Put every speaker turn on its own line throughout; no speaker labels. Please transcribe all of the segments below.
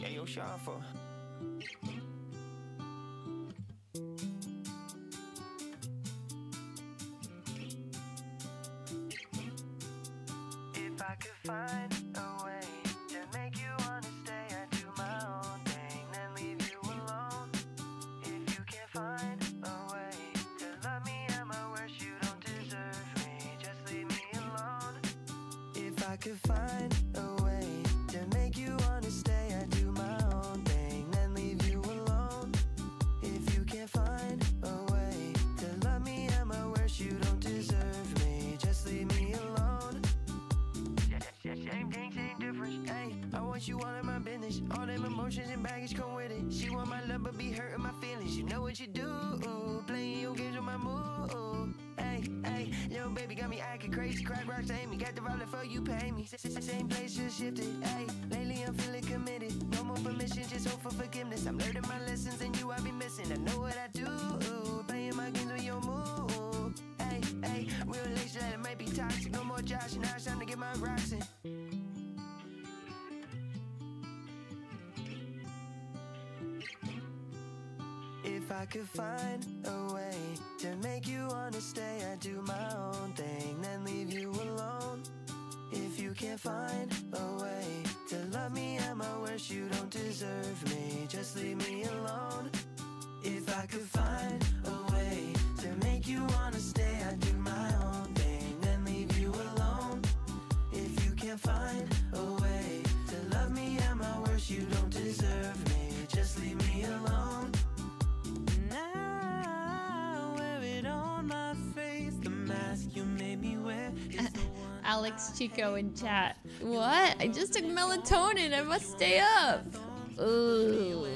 Yeah, yo, Shafa. I could find pay me. Same place, just shifted. Hey, lately I'm feeling committed. No more permission, just hope for forgiveness. I'm learning my lessons, and you I be missing. I know what I do. Playing my games with your mood. Hey, hey, relationship that might be toxic. No more Josh, now it's time to get my rocks in. If I could find a way to make you find a way to love me at my worst, you don't deserve me. Just leave me alone. If I could find a way to make you wanna stay, I'd do my own thing, then leave you alone. If you can't find a way to love me at my worst, you don't
Alex Chico in chat. What? I just took melatonin. I must stay up. Ooh.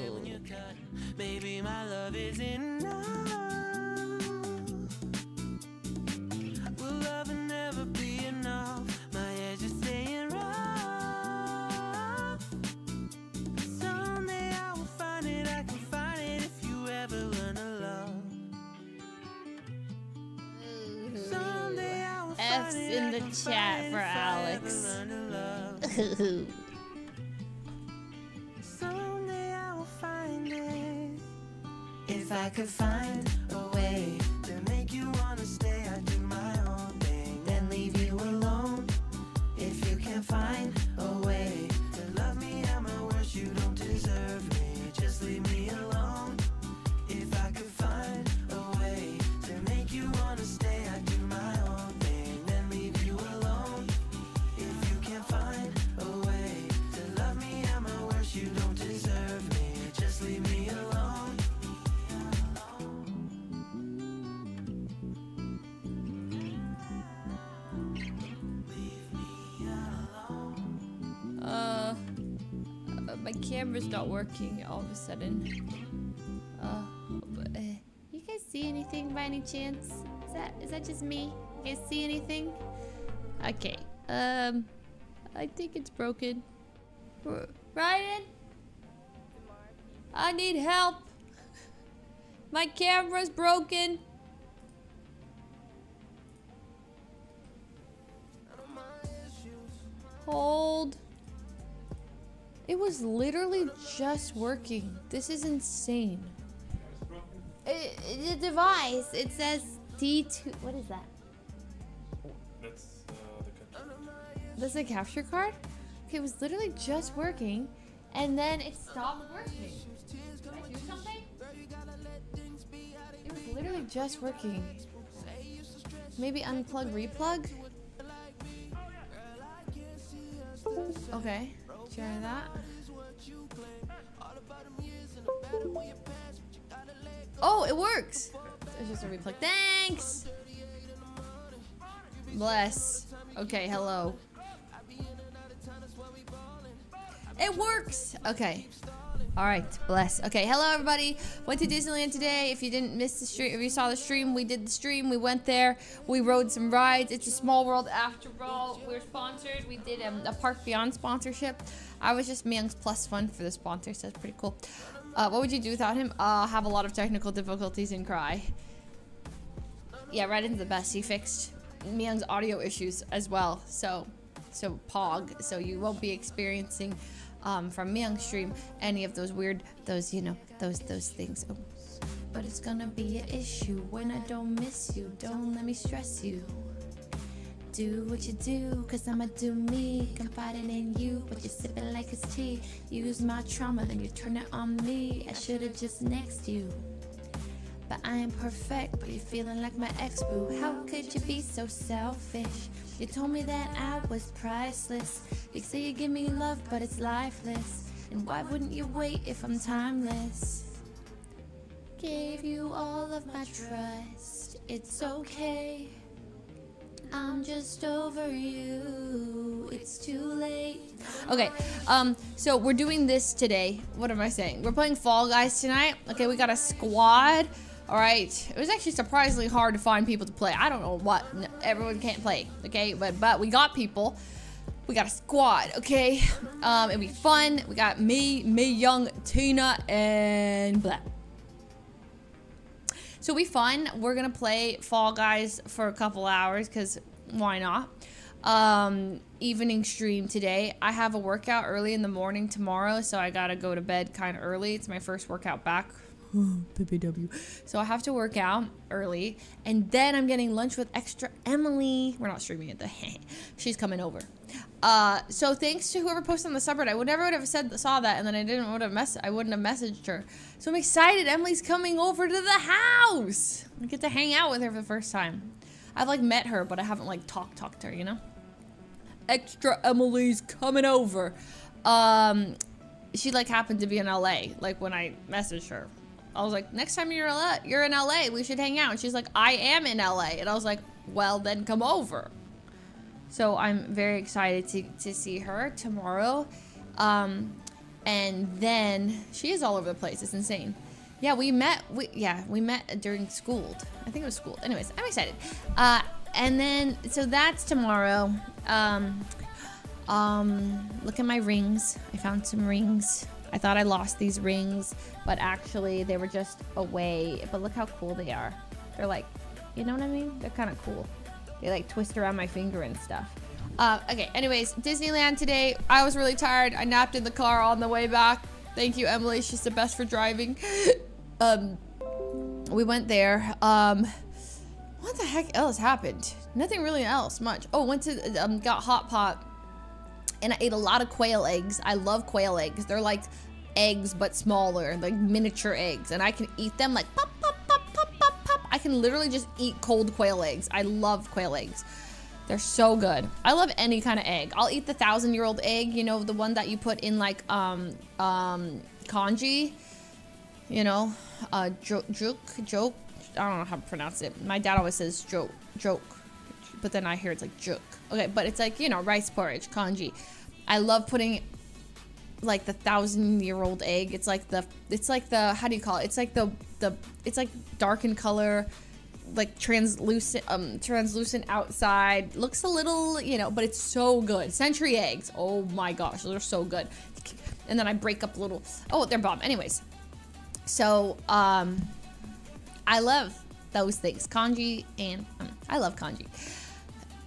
Love. Someday I will find it. If I could find
camera's not working all of a sudden. Uh, but, uh, you guys see anything by any chance? Is that is that just me? You guys see anything? Okay. Um, I think it's broken. R- Ryan, I need help. My camera's broken. Hold. It was literally just working. This is insane. It, it- the device, it says D2. What is that?
That's uh, the country.
That's a capture card? Okay, it was literally just working, and then it stopped working. Did I do something? It was literally just working. Maybe unplug, replug? Okay, try that. Oh, it works! It's just a replug. Thanks! Bless. Okay, hello. It works! Okay. Alright, bless. Okay, hello everybody. Went to Disneyland today. If you didn't miss the stream, if you saw the stream, we did the stream. We went there. We rode some rides. It's a small world after all. We're sponsored. We did um, a Park Beyond sponsorship. I was just Myung's plus one for the sponsor, so that's pretty cool. Uh, what would you do without him? Uh, have a lot of technical difficulties and cry. Yeah, Ryden's the best. He fixed Myung's audio issues as well, so so Pog. So you won't be experiencing um, from me on stream any of those weird, those you know, those those things. Oh. But it's gonna be an issue when I don't miss you. Don't let me stress you. Do what you do, cause I'ma do me. Confiding in you, but you're sipping like it's tea. Use my trauma, then you turn it on me. I should've just next you. But I ain't perfect, but you're feeling like my ex boo. How could you be so selfish? You told me that I was priceless. You say you give me love, but it's lifeless. And why wouldn't you wait if I'm timeless? Gave you all of my trust. It's okay. I'm just over you. It's too late. Okay, um, so we're doing this today. What am I saying? We're playing Fall Guys tonight. Okay, we got a squad. All right, it was actually surprisingly hard to find people to play. I don't know what everyone can't play. Okay, but but we got people. We got a squad. Okay, um, it'll be fun. We got me, me, young Tina, and Blau. So it'll be fun. We're gonna play Fall Guys for a couple hours because why not? Um, evening stream today. I have a workout early in the morning tomorrow, so I gotta go to bed kind of early. It's my first workout back. So I have to work out early, and then I'm getting lunch with extra Emily. We're not streaming it though. She's coming over. Uh, so thanks to whoever posted on the subreddit. I would never would have said saw that, and then I didn't would have mess. I wouldn't have messaged her. So I'm excited. Emily's coming over to the house. I get to hang out with her for the first time. I've like met her, but I haven't like talked talked to her. You know. Extra Emily's coming over. Um, she like happened to be in LA. Like when I messaged her, I was like, next time you're LA, you're in LA, we should hang out. And she's like, I am in LA, and I was like, well then come over. So I'm very excited to, to see her tomorrow. Um, and then she is all over the place. It's insane. Yeah, we met. We, yeah, we met during school. I think it was school. Anyways, I'm excited. Uh, and then so that's tomorrow. Um, um, look at my rings. I found some rings. I thought I lost these rings, but actually they were just away. But look how cool they are. They're like, you know what I mean? They're kind of cool. They like twist around my finger and stuff. Uh, okay, anyways, Disneyland today. I was really tired. I napped in the car on the way back. Thank you, Emily. She's the best for driving. um, we went there. Um, what the heck else happened? Nothing really else much. Oh, went to um, got hot pot, and I ate a lot of quail eggs. I love quail eggs. They're like eggs but smaller, like miniature eggs, and I can eat them like pop pop pop pop pop pop. I can literally just eat cold quail eggs. I love quail eggs. They're so good. I love any kind of egg. I'll eat the thousand year old egg, you know, the one that you put in like um um congee, you know, uh joke joke joke. I don't know how to pronounce it. My dad always says joke joke, but then I hear it's like joke. Okay, but it's like you know rice porridge congee. I love putting like the thousand year old egg. It's like the it's like the how do you call it? It's like the the it's like dark in color, like translucent um translucent outside. Looks a little you know, but it's so good. Century eggs. Oh my gosh, those are so good. And then I break up little. Oh, they're bomb. Anyways, so um, I love those things. Congee and um, I love congee.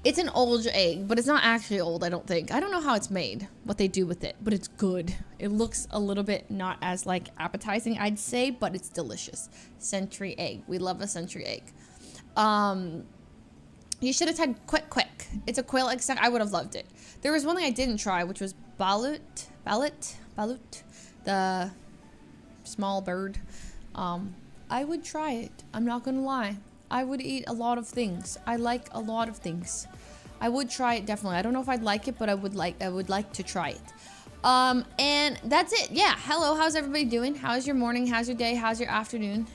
It's an old egg, but it's not actually old, I don't think. I don't know how it's made, what they do with it, but it's good. It looks a little bit not as like appetizing, I'd say, but it's delicious. Century egg. We love a century egg. Um, you should have tried Kwek Kwek. It's a quail egg snack. I would have loved it. There was one thing I didn't try, which was balut, balut, balut, the small bird. Um, I would try it. I'm not gonna lie. I would eat a lot of things. I like a lot of things. I would try it definitely. I don't know if I'd like it, but I would like I would like to try it. Um, and that's it. Yeah. Hello. How's everybody doing? How's your morning? How's your day? How's your afternoon?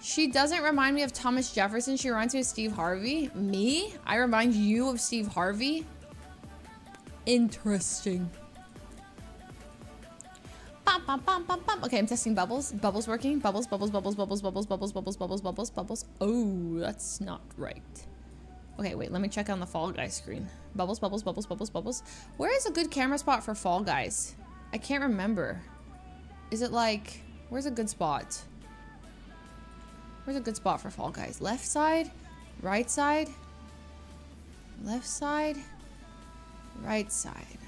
She doesn't remind me of Thomas Jefferson. She reminds me of Steve Harvey. Me? I remind you of Steve Harvey. Interesting. Bum, bum, bum, bum, bum. Okay, I'm testing bubbles. Bubbles working. Bubbles, bubbles, bubbles, bubbles, bubbles, bubbles, bubbles, bubbles, bubbles, bubbles. Oh, that's not right. Okay, wait, let me check on the Fall Guys screen. Bubbles, bubbles, bubbles, bubbles, bubbles. Where is a good camera spot for Fall Guys? I can't remember. Is it like, where's a good spot? Where's a good spot for Fall Guys? Left side? Right side? Left side? Right side.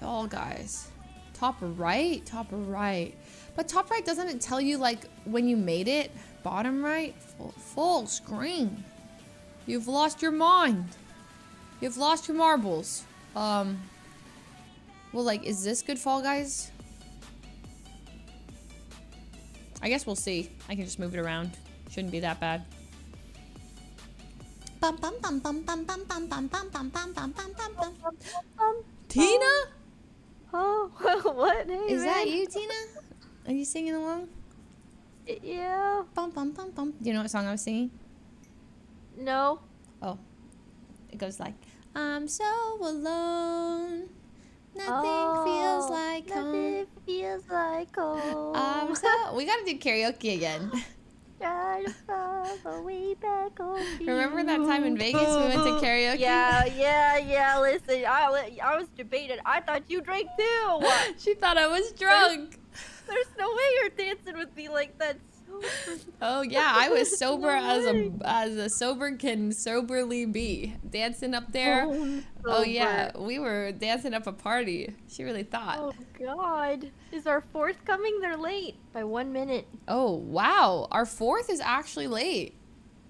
Fall guys. Top right? Top right. But top right doesn't it tell you like when you made it? Bottom right? Full, full screen. You've lost your mind. You've lost your marbles. Um. Well, like, is this good Fall Guys? I guess we'll see. I can just move it around. Shouldn't be that bad. Tina?
Oh, what? Hey,
Is
man.
that you, Tina? Are you singing along?
Yeah.
Bum, bum, bum, bum. Do you know what song I was singing?
No.
Oh. It goes like, I'm so alone. Nothing
Oh,
feels like home.
Nothing feels like home.
I'm so. We gotta do karaoke again.
Try to find my way back home.
Remember that time in. Vegas we went to karaoke?
Yeah, yeah, yeah. Listen, I, I was debating. I thought you drank too.
she thought I was drunk.
There's no way you're dancing with me like that.
Oh yeah, I was sober as a as a sober can soberly be. Dancing up there.
Bone
Oh, oh
yeah,
we were dancing up a party. She really thought.
Oh God. Is our fourth coming? They're late by one minute.
Oh wow, our fourth is actually late,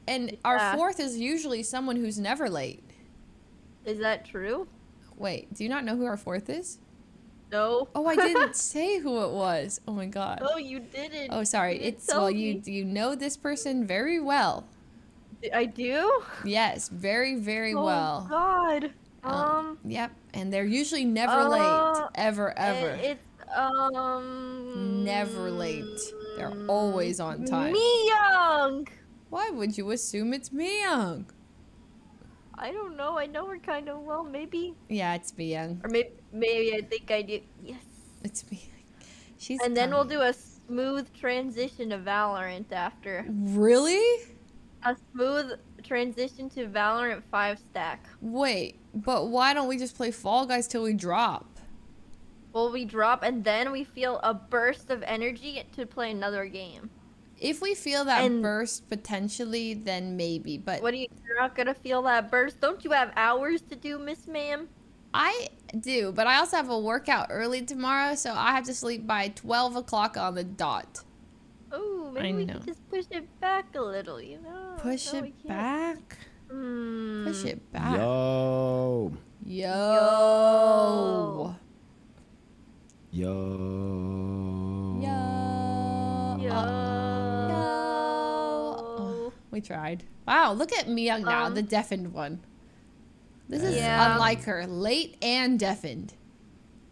and our fourth is usually someone who's never late.
Is that true?
Wait, do you not know who our fourth is?
No.
Oh, I didn't say who it was. Oh my god.
Oh, you didn't.
Oh, sorry.
You
It's well, you
me.
you know this person very well.
I do.
Yes, very very well.
oh
well.
God.
Um,
Um.
Yep, and they're usually never
Uh,
late, ever ever.
It's um.
Never late. They're always on time.
Myung.
Why would you assume it's Myung?
I don't know. I know her kind of well. Maybe,
Yeah, it's Myung.
or maybe, maybe I think I do. Yes.
It's me. She's
And then we'll do a smooth transition to Valorant after.
Really?
A smooth transition to Valorant five stack.
Wait, but why don't we just play Fall Guys till we drop?
Well, we drop and then we feel a burst of energy to play another game.
If we feel that
And-
burst potentially, then maybe. But
What do you? You're not gonna feel that burst. Don't you have hours to do, Miss Ma'am?
I do. But I also have a workout early tomorrow, so I have to sleep by twelve o'clock on the dot.
Oh, maybe
I
we
know.
can just push it back a little, you know?
Push
No,
it back.
Hmm.
Push it back.
Yo.
Yo.
Yo.
Yo.
Yo.
Oh, we tried. Wow, look at Myung now,
Um,
the deafened one. This is
Yeah.
unlike her. Late and deafened.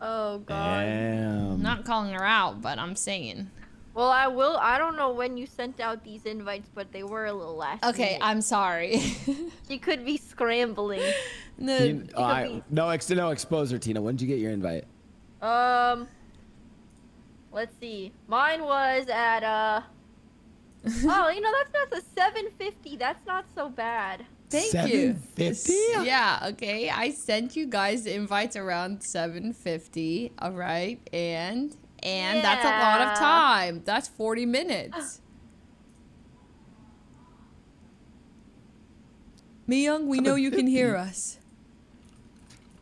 Oh God.
Damn.
I'm not calling her out, but I'm saying.
Well, I will. I don't know when you sent out these invites, but they were a little last.
Okay,
minute.
I'm sorry.
She could be scrambling.
no,
Tina- oh, I-
be-
no, ex- no exposure, Tina. When did you get your invite?
Um. Let's see. Mine was at uh. oh, you know that's that's a 750. That's not so bad.
Thank you.
750?
Yeah, okay. I sent you guys invites around 750, all right? And and that's a lot of time. That's 40 minutes. Myung, we know you can hear us.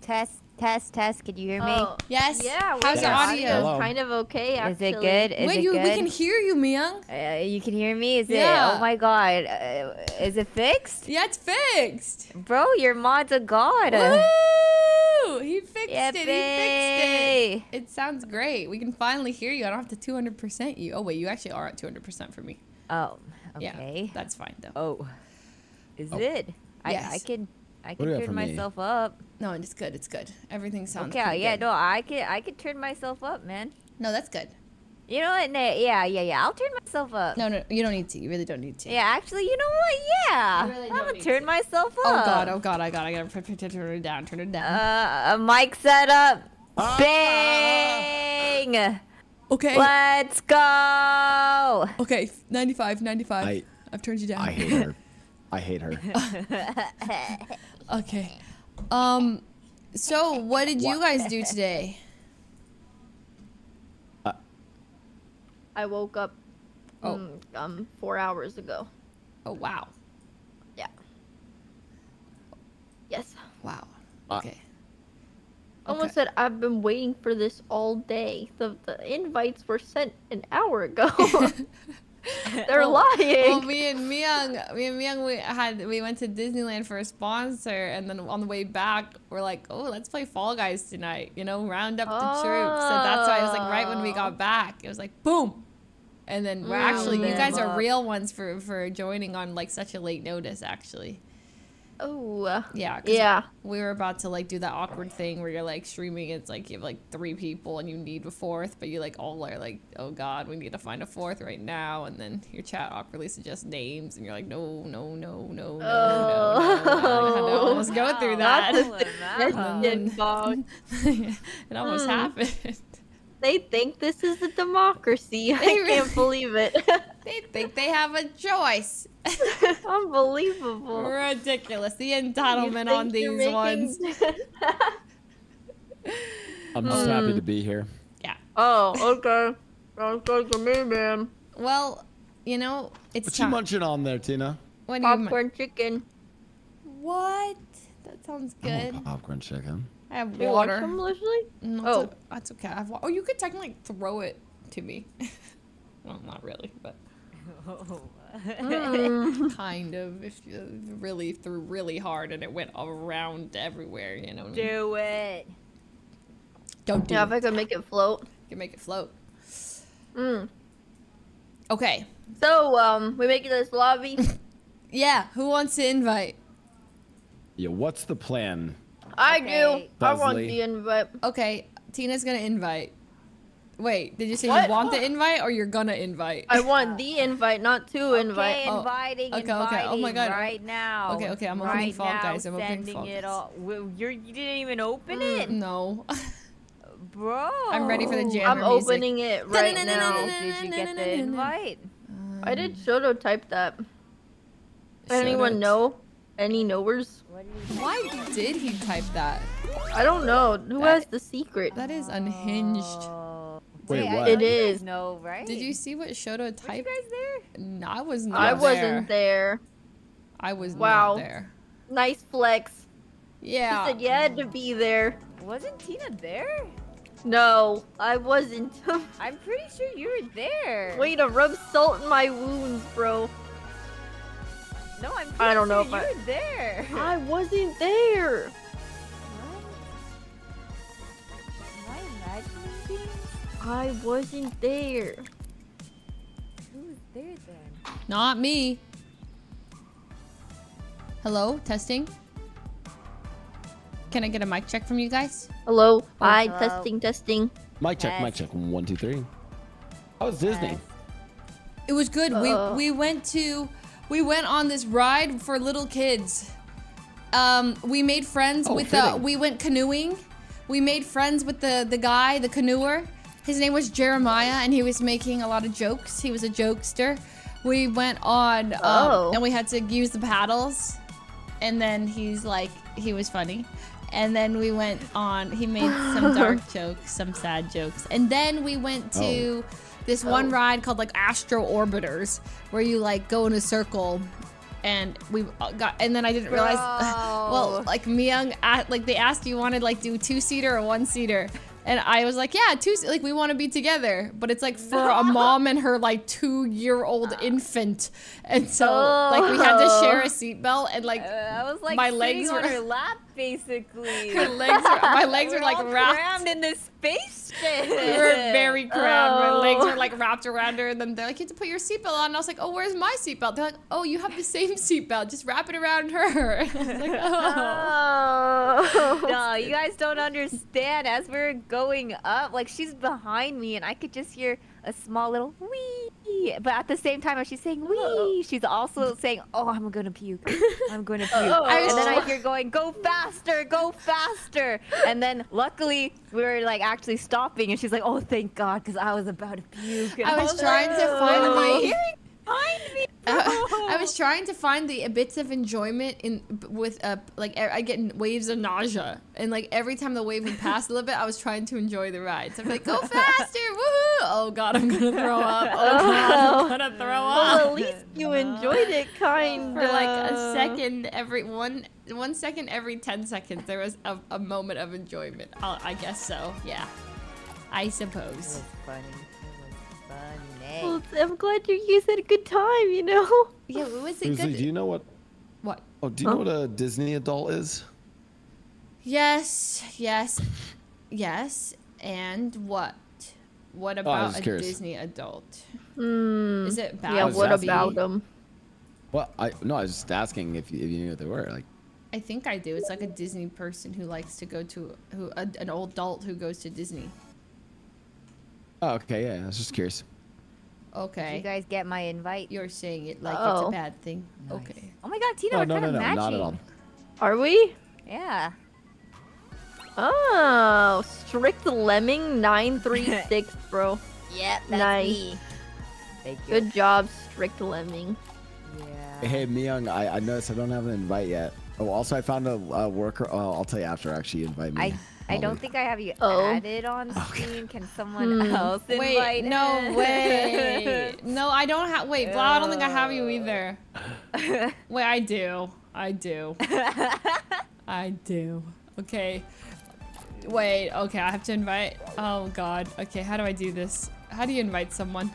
Test, test, test. Can you hear me?
Oh,
Yes.
Yeah.
How's
wait,
the
our
audio?
audio's
Hello.
Kind of okay.
Is it good? Is
Wait,
it
you,
good?
we can hear you, Myung.
Uh, you can hear me? Is
Yeah.
it? Oh my god. Uh, is it fixed?
Yeah, it's fixed.
Bro, your mod's a god.
Woo! He fixed
Yeah,
it. He fixed it. It sounds great. We can finally hear you. I don't have to 200% you. Oh, wait, you actually are at 200% for me.
Oh,
Yeah, that's fine, though.
Oh. Is
Oh.
it? I, I
Yes.
can I
What
can
do you got
turn
for me?
myself up.
No, it's good. It's good. Everything sounds
Okay,
pretty
yeah,
good.
no, I can I can turn myself up, man.
No, that's good.
You know what? Nah, yeah, yeah, yeah. I'll turn myself up.
No, no, you don't need to. You really don't need to.
Yeah, actually, you know what? Yeah.
Really
I'm gonna turn
to.
myself up.
Oh god, oh god, I gotta, I gotta turn it down, turn it down.
Uh, a mic setup.
Ah!
Bang!
okay,
Let's go!
okay, 95, 95.
I-
I've turned you down.
I hate her. I hate her.
okay. Um, so what did you guys do today?
I woke up.
Oh.
mm, um, four hours ago.
Oh wow, Yeah.
Yes.
wow.
Uh,
Okay.
Someone
Okay.
said I've been waiting for this all day. The the invites were sent an hour ago. They're
Well-
lying.
Well, me and Myung, me and Myung, we had we went to Disneyland for a sponsor, and then on the way back, we're like, oh, let's play Fall Guys tonight. You know, round up the troops. So that's why it was like right when we
Oh.
got back, it was like boom, and then we're actually you guys
them
are real ones for for joining on like such a late notice. Actually,
oh.
Yeah.
Yeah.
we were about to like do that awkward thing where you're like streaming. It's like you have like three people and you need a fourth, but you like all are like, oh god, we need to find a fourth right now. And then your chat awkwardly suggests names, and you're like, no, no, no, no, no, no, no. no. I almost go through that.
the suggestion box.
it almost
Hmm.
happened.
They think this is a democracy. I
They
can't believe it.
They think they have a choice.
Unbelievable.
Ridiculous. The entitlement on these
making-
ones.
I'm just happy
Mm.
to be here.
Yeah.
oh, okay. Sounds good to me, man.
Well, you know, it's
What you munching on there, Tina?
What do you
Popcorn chicken.
What? That sounds
I
good.
want popcorn chicken.
I have
You want
water.
some, Leslie?
No,
Oh.
oh, that's okay. I have wa- oh, you could technically throw it to me. well, not really, but
Mm.
kind of. If you really threw really hard and it went around everywhere, you know. what I mean?
Do it.
Don't do it.
Yeah, if. I could make it float.
You can make it float.
Mm.
Okay.
So, um, we make it this lobby.
Yeah. Who wants to invite?
Yeah, what's the plan?
I
Okay.
do. I want the invite.
Okay. Tina's gonna invite. Wait, did you say
What?
you want the invite or you're gonna invite?
I want the invite, not to invite.
Okay,
Oh,
inviting,
okay, okay. Oh my
inviting
God.
right now.
Okay, okay, I'm opening
right
Fall
now,
Guys, I'm opening
sending
Fall
it all. You're, you didn't even open
Mm.
it,
no.
bro.
I'm ready for the jammer
I'm
music.
opening it right now.
Did you get the invite?
I did Shoto type that.
Shoto.
Anyone know? Any knowers?
What do you
Why did he type that?
I don't know. Who
That-
has the secret?
That is unhinged.
Oh.
Wait,
Wait,
what?
know
It
you
is.
guys know, right?
Did you see what Shoto
Were you
typed?
guys there?
No, I was not
I
there.
wasn't there.
I was
Wow.
not there.
Nice flex.
Yeah.
He said you had to be there.
Wasn't Tina there?
No, I wasn't.
I'm pretty sure you were there.
Way to rub salt in my wounds, bro.
No, I'm.
I don't know
sure
if I-
you were there.
I wasn't there.
What? Am I imagining things?
I wasn't there.
Who was there then?
Not me. Hello, testing. Can I get a mic check from you guys?
Hello. Hi.
hello.
Testing. Testing.
Mic check, mic check. One, two, three. How was Disney?
Yes.
It was good.
Uh.
we we went to we went on this ride for little kids. Um, we made friends
Oh,
with uh,
fitting.
we went canoeing. We made friends with the the guy, the canoer. His name was Jeremiah, and he was making a lot of jokes. He was a jokester. We went on, um,
Oh.
and we had to use the paddles. And then he's like, he was funny. And then we went on. He made some dark jokes, some sad jokes. And then we went to this one
Oh.
ride called like Astro Orbiters, where you like go in a circle. And we uh, got, and then I didn't realize. well, like Myung, like they asked you wanted like do two seater or one seater, and I was like, yeah, two. Like we want to be together, but it's like for a mom and her like two year old infant, and so like we had to share a seatbelt, and like
Uh, I was like
My legs were-
her lap, basically.
her legs, were, my legs were like wrapped.
crammed in this space.
We were very crammed. My oh. legs
Oh.
were like wrapped around her, and then they're like, "You have to put your seatbelt on." And I was like, "Oh, where's my seatbelt?" They're like, "Oh, you have the same seatbelt. Just wrap it around her." And I was like, "Oh."
Oh.
No, you guys don't understand. As we are going up, like she's behind me, and I could just hear a small little wee. But at the same time, as she's saying wee, she's also saying, "Oh, I'm gonna puke. I'm gonna oh. puke."
Oh.
and then I oh. hear going, "Go faster, go faster!" And then luckily we were like actually stopping, and she's like, "Oh, thank God," because I was about to puke. And
I was trying to
"Oh,
find my- oh.
hearing behind me,
I was trying to find the bits of enjoyment in with uh like I get waves of nausea, and like every time the wave would pass a little bit, I was trying to enjoy the ride. So I'm like, go faster, woohoo! Oh god, I'm gonna throw up. Oh god, I'm gonna throw
Well,
up.
at least you enjoyed it, kind of.
For like a second every one one second every ten seconds, there was a, a moment of enjoyment. i I guess so. Yeah, I suppose.
funny. It.
Well, I'm glad you guys had a good time. You know.
Yeah, what was it
Seriously,
good?
do you know what?
What?
Oh, do you know what a Disney adult is?
Yes, yes, yes. And what? What about
just
a
curious.
Disney adult?
Hmm.
Is it bad?
Yeah. What
asking.
about them?
Well, I no, I was just asking if you, if you knew what they were. Like,
I think I do. It's like a Disney person who likes to go to who a, an old adult who goes to Disney.
oh, okay, yeah, I was just curious.
Did
Okay,
you guys get my invite?
you're saying it like it's
Oh.
a bad thing.
Nice.
Okay.
Oh my god, Tina,
No,
we're
no,
kind
no,
of
no,
matching.
not at all.
Are we?
Yeah.
Oh, strict lemming nine three six, bro.
Yep, that's
Nice.
me. Thank you.
Good job, strict lemming.
Yeah.
Hey, Myung, I, I noticed I don't have an invite yet. Oh, also I found a, a worker. Oh, I'll tell you after. Actually, invite me.
I I don't think I have you
Oh.
added on
Okay.
screen. Can someone
Hmm.
else invite?
Wait, no, way. no, I don't have. Wait, Blau, I don't think I have you either. Wait, I do. I do. I do. Okay. Wait, okay, I have to invite. Oh god. Okay, how do I do this? How do you invite someone?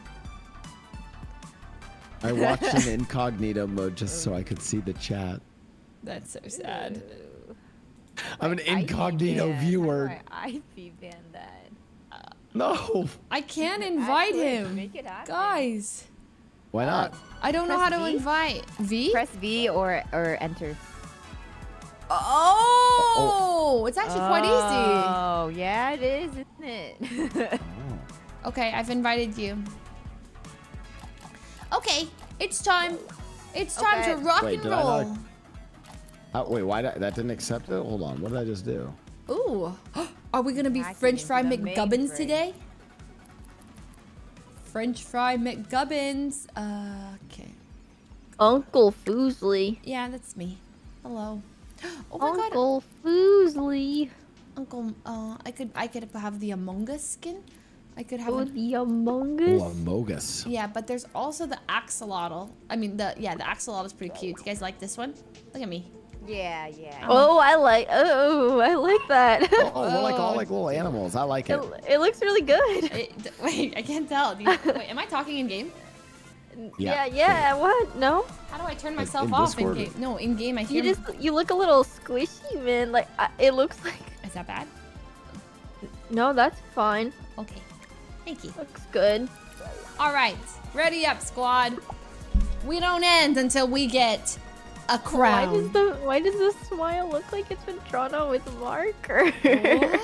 I watched in incognito mode just so I could see the chat.
That's so sad.
I'm an incognito
ban.
Viewer.
I IP ban that.
No.
I can't invite him.
Make it happen.
Guys,
Why not?
I don't know
Press
how to
V?
invite. V?
Press V or or enter.
Oh, it's actually quite easy.
Oh, yeah, it is, isn't it?
Okay, I've invited you. Okay, it's time. It's time
Okay.
to rock
Wait,
and
did I not-
roll.
Oh, wait, why did, I, that didn't accept it? Hold on. What did I just do?
Ooh, are we gonna be
Hacking
French fry
the
McGubbins
brain.
today? French fry McGubbins. Uh, okay.
Uncle Foozly.
Yeah, that's me. Hello. Oh my god,
Uncle Foozly.
Uncle. Uh, I could, I could have the Among Us skin. I could have.
Oh,
an-
the Among
Oh,
Us.
Yeah, but there's also the axolotl. I mean, the yeah, the axolotl is pretty cute. You guys like this one? Look at me.
Yeah, yeah.
Oh, I like. Oh, I like that.
Oh, we're like all
Oh.
like little animals. I like
it,
it.
it looks really good.
It, wait, I can't tell. You, wait, am I talking in game?
Yeah, yeah. What? No.
How do I turn
in
myself off in game? No, in game I
You just you look a little squishy, man. Like I, it looks like.
Is that bad?
No, that's fine.
Okay. Thank you.
Looks good.
All right, ready up, squad. We don't end until we get a
Why does
crown.
the why does the smile look like it's been drawn on with marker?
what?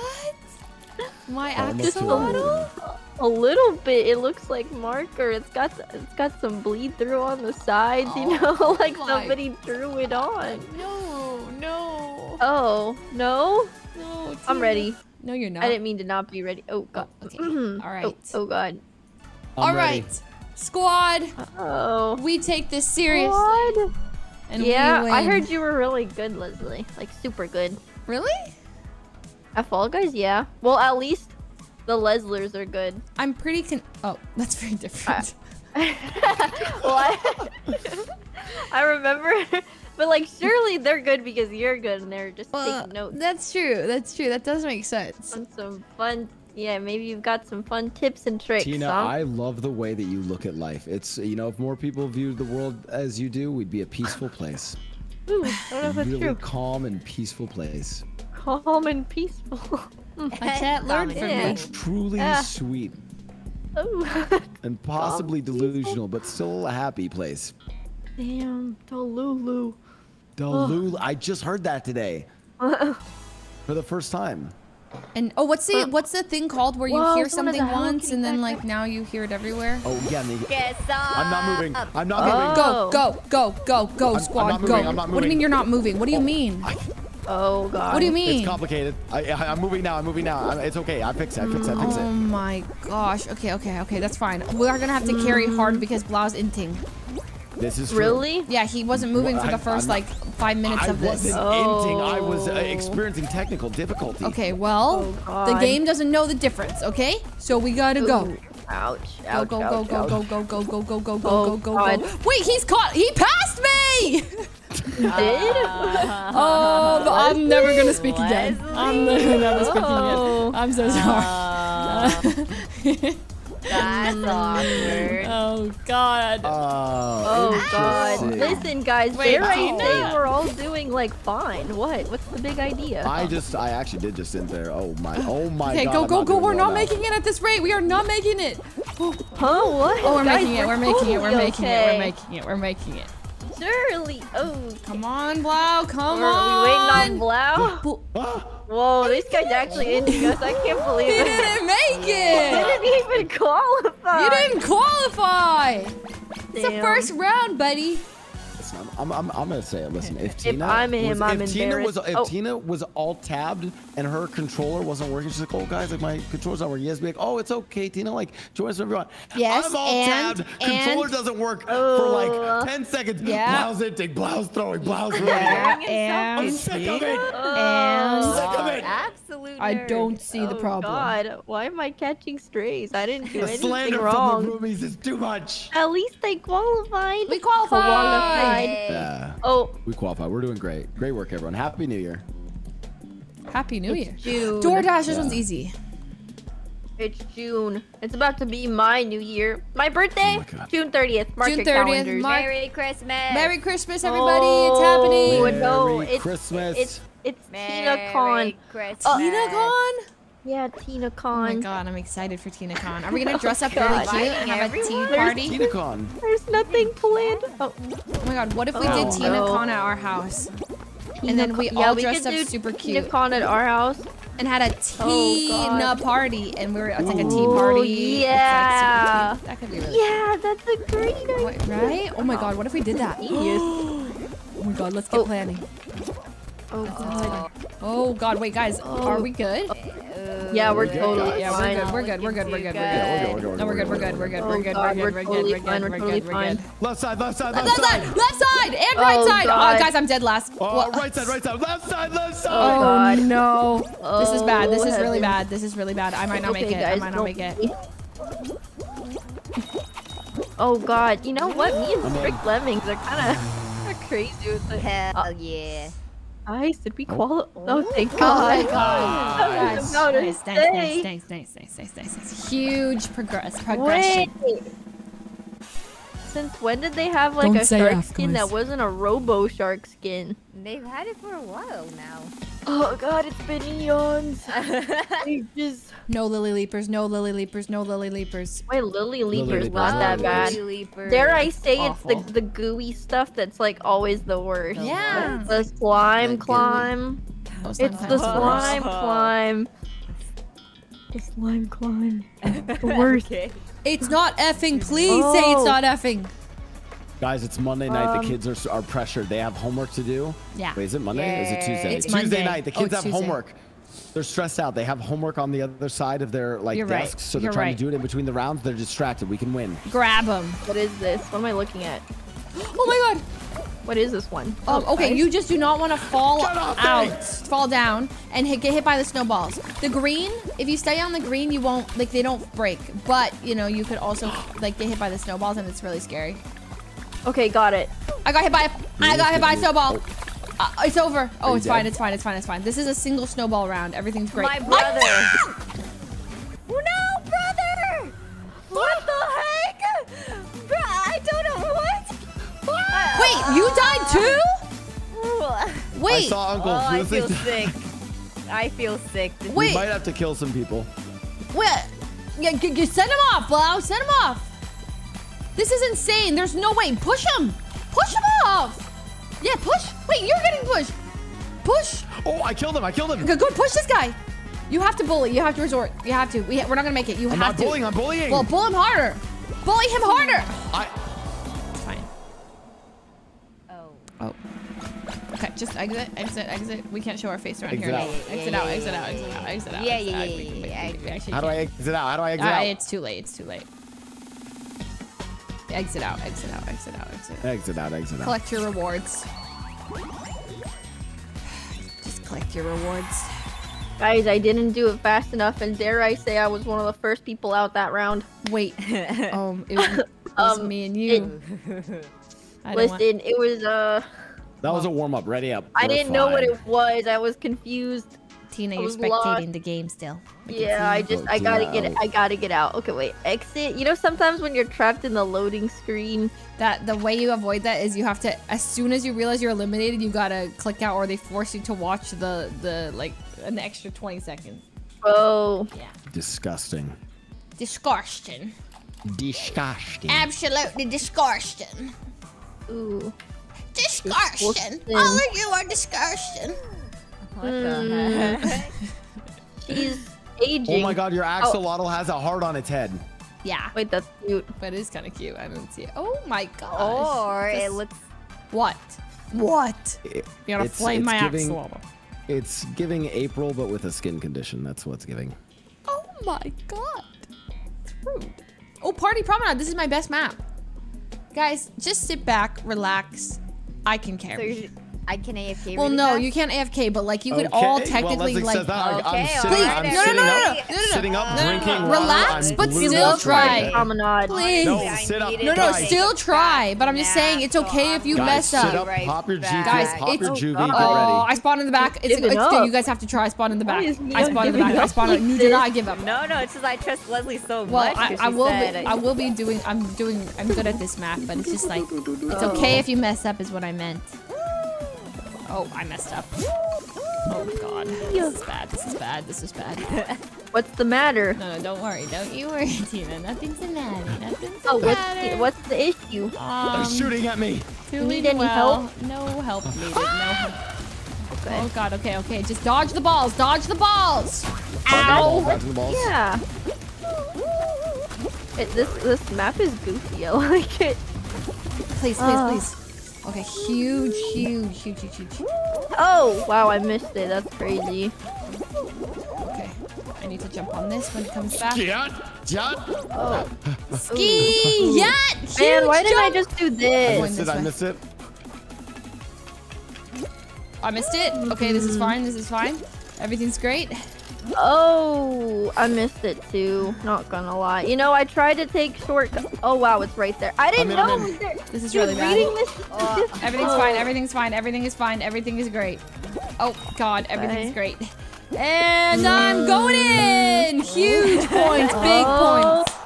My
Almost
Just a
too old.
axolotl?
A little bit. It looks like marker. It's got it's got some bleed through on the sides. You know,
Oh
like
my-
somebody drew it on.
No, no,
Oh no!
no.
I'm ready.
No, you're not.
I didn't mean to not be ready. Oh god.
okay.
Mhm.
All
Oh. Oh, god.
I'm
All
ready.
right, squad.
Oh.
We take this seriously.
What?
And
yeah,
we
I heard you were really good, Leslie. Like super good.
Really?
At Fall Guys, yeah. Well, at least the Leslers are good.
I'm pretty con. Oh, that's very different.
Uh, well, I, I remember, but like surely they're good because you're good and they're just
Well,
taking notes
that's true. That's true. That does make sense.
on some fun. Yeah, maybe you've got some fun tips and tricks.
Tina,
huh?
I love the way that you look at life. It's you know, if more people viewed the world as you do, we'd be a peaceful place.
Ooh, I don't know if that's
really
true.
calm and peaceful place.
Calm and peaceful.
My chat learned from
Yeah.
me.
Truly
Ah.
sweet
oh,
and possibly
Calm, peaceful.
delusional, but still a happy place.
damn, Delulu.
Delulu. I just heard that today for the first time.
And oh, what's the what's the thing called where you
Whoa,
hear something once and then like now you hear it everywhere?
Oh yeah, and they- I'm not moving. I'm not
Oh.
moving.
Go, go, go, go, go,
I'm
squad,
not
go.
moving, I'm not
What do you mean you're not moving? What do you oh, mean?
Oh god.
What do you mean?
It's complicated. I, I, I'm moving now. I'm moving now. I, it's okay. I fix it. I fix it. I fix
Oh my gosh. Okay, okay, okay. That's fine. We are gonna have to carry hard because Blau's inting.
This is true.
Really?
Yeah, he wasn't moving
Well,
for the 1st
I'm
like five minutes
I
of this.
wasn't inting. I was uh,
Oh.
experiencing technical difficulty.
Okay, well,
Oh,
the game doesn't know the difference, okay? So we gotta go.
Ooh, Ouch.
Go,
Ouch.
go, go,
ouch,
go,
ouch.
go, go, go, go, go, go, go,
Oh,
go, go,
God.
go. Wait, he's caught. He passed me!
You did?
Oh, but I'm never gonna speak again. I'm never, never speaking
Oh.
again. I'm so sorry.
That's awkward.
oh God.
Oh,
Oh God! Listen, guys,
Wait,
there I
Tina.
say we're all doing like fine. What? What's the big idea?
I just, I actually did just in there. Oh my, oh my
Okay,
god.
go, go, go. We're
well
not
now.
making it at this rate. We are not making it.
huh? What?
Oh, we're
Guys,
making it. We're making it. We're
totally
making it. We're making it. We're making it.
Surely. Oh.
Come on, Blau. Come
Are
on.
we waiting on Blau?
Ah.
Whoa, this guy's actually into us. I can't believe it.
He didn't make it.
He didn't even qualify.
You didn't qualify. It's the first round, buddy.
Listen, I'm, I'm, I'm gonna say it. Listen, if Tina,
I'm him,
was,
I'm
if Tina was, if
Oh.
Tina was all tabbed and her controller wasn't working, she's like, "Oh, guys, like my controller's not working." Yes, be like, "Oh, it's okay, Tina. Like, join us whenever you want."
Yes,
I'm all
and-
tabbed.
and-
Controller doesn't work for
Oh.
like 10 seconds.
Yeah.
Blau's inting, Blau's throwing, Blau's running.
Yeah,
I'm
and
sick of it.
and
Sick of it.
Absolute
I don't see the
oh,
problem.
God, why am I catching strays? I didn't do
The
anything
slander
wrong.
from the roomies is too much.
At least I qualified.
We qualified.
Qualified.
Yeah, uh,
Oh,
we qualify. We're doing great. Great work, everyone. Happy New Year.
Happy New Year.
June.
DoorDash, this
Yeah.
one's easy.
It's June. It's about to be my new year. My birthday,
Oh my
June 30th. Mark
June
your
30th,
calendars.
Mark-
Merry Christmas.
Merry Christmas, everybody. it's oh, happening.
Oh, no,
Merry
it's,
Christmas.
It's it's
Merry
Tina Con.
Christmas.
Tina uh, Con?
Yeah, Tina
Oh my god, I'm excited for Tina Con. Are we gonna dress up
God.
really cute and have a tea
Everyone?
party?
TinaCon.
There's nothing planned. Oh,
Oh my god, what if we
Oh,
did Tina
no.
Con at our house
Tina
and then we
Con- yeah,
all
we
dressed
could
up
do
super
Tina
cute
Con at our house.
and had a
Oh,
Tina
God.
party and we were it's like a tea party. It's, like,
yeah.
cute. That could be really
Yeah, that's a great idea.
Right? Oh my god, what if we did that?
Genius.
Oh my god, let's get
Oh.
planning.
Oh god.
Oh god, wait guys, oh. are we good?
Yeah, we're
Yeah,
totally
Yeah,
fine.
we're good. We're good. We're good. We're good. We're good.
we're good, we're
No, we're good. We're good. We're good. We're
Oh,
good. We're
we're
good. We're good. We're good.
we're
We're good. We're good.
Left side, left side, left
Left
side.
side, left side, and right
Oh,
side.
Oh, god.
Oh, guys, I'm dead last.
Oh, right side, right side, left side, left side.
Oh, oh
God.
no! This is bad. This
Oh,
is really bad. This is really bad. I might not make it. I might not make it.
Oh god, you know what? Me and
I'm.
Strict Lemmings are kind of are crazy with it.
Hell yeah.
Guys, did we oh. qualify? Oh, oh, thank
Oh
God.
my god!
I was about to
Nice, nice, nice, nice, nice, nice, nice, nice, nice. Huge progress. Progression.
Wait. Since when did they have like
Don't
a shark
F,
skin
guys.
that wasn't a Robo Shark skin?
They've had it for a while now.
Oh god, it's been eons. Ages.
No lily leapers. No lily leapers. No lily leapers.
My Lily Leaper's
Leapers.
not that
Oh,
bad.
Lily Leaper.
Dare I say
Awful.
it's the the gooey stuff that's like always the worst.
Yeah.
The slime
The
climb.
Oh,
It's the
sometimes worse.
slime climb. The slime climb. The worst.
Okay.
It's not effing. Please say it's
Oh.
not effing.
Guys, it's Monday night.
Um,
the kids are, are pressured. They have homework to do.
Yeah.
Wait, is it Monday? or Is it Tuesday?
It's
Tuesday
Monday.
night. The
Oh,
kids
it's
have
Tuesday.
homework. They're stressed out. They have homework on the other side of their like
You're right.
desks, so they're
You're
trying
right.
to do it in between the rounds. They're distracted. We can win.
Grab them.
What is this? What am I looking at?
Oh my god.
What is this one?
Um,
Oh,
okay,
ice?
you just do not want to fall
Get off me!
out, fall down, and hit, get hit by the snowballs. The green, if you stay on the green, you won't like they don't break. But you know you could also like get hit by the snowballs, and it's really scary.
Okay, got it.
I got hit by a, I got hit by a snowball. Uh, it's over. Oh, it's fine. It's fine. It's fine. It's fine. This is a single snowball round. Everything's great.
My brother.
no!
No, brother! What the heck? Bro, I don't know what.
Wait, you died too? Wait.
I saw Uncle
Oh, I feel sick. I feel sick. This-
We might have to kill some people.
wait. Yeah, g- g- send him off, Blau. Send him off. This is insane. There's no way. Push him. Push him off. Yeah, push. Wait, you're getting pushed. Push.
Oh, I killed him. I killed him.
Go, go push this guy. You have to bully. You have to resort. You have to. We, we're not gonna make it. You
I'm
have
not
to.
bullying. I'm bullying.
Well, pull him harder. Bully him harder.
I.
It's fine.
Oh.
Oh. Okay, just exit, exit, exit. We can't show our face around
Exit
here.
out.
Exit out, exit out, exit out, exit out.
Yeah,
exit
yeah,
out.
yeah,
We-
yeah,
we-
yeah,
we- we actually
How do I exit out? How do I exit
Uh,
out?
it's too late. It's too late. Exit out, exit out, exit out, exit out.
Exit out, exit out.
Collect your rewards. Just collect your rewards.
Guys, I didn't do it fast enough, and dare I say I was one of the first people out that round.
Wait. Um, it was, it was
Um,
me and you. I don't want-
Listen, it was uh,
That was a warm up. Ready up.
I
We're
didn't know what it was. I was confused.
Tina,
I
you're spectating
lost.
the game still. I
Yeah, I just I gotta
get
get
out.
I gotta get out. Okay, wait. Exit. You know, sometimes when you're trapped in the loading screen,
that the way you avoid that is you have to as soon as you realize you're eliminated, you gotta click out, or they force you to watch the the like an extra 20 seconds.
oh,
Yeah.
Disgusting.
Disgusting.
Disgusting.
Absolutely disgusting.
ooh.
Disgusting.
Disgusting.
All of you are disgusting.
What the heck?
She's aging.
Oh my god, your axolotl oh. has a heart on its head.
Yeah,
Wait, that's cute.
but it is kind of cute. I didn't see it. Oh my gosh.
Or it looks
What? What?
It-
You're gonna
it's-
flame
it's
my
giving-
axolotl.
It's giving April, but with a skin condition. That's what's giving.
Oh my god. It's rude. Oh, Party Promenade. This is my best map. Guys, just sit back, relax. I can
so
carry.
you're, I can AFK.
well, no,
fast?
you can't AFK, but like you could
Okay,
all technically
Leslie
like.
says that. I- I'm
Okay,
sitting,
alright,
I'm
no, no,
sitting
no, no,
up,
no, no, no,
sitting up,
no, no, no.
drinking
Relax,
water. I'm
but
blue
still
with
try.
red.
Promenade.
Please.
No,
I
sit up,
needed
No, no,
to
guys.
still
take
try,
that
but I'm just saying it's
nap,
okay
so
if you
I'm
Guys,
mess
sit
up.
up,
Right
pop your
back.
G,
Guys,
pop your
it's-
juvie,
Oh,
get
Oh,
ready.
I spawned in the back. It's,
Giving
it's still,
up.
you guys have to try. I spawned in the back.
Why is
I
Neon
spawned in the
giving
back. I
up
spawned.
like
You did
this?
not give up.
No, no, it's just I trust Leslie so much.
I,
'cause
I will. Be, I will be doing. I'm doing. I'm good at this map, but it's just like it's okay if you mess up, is what I meant. Oh, I messed up. Oh God, this is bad. This is bad. This is bad.
What's the matter?
No, no, don't worry. Don't you worry, Tina. Nothing's the matter. Nothing's the
Oh, what's the, what's the issue?
Um,
They're shooting at me.
doing
need any
well.
help?
No help needed. No help.
Okay.
Oh God. Okay. Okay. Just dodge the balls. Dodge the balls.
Ball,
Ow.
dodging the balls.
Yeah. It, this this map is goofy. I like it.
Please, please,
Uh.
please. Okay. Huge, huge, huge, huge, huge.
Oh wow, I missed it. That's crazy.
Okay. I need to jump on this when it comes back.
Jut, jut.
Oh
Ski yacht. Huge
man, why didn't I just do this?
I missed it. I missed it.
I missed it. Okay, this is mm-hmm. fine. This is fine. Everything's great.
Oh, I missed it too. Not gonna lie. You know, I tried to take shortcut. Oh wow, it's right there. I didn't
in,
know
I'm
it
in.
was there.
This is
Dude,
really bad.
this.
Oh,
Everything's fine. Oh. Everything's fine. Everything is fine. Everything is great. Oh God, everything's
Okay.
great. And I'm going in. Huge points. Big
Oh.
points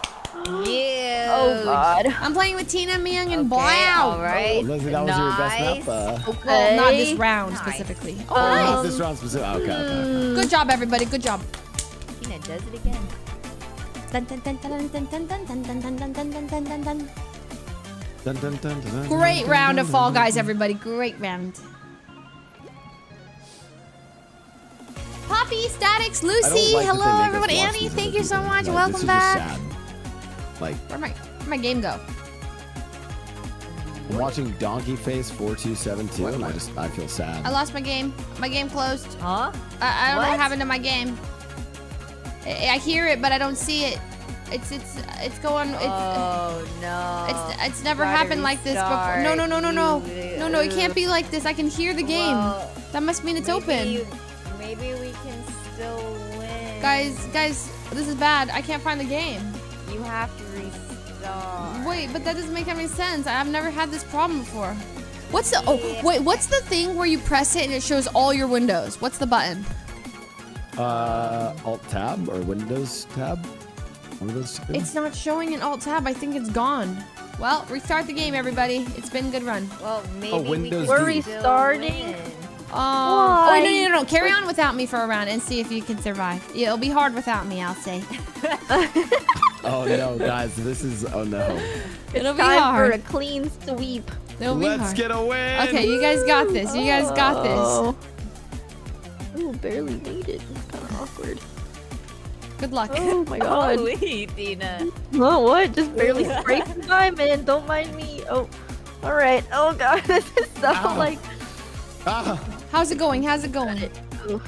yeah.
Oh god.
I'm playing with Tina, Myung, and
okay,
Blau.
All right.
Oh, that was your best map. Uh...
Okay.
Well, not this round
nice.
specifically.
Oh, um,
nice.
This round specifically. Okay, okay,
okay,
Good job, everybody. Good job.
Tina does it again.
Great round of Fall Guys, everybody. Great round. Poppy, Statics, Lucy,
like
hello everyone. Annie, thank you so much.
Like,
Welcome back
sad. Like,
Where'd my, where'd my game go?
I'm watching Donkey Face 4272 and I just, I feel sad.
I lost my game. My game closed.
Huh?
I, I don't know what
What?
happened to my game. I, I hear it, but I don't see it. It's it's it's going. It's
oh no.
it's it's never
Gotta
happened like this before. No no no no no
restart.
no no. It can't be like this. I can hear the game.
Well,
that must mean it's
maybe
open.
you- maybe we can still win.
Guys guys, this is bad. I can't find the game.
You have to restart.
Wait, but that doesn't make any sense. I've never had this problem before. What's the oh
Yeah.
wait? What's the thing where you press it and it shows all your windows? What's the button?
Uh, Alt Tab or Windows Tab? One of those. two?
It's not showing an alt tab. I think it's gone. Well, restart the game, everybody. It's been a good run.
Well, maybe
Oh,
we
Windows
can
We're
D.
still
restarting?
Win.
Um, oh, no, no, no, no. Carry on without me for a round and see if you can survive. It'll be hard without me, I'll say.
Oh no, guys, this is. Oh no.
It's
It'll be
time
hard.
for a clean sweep.
It'll be
Let's
hard.
get a win.
Okay, you guys got this. You guys got this.
Oh. Barely made it. It's kind of awkward.
Good luck.
Oh my god.
Holy, Tina.
Oh, what? Just barely scraped the diamond. Don't mind me. Oh, all right. Oh god, this is so
Ow.
like.
Ah,
How's it going? How's it going?
Ooh.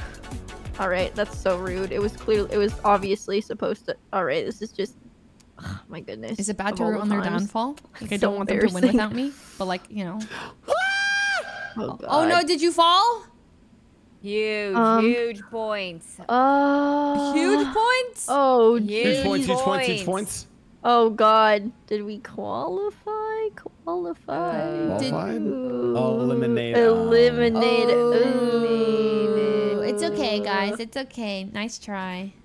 All right, that's so rude. It was clear. It was obviously supposed to. All right, this is just. my goodness.
Is it bad to
all
root
the
on their downfall? Like I don't want them to win without me, but like you know.
Oh,
Oh no! Did you fall?
Huge,
Um,
huge points.
Uh,
Huge points.
Oh,
Huge
Huge points, huge points, huge
points.
points.
oh God. Did we qualify? Qualify.
Uh,
Did-
Qualified?
Ooh.
Eliminate.
Eliminate.
Oh,
Eliminated.
it's okay, guys. It's okay. Nice try.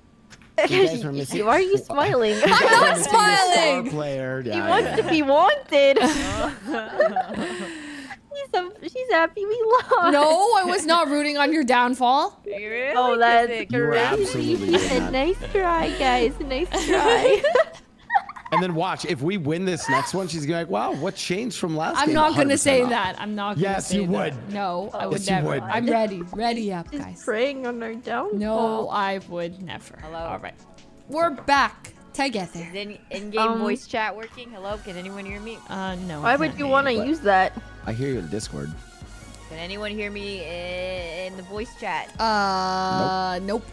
You guys were missing-
Why are you smiling?
I'm not
We're missing the star
smiling.
Player.
She
Yeah,
wants
yeah.
to be wanted. she's, a, she's happy we lost.
No, I was not rooting on your downfall.
Really?
Oh, that's
Kizik?
You were
crazy.
absolutely
She said, nice try, guys. Nice try.
And then watch, if we win this next one, she's gonna be like, "Wow, what changed from last
I'm
game?"
not gonna say
not.
that. I'm not. Gonna
Yes,
say
you
that.
would.
No, I would
Yes,
never.
would.
I'm ready. Ready up,
She's
guys.
preying on our downfall.
No, I would never.
Hello?
All right, we're back together.
Is in, in-game
Um,
voice chat working? Hello, can anyone hear me?
Uh, no.
Why would you want to use that?
I hear you in Discord.
Can anyone hear me in, in the voice chat?
Uh, nope.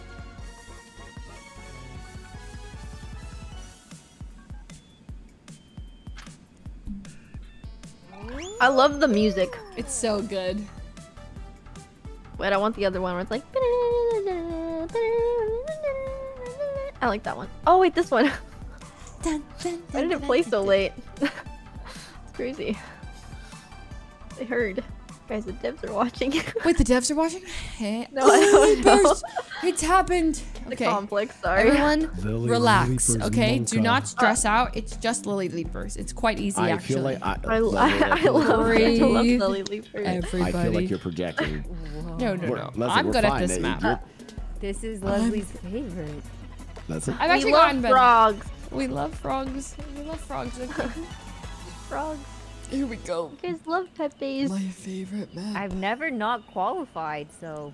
I love the music.
It's so good.
Wait, I want the other one where it's like. I like that one. Oh wait, this one.
Dun, dun,
Why did it play
dun,
so
dun.
late? it's crazy. They heard. Guys, the devs are watching.
Wait, the devs are watching? Hey.
No, I don't oh, know.
there's- It's happened.
The
Okay.
complex, sorry.
Everyone,
Lily
relax,
Leapers
okay? Do not stress out. It's just Lily Leapers. It's quite easy,
I
actually.
feel like I,
I,
Lily,
I, I
feel like-
love, I love
Breathe.
Lily Leapers.
Everybody.
I feel like you're projecting.
No, no,
We're-
no.
Leslie,
I'm
we're
good at this
Hey,
map.
you're-
This is Leslie's favorite.
That's it.
I've
we
actually
love
gotten better.
frogs.
We love frogs. We love frogs.
Frogs.
Here we go.
You guys love Pepe's.
My favorite map.
I've never not qualified, so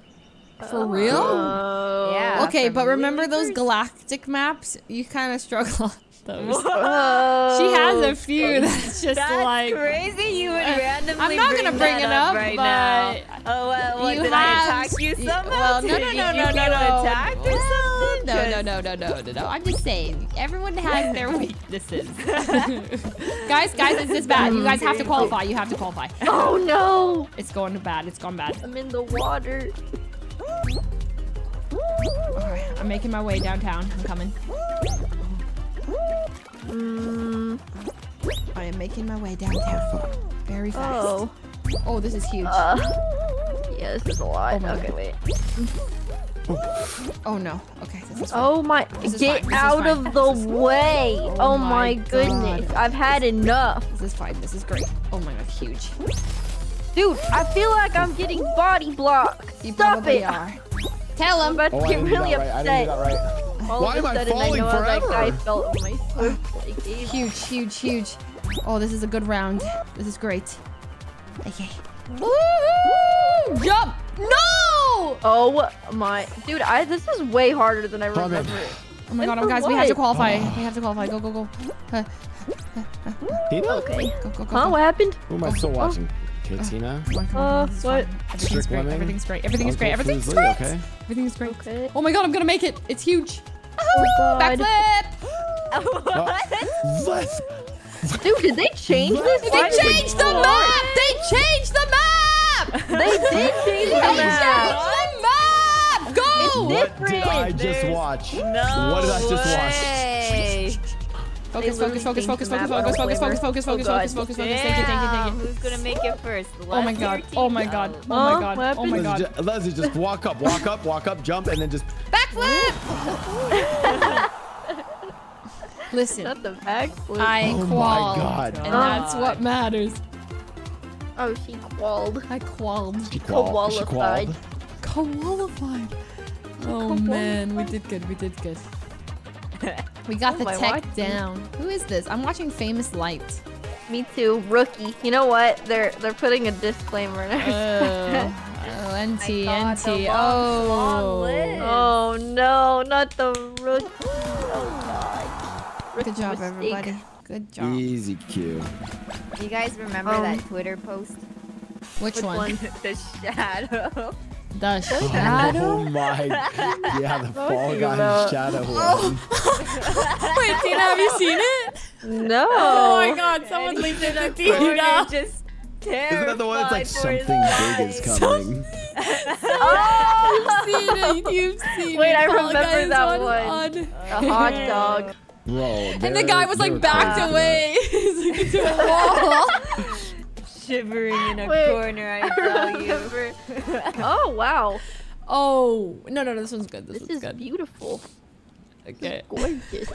For real?
Oh.
Yeah.
okay, but remember those galactic maps? You kind of struggle on those.
Oh.
She has a few that's just
That's
like.
crazy. You would
Uh,
randomly.
I'm not gonna bring it up,
right
but
now. Oh well, what,
you
did
have
I attack you
y-
somehow?
well, no,
Did
no,
you-
no,
you
no, no,
feel
no.
attacked or
Well,
something?
No,
'Cause-
no, no, no, no, no, no. I'm just saying, everyone has their weaknesses. guys, guys, it's this bad. You guys have to qualify. You have to qualify.
Oh no!
It's going bad. It's gone bad.
I'm in the water.
Alright, I'm making my way downtown. I'm coming.
Mm,
I am making my way downtown. Very fast.
oh.
Oh, this is huge.
Uh. Yeah, this is a lot.
Oh my
okay,
God.
wait.
Oh no. Okay, this.
Oh my!
This
Get
this
out
fine,
of the way!
Oh
Oh,
my
my goodness! I've had enough,
This is fine. This is great. Oh my god, huge.
Dude. I feel like I'm getting body blocked.
You
Stop it!
are. Tell him.
about to
Oh, I
get
didn't
really
that right. I
upset.
that right.
All
Why
of
am
sudden, I
falling
know like I
forever?
felt my foot like
Huge, huge, huge. Oh, this is a good round. This is great. Okay. Woo! Jump! No!
Oh my, dude! I this is way harder than I
Come in.
remember.
Oh my god, oh,
for
guys, we have to
what?
qualify. We have to qualify. Go, go, go. Uh,
Tina?
Okay.
go, go, go.
Huh? What happened?
Who am I still watching? Okay, Tina.
Come on, come on,
Uh, what?
Everything's great. Everything's great. Everything's great. Everything's great.
Okay.
Everything's great.
Okay.
Oh my god, I'm gonna make it. It's huge.
Oh god.
Backflip.
Let's
Dude, did they change this?
They
Why
changed the map. They changed the map.
They did change the
They
map.
changed the map. Go.
What did I just
There's
watch?
No
What did I just watch?
Way.
Focus,
They
focus, focus,
literally
focus,
changed the
focus,
map
focus,
out of
focus, focus,
flavor.
focus, focus,
god.
focus, focus, focus. Thank you, thank you,
Damn,
thank you.
Who's gonna make it first?
Oh my god. Oh my god. Oh
Huh?
my god.
What
Oh my
happened?
god. My
Leslie,
god.
ju- Leslie, just walk up, walk up, walk up, jump, and then just.
Backflip. Listen,
Not the backflip.
I
Oh my
qualled,
God.
and that's what matters.
Oh, she qualled.
I qualled.
She qual- she
Qualified.
Qualified. Oh man, we did good. We did good. We got the tech
watch.
down. Who is this? I'm watching Famous Light.
Me too. Rookie. You know what? They're they're putting a disclaimer in our
Oh, oh NT,
thought the
NT.
long, long
Oh.
list.
Oh no, not the rookie. Oh god.
Good job,
mistake.
everybody. Good job.
Easy Q.
Do you guys remember
Um,
that Twitter post?
Which,
Which
one?
one?
the shadow.
The oh shadow.
Oh my. God. Yeah, the Fall
Talking
Guys
about-
shadow
Oh. Wait, Tina, have you seen it?
No.
Oh my god, someone linked it to Tina.
just
Isn't that the one that's like something
his
big is coming?
Oh,
You've seen it. You've seen
Wait,
it.
I
Fall
remember
Guys
that
on-
one.
on-
a hot dog.
Bro.
And the guy was like backed away. He's like into a wall.
Shivering in a
Wait.
corner, I tell you.
Remember- oh wow,
Oh no no no! This one's good. This,
this
one's
is
good.
beautiful.
Okay.
Gorgeous.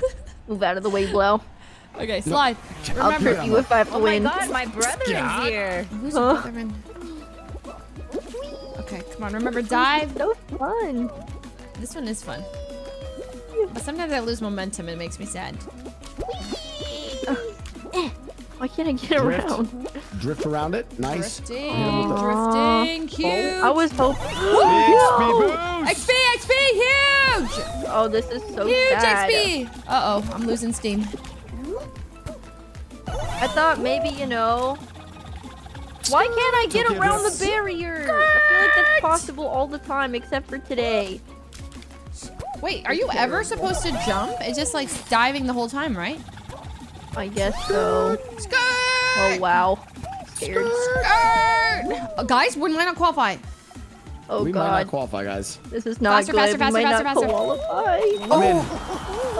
Move out of the way, Blau.
Okay. Slide.
I'll
Remember.
trip you if I have to
Oh my god, my brother
Yeah.
is here.
Who's
Huh?
your brother man? Okay, come on. Remember, dive.
So fun.
This one is fun. But sometimes I lose momentum. And it makes me sad.
Why can't I get
Drift.
around?
Drift around it. Nice.
Drifting,
Aw.
drifting, huge.
I was hoping.
Big speed boost.
XP, XP, huge,
Oh, this is so
huge
sad.
XP. Uh oh, I'm losing steam.
I thought maybe you know. Why can't I get around the
this-
barrier? I feel like that's possible all the time except for today.
Wait, are you ever supposed to jump? It's just like diving the whole time, right?
I guess so.
Skirt.
Oh wow. Scared.
Skirt. Uh, guys, we might not qualify.
Oh
we might not qualify, guys.
This is not
Faster,
good.
faster,
we
faster,
might
faster,
not
faster.
qualify.
I'm.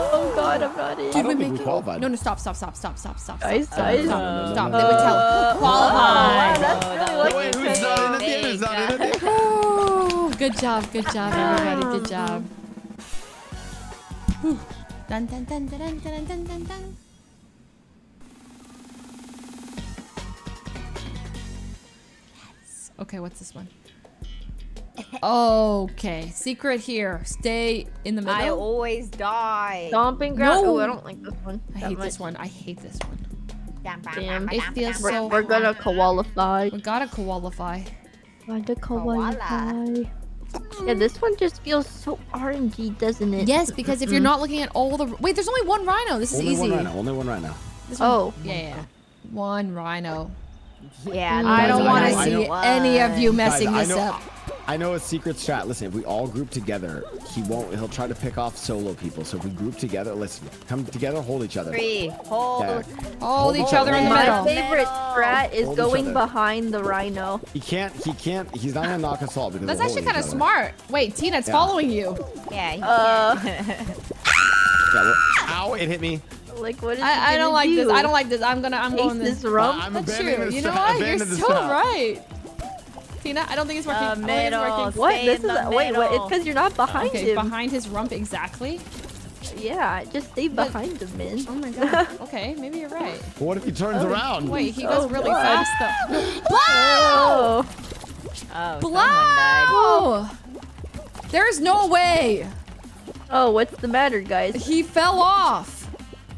Oh god, I'm not in.
I don't
we
think
make
we
it?
qualified.
No, no, stop, stop, stop, stop, stop, stop.
Guys,
stop,
guys.
Stop,
Uh,
stop.
no,
They would tell.
Uh,
Qualify.
Oh, that's really
Oh,
lucky.
Wait, who's not in at the end? Who's not in at the end?
Oh, good job, good job, everybody. Good job. Whew. Dun dun dun dun dun dun dun dun Okay, what's this one? Okay, secret here. Stay in the middle.
I always die.
Stomping ground.
No.
Oh, I don't like this one.
I hate
much.
this one. I hate this one.
Damn.
It feels
We're,
so.
we're gonna qualify.
We gotta qualify.
Gotta
Koala.
qualify. Yeah, this one just feels so RNG, doesn't it?
Yes, because if you're not looking at all the wait, there's only one rhino. This is
Only
easy.
one right now. Only one right now.
This one-
Oh.
yeah, yeah. One rhino.
Yeah.
I don't want to see
know-
any of you messing
Guys,
this
I know,
up.
I know a secret strat. Listen, if we all group together, he won't. He'll try to pick off solo people. So if we group together, listen, come together, hold each other.
Three. Hold.
Yeah.
Hold each
Hold
other in the
on.
My favorite strat is
Hold
going behind the rhino.
He can't. He can't. He's not gonna knock us all because
That's actually kind of smart. Wait, Tina, it's
Yeah.
following you.
Yeah. he
Uh.
Yeah, we're- ow! It hit me.
Like, what is he
I, I don't like
do?
this. I don't like this. I'm gonna. I'm
Taste
going this.
this rum?
I'm
That's
abandoning
true. You know what? You're
Abandon
so
strat.
right. Tina, I don't think it's working. I
Uh,
don't it's working.
What?
Stay
This
in
is
the
wait. What? It's because you're not behind
Okay,
him.
behind his rump exactly.
Yeah, just stay
But-
behind him, man.
Oh my god. Okay, maybe you're right.
What if he turns around?
Wait, he
Oh,
goes really
God.
fast though.
Oh.
Oh, someone died.
Blau! There's no way.
Oh, what's the matter, guys?
He fell off.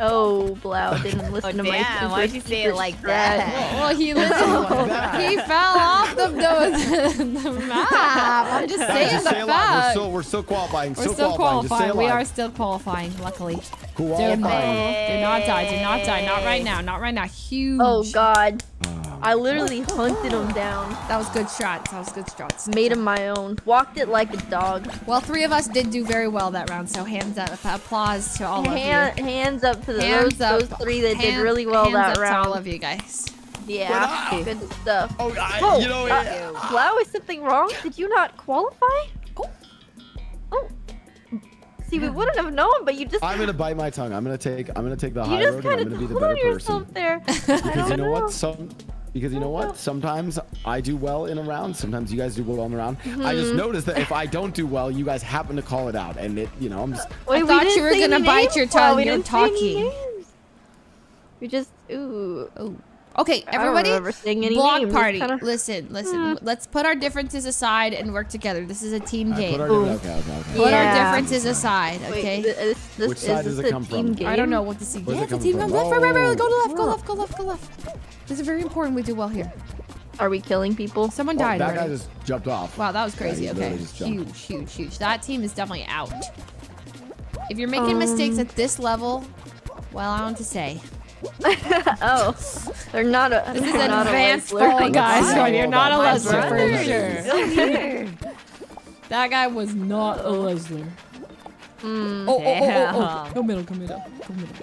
Oh, Blau didn't oh, listen to my
damn,
super
why'd you say it like that?
Well, he oh, literally he fell off the, the, the map. I'm just
Guys,
saying
just
the
stay alive. We're
fact.
still, we're still qualifying.
We're
still,
still
qualifying. Just stay
qualifying. We are still qualifying, luckily. Do
Qualifying.
not, do not die. Do not die. Not right now. Not right now. Huge.
Oh God,
Oh,
I literally hunted him down,
That was good shots. That was good shots.
made him my own, walked it like a dog.
Well, three of us did do very well that round, so hands up. Applause to all of
Hand, hands up to
you.
those,
up.
those three that did really well
hands
that
up
round.
to all of you guys.
Yeah,
What
good stuff.
Oh, I,
Oh,
you know,
uh,
it-
Blau, is something wrong? Did you not qualify?
Oh.
Oh. See, we wouldn't have known, but you just
I'm gonna bite my tongue. I'm gonna take. I'm gonna take the
you
high road. and I'm gonna be the
told
better
on yourself
person.
there.
Because you
don't
know what? Some. Because you know what? Sometimes I do well in a round. Sometimes you guys do well in a round. I
Mm-hmm.
just noticed that if I don't do well, you guys happen to call it out, and it, you know, I'm just.
Wait,
I
we
thought
didn't
you were gonna bite
names,
your
Blau.
tongue.
We
You're
didn't say any
talking.
names. We just ooh.
Oh. Okay, everybody.
any
block
names.
Party.
kinda-
Listen, listen. Let's put our differences aside and work together. This is a team
I
game.
put our, okay, okay, okay.
Put our differences aside, okay?
th- this, this
Which
is
side
this
does it come
team
from?
game?
I don't know what to see.
Where's
Yeah, it's a
coming
team game.
from?
Left, right, right, right. Go
Oh.
left, go left, go left, go left. This is very important. We do well here.
Are we killing people?
Someone
Oh,
died
that guy just jumped off.
Wow, that was crazy.
he
Okay,
literally just
huge, huge, huge. That team is definitely out. If you're making mistakes
Um.
at this level, well, I don't know to say.
oh, they're not a.
This is an
not a
advanced
Lesler.
Fall Guys one. You're not a
my
Lesler for sure.
Still here.
That guy was not a Leslie.
Mm,
Oh, oh, oh, oh, oh.
Damn.
Go middle, go middle, go middle.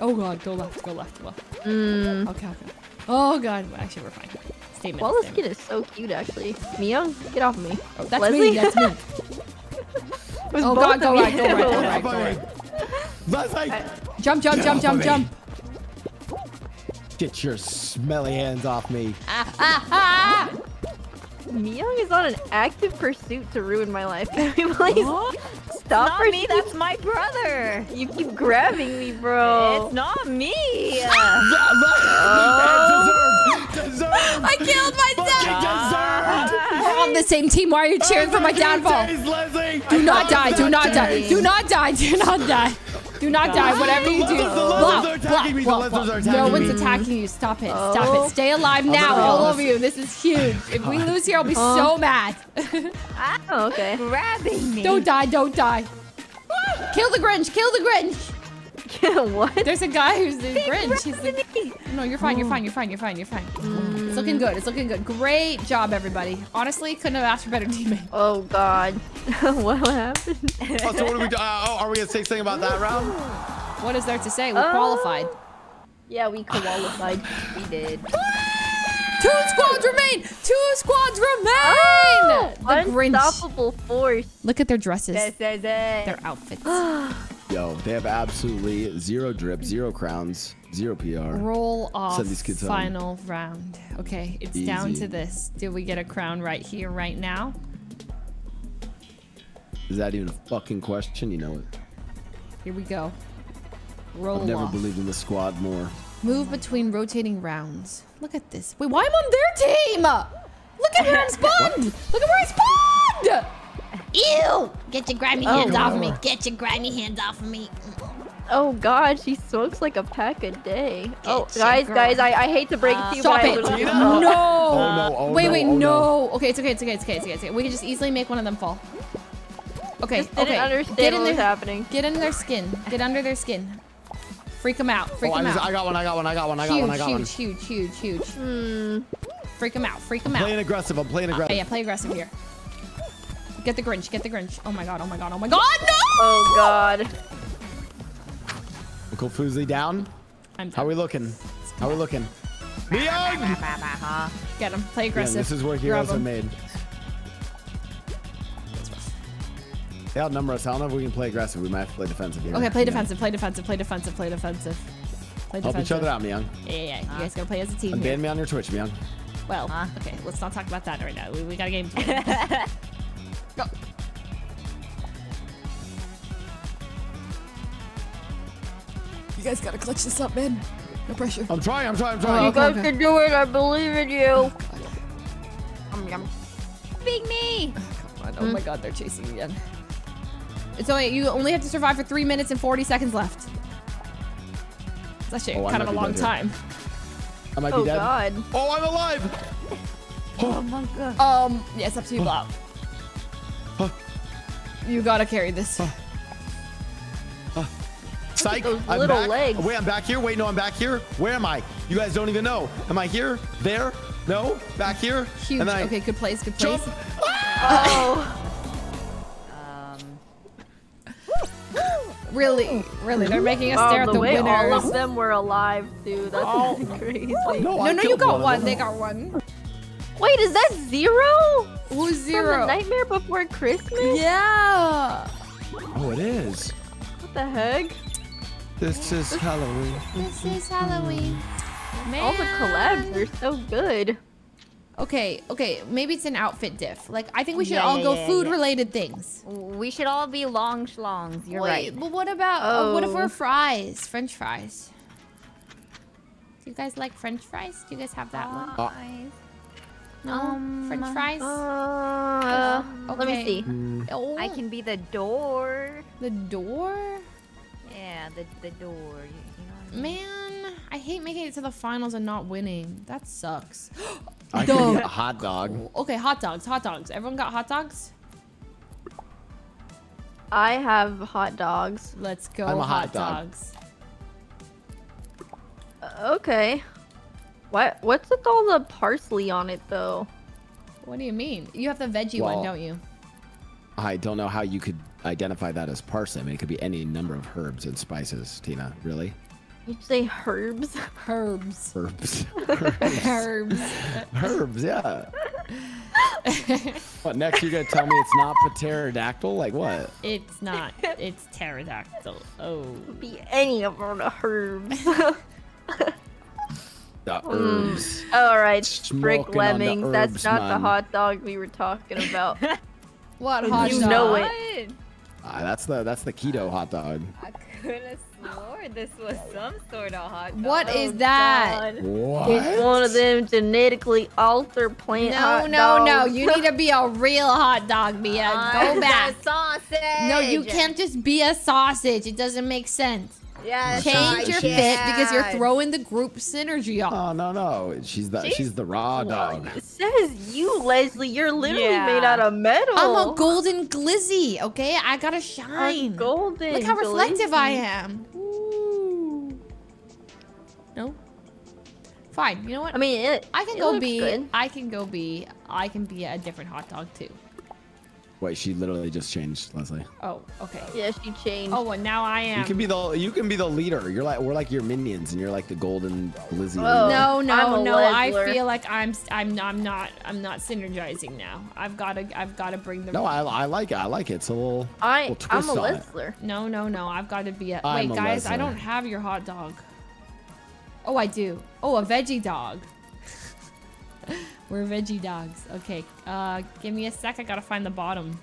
Oh god, go left, go left, go left.
mm.
Okay, okay. Oh god, actually we're fine. Stay middle,
Wallace
stay
kid is so cute, actually. Mia, get off of me.
Oh, that's
Leslie?
me, that's me. Oh god, go
you.
right, go right, go
Get
right, go right.
me. Leslie!
Jump, jump, jump,
off
jump,
of
jump.
Get your smelly hands off me.
Ah, ah, ah!
Myung is on an active pursuit to ruin my life. Can we please stop
Not
her?
me, that's my brother.
You keep grabbing me, bro.
It's not me. Oh.
Deserved! Deserved!
I killed myself!
Fucking deserved!
We're on the same team. Why are you cheering for my downfall?
Days,
Do not die. Do not die. Do not die. Do not die. Do not die. Whatever you do.
The lizards
Blah,
are attacking me. The
blah,
lizards
blah,
are
blah.
attacking
No one's attacking you. Stop it. Stop
Oh.
it. Stay alive now, all
honest.
over you. This is huge. If we lose here, I'll be so mad.
Oh, okay.
Grabbing me.
Don't die. Don't die. Kill the Grinch. Kill the Grinch.
what?
There's a guy who's the Grinch. He's the... No, you're fine. You're fine. You're fine. You're fine. You're fine. It's looking good. It's looking good. Great job, everybody. Honestly, couldn't have asked for better teammates.
Oh God. what happened?
Oh, so what are we do? Uh, oh, are we gonna say something about that round?
What is there to say? We
Uh,
qualified.
Yeah, we qualified.
We did.
Two squads remain. Two squads remain.
Oh,
the Grinch.
Unstoppable force.
Look at their dresses.
This is it.
Their outfits.
Yo, they have absolutely zero drip, zero crowns, zero PR.
Roll off
Send these kids home.
final round. Okay, it's down to this. Did we get a crown right here, right now?
Is that even a fucking question? You know it.
Here we go. Roll
I've never
off.
believed in the squad more.
Move between rotating rounds. Look at this. Wait, why am I on their team? Look at where I'm spawned. Look at where I spawned.
Ew! Get your grimy
Oh,
hands off
wow.
me. Get your grimy hands off of me.
Oh God, she smokes like a pack a day. Oh,
Get your
guys,
girl.
guys, I, I hate to break it to you,
Stop
but I
it. No.
oh.
no, oh
wait, wait,
oh
no.
no.
Okay, it's okay, it's okay, it's okay, it's okay, it's okay. We can just easily make one of them fall. Okay,
Just didn't
okay.
understand
Get in
what was
their,
happening.
get in their skin. Get under their skin. Freak them out. Freak
Oh, I,
them
just,
out.
I got one, I got one, I got one, I got
huge,
one, I got one.
huge, huge, huge, huge.
Hmm.
Freak them out. Freak them out.
Playing aggressive, I'm playing
Uh,
aggressive.
yeah, play aggressive here. Get the Grinch. Get the Grinch. Oh my god. Oh my god. Oh my god. No!
Oh God.
Uncle Fuslie down.
I'm
How we looking? How we looking? Leon!
Get him. Play
Yeah,
aggressive.
this is where heroes are made. They outnumber us. I don't know if we can play aggressive. We might have to play defensive here.
Okay, play
Yeah.
defensive. Play defensive. Play defensive. Play defensive. Play
Help
defensive.
each other out, Myung.
Yeah, yeah, yeah. You uh-huh. guys gotta play as a team
ban me on your Twitch, Myung.
Well,
Huh?
okay. Let's not talk about that right now. We, we got a game to win. Go. You guys gotta clutch this up, man. No pressure.
I'm trying, I'm trying, I'm
Oh,
trying.
You
okay,
guys
okay.
can do it. I believe in you. Um, yum.
Big me.
Come on. Oh my god, they're chasing me again. It's only you only have to survive for three minutes and 40 seconds left. It's actually
Oh,
kind of a long
dead here.
time.
I might
Oh
be dead.
Oh God.
Oh, I'm alive!
Oh my god.
Um, yeah, it's up to you, Blau.
Huh.
You gotta carry this.
Psych!
those
I'm
little
back.
legs.
Wait, I'm back here. Wait, no, I'm back here. Where am I? You guys don't even know. Am I here? There? No? Back here?
Huge.
And I
Okay, good place, good place.
jump.
Oh.
Um.
Really, really, they're making us
Oh,
stare at
the
the
way
winners.
all of them were alive dude. That's
Oh.
crazy.
No,
no, no, you got
of
one. They got one.
Wait, is that zero?
Who's
From
zero?
the Nightmare Before Christmas?
Yeah.
Oh, it is.
What the heck?
This is Halloween.
This is Halloween. Man.
All the collabs are so good.
Okay, okay, maybe it's an outfit diff. Like, I think we should
Yeah,
all
yeah,
go
yeah,
food
yeah.
related things.
We should all be long schlongs. You're
Wait,
right.
but what about, uh, what if
Oh.
we're fries? French fries. Do you guys like French fries? Do you guys have that one?
Uh,
No? French fries?
Uh, Let me see.
mm,
oh,
I can be the door.
The door?
Yeah, the the door. You, you know I mean?
Man, I hate making it to the finals and not winning. That sucks.
I
Dog.
can be a hot dog.
Okay, hot dogs, hot dogs. Everyone got hot dogs?
I have hot dogs.
Let's go,
I'm a
hot,
hot dog.
dogs.
Uh, okay. What? What's with all the parsley on it though?
What do you mean? You have the veggie
Well,
one, don't you?
I don't know how you could identify that as parsley. I mean, it could be any number of herbs and spices. Tina, really?
You say herbs?
Herbs.
Herbs.
Herbs.
herbs, yeah. what next? You're gonna tell me it's not pterodactyl? Like what?
It's not. It's pterodactyl. Oh.
Be any of the herbs.
The herbs.
All right,
Smoking
Brick
on the
Lemmings. That's
herbs,
not the hot dog we were talking about.
What
You
hot dog?
know it.
Ah, that's the that's the keto hot dog.
I could have swore this was some sort of hot dog.
What is
Oh,
that?
What?
It's one of them genetically altered plant
No,
hot
no, no.
dogs.
You need to be a real hot dog, Mia.
I'm
Go
a
back.
sausage.
No, you can't just be a sausage. It doesn't make sense.
Yes,
Change
I
your fit because you're throwing the group synergy off.
Oh no no, she's the she's, the raw dog.
It says you, Leslie. You're literally
Yeah.
made out of metal.
I'm a golden glizzy, okay? I gotta
A
shine.
golden.
Look how reflective I am. Ooh. No? Fine. You know what?
I mean, it.
I can
it
go
looks
be.
good.
I can go be. I can be a different hot dog too.
Wait, she literally just changed, Leslie.
Oh, okay.
Yeah, she changed.
Oh, and now I am.
You can be the you can be the leader. You're like we're like your minions, and you're like the golden Lizzie.
Oh.
leader.
No, no,
a
no. I feel like I'm. I'm. I'm not. I'm not synergizing now. I've got to. I've got to bring the.
No, I, I like it. I like it. It's a little.
I,
little
I'm a
twist on it.
Lesler.
No, no, no. I've got to be a.
I'm
Wait,
a
guys. I don't have your hot dog. Oh, I do. Oh, a veggie dog. We're veggie dogs. Okay. Uh, give me a sec. I gotta find the bottom.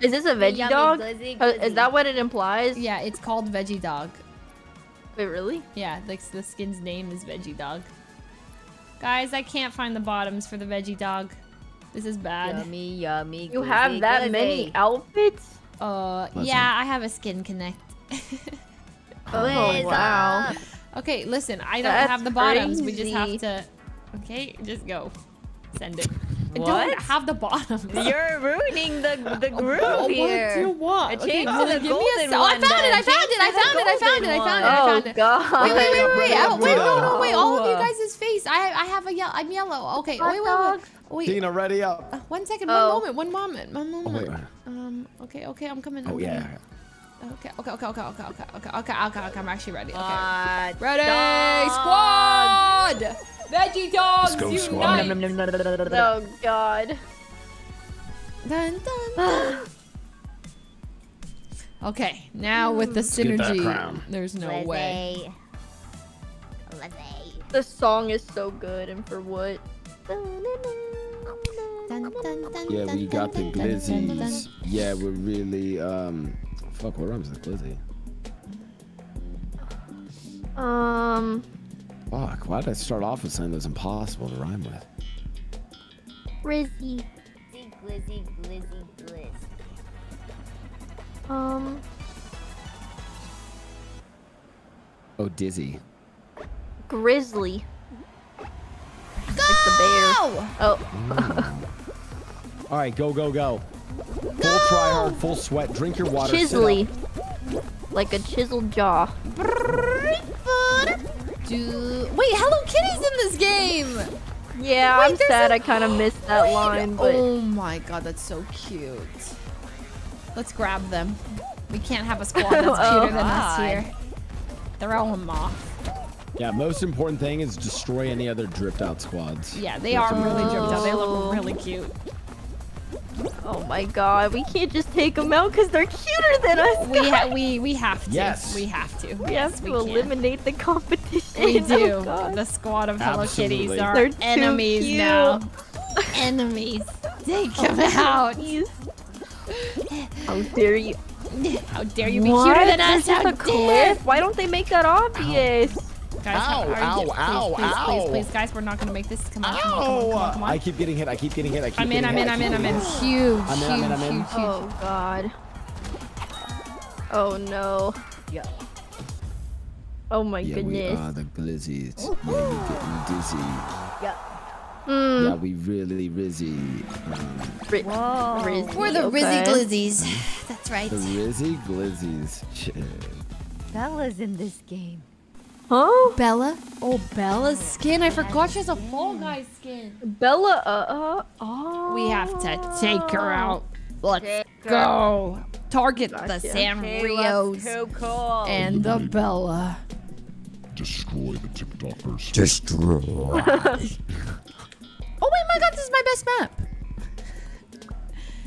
Is this a veggie
Yummy,
dog?
glizzy,
Uh, Is that what it implies?
Yeah, it's called veggie dog.
Wait, really?
Yeah, like the skin's name is veggie dog. Guys, I can't find the bottoms for the veggie dog. This is bad.
Yummy, yummy.
You
glizzy,
have that
glizzy.
many outfits?
Uh,
Listen.
yeah, I have a skin connect.
Oh, wow.
Okay, listen, I don't
That's
have the bottoms. We just have to. Okay, just go. Send it.
What?
don't have the bottoms.
You're ruining the the groove
Oh, what do you want?
A
Okay,
change
well,
to the
give me a
golden
sec. Oh, I
one
found it! I found it! I found it! I found it! I found it! I
Oh,
found it!
God.
Wait, wait, wait, wait, wait! Oh, wait, no, no, wait! All of you
Oh.
guys' face. I, I have a yellow. I'm yellow. Okay.
Hot
wait, wait, wait. Wait.
Tina, ready up.
Uh, one second.
Oh.
One moment. One moment. One
Oh,
moment.
wait, wait.
Um. Okay. Okay. I'm coming.
Oh
I'm
yeah.
coming. Okay. Okay. Okay. Okay. Okay. Okay. Okay. Okay. Okay. Okay. I'm actually ready. Okay.
Hot
Ready,
dog.
squad! Veggie dogs
go,
unite!
squad.
Oh, God.
Dun, dun. okay, now with the synergy, there's no way.
Lizzie. Lizzie.
The song is so good, and for what?
Dun, dun, dun,
Yeah,
dun,
we got the
dun, dun, dun, dun,
glizzies. Yeah, we're really um. Fuck, what rhymes with glizzy?
Um,
Fuck, why did I start off with something that's impossible to rhyme with?
Rizzy.
Glizzy, glizzy, glizzy, glizz.
Um,
Oh, dizzy.
Grizzly. Like the bear. Oh,
All right, go, go, go. Full try hard, full sweat. Drink your water. sit
chiselly.
up.
Like a chiseled jaw.
Do- Wait, Hello Kitty's in this game!
Yeah,
Wait,
I'm sad
a
I kind of missed that
Wait,
line, but
Oh my god, that's so cute. Let's grab them. We can't have a squad that's
Oh,
cuter than us oh,
God.
here. Throw them off.
Yeah, most important thing is destroy any other dripped out squads.
Yeah, they are really dripped out. They
Oh.
look really cute.
Oh my god, we can't just take them out because they're cuter than us.
We ha- we we have to.
Yes.
We have to.
We
yes,
have to
we can.
eliminate the competition.
We
Oh,
do.
God.
the squad of Hello
Absolutely.
Kitties are
They're too
enemies
cute.
now. enemies. Take oh, them out.
Please. How dare you?
How dare you be
What?
cuter than us?
This
How
a
dare
cliff. Why don't they make that obvious?
Guys,
Ow,
are
ow,
you,
ow,
please, please,
ow.
please, please, guys, we're not gonna make this. Come on, come on, come on, come on, come on.
I keep getting hit. I keep getting hit. I keep
I'm in, I'm
hit.
in,
I
I'm in, I'm in. Huge,
I'm in, I'm in, I'm in.
huge, huge, huge.
Oh god. Oh no.
Yeah.
Oh my
Yeah, we are the glizzies. Yeah, you're getting dizzy.
Yeah.
Mm,
Yeah, we really rizzy. Um,
Ri-
Whoa.
Rizzy,
We're the
okay.
Rizzy Glizzies. That's right.
the rizzy glizzies.
Bella's in this game.
Huh?
Bella? Oh, Bella's skin. I forgot she has a Fall Guy skin.
Bella, uh, uh, oh.
We have to take her out. Let's
Okay,
go. Target the
Gotcha.
Sanrios
Too
and the Bella.
Destroy the TikTokers.
Destroy.
Oh wait, my god, this is my best map.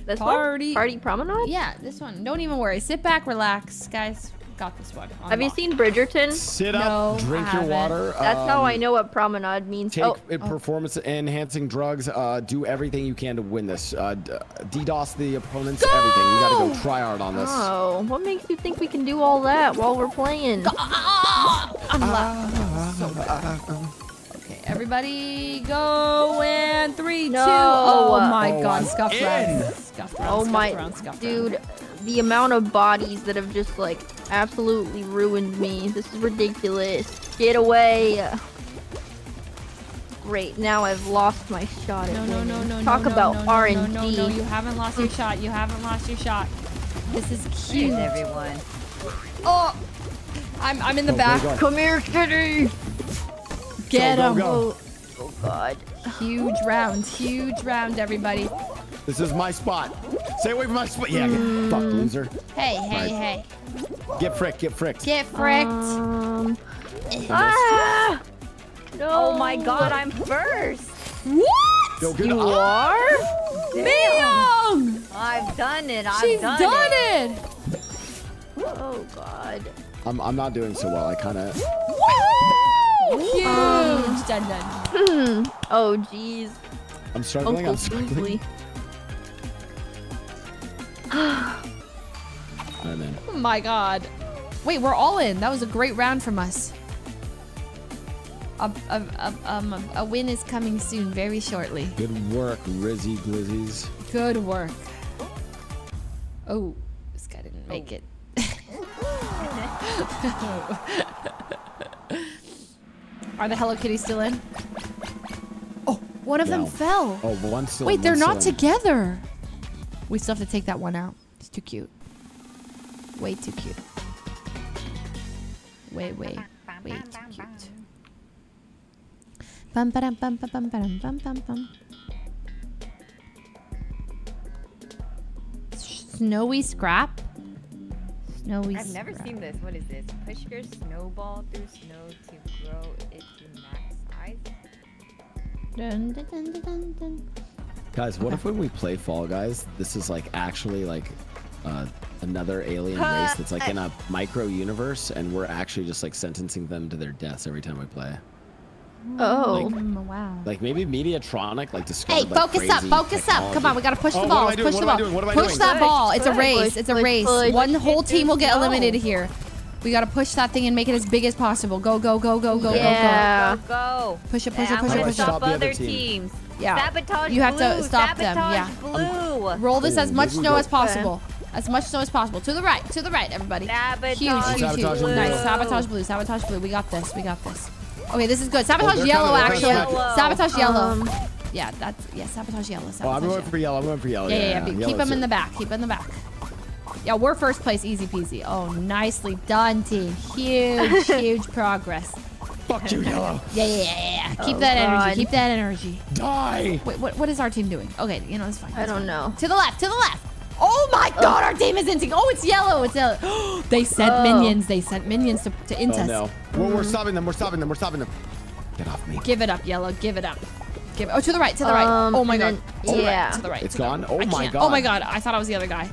This
Party.
one? Party Promenade?
Yeah, this one. Don't even worry. Sit back, relax, guys. Got this one. on
Have you seen Bridgerton?
Sit
No,
up, drink your water.
That's how I
um,
know what promenade means.
Take
oh,
uh, performance enhancing drugs. Uh, do everything you can to win this. Uh, DDoS the opponents. Everything. You gotta go try hard on this.
oh, what makes you think we can do all that while we're playing?
I'm loud. So bad. Okay, everybody go and three, two. Oh my
Oh,
god,
I'm
scuff
in.
round. Scuff round.
Oh
scuff
my,
round, scuff round.
dude, the amount of bodies that have just like absolutely ruined me. This is ridiculous. Get away. Great, now I've lost my shot at
No, no, no, no,
Talk
no,
about
no, no,
R&D.
No, no, no, you haven't lost your shot. You haven't lost your shot. This is cute.
Here's everyone.
Oh, I'm, I'm in the oh
Go, go,
back.
Come here, kitty.
Get
Go,
him.
go, go.
Oh god.
Huge round, huge round, everybody.
This is my spot. Stay away from my spot. Yeah, get fuck, loser.
Hey, hey,
Right.
hey.
Get frick, get fricked.
Get fricked.
Um, ah! No.
Oh my god, I'm first.
what?
Go, good.
You
Ah!
are?
Myung!
I've done it. I've
She's
done,
done
it.
it.
Oh god.
I'm, I'm not doing so well. I kind of.
Woohoo! Huge. Done, done.
oh jeez.
I'm struggling.
Uncle
I'm struggling.
Boozley.
I'm in.
Oh my god. Wait, we're all in. That was a great round from us. A, a, a, um, a, a win is coming soon, very shortly.
Good work, Rizzy Glizzies.
Good work. Oh, this guy didn't make it. Are the Hello Kitty still in? Oh, one of them fell.
Oh, one's still.
Wait,
in,
they're not
still in.
together. We still have to take that one out. It's too cute. Way too cute. Way, way, way too cute. Bum ba dum bum ba bum ba dum bum bum bum. Snowy scrap. Snowy.
I've never
scrap.
seen this. What is this? Push your snowball through snow to grow
Dun, dun, dun, dun, dun, dun.
Guys, what if when we play Fall Guys, this is like actually like uh, another alien race that's like in a micro universe, and we're actually just like sentencing them to their deaths every time we play.
Oh.
Mm, wow.
Like maybe Mediatonic like discovered.
Hey,
like,
focus up,
crazy
focus up. Come on, we gotta push
Oh,
the
what am I
balls.
doing?
Push the ball.
doing? What am I
Push that
Push,
ball. It's a
push,
race. It's a race. One whole team will get eliminated here. We gotta push that thing and make it as big as possible. Go, go, go, go, go,
Yeah.
Go, go. go!
Push it, push
And
it, push
I'm
it,
gonna
push it.
Stop
stop
the other
other
team.
teams.
go. Yeah.
Sabotage
You have to
blue.
stop them,
Sabotage
yeah.
blue.
Roll this as
Oh,
much
maybe we
snow
go-
as possible. As much snow as possible. To the right, to the right, everybody.
Sabotage
Huge, huge, huge.
Sabotage blue.
Nice. Sabotage blue, sabotage blue. We got this, we got this. Okay, this is good. Sabotage
they're
yellow,
coming, they're
actually.
coming.
Yellow.
Sabotage yellow.
Um,
yeah, that's, yeah, sabotage yellow.
Oh,
Sabotage
I'm going
yellow.
for yellow. I'm going for yellow.
Yeah, yeah, yeah. but
yellow
Keep them in
too.
the back. Keep 'em in the back. Yeah, we're first place, easy peasy. Oh, nicely done, team. Huge, huge progress.
Fuck you, yellow.
Yeah, yeah, yeah, yeah. Keep
Oh,
that
God.
energy. Keep that energy.
Die.
Wait, what, what is our team doing? Okay, you know, it's fine.
I don't
fine.
know.
To the left, to the left. Oh my god, our team is in. Oh, it's yellow. It's yellow. they sent
Oh.
minions. They sent minions to, to int
Oh
us.
no. We're, we're stopping them. We're stopping them. We're stopping them. Get off me.
Give it up, yellow. Give it up. Give it. Oh, to the right, to the right.
Um,
Oh my god.
then-
To right,
yeah.
to the right.
It's
to the-
gone? Oh my
can't- Oh my
God.
god. I thought I was the other guy.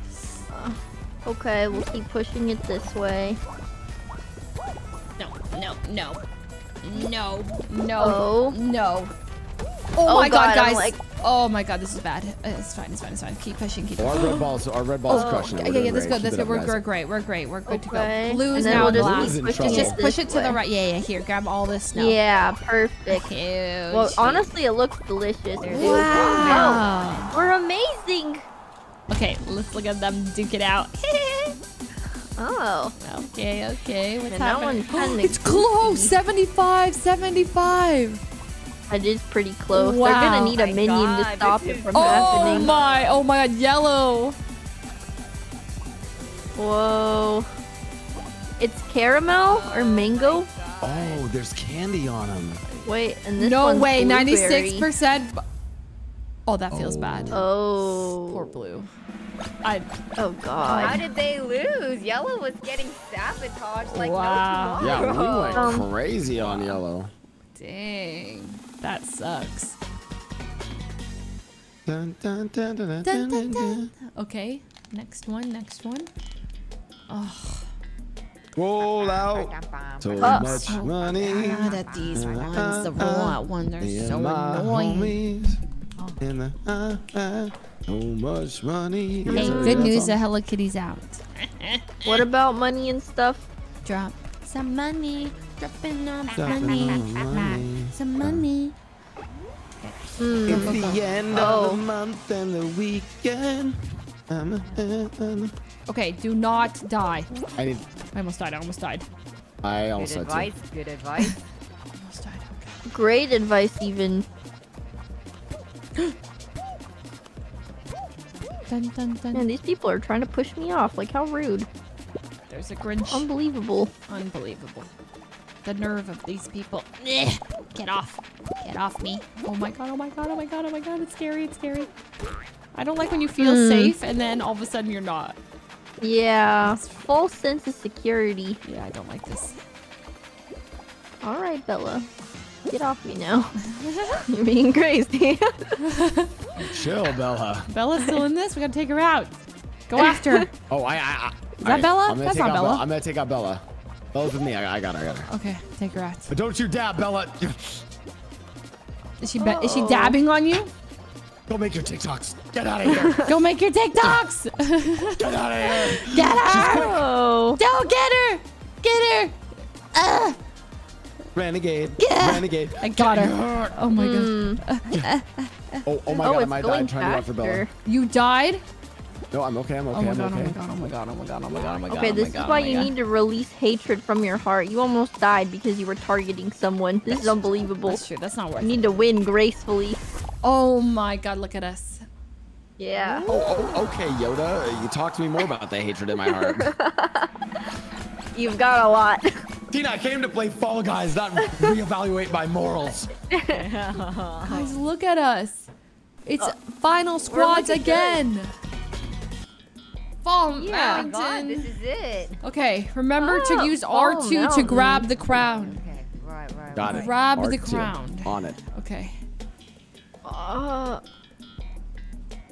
Okay, we'll keep pushing it this way.
No, no, no. No, no,
Oh.
no. Oh,
Oh
my god,
God,
guys.
like-
Oh my god, this is bad. Uh, It's fine, it's fine, it's fine. Keep pushing, keep pushing.
Our red balls. Our red balls
Oh,
crushing. it.
yeah, yeah,
doing
that's good, that's
Keep
good. We're, we're great, we're great, we're good to go. Blue's
and
now
we'll
in
just
last.
Blue's in
pushing
trouble.
Just push it to the right. Yeah, yeah, here, grab all this snow.
Yeah, perfect.
Huge.
Well, honestly, it looks delicious.
Wow.
Oh, we're amazing.
Okay, let's look at them duke it out.
Oh,
okay, okay. What's
and
happening?
one's kind of
It's close. 75, 75.
That is pretty close. They're gonna need a
My
minion
God,
to stop
this
it
is
from
Oh
happening.
my, oh my god, yellow.
Whoa. It's caramel or mango?
Oh, there's candy on them.
Wait, and this
no
one's
way, 96%. Oh, that feels
Oh.
bad.
Oh.
Poor blue. I
Oh God.
How did they lose? Yellow was getting sabotaged like
Wow.
no
Yeah,
tomorrow.
we went
Um,
crazy on yellow.
dang. That sucks.
Dun, dun, dun, dun, dun,
Dun,
dun,
dun,
dun,
dun. Okay, next one, next one. Oh,
Roll out so
Uh,
much
so
money.
God, at these ones, the
uh,
rollout ones are so annoying.
homies. And the, uh, uh, so much money.
Hey, good news, the Hello Kitty's out.
What about money and stuff?
Drop some money, dropping on
Dropping
money,
on money.
some money.
Hmm.
It's the end
Oh.
of the month and the weekend. Um, uh, um,
Okay, do not die.
I need.
I almost died. I almost died.
I
Good
also
advice, good advice.
Almost died. Okay.
Great advice, even.
Dun dun
Man, these people are trying to push me off. Like, how rude.
There's a Grinch.
Unbelievable.
Unbelievable. The nerve of these people. Ugh. Get off. Get off me. Oh my god, oh my god, oh my god, oh my god. It's scary, it's scary. I don't like when you feel
Hmm.
safe and then all of a sudden you're not.
Yeah. False sense of security.
Yeah, I don't like this.
All right, Bella. Get off me now. You're being crazy.
chill, Bella.
Bella's still in this. We gotta take her out. Go after her.
Oh, I. I, I
Is that Bella?
I'm gonna
That's
take
not
out
Bella.
I'm gonna take out Bella. Bella's with me. I, I got her. I got her.
Okay, take her out.
But don't you dab, Bella.
Is she ba- is she
Oh.
dabbing on you?
Go make your TikToks. Get out of here.
Go make your TikToks.
Get out of here.
Get her.
oh.
Don't get her. Get her. Ugh.
Renegade.
Yeah.
Renegade.
I got her.
her.
Oh my god.
Mm.
Oh, oh my
oh,
god, I
it's
might die
going
trying to run for Bella.
You died?
No, I'm okay. I'm okay.
Oh
I'm
god, oh
okay.
my god, oh my god, oh my god, oh my god, oh my god.
Okay,
oh
this
my
is why
oh
you
god.
need to release hatred from your heart. You almost died because you were targeting someone. This is unbelievable.
That's true. That's not worth
You
it.
need to win gracefully.
Oh my god, look at us.
Yeah.
Oh, oh, okay, Yoda. You talk to me more about the hatred in my heart.
You've got a lot.
Tina, I came to play Fall Guys, not reevaluate my morals.
Guys, look at us. It's final squads
looking good.
again. Fall
Yeah.
Oh my god, this is it.
Okay, remember
Oh,
to use R2 to grab the crown.
Okay, right, right,
Got
right.
it.
Grab the
R2.
crown.
On it.
Okay.
Uh,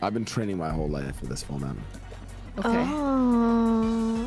I've been training my whole life for this Fall Mountain.
Okay.
uh,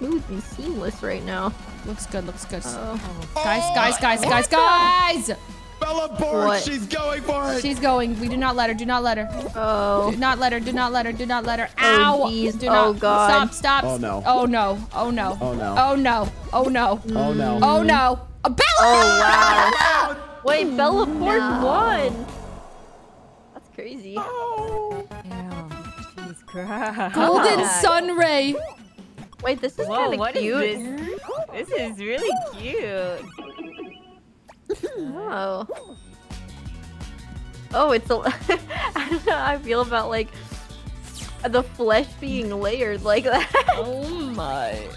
smooth and seamless right now.
Looks good, looks good.
Oh. oh.
Guys, guys, guys, guys, guys!
Bella Poarch,
What?
she's going for it.
She's going. We do not let her. Do not let her.
Oh.
Do not let her. Do not let her. Do not let her.
Oh,
Ow!
jeez.
Do
Oh. God.
Stop, stop.
Oh, no.
Oh no. Oh no.
Oh, no.
Oh no. Oh no.
Oh no.
Oh no. Mm. Bella!
Oh wow. Wait, Bella Poarch won. That's crazy. Oh.
Damn. Jesus Christ.
Golden Sun Ray.
Wait, this is
Whoa,
kind of
what is
cute.
this? This is really cute.
Oh. Oh, it's a. I don't know how I feel about like the flesh being layered like that.
Oh my.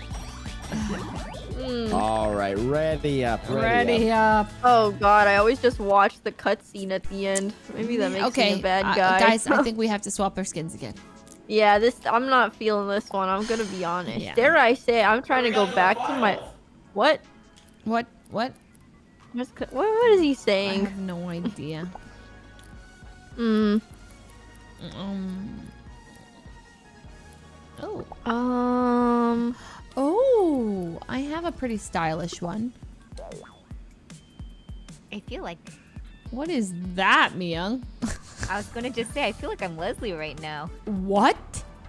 Mm.
All right, ready up. Ready,
Ready
up.
up.
Oh god, I always just watch the cutscene at the end. Maybe that makes
okay,
me a bad
uh,
guy.
guys, I think we have to swap our skins again.
Yeah, this I'm not feeling this one. I'm gonna be honest.
Yeah.
Dare I say I'm trying to go back to my. What?
What? What?
What's What, what is he saying?
I have no idea.
Hmm.
Um. Oh.
Um.
Oh, I have a pretty stylish one.
I feel like
What is that, Myung?
I was gonna just say I feel like I'm Leslie right now.
What?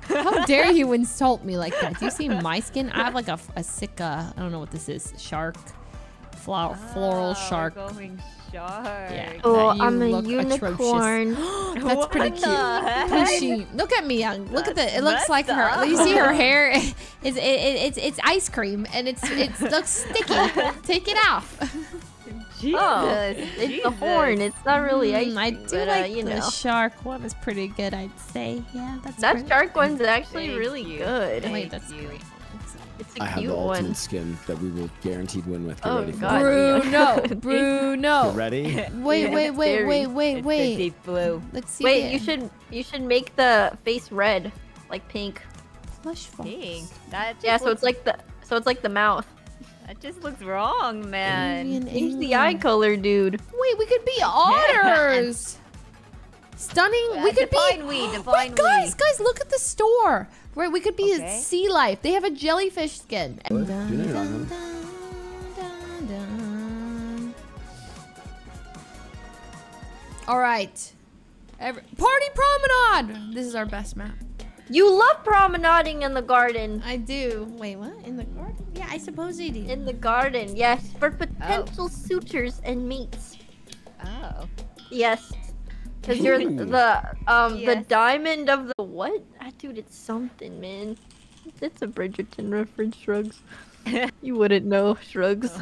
How dare you insult me like that? Do you see my skin? I have like a, a sick, uh, I don't know what this is, shark flower, floral
Oh,
shark.
Going shark.
Yeah.
Oh,
that
I'm a
look atrocious.
unicorn.
That's pretty cute.
the?
Pushy. Look at me, young. Look at the. It looks like
messed
her. You see her hair? Is it, it, it's it's ice cream and it's it looks sticky. Take it off.
Jesus.
Oh, it's the horn. It's not really ice
Mm, I do
but,
like
uh, you
the
know.
shark one. Is pretty good, I'd say. Yeah, that's
That
pretty-
shark one's actually
Thank
really
you.
good.
Thank
Wait, that's
you.
great.
It's a
I have
cute
the
one.
ultimate skin that we will guaranteed win with. Get
Oh,
ready for
God.
Bruno, Bruno.
Get ready?
Wait,
Yeah,
wait, wait,
very.
wait, wait, wait.
deep blue.
Let's see.
Wait,
the
you should you should make the face red, like pink.
Flush fox.
Dang. That
Yeah, so it's like the so it's like the mouth.
That just looks wrong, man.
Indian
Change the eye color, dude.
Wait, we could be otters. Stunning. we could
define
be.
we, define
Wait, guys,
we.
guys, look at the store. Right, we could be
Okay.
a sea life. They have a jellyfish skin.
What? You know you're not
All right. Every- Party promenade. This is our best map.
You love promenading in the garden.
I do. Wait, what? In the garden? Yeah, I suppose I do.
In the garden, yes, for potential suitors and mates.
Oh.
Yes, because you're the um the diamond of the what? Ah, dude, it's something, man. It's a Bridgerton reference. Shrugs. you wouldn't know. Shrugs.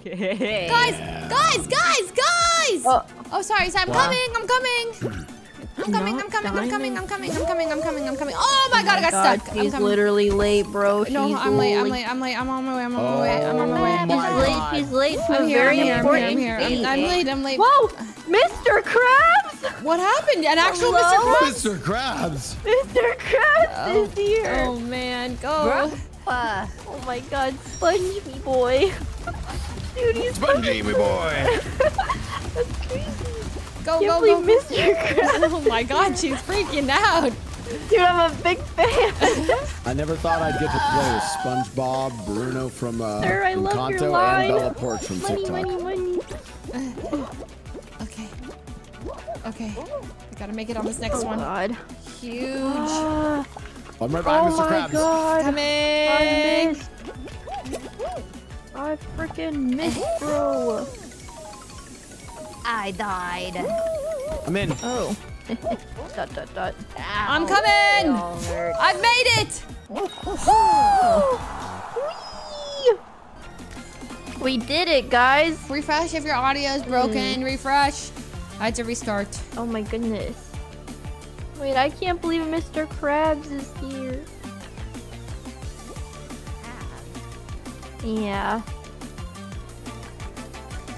Okay.
Guys, guys, guys, guys!
Oh.
Oh, sorry. so I'm
Wow.
coming. I'm coming. I'm coming. I'm
Not
coming. I'm coming. I'm coming. I'm coming. I'm coming. I'm coming. Oh my god, I got
oh
stuck. I'm
she's literally late, bro.
No, I'm late. I'm
late.
late. I'm late. I'm on my way. I'm on my oh way. I'm on my way.
Oh
I'm on my way.
She's late. She's late to
I'm
a
here. I'm
very
here. I'm here.
important
I'm. I'm, late. I'm late.
Whoa, Mr. Krabs!
What happened? An actual Mr. Krabs?
Mr. Krabs.
Mr. Krabs is oh, here.
Oh man, go.
Oh my God, sponge me boy. Dude, he's
Spongy, me boy.
That's crazy.
Go,
Can't
go,
believe
go.
Mr. Krabs.
Oh my god, she's freaking out.
Dude, I'm a big fan.
I never thought I'd get to play with SpongeBob, Bruno from uh,
Sir, I love
Encanto,
your line.
and Bella Poarch from
money,
TikTok.
money, money.
Okay. Okay. I gotta make it on this next
Oh
one.
God.
Huge.
Ah,
I'm right behind
oh
Mr.
my
Krabs.
God. I
Coming.
missed. I freaking missed, bro.
I died.
I'm in.
Oh. dot dot dot.
I'm coming.
They all hurt.
I've made it.
We did it, guys.
Refresh if your audio is broken. Mm. Refresh. I had to restart.
Oh my goodness. Wait, I can't believe Mr. Krabs is here. Ah. Yeah.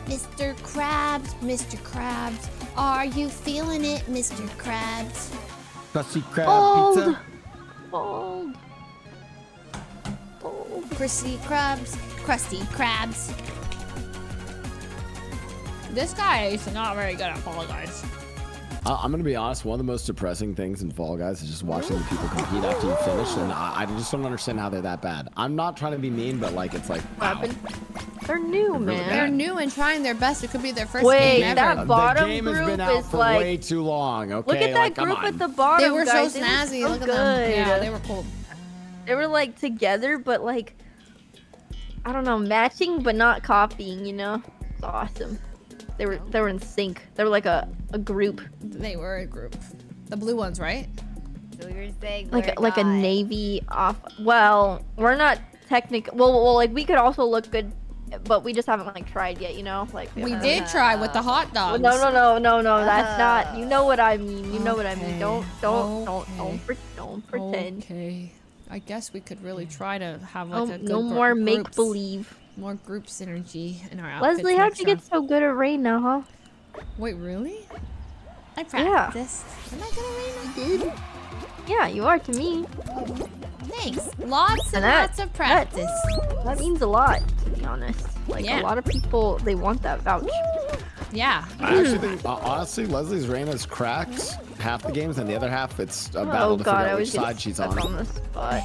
Mr. Krabs, Mr. Krabs, are you feeling it, Mr. Krabs?
Krusty Krab
Bald.
pizza.
Bald. Bald.
Krusty Krabs, Krusty Krabs.
This guy is not very good at Fall Guys.
I- I'm gonna be honest. One of the most depressing things in Fall Guys is just watching the people compete after you finish, and I, I just don't understand how they're that bad. I'm not trying to be mean, but like it's like wow.
They're new,
really
man.
They're new and trying their best. It could be their first
Wait,
game
that
ever.
Uh,
bottom
the game has
group
been out
is
for
like-
way too long. Okay,
Look at that
like,
group at the bottom.
They were
guys.
so
They
snazzy.
so
Look at
good.
them. Yeah, they were cool.
They were like together, but like I don't know, matching but not copying. You know, it's awesome. They were they were in sync. They were like a, a group,
They were a group. The blue ones, right?
So you're saying
like
we're
a, like a navy off. Well, we're not technic. Well, well, like we could also look good, but we just haven't like tried yet. You know, like
We
haven't-
did try with the hot
Well,
dogs.
No, no, no, no, no. That's not. You know what I mean. You know what I mean. Don't, don't, don't, don't, pre- don't pretend.
Okay. I guess we could really try to have like
No,
a good
no more
groups-
make believe.
More group synergy in our outfits.
Leslie, how'd
next
you get so good at rain now, huh?
Wait, really? I practiced. Yeah. Am I gonna read it?
Yeah, you are to me.
Thanks. Lots and
And that-
lots of practice.
That means a lot, to be honest. Like
Yeah.
a lot of people, they want that vouch.
Yeah.
I actually think, uh, honestly, Leslie's reign is cracked half the games, and the other half it's a battle
oh
to
god,
figure
I
out
was
which
getting
side she's on.
on the spot.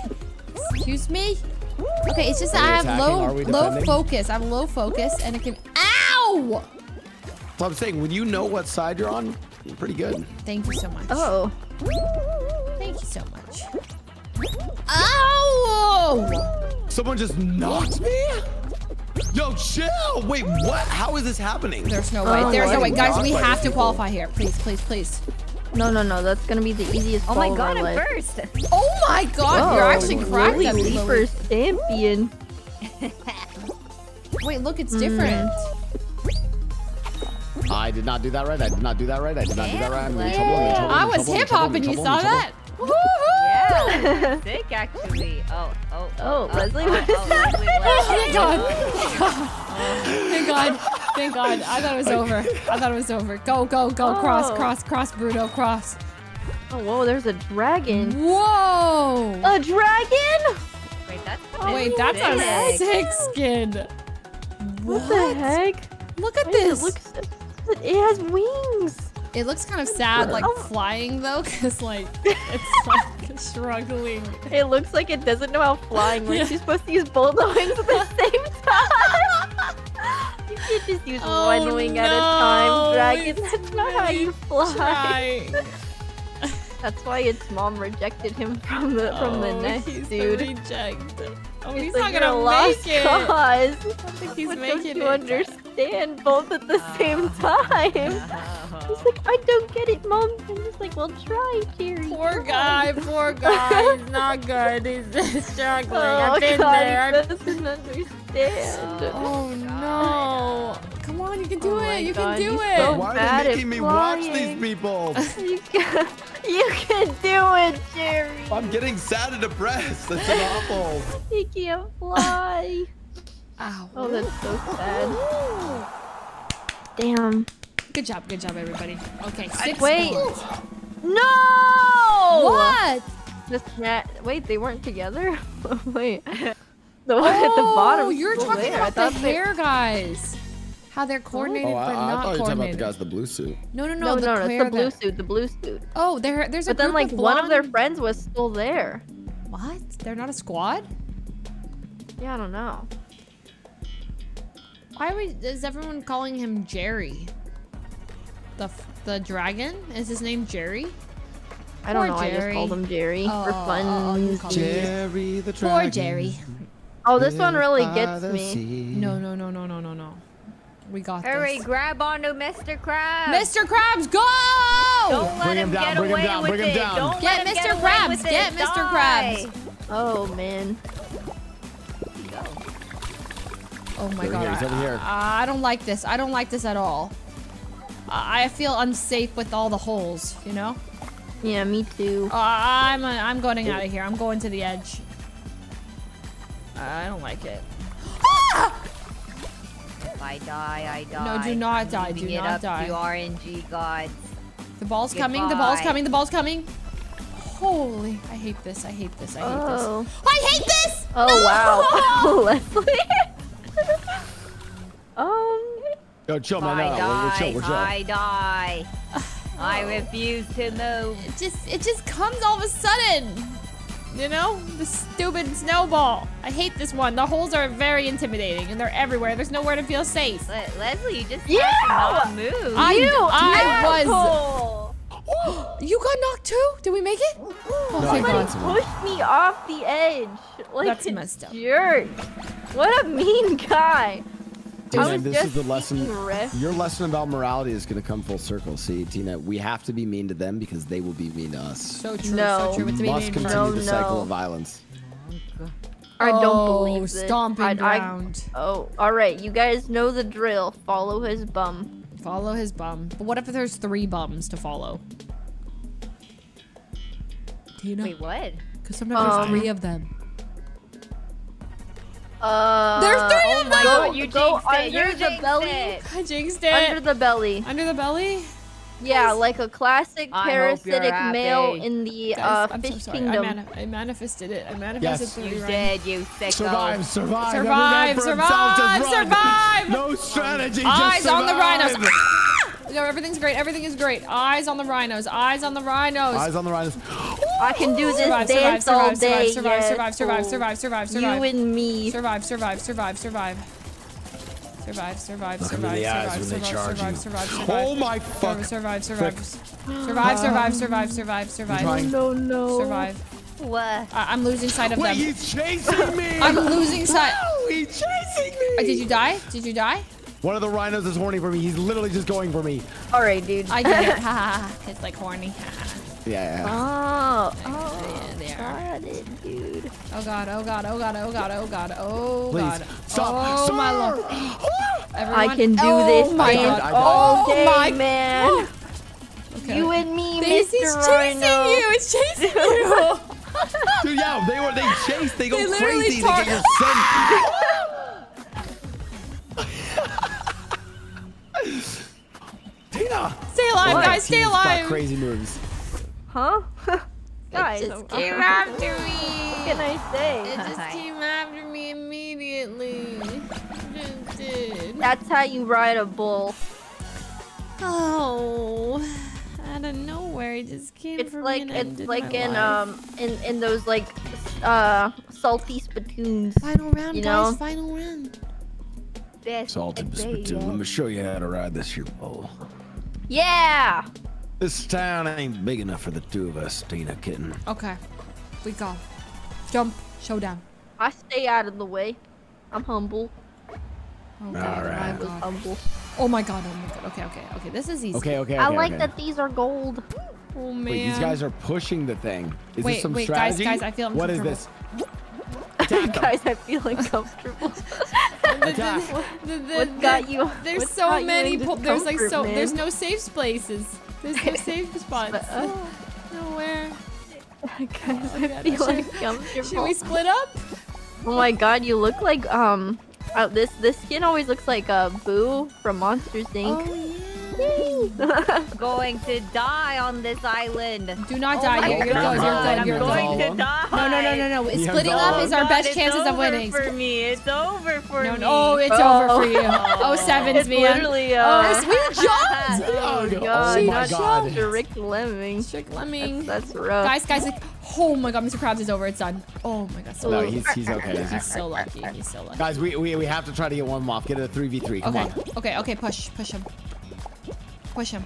Excuse me? Okay, it's just that I have low low focus. I have low focus and it can Ow!
So I'm saying, when you know what side you're on, you're pretty good.
Thank you so much.
Oh,
Thank you so much. Ow!
Someone just knocked me? Yo, chill. Wait, what? How is this happening?
There's no way.
Oh,
There's no way. Guys, we have to qualify here. Please, please, please.
No, no, no. That's gonna be the easiest
Oh my
fall of
god,
our
I'm
life.
first.
Oh my god, you're actually cracked
Lily
at me,
Leaper's champion.
Wait, look, it's different.
I did not do that right. I did not do that right. I did not do that right. I'm in trouble. I'm in trouble.
I
I'm in
was
I'm
hip
trouble,
hop and you saw that? Woohoo!
Yeah. Sick, actually. Oh, oh,
Oh, oh, oh Leslie,
oh,
what
oh,
is oh,
Leslie,
Thank
Leslie.
God. Thank God. Thank God. I thought it was over. I thought it was over. Go, go, go. Cross,
Oh.
cross, cross, Bruno, cross.
Oh, whoa, there's a dragon.
Whoa!
A dragon?
Wait, that's
Wait, that's a
sick.
sick skin.
What, the heck?
Look at
Why does
this.
It, looks, it has wings.
It looks kind of sad, like
Oh.
flying though, because like it's like struggling.
It looks like it doesn't know how flying works.
Yeah.
You're supposed to use both wings at the same time. you can't just use
Oh,
one wing at a time,
no,
dragon.
it's
That's not how you fly. That's why its mom rejected him from the from the
Oh,
nest,
he's
dude.
The reject. Oh,
He's
he's,
like,
not gonna
lost
make it.
cause.
I don't think he's
What
making
don't you
it.
understand both at the same time? Uh-huh. He's like, I don't get it, mom. I'm just like, well, try, Jerry.
Poor
try."
guy, poor guy. He's not good. He's struggling.
Oh,
I've been
God,
there.
he doesn't understand.
Oh no! Come on, you can do
Oh
it. You
God,
can do it.
so
Why are
bad
they making me watch these people?
You can, you can do it, Jerry.
I'm getting sad and depressed. That's so awful.
He can't fly.
Ow.
Oh, that's so sad. Damn.
Good job, good job, everybody. Okay, six
Wait.
points.
No!
What?
The snap. Wait, they weren't together? Wait. The one at the oh, bottom.
Oh, you're talking
there.
About the
thought they-
hair guys. How they're coordinated
Oh, I,
but
I
not
thought you were talking about the guys with the blue suit.
No, no, no,
No,
the
no, no, it's the blue
that-
suit. The blue suit.
Oh, there, there's a
But then, like,
of
one of their friends was still there.
What? They're not a squad?
Yeah, I don't know.
Why are we, is everyone calling him Jerry? The the dragon? Is his name Jerry?
I don't
Poor
know. I just
Jerry.
called him Jerry for
Oh,
fun.
oh, you
Jerry the dragon. Poor.
Jerry.
Oh, this one really gets me.
sea.
No, no, no, no, no, no, no. We got
Hurry,
this.
grab onto Mr. Krabs.
Mr. Krabs, go!
Don't let
Bring
him
him down,
get
bring him
away
down,
with
bring him
it.
down.
Don't
Get
let him
Mr.
get
Krabs, get
it.
Mr.
Die.
Krabs.
Oh man.
Oh my
Over
god.
here, he's over
I-
here.
I, I don't like this. I don't like this at all. I I feel unsafe with all the holes, you know?
Yeah, me too.
Uh, I'm I'm going out of here. I'm going to the edge. I don't like it.
If I die, I die.
No, do not
I'm
die,
leaving
do
it
not
up
die.
To RNG gods.
The ball's coming. The ball's coming. The ball's coming. Holy! I hate this. I hate this. I hate
Oh.
this. I hate this.
Oh wow. Leslie. um.
Yo, chill,
If
man.
I
No, no, we're, we're
die,
chill. We're chill.
I die. I refuse to move.
It just it just comes all of a sudden. You know, the stupid snowball. I hate this one. The holes are very intimidating, and they're everywhere. There's nowhere to feel safe.
Le- Leslie, you just
Yeah!
have to not move.
I,
You
I was. You got knocked too? Did we make it? Oh,
No,
thank
I
God.
Pushed me off the edge. Like
That's
a
messed up.
Jerk. What a mean guy.
Tina,
I
this is the lesson.
eating.
Your lesson about morality is going to come full circle. See, Tina, we have to be mean to them because they will be mean to us.
So true.
No.
So true. It's me
Must
being
continue
No,
the cycle
no.
of violence.
I don't
oh,
believe this.
stomping
I- I- Oh, all right. You guys know the drill. Follow his bum.
Follow his bum. But what if there's three bums to follow? Tina?
Wait, what?
Because sometimes there's
Um,
three of them.
Uh.
There's three of
Oh
them!
god, you
go
jinxed it. You
under the belly.
it.
I jinxed it.
Under the belly.
Under the belly?
Yeah, like a classic
I
parasitic male
happy.
in the
Guys,
uh,
I'm
fish
so sorry. I,
kingdom.
mani- I manifested it. I manifested
Yes.
three
You
right.
did, you sicko.
Survive, survive,
Survive, survive,
himself, just run.
survive.
No strategy,
Eyes
just
on the rhinos.
Survive.
No, everything's great. Everything is great. Eyes on the rhinos. Eyes on the rhinos.
Eyes on the rhinos.
I can do this
survive, survive,
all
survive,
day.
survive,
yes,
survive, survive,
oh.
survive, survive, survive,
You and me.
survive, survive, survive, survive. Survive, survive,
Look 'em in
survive,
the eyes
survive,
when they
survive,
charge
survive,
you.
survive, survive.
Oh my fuck.
Survive, survive, survive. Survive, survive, survive, survive, survive.
trying.
No, no.
Survive.
What?
I- I'm losing sight of
Wait,
them.
he's chasing me.
I'm losing sight.
No, he's chasing me.
Uh, did you die? Did you die?
One of the rhinos is horny for me. He's literally just going for me.
All right, dude.
I get it. Ha ha ha. It's like horny.
Yeah, yeah.
Oh, oh,
Yeah, they are.
got it, dude.
Oh god, oh god, oh god, oh god, oh god, oh
Please
god.
stop.
Oh my lord. Everyone,
I can do
oh
this
my
dance
god.
all
oh
day,
my
man. Oh.
Okay.
You and me,
This
Mr.
is chasing
Rhino.
you. It's chasing you.
Dude, yeah, they were they chase, they go
They
crazy, they get your scent. Tina!
Stay alive,
What?
guys. Stay
Tina's got
alive.
crazy moves.
Huh? Guys,
just came
I'm-
after
What can I say?
It just came after me immediately. Just did.
That's how you ride a bull.
Oh, out of nowhere, it just came
It's
for
like
me and
it's like in
life.
um in in those like uh salty spittoons.
Final round,
you
guys.
know?
Final round.
This
Salted
day,
spittoon. Let me show you how to ride this here pole.
Yeah.
This town ain't big enough for the two of us, Tina kitten.
Okay, we go. Jump. Showdown.
I stay out of the way. I'm humble.
Oh god.
All
Oh
right.
my
was
god.
humble.
Oh my god. Oh my god. Okay. Okay. Okay. This is easy.
Okay, okay, okay.
I like
okay.
that these are gold.
Oh man.
Wait, these guys are pushing the thing. Is
Wait,
this some
wait, guys,
strategy?
guys, I feel
What is this?
Uncomfortable.
Guys, I feel uncomfortable.
Attack.
The- the-
What got you?
There's so many. Po- there's like so.
discomfort,
There's no safe places. There's no safe spots.
oh.
Nowhere.
Guys, I
God,
feel
should-
uncomfortable.
Should we split up?
Oh my god, you look like um. Uh, this this skin always looks like a uh, Boo from Monsters Inc.
going to die on this island.
Do not
Oh
die.
my
You're, you're
God,
good. You're good.
I'm going
good.
to die.
No, no, no, no, no.
You have
Splitting
the-
up is our
God,
best chances of
over
winning.
for me. It's over for
No,
me.
no. Oh, it's
Oh.
over for you. Oh, sevens,
It's
man.
literally uh.
Oh, we jumped.
oh
Oh
god,
my
not
God.
Mr. Rick Lemming.
Strict lemming.
That's, that's rough.
Guys, guys, like, oh my god, Mr. Krabs is over. It's done. Oh my god, so
No,
lucky.
he's he's okay.
He's so lucky. He's so lucky.
Guys, we, we we have to try to get one off. Get a three v three. Come
Okay,
on.
okay, okay. Push, push him. Push him.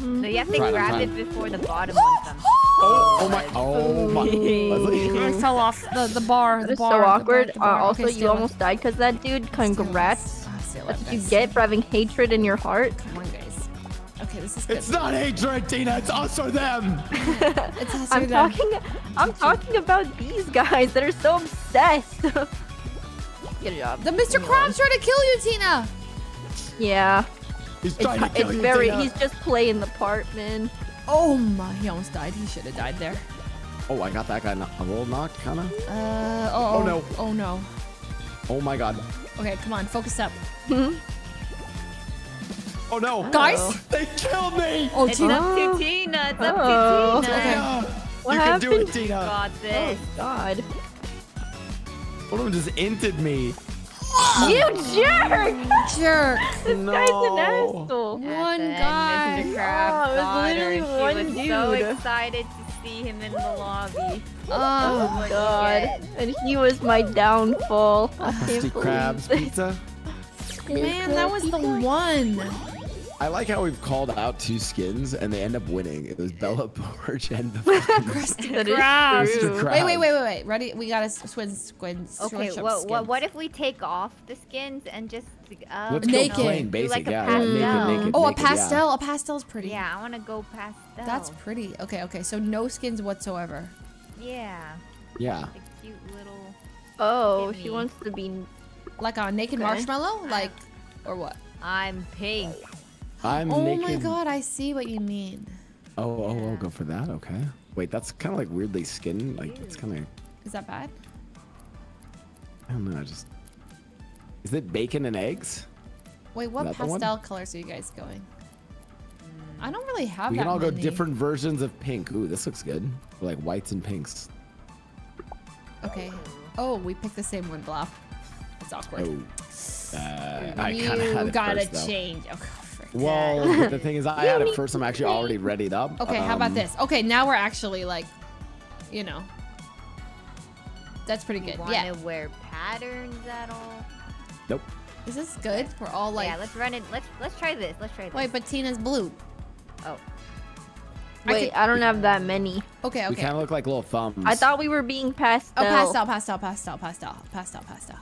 So you have to
Try it,
grab
try
it
it.
before the bottom one comes.
Oh my. Oh my.
I fell off the, the bar.
That
The
is
bar.
so
the bar,
awkward.
the bar.
Uh, also,
Okay,
you
stay alive.
almost died because that dude. Congrats.
Stay alive,
That's what you get for having hatred in your heart.
Come on, guys. Okay, this is good.
It's not hatred, Tina. It's us or them.
It's us or
I'm
them.
talking. I'm talking about these guys that are so obsessed. Get a job.
The Mr. Krabs tried to kill you, Tina.
Yeah,
He's
it's,
trying to kill
it's
you,
very.
Tina.
He's just playing the part, man.
Oh my, he almost died. He should have died there.
Oh, I got that guy kno- a little knocked, kind of.
Uh, oh,
Oh, no.
Oh no.
Oh my god.
Okay, come on, focus up. Hmm?
Oh no.
Guys?
They killed me.
Oh,
It's
Tina.
up to Tina. It's up
Oh.
to Tina.
Tina.
What
you can do it,
happened?
Tina.
Got this.
God,
One of them just inted me.
You jerk!
Jerk.
This
No.
guy's an asshole.
One
And
guy.
Mr. Krabs
Oh, it was literally
She
one
was so excited to see him in the lobby.
Oh,
Oh God, and he was my downfall. I can't
Rusty
believe
Krabs
this.
pizza.
man, that was the one.
I like how we've called out two skins and they end up winning. It was Bella Poarch and the fucking
Krabs. Wait, wait, wait, wait, wait. Ready? We gotta swing squids.
Okay,
switch up
what, what, what if we take off the skins and just uh,
Let's
you
go
Naked.
plain basic,
like a
yeah.
pastel?
Naked, naked,
Oh, a
naked, yeah.
pastel. A pastel's pretty.
Yeah, I want to go pastel.
That's pretty. Okay, okay. So no skins whatsoever.
yeah,
Yeah.
a cute little.
Oh,
Look
she wants to be.
Like a naked
Okay.
marshmallow, like, or what?
I'm pink.
I'm
oh
naked.
my god, I see what you mean.
Oh, oh, oh, go for that. Okay. Wait, that's kind of like weirdly skin. Like it's kind of.
Is that bad?
I don't know. I just. Is it bacon and eggs?
Wait, what
that the one?
pastel colors are you guys going? I don't really have
we can all go different versions of pink. Ooh, this looks good. Like whites and pinks.
Okay. Oh, we picked the same one, Blah. That's awkward.
Oh. Uh, I
you
kind of had it
gotta
first,
change. Okay.
Well, but the thing is, I had it first. I'm actually already readied up.
Okay, how about
Um,
this? Okay, now we're actually like, you know, that's pretty
You
good.
want
Yeah.
to wear patterns at all?
Nope.
Is this good? We're all like.
yeah, let's run it. Let's let's try this. Let's try this.
Wait, but Tina's blue.
Oh,
I
Wait,
could-
I, don't have that many.
Okay, okay.
We kind of look like little thumbs.
I thought we were being pastel.
Oh, pastel, pastel, pastel, pastel, pastel, pastel.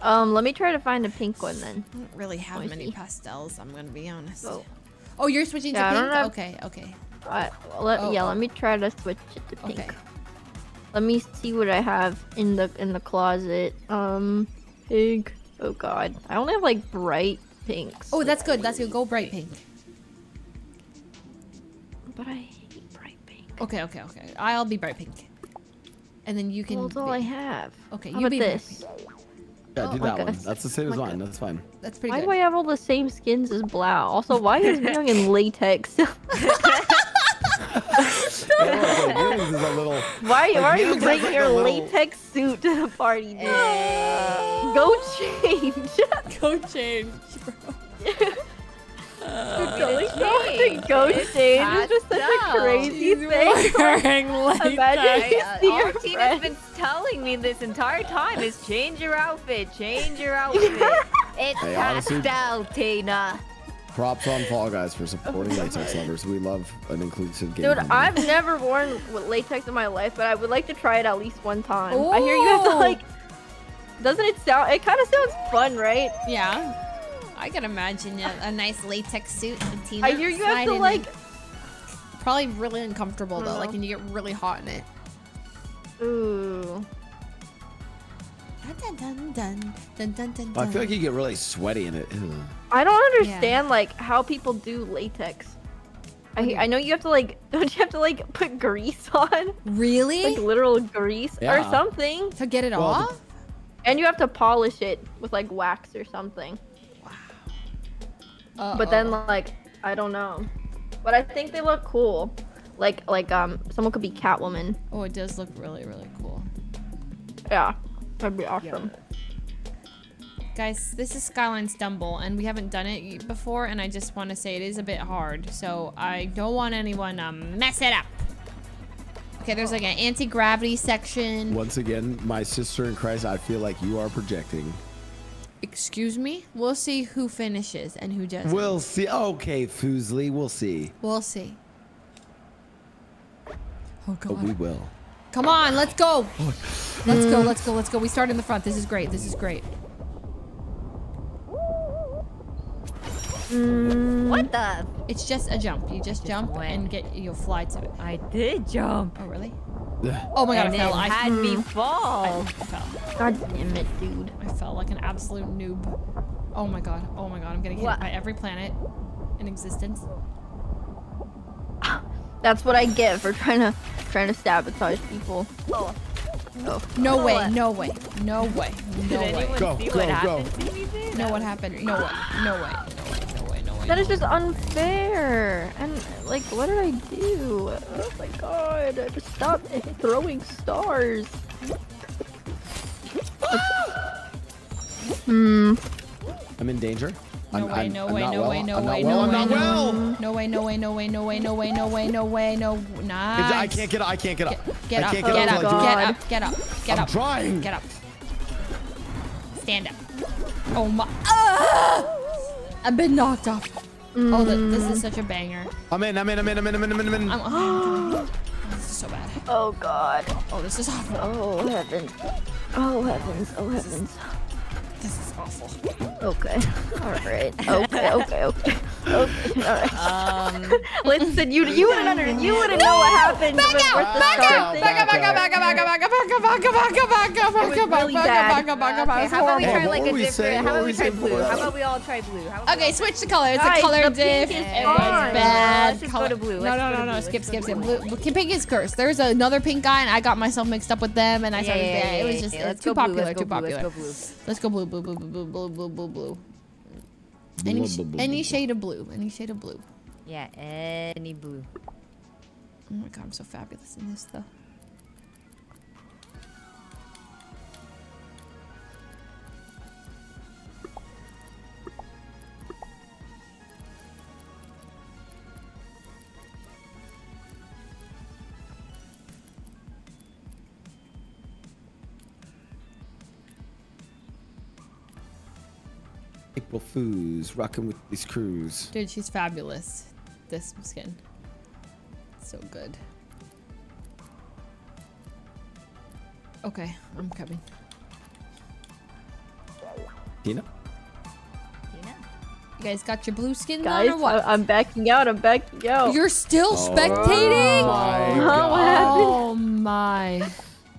Um, let me try to find a pink one then.
I don't really have
me
many pastels. I'm gonna be honest.
Oh.
Oh, you're switching
Yeah,
to pink.
have-
Okay, okay.
Uh, let,
Oh,
yeah,
oh.
let me try to switch it to pink.
Okay.
Let me see what I have in the in the closet. Um, pink. Oh God, I only have like bright pinks.
Oh, that's good. That's good. Go bright pink.
but I hate bright pink.
Okay, okay, okay. I'll be bright pink. And then you can.
Well, that's all
be-
I have.
Okay,
How
you be bright
this?
pink.
Yeah,
Oh,
do
like
that one. That's the same as mine.
a-
That's fine.
That's pretty
Why
good.
do I have all the same skins as Blau? Also, why is Myung in latex?
Yours is a little.
why, why are you
Myung's has,
bringing
like,
your
little-
latex suit to the party? Dude?
Uh,
Go change.
Go change, bro.
Go change. Go change. It's just such a
Pastel.
crazy thing.
Wearing latex.
Imagine you
I,
see
uh,
your
all Tina's
friend.
been telling me this entire time is change your outfit, change your outfit. it's
Hey, honestly-
pastel, Tina.
Props on Fall Guys for supporting latex lovers. We love an inclusive game.
Dude,
community.
I've never worn latex in my life, but I would like to try it at least one time. I hear you have to like. Doesn't it sound? It kind of sounds fun, right?
Yeah. I can imagine a, a nice latex suit and Tina.
I hear you have to
sliding in.
like.
Probably really uncomfortable though,
Uh-huh.
like when you get really hot in it.
Ooh.
Dun, dun, dun, dun, dun, dun,
I feel like you get really sweaty in it. Ew.
I don't understand like how people do latex. I, I know you have to like don't you have to like put grease on
Really?
like literal grease or something
to get it
Well,
off?
and you have to polish it with like wax or something but then like I don't know but I think they look cool like like um someone could be Catwoman
Oh, it does look really, really cool.
yeah that'd be awesome
Guys, this is Skyline Stumble, and we haven't done it before, and I just want to say it is a bit hard, so I don't want anyone to mess it up. Okay, there's like an anti-gravity section.
Once again, my sister in Christ, I feel like you are projecting.
Excuse me? We'll see who finishes and who doesn't.
We'll see. Okay, Fuslie, we'll see.
We'll see. Oh
But we
god.
will.
Come on, let's go. Oh. Let's go, let's go, let's go. We start in the front. This is great. This is great. Mm.
What the?
It's just a jump. You just jump
went.
and get you'll fly to it.
I did jump.
Oh really?
Ugh.
Oh my god,
and
I fell.
it
I,
had me fall.
I
fall.
fell.
god damn it dude
I fell like an absolute noob. Oh my god. Oh my god. I'm getting hit
What?
by every planet in existence.
that's what I get for trying to trying to sabotage people
Oh. oh.
No
Oh,
way. No way. No way.
Did
No way.
anyone
Go,
see
go,
what
go.
happened to me?
No, what happened? No way. No way. No way. No way. No way.
That
no
is just unfair. And like, what did I do? Oh my god! I just stopped throwing stars. hmm.
I'm in danger.
No
I'm,
way,
I'm-
no
I'm
way, no
well.
way, no
I'm not
way, no
I'm
way, no
well.
No way, no way, no way, no way, no way, no way, no way, no.
I can't get up. I can't get up.
Get up,
can't
get
get
up,
up.
get
till I do-
up, get up,
I'm trying.
Get up. Stand up. Oh my. Ah! I've been knocked off. Mm. Oh, this is such a banger.
I'm in. I'm in. I'm in. I'm in. I'm in. I'm in. I'm in.
I'm. Oh, this is so bad.
Oh god.
Oh, this is awful.
Oh heavens. Oh heavens. Oh heavens.
This is awful.
Okay. All right. Okay. Okay. Okay. Okay. All right.
Um,
Listen, you you wouldn't under you wouldn't know what happened.
Back
with-
out!
with the
Back
star
out!
thing.
Back out! Back out! Back out! Back out! Back out! Back out! Back out! Back out! Back out!
It was
Back out!
really
Back out!
bad.
Back out! Back out! Back
okay,
out!
how about we
Hey,
try
what
like
were
a
we
different?
saying?
How
What
about
were
we
we
try
saying
blue?
before
How
that?
about we all try blue? How about
Okay,
we all
switch the colors. The
Guys,
color
the
diff.
pink is
It
fine.
was bad.
Let's just go
Color-
to blue.
No,
Let's
no,
go to
no, no.
blue.
Skip,
Let's
skip,
go
skip.
to
Blue. Pink is cursed. There's another pink guy, and I got myself mixed up with them, and I
Yeah,
started.
yeah, yeah,
it was
yeah,
just
yeah.
it's
Let's
too
go blue,
popular.
let's
Too
go blue,
popular.
Let's go blue.
Let's go blue, blue, blue, blue, blue, blue, blue, blue. Any, sh-
Blah, blah, blah,
any
blah,
shade of blue. Any shade of blue.
Yeah, any blue.
Oh my god, I'm so fabulous in this though.
April Fools rocking with these crews.
Dude, she's fabulous. This skin. So good. Okay, I'm coming.
Tina?
You guys got your blue skins
Guys,
on or what?
I- I'm backing out. I'm backing out.
You're still
Oh
spectating?
my
Oh, what happened?
Oh my.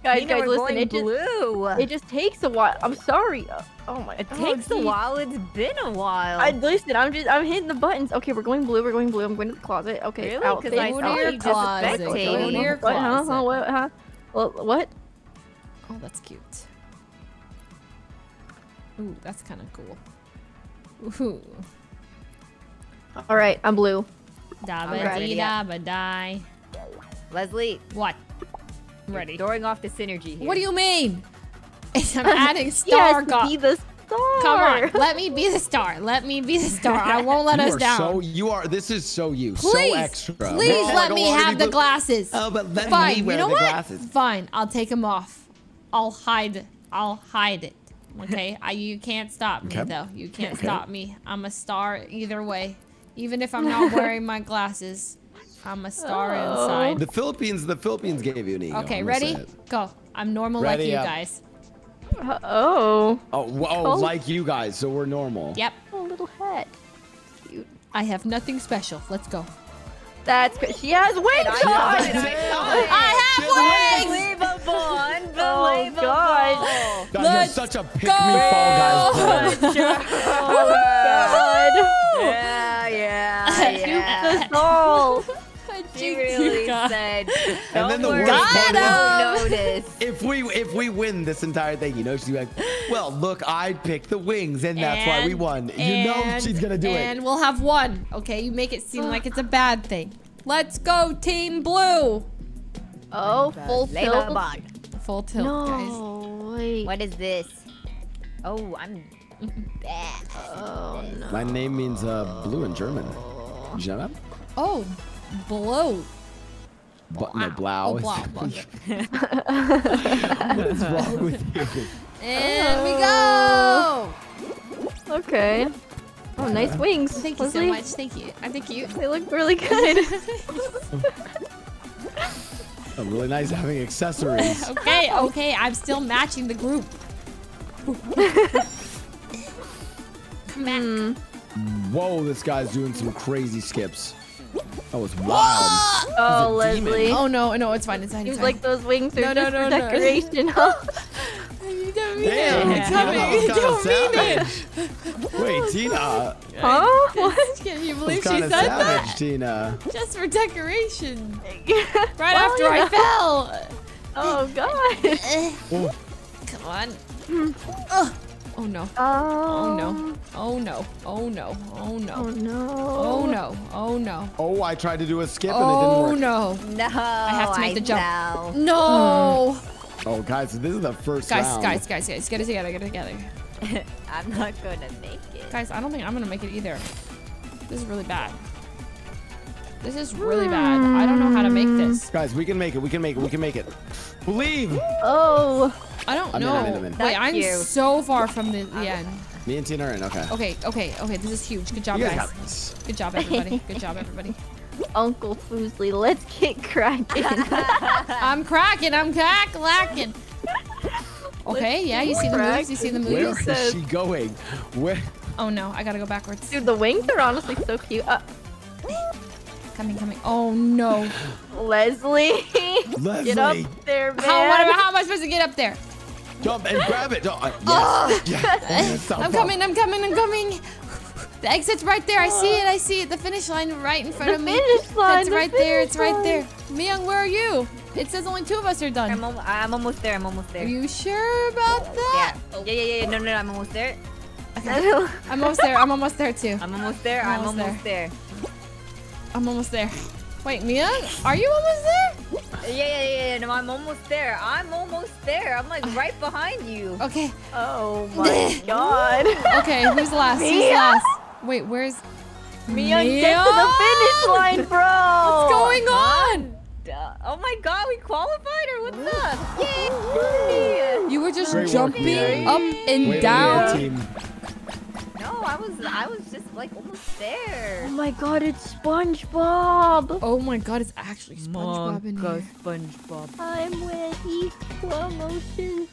guys,
Tina,
guys,
we're
listen.
going
It just,
blue.
it just takes a while. I'm sorry. Oh my.
It
oh,
takes a while. It's been a while.
I listen. I'm just. I'm hitting the buttons. Okay, we're going blue. We're going blue. I'm going to the closet. Okay,
Really? 'Cause
outfit.
I saw you
your
just
closet.
Spectating.
What? Huh? Huh? What? Huh? Well, what?
Oh, that's cute. Ooh, that's kind of cool. Ooh.
All right, I'm blue.
Dabba
ready,
dee
yeah.
dabba die.
Leslie,
What? Ready.
throwing off the synergy here.
What do you mean? I'm adding star
yes,
god.
be the star.
Come on, let me be the star. Let me be the star. I won't let
you
us down.
so you are. This is so you.
please,
so extra.
please
I
let me have the glasses.
Oh, but let
Fine.
me wear
you know
the
what?
glasses.
Fine. I'll take them off. I'll hide. I'll hide it. Okay. I, you can't stop me
Okay.
though. You can't
Okay.
stop me. I'm a star either way. Even if I'm not wearing my glasses, I'm a star
Oh.
inside.
The Philippines. The Philippines gave you an ego.
Okay. Ready? Go. I'm normal
Ready,
like you
up.
guys.
Uh, oh,
Oh, wh- oh,
Oh.
like you guys. So we're normal.
Yep.
a little hat. Cute.
I have nothing special. Let's go.
That's good. She has wings
I
on.
I have wings.
Unbelievable! Unbelievable!
God.
God,
Let's
you're such a pick me fall guys. player.
Oh God.
Yeah, yeah, yeah.
The soul.
She really said.
And then the
"Don't
worst
worry,
part
I notice.
If we if we win this entire thing, you know she's like, well, look, I picked the wings, and that's why we
And-
won. You know she's gonna do
And
it.
And we'll have one. Okay, you make it seem like it's a bad thing. Let's go, Team Blue.
Oh, full tilt.
Bond.
Full tilt, guys.
Wait.
What is this? Oh, I'm bad.
Oh no.
My name means uh, blue in German. Shut up.
Oh, blow.
But no, blau.
Oh,
is-
blah, blah.
what is wrong with you?
And we go.
Okay. Oh, nice wings.
Thank you so much. Thank you. I think you.
They look really good.
Oh, really nice having accessories.
Okay, okay. I'm still matching the group. Come back.
Hmm.
Whoa, this guy's doing some crazy skips. That was wild.
Oh,
He's a oh, demon.
Leslie.
Oh no, no, it's fine. It's fine. It's fine.
like those wings are
No, no,
just
no,
for
no.
decoration, huh?
you don't mean
Damn,
it.
Tina,
Tell me
that
you don't mean it.
Wait, Tina.
huh? What?
Can you believe she said
savage,
that?
Tina.
Just for decoration. Right
Well,
after I fell.
Oh God.
Oh,
Come on. Hmm. Ugh. Oh no.
Oh, um,
Oh no. Oh no. Oh no. Oh no.
Oh
no.
no.
Oh no. Oh no.
oh, I tried to do a skip
Oh
and it didn't oh, work.
Oh no.
No, I
have to make the jump.
fell.
No.
work. Oh, guys, this is the first
Guys,
round.
guys, guys, guys, get it together, get it together.
I'm not gonna make it.
Guys, I don't think I'm gonna make it either. This is really bad. This is really bad. I don't know how to make this.
Guys, we can make it. We can make it. We can make it. Believe.
Oh.
I don't
I'm in,
know.
I'm in, I'm in.
Wait, I'm
you.
so far from the, the end.
Me and Tina are in. Okay.
Okay, okay, okay. This is huge. Good job,
You guys
guys.
got this.
Good job, everybody. Good job, everybody.
Uncle Fuslie, let's get cracking.
I'm cracking. I'm crack lacking. Okay, yeah. You see the moves. You see the
Where
moves.
is
says-
she going? Where?
Oh no, I gotta go backwards.
Dude, the wings are honestly so cute. Uh,
Coming, coming. Oh no.
Leslie,
Leslie,
get up there, man.
How? What, how am I supposed to get up there?
Jump and grab it. Don't, uh, yes. yes. That's so
I'm coming. I'm coming. I'm coming. The exit's right there. I see it. I see it. The finish line right in front
The
of me.
finish line.
It's
the
right there.
finish
It's right
line.
there. Miyoung, where are you? It says only two of us are
I'm,
done.
al- I'm almost there. I'm almost there.
Are you sure about that?
Yeah, yeah, yeah. No, no, no. I'm almost there.
I'm almost there. I'm almost there too.
I'm almost there.
I'm
I'm
almost
almost there.
I'm almost there. Wait, Mia, are you almost there?
Yeah, yeah, yeah, yeah. No, I'm almost there. I'm almost there. I'm like right behind you.
Okay.
Oh my god.
Okay. Who's last? Who's
Mia?
last? Wait, where's
Mia, get to the finish line, bro.
What's going on?
Oh my god, we qualified or what's up? Yay!
You were just
Great
jumping
Mia.
up and
Way to
down.
Be a team.
No, I was I was just like almost there.
Oh my god, it's SpongeBob.
Oh my god, it's actually SpongeBob in here.
SpongeBob.
I'm ready for motion.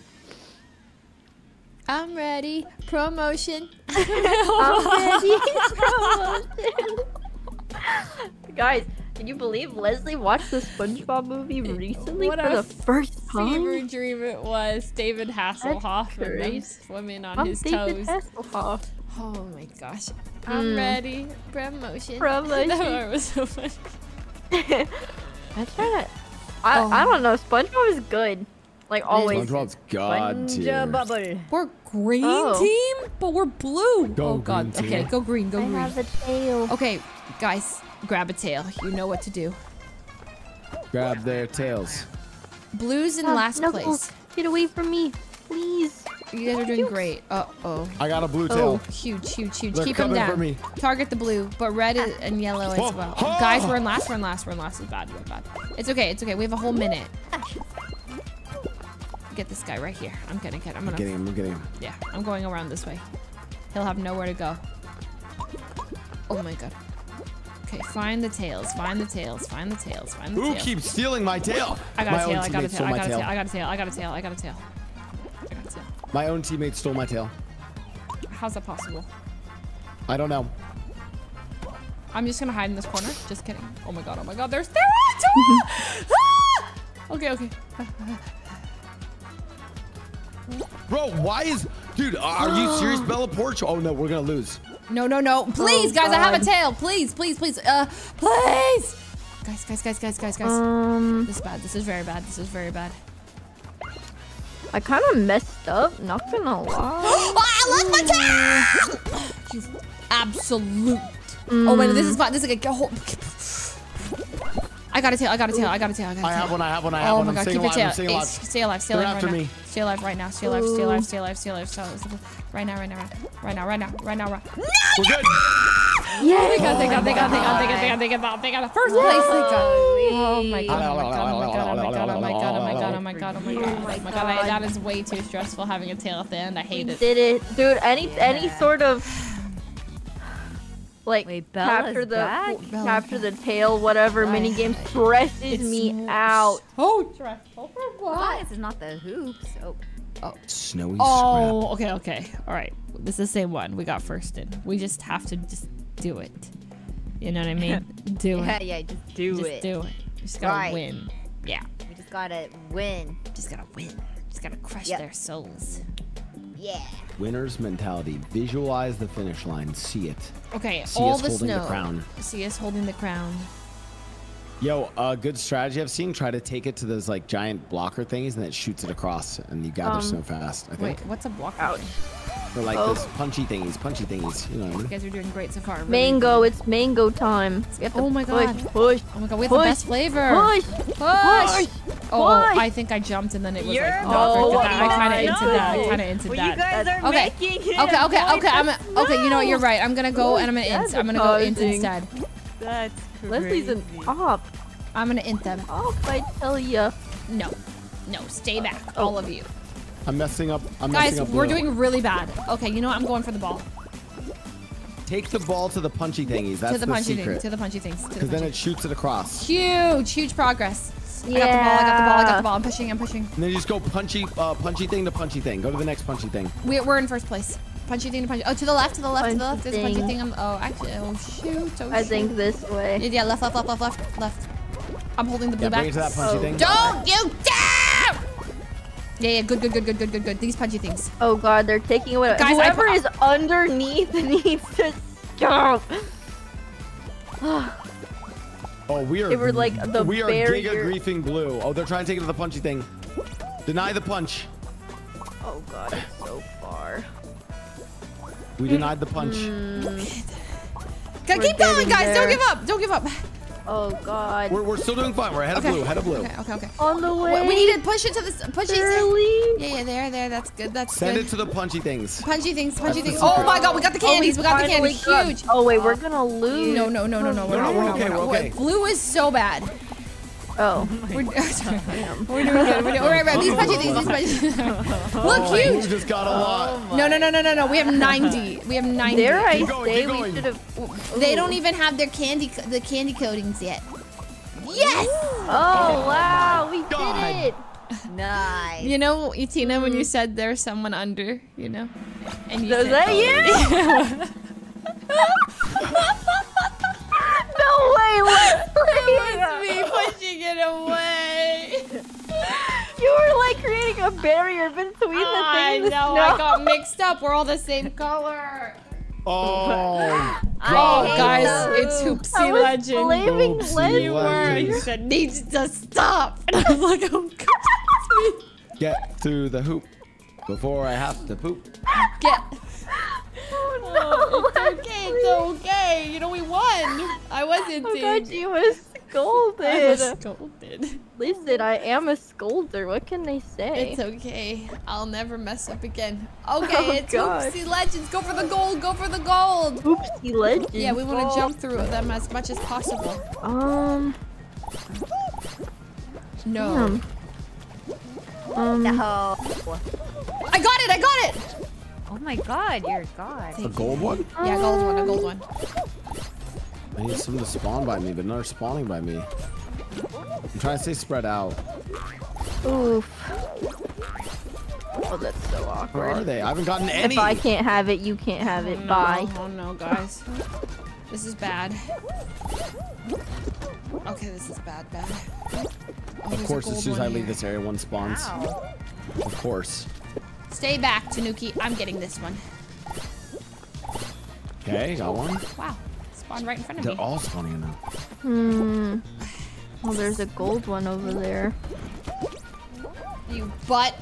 I'm ready. Promotion.
I'm ready. Promotion. Guys, can you believe Leslie watched the SpongeBob movie recently
What
for the first time?
Fever dream it was. David Hasselhoff and them
crazy.
swimming on
I'm
his
David
toes.
Hasselhoff.
Oh my gosh. I'm
Mm.
ready. Promotion.
Promotion.
that part was so funny.
That's right. I,
Oh.
I don't know. SpongeBob is good. Like always.
SpongeBob's god tier.
bubble.
We're green
Oh.
team, but we're blue.
Go
oh god.
green
Okay, go green, go
I
green.
have a tail.
Okay, guys, grab a tail. You know what to do.
Grab their tails.
Blues in
Stop,
last
Knuckles,
place.
Get away from me, please.
You guys are doing great. Uh oh.
I got a blue tail. Oh.
Huge, huge, huge.
They're
Keep them down.
for me.
Target the blue, but red i- and yellow as
Oh,
well.
oh.
Guys, we're in last. We're in last. We're in last. It's bad. We're bad. It's okay. It's okay. We have a whole minute. Get this guy right here. I'm gonna get. I'm
I'm
gonna.
getting him. I'm getting him.
Yeah, I'm going around this way. He'll have nowhere to go. Oh my god. Okay, find the tails. Find the tails. Find the tails. Find the
Who
tails.
keeps stealing my tail?
I got
my
a tail. I got a tail. I got a
tail.
tail. I got a tail. I got a tail. I got a tail.
My own teammate stole my tail.
How's that possible?
I don't know.
I'm just gonna hide in this corner. Just kidding. Oh my god. Oh my god. There's there are two. Ah! Okay. Okay.
Bro, why is... Dude, are you serious, Bella Poarch? Oh, no, we're going to lose.
No, no, no. Please,
Oh,
guys, I have a tail. Please, please, please. Uh, please. Guys, guys, guys, guys, guys, guys.
Um,
This is bad. This is very bad. This is very bad.
I kind of messed up. Not gonna lie.
oh, I lost my tail! You absolute. Oh wait, this is fine. This is like a whole. I got a tail. I got a tail. I got a tail. I got a tail.
I have one, I have one, I have
Oh
one.
my
I'm
god,
staying
keep your
alive,
tail.
I'm staying
Hey,
alive.
Stay alive. Stay
They're
alive
after
right
me.
now. Stay alive right now. Stay alive. Stay alive. Stay alive. Stay alive. Stay alive. Right now. Right now. Right now. Right now. Right now. Right now.
We're good.
Yeah.
They got, they got, they got, they got, they got, they got, they got, they got a first place. They got. Oh my god, oh my god, oh my god, oh my god, oh my god, oh my god, oh my god, oh my god, oh my god. Oh I- That is way too stressful having a tail at the end. I hate it.
Did it, dude? Any any
Yeah.
sort of like
Wait, Bella's
capture the
back?
Bella's
capture the tail, whatever
Why?
mini game stresses
It's
me out.
So stressful for
Why
what?
this is not the hoops? Oh, Oh,
Snowy
Oh, okay, okay. All right. This is the same one. We got first in. We just have to just do it. You know what I mean? Do
yeah,
it.
yeah, just do
Just
it.
do it. Just gotta
Right.
win. Yeah.
We just gotta win.
Just gotta win. Just gotta crush
Yep.
their souls.
Yeah.
Winner's mentality. Visualize the finish line. See it.
Okay,
See
all
us
the
holding the
snow.
crown.
See us holding the crown.
Yo, a good strategy I've seen, try to take it to those like giant blocker things and it shoots it across and you gather
Um,
so fast, I think.
Wait,
think.
what's a block?
Ouch.
They're like
Oh.
those punchy thingies, punchy thingies. You know
You guys are doing great so far. Really
Mango,
good.
it's mango time. We have to
Oh my
push,
God.
Push,
Oh my god, we have the best flavor.
push,
Push.
push.
Oh, oh,
Push.
I think I jumped and then it was
You're
like
the
not very I kind of
Oh
into
my
that. I kind of into
Well,
that.
you guys are
Okay.
making it.
Okay, okay, okay. I'm a, okay. You know what? You're right. I'm gonna go and I'm gonna int. I'm gonna go int instead.
That's
Leslie's an
crazy.
op.
I'm gonna int them.
Op, I tell ya.
No, no, stay back, all of you.
I'm messing up. I'm
Guys,
messing up.
we're
Lil.
doing really bad. Okay, you know what? I'm going for the ball.
Take the ball to the punchy thingies. That's
to the,
the,
punchy thing.
secret.
To the punchy things. To the
Because then it shoots it across.
Huge, huge progress. Yeah. I got the ball. I got the ball. I got the ball. I'm pushing. I'm pushing.
And then you just go punchy, uh, punchy thing to punchy thing. Go to the next punchy thing.
We're, we're in first place. Punchy thing to punchy. Oh, to the left. To the left. To the left.
Punchy
There's a punchy
thing.
thing. I'm, oh, actually. Oh shoot. Oh,
I
shoot.
think this way.
Yeah, left, left, left, left, left, left. I'm holding the blue
Yeah,
back.
bring it to that punchy
Oh.
thing.
Don't you dare! Yeah, yeah, good, good, good, good, good, good, good. These punchy things.
Oh god, they're taking away.
Guys,
Whoever is underneath needs to stop.
Oh, we are.
They were like the
We are
barrier.
giga griefing blue. Oh, they're trying to take it to the punchy thing. Deny the punch.
oh god, it's so far.
We denied the punch.
Mm,
Keep going,
getting
guys. Don't give up. Don't give up.
oh god.
We're, we're still doing fine. We're ahead
Okay.
of blue. Ahead of blue.
Okay, okay, okay.
On the way.
We need to push it to the s- push it.
Early.
Yeah, yeah, there, there. That's good. That's
Send
good.
Send it to the punchy things.
Punchy things, punchy
the
things. Oh my god, we got the candies.
Oh,
we got the
finally
candies. Huge.
Oh wait, we're gonna lose.
No, no, no, no, no. We're
No,
not.
we're
We're not.
okay,
We're
we're okay.
Blue is so bad.
Oh.
We're, sorry. we're doing good. We're doing, all right, right. These punchy things. These punchy things. Look,
Oh,
huge.
You just got a lot.
Oh no, no, no, no, no, no. We have 90. We have 90.
Dare I
Keep going,
say we should have?
They don't even have their candy, the candy coatings yet. Yes.
Oh wow, we
God.
did it.
Nice.
You know, Tina, when you said there's someone under, you know? And you
Was
said,
that you? No way, Leslie!
me pushing it away.
You were like creating a barrier between the thing
I
and the
know,
snow.
I got mixed up. We're all the same color.
Oh,
God.
Oh,
guys,
those.
it's Hoopsie
I was
Legend.
blaming
Oopsie
Leslie.
You were. You
Legend.
said needs to stop. And I was like, oh god.
get through the hoop before I have to poop.
Get.
Oh,
Oh,
no,
it's okay. It's okay. You know we won. I wasn't.
Oh god,
in.
you was scolded.
I was scolded.
Listen, I am a scolder. What can they say?
It's okay. I'll never mess up again. Okay,
Oh,
it's
God.
Oopsie Legends. Go for the gold. Go for the gold.
Oopsie legend.
Yeah, we want to jump through them as much as possible.
Um.
No.
Um. Um.
No.
I got it. I got it.
Oh my god, you're a god.
A gold one?
Yeah, gold one. A gold one.
I need someone to spawn by me, but none are spawning by me. I'm trying to stay spread out.
Oof. Oh, that's so awkward.
Where
awkward.
are they? I haven't gotten any.
If I can't have it, you can't have it.
Oh, no.
Bye.
Oh no, guys. This is bad. Okay, this is bad, bad. Oh,
Of course, as soon as
one
I leave this area, one spawns.
Wow.
Of course.
Stay back, Tanuki. I'm getting this one.
Okay, got one.
Wow. Spawned right in front of
They're
me.
all spawning now.
Hmm. Well, there's a gold one over there.
You butt.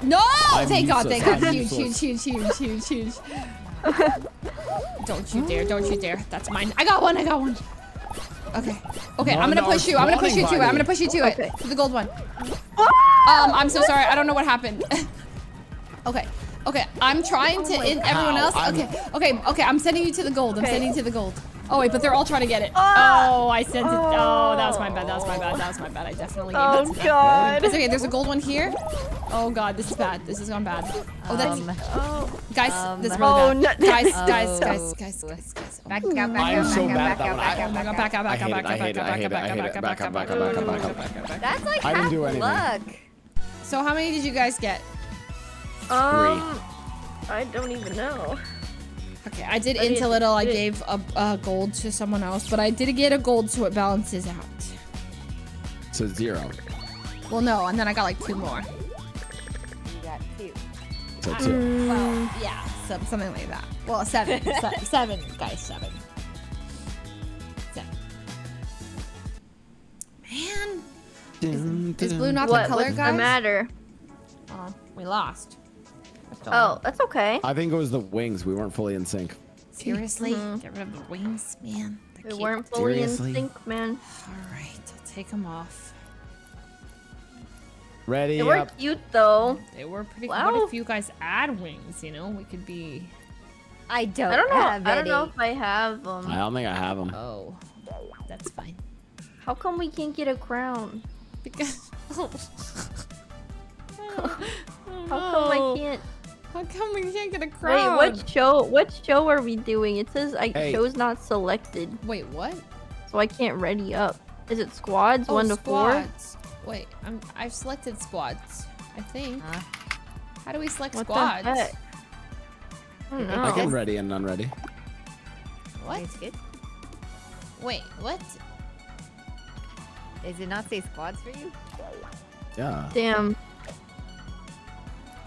No!
I'm
thank God, thank God.
I'm
Huge, huge, huge, huge, huge, huge. don't you dare, don't you dare. That's mine. I got one, I got one. Okay. Okay,
No,
I'm gonna
no,
push you. I'm gonna push you to it. I'm gonna push you to
Okay.
it. To the gold one. Um, I'm so sorry. I don't know what happened. okay. Okay, I'm trying to in everyone else.
I'm-
Okay, okay, okay. I'm sending you to the gold. I'm
Okay.
sending you to the gold. Oh wait, but they're all trying to get it.
Ah!
Oh, I sent it. Oh, that was my bad. That was my bad. That was my bad. I definitely gave that
Oh
to them.
god.
It's okay. There's a gold one here. Oh god, this is bad. This has gone bad. Oh, that's
Um,
Oh.
guys.
um,
this is
oh,
really bad.
no.
Guys,
Oh.
guys, guys, guys, guys, guys. Oh
Back
my
out, back
I am
out,
so
back
bad
out,
at that one.
back
I-
out,
God.
back
Back
out.
out, back
I
out,
hate it,
back
I
out,
hate it,
back
I
out,
hate it,
back
I
out,
hate
back
it.
out,
Back
back
up,
out,
back up,
back
back
out,
up,
back
back
out,
up.
back out, back out.
That's like
I didn't
half
do anything.
luck.
So how many did you guys get?
Um. I don't even know.
Okay, I did
But
into
it-
little. I gave a, a gold to someone else, but I did get a gold, so it balances out.
So zero.
Well, no, and then I got like two more.
You got two.
So two.
Well, yeah, some, something like that. Well, seven, se- seven, guys, seven. Seven. Man,
Dun,
is blue not
What?
the color,
What's
guys?
the matter?
Oh, we lost. That's all.
Oh, that's okay.
I think it was the wings. We weren't fully in sync.
seriously? Mm-hmm. Get rid of the wings, man. They're
We
cute.
weren't fully
Seriously?
in sync, man.
All right, I'll take them off.
Ready
They were
up.
cute though.
They were pretty.
Wow.
What if you guys add wings? You know, we could be.
I don't,
I don't know.
have
I don't know if I have them.
I don't think I have them.
Oh, that's fine.
How come we can't get a crown?
Because.
How come I oh, can't?
How come we can't get a
Wait,
crown?
what show? What show are we doing? It says I
Hey.
show's not selected,
Wait, what?
so I can't ready up. Is it squads
Oh,
one to four?
squads. Wait, I'm. I've selected squads. I think.
Huh?
How do we select
What
squads?
the heck? I don't
I can ready and unready.
What?
It's good.
Wait, what?
Is it not say squads for you?
Yeah.
Damn.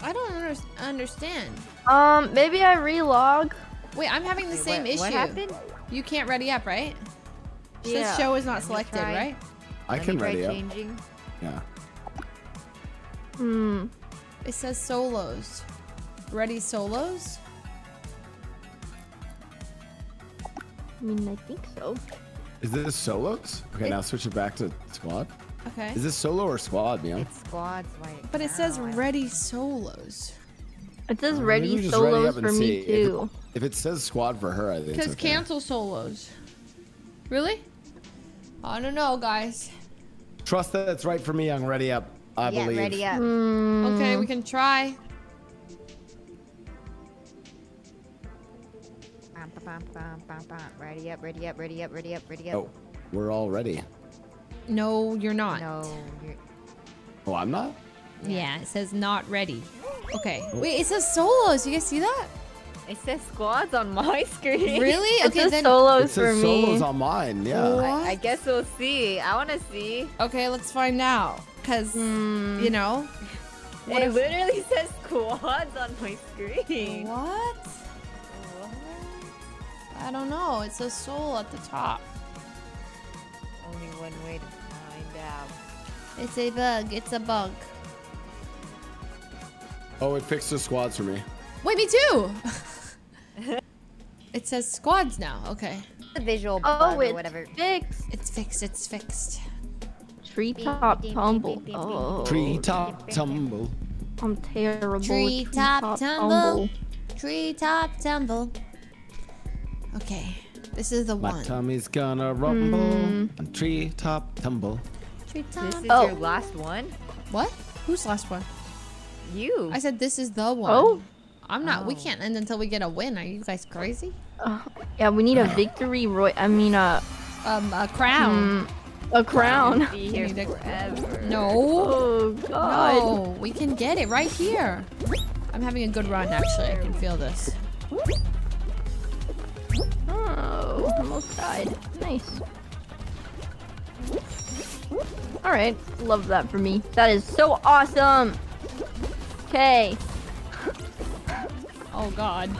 I don't under- understand.
Um, maybe I relog.
Wait, I'm having the
Wait,
same
what,
issue.
What happened?
You can't ready up, right? It
Yeah.
says show is not
Let
selected,
try.
right?
I
Let
can
me try
ready up.
changing.
Yeah.
Hmm.
It says solos. Ready solos?
I mean, I think so.
Is this solos? Okay,
It-
now switch it back to squad.
Okay.
Is this solo or squad, man?
It's squads right
But it says ready solos.
It says
Uh,
ready
we just ready
solos
up
for
see.
me
If it-
too.
If it says squad for her, I think it's
Because
okay.
cancel solos. Really? I don't know, guys.
Trust that it's right for me. I'm ready up. I
yeah,
believe.
ready up.
Hmm.
Okay, we can try.
Bam, bam, bam, bam, bam, bam. Ready up, ready up, ready up, ready up, ready up.
Oh, we're all ready.
No, you're not.
No. You're...
Oh, I'm not.
Yeah, it says not ready. Okay. Wait, it says solos. You guys see that?
It says squads on my screen.
Really?
It
Okay,
says
then.
solos
It
for
says
me.
solos on mine. Yeah.
What?
I, I guess we'll see. I want to see.
Okay, let's find out. Cause
Hmm.
you know. What
it
if-
literally says squads on my screen.
What? I don't know. It says soul at the top.
Only one way to find out.
It's a bug. It's a bug.
Oh, it fixed the squads for me.
Wait, me too. it says squads now. Okay.
The visual
Oh,
bug or
it's
whatever.
fixed.
It's fixed. It's fixed.
Treetop tumble. Oh.
Treetop tumble.
I'm terrible. at
Treetop tumble. Treetop tumble. Okay. This is the
My
one.
tummy's gonna rumble.
Hmm.
And treetop tumble.
Treetop.
This is
Oh.
your last one?
What? Who's last one?
You.
I said this is the one.
Oh.
I'm not. We
Oh.
can't end until we get a win. Are you guys crazy?
Yeah, we need a victory. Roy. I mean, uh,
Um, a crown.
mm, a crown.
be here forever.
No.
Oh God.
No. We can get it right here. I'm having a good run, actually. I can feel this.
Oh, almost died. Nice. All right, love that for me. That is so awesome. Okay.
Oh, God.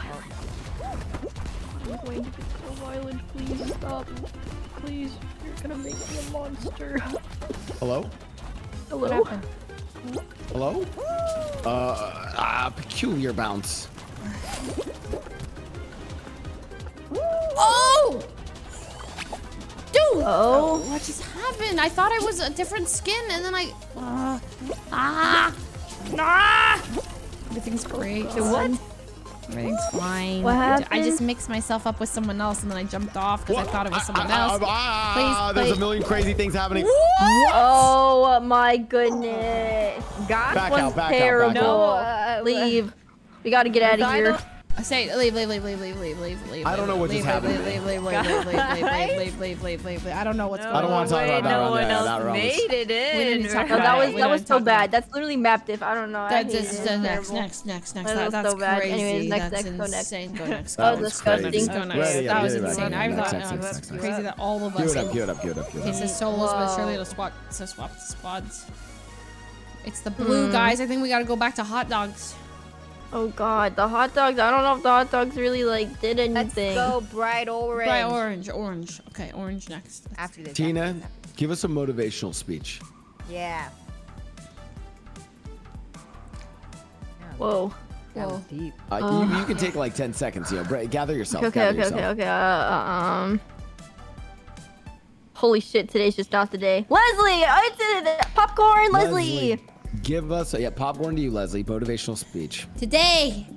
I'm going to get so violent. Please stop. Please, you're gonna make me a monster.
Hello?
Hello.
Hello? Uh, ah, peculiar bounce.
Oh! Dude!
Oh.
What just happened? I thought I was a different skin, and then I... Uh, ah! Ah! Everything's great.
What?
Everything's fine.
What
I ju- I just mixed myself up with someone else, and then I jumped off because I thought it was someone
Ah,
else.
ah,
Please,
there's
please.
a million crazy things happening.
Oh my goodness.
God
Back
was
out, back
terrible.
out, back
No, uh,
Leave. We gotta get out of
I
here.
Don't-
I say leave, leave, leave, leave, leave, leave, leave, leave.
I don't know what
leave,
just
leave,
happened.
Leave, leave, leave, leave, leave, leave, leave, leave, leave, leave, leave, leave. I don't know what's
No
going
I don't
on.
wanna talk about that
no
one
one else
that round was-
made it in.
We didn't talk about
that
it.
was
We
that was so bad. That's literally map diff. I don't know.
That's
hate
just
it.
uh,
It's
next, next, next, next.
That
That,
was
that's
so bad.
crazy.
Anyways, next, next, go next.
insane. Go next.
That
Oh,
Go
was
disgusting.
crazy.
Go That was insane. I
next,
thought
next,
uh,
next,
that's
next, next.
crazy that all of
Give
us.
it up,
in-
give it up, give it up, give it
it
up.
says solos, but surely it'll swap. So swap the squads. It's the blue guys. I think we gotta go back to hot dogs.
Oh god, the hot dogs. I don't know if the hot dogs really like did
Let's
anything.
go bright orange.
Bright orange, orange. Okay, orange next.
After this.
Tina, give us a motivational speech.
Yeah.
Whoa.
That
Whoa.
was deep.
Uh, you, you can take like 10 seconds, you know. Bra- gather yourself.
Okay,
gather
okay, okay,
yourself.
okay. Uh, uh, um. Holy shit! Today's just not the day. Leslie, it's it. Popcorn, Leslie.
Give us, yeah, popcorn to you, Leslie. Motivational speech.
Today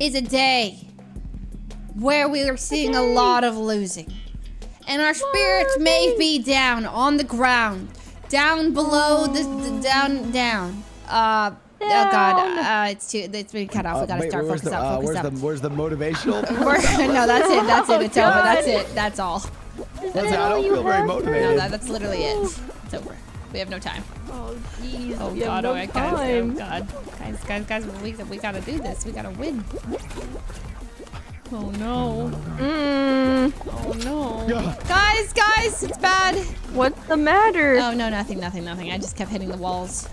is a day where we are seeing a lot of losing. And our spirits may be down on the ground, down below the, the down, down. Uh, oh god, uh, it's too, it's been cut off.
Uh,
we gotta
wait,
start
where's
focus
the,
up,
uh, where's
up.
the where's the motivational?
No, that's it, that's it, it's over, that's it, that's all.
Leslie, I don't feel very
have?
No,
motivated.
that, that's literally it. It's over. We have no time.
Oh jeez.
Oh
we have
god,
no
oh my guys, oh
time.
god. Guys, guys, guys, we, we gotta do this. We gotta win. Oh no.
Mm,
Oh no.
Yeah.
Guys, guys, it's bad.
what's the matter?
Oh no, nothing, nothing, nothing. I just kept hitting the walls.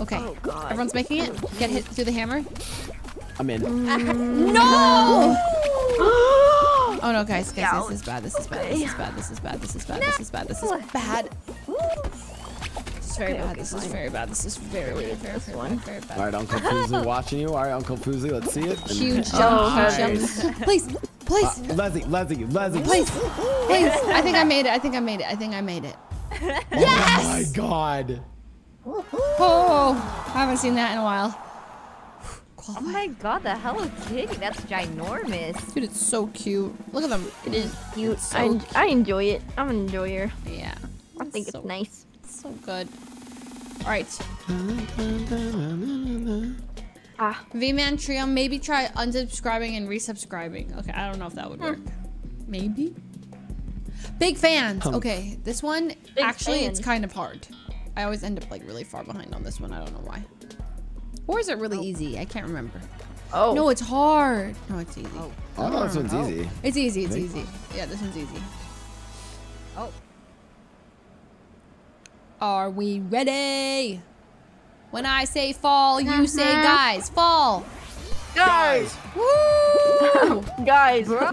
Okay.
Oh god.
Everyone's making it? Get hit through the hammer?
I'm in.
No! Oh no, guys, guys,
Ouch.
this is bad. This is bad. This is bad. This is bad. This is bad. This is bad. This is bad. This is very
Okay,
bad.
okay,
This is very bad. This is very, very, very, very, very, very bad.
right, Uncle Fuslie watching you. All right, Uncle Fuslie, let's see it.
Huge
Oh,
jump, huge jump. Please, please,
Uh, Leslie, Leslie, Leslie.
please, please. I think I made it. I think I made it. I think I made it. Yes!
Oh my God.
Oh, I haven't seen that in a while.
Oh my god, the Hello Kitty. That's ginormous.
Dude, it's so cute. Look at them.
It is cute.
so
I, en-
cute.
I enjoy it. I'm an enjoyer.
Yeah.
I think
so,
it's nice.
So good. All right.
Ah,
V-Man Trio, maybe try unsubscribing and resubscribing. Okay, I don't know if that would work. Maybe. Big fans. Okay, this one
Big
actually it's kind of hard. I always end up like really far behind on this one. I don't know why. Or is it really easy? I can't remember.
Oh.
No, it's hard. No, it's easy.
Oh, this one's easy.
It's easy. It's easy. Yeah, this one's easy.
Oh.
Are we ready? When I say fall, you say
Mhm.
guys, fall.
guys,
Woo!
guys,
Bro.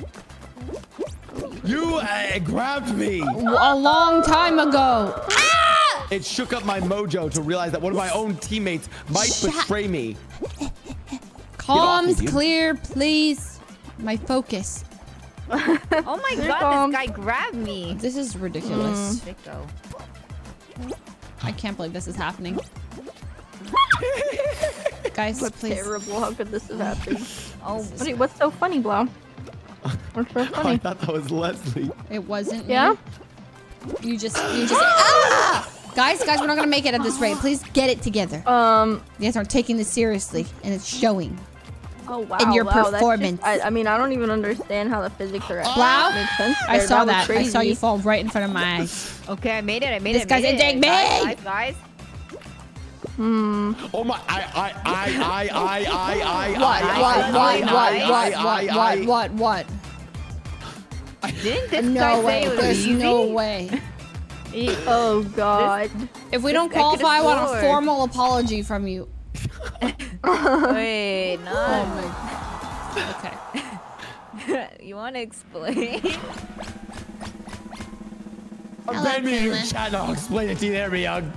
you
uh, grabbed me.
a long time ago.
It shook up my mojo to realize that one of my own teammates might
Shut-
betray me. Calms
clear, please. My focus.
Oh my
Here
god,
comes.
this guy grabbed me.
This is ridiculous.
Chico.
I can't believe this is happening. Guys,
What's
please.
terrible? How could this have happened?
Oh,
What what's so funny, Blau? What's so
I thought that was Leslie.
It wasn't
Yeah?
me. You just, you just. ah! Guys, guys, we're not gonna make it at this rate. Please get it together.
Um.
You guys aren't taking this seriously, and it's showing.
Oh wow.
And your
wow, that's just-
performance.
I, I mean, I don't even understand how the physics are. actually
Blau,
Makes sense.
I saw
was
that. I saw you fall right in front of my eyes.
okay, I made it. I made
This
it. I
guy's
made
a dick
it. Guys, guys, guys.
Hmm.
Oh my! I I I I I I I
What?
I
What?
I
What?
I
What?
I
What?
I
What? What? What?
Didn't this
No
guy
way.
say it was
There's
easy?
no way.
Oh God.
If we don't
guy could've
qualify, I want a
scored.
formal apology from you.
Wait, no.
Oh my. Okay.
you want to explain?
Bend me in your chat. I'll explain it to you there, Myung.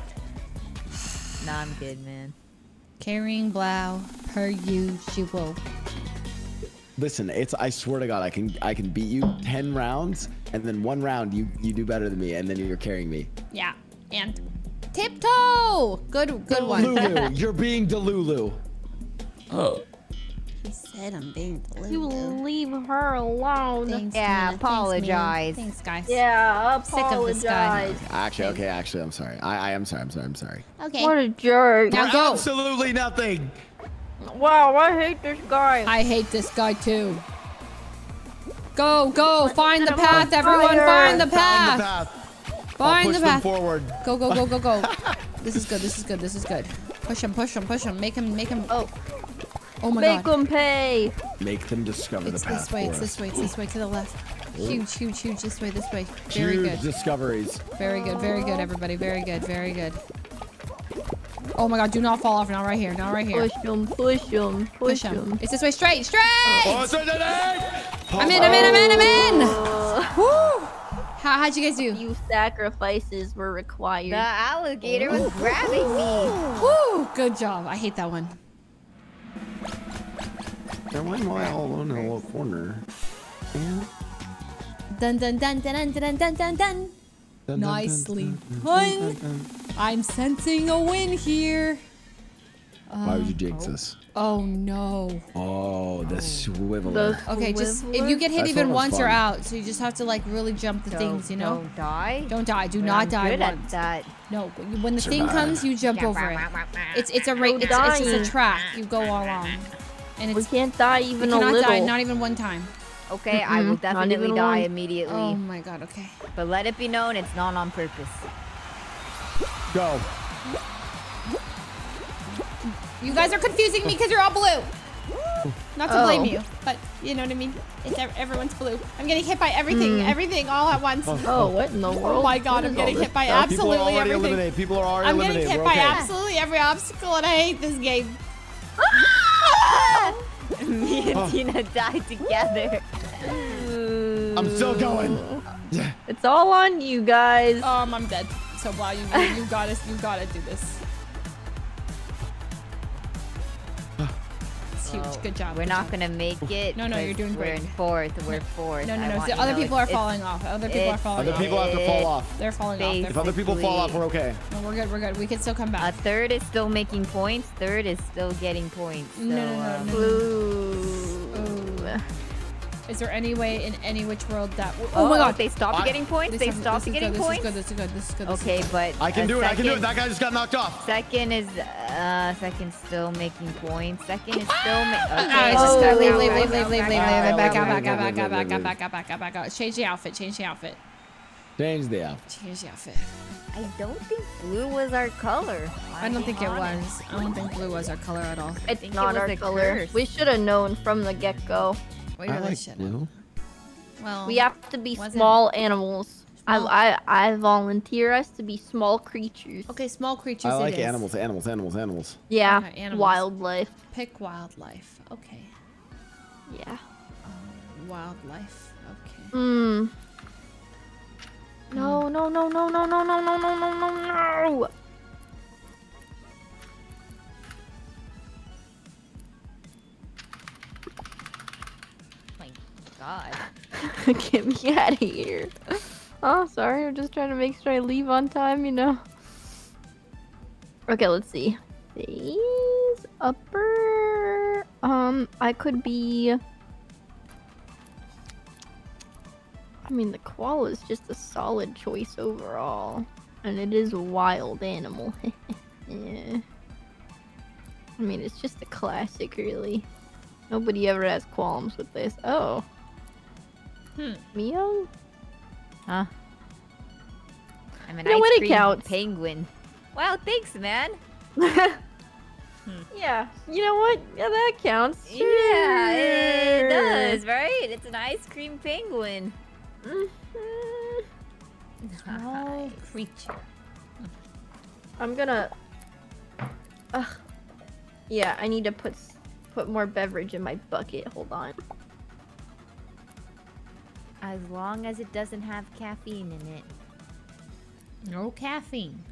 Nah, I'm good, man.
Carrying Blau per usual.
Listen, it's. I swear to God, I can. I can beat you ten rounds, and then one round you you do better than me, and then you're carrying me.
Yeah. And tiptoe. Good. Good one.
Lulu, you're being Delulu.
He said I'm being
You leave her alone.
Thanks,
Yeah,
Nina.
Apologize.
Thanks, guys.
Yeah,
Sick of this guy.
apologize.
Actually, okay. Actually, I'm sorry. I I am sorry. I'm sorry. I'm sorry.
Okay.
What a jerk.
Now go.
Absolutely nothing.
Wow, I hate this guy.
I hate this guy too. Go, go, find the path, everyone,
fire.
find the
Find
path.
the path.
Find
push
the path.
forward.
Go, go, go, go, go. this is good, this is good, this is good. Push him, push him, push him. Make him, make him.
Oh.
Oh my
Make
god.
them pay.
Make them discover
It's
the path
this way,
for
it's
us.
this way, it's this way, to the left. Huge, huge, huge, this way, this way. Very
Huge
good.
discoveries.
Very good, very good, everybody. Very good, very good. Oh my god, do not fall off now, right here, now right here.
Push them, push them,
Push
push
him.
them.
It's this way, straight, straight!
Oh, it's right there.
I'm in, I'm in, I'm in, I'm in!
Uh,
Woo! How, how'd you guys do?
few sacrifices were required.
The alligator was grabbing me.
Woo! Good job. I hate that one.
Then why am I all alone in a little corner? Yeah.
Dun dun dun dun dun dun dun dun dun.
Dun, dun,
Nicely
dun, dun,
done.
dun, dun.
I'm sensing a win here.
Why would you jinx us?
Oh no.
Oh, the swiveler.
The
Okay, just if you get hit
That's
even
what was
once, you're out. So you just have to like really jump the
Don't-
things, you know.
Don't die.
Don't die. Do
But
not
I'm
die
good
once.
at that.
No, when the thing comes, you jump over it. It's it's a rate. It's, it's just a track. You go all along, and it's, we
can't die
you
even a
cannot
little.
die, not even one time.
Okay, I will definitely die
one.
immediately.
Oh my god. Okay.
But let it be known, it's not on purpose.
Go.
You guys are confusing me because you're all blue. Not to blame
Oh.
you, but you know what I mean. It's ev- everyone's blue. I'm getting hit by everything, everything all at once.
oh, what in the world?
Oh my god,
What
I'm getting hit by
stuff?
People are
absolutely
already
everything.
eliminated. People are already
I'm getting
eliminated.
hit
We're
by
okay.
absolutely every obstacle, and I hate this game.
Me and
Oh.
Tina died together.
I'm still going.
It's all on you guys.
Um, I'm dead. So wow, you you gotta you gotta do this. It's Huge.
So
Good job.
We're not gonna make it.
No, no, you're doing
We're
great.
in fourth. We're fourth.
No, no,
I
no.
want
The
you to
other people are falling off. Other people are
it's-
falling
Other people have to fall off.
They're falling off. They're
If other people fall off, we're okay.
No, we're good. We're good. We can still come back.
A third is still making points. Third is still getting points. So,
No, no, no,
um,
no.
Ooh.
Is there any way in any which world that? Oh,
Oh,
my God!
they stopped
I-
getting points. They stopped
this is
getting
good,
points.
This is good. This is good. This is good. This is
Okay,
good.
but
I can
a
do it. I can do it. That guy just got knocked off.
Second is uh second still making points. Second is still making. Okay.
Ah, it's just
Oh,
gotta leave,
wow,
leave,
wow,
leave, leave,
wow,
leave,
wow,
leave,
wow,
leave, back
wow,
out, back
wow,
out,
wow,
back out,
wow,
back
wow,
out, back out, back out, back out. Change the outfit. Change the outfit.
Change the outfit.
Change the outfit.
I don't think blue was our color.
I don't think it
honest.
was. I don't think blue was our color at all.
It's
think it
not
was
our
a
color.
curse.
We should have known from the get go.
We
I like
should.
blue.
Well,
We have to be
wasn't-
small animals.
Small-
I, I I volunteer us to be small creatures.
okay. Small creatures.
I
it
like
is.
animals, animals, animals, animals.
Yeah,
Okay, animals.
wildlife.
Pick wildlife. Okay.
Yeah.
Um, wildlife. Okay.
Hmm. No, no, no, no, no, no, no, no, no, no, no,
God.
Get me out of here. Oh, sorry. I'm just trying to make sure I leave on time, you know. Okay, let's see. These upper. Um, I could be. I mean, the koala is just a solid choice overall, and it is a wild animal. yeah. I mean, it's just a classic, really. Nobody ever has qualms with this. Oh.
Hmm.
Mio?
Huh? I'm an
know
ice cream
counts.
penguin. Wow, thanks, man.
Yeah. You know what? Yeah, that counts.
Yeah, it does, right? It's an ice cream penguin.
Mhm.
Small creature.
I'm gonna. Ugh. Yeah, I need to put put more beverage in my bucket. Hold on.
As long as it doesn't have caffeine in it.
No caffeine.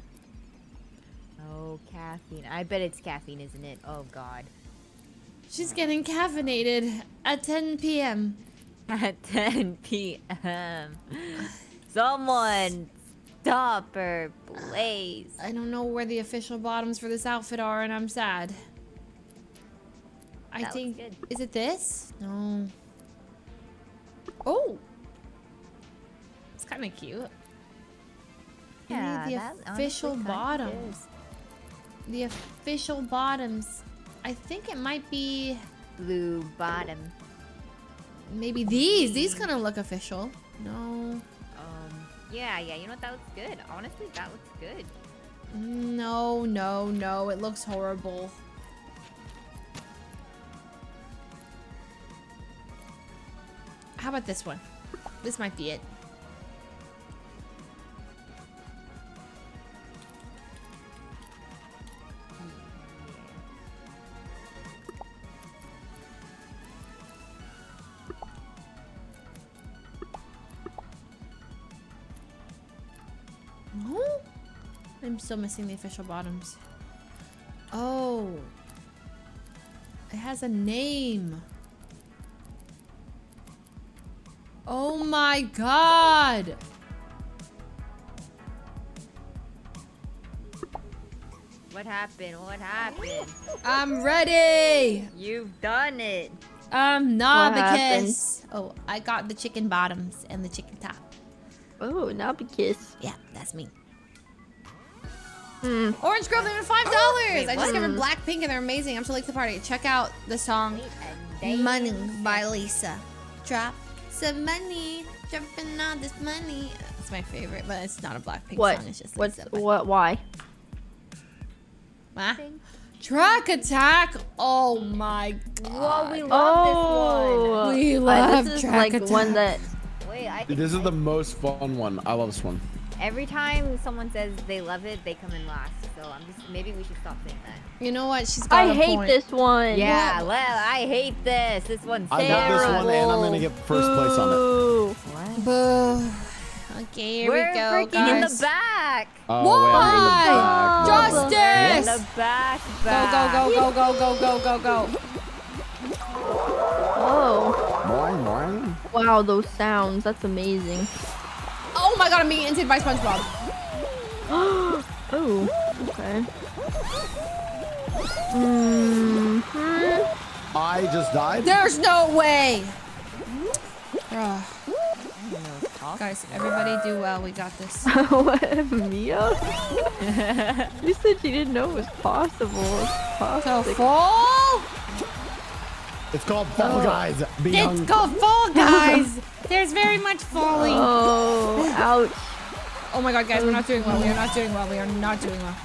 No caffeine. I bet it's caffeine, isn't it? Oh God.
She's getting caffeinated at 10 p.m.
At 10 p.m. Someone stop her, please.
I don't know where the official bottoms for this outfit are, and I'm sad. I
That looks
think. Is it this? No. Oh! It's kind of cute.
Yeah,
the
that
official bottoms.
is.
The official bottoms. I think it might be
Blue bottom.
maybe these. These kind of look official. No.
Um. Yeah, yeah. You know what? That looks good. Honestly, that looks good.
No, no, no. It looks horrible. How about this one? This might be it. Oh, I'm still missing the official bottoms. Oh. It has a name. Oh my god.
What happened? What happened?
I'm ready.
You've done it.
I'm not
What
the
happened?
kiss. Oh, I got the chicken bottoms and the chicken top.
Oh, Nabikis.
Yeah, that's me.
Hmm.
Orange Grove, they're five dollars.
Wait,
I
what?
discovered Blackpink and they're amazing. I'm so late to the party. Check out the song Money by Lisa. Drop some money, dropping all this money. That's my favorite, but it's not a Blackpink
What?
song. It's just
What's
Lisa.
what? Why?
Huh? Truck attack. Oh my god.
Whoa, we love
Oh,
We
uh,
love
this is
track
like one that
wait. I
this is the most fun one. I love this one.
Every time someone says they love it, they come in last. So I'm just maybe we should stop saying that.
You know what? She's got
I
a
hate
point.
this one.
Yeah, well, I hate this. This one's terrible.
I got this one, and I'm gonna get first Boo. place on it.
What?
Boo. Okay, here
we're
we go,
freaking
guys.
Oh, in the back.
Oh, Why? Wait, the back.
Justice!
We're in the back, back.
Go, go, go, go, go, go, go, go, go. Oh.
Morning, morning wow, those sounds. That's amazing.
Oh my god, I'm being inted by SpongeBob.
oh, okay. Mm hmm.
I just died.
There's no way. Ugh. Guys, everybody do well. We got this.
what, Mia? you said you didn't know it was possible. It's
So
possible.
fall.
It's called Fall
Oh.
Guys. Be
It's
young.
called fall, guys. There's very much falling.
Oh, ouch.
Oh my god, guys, we're not doing well. We are not doing well. We are not doing well.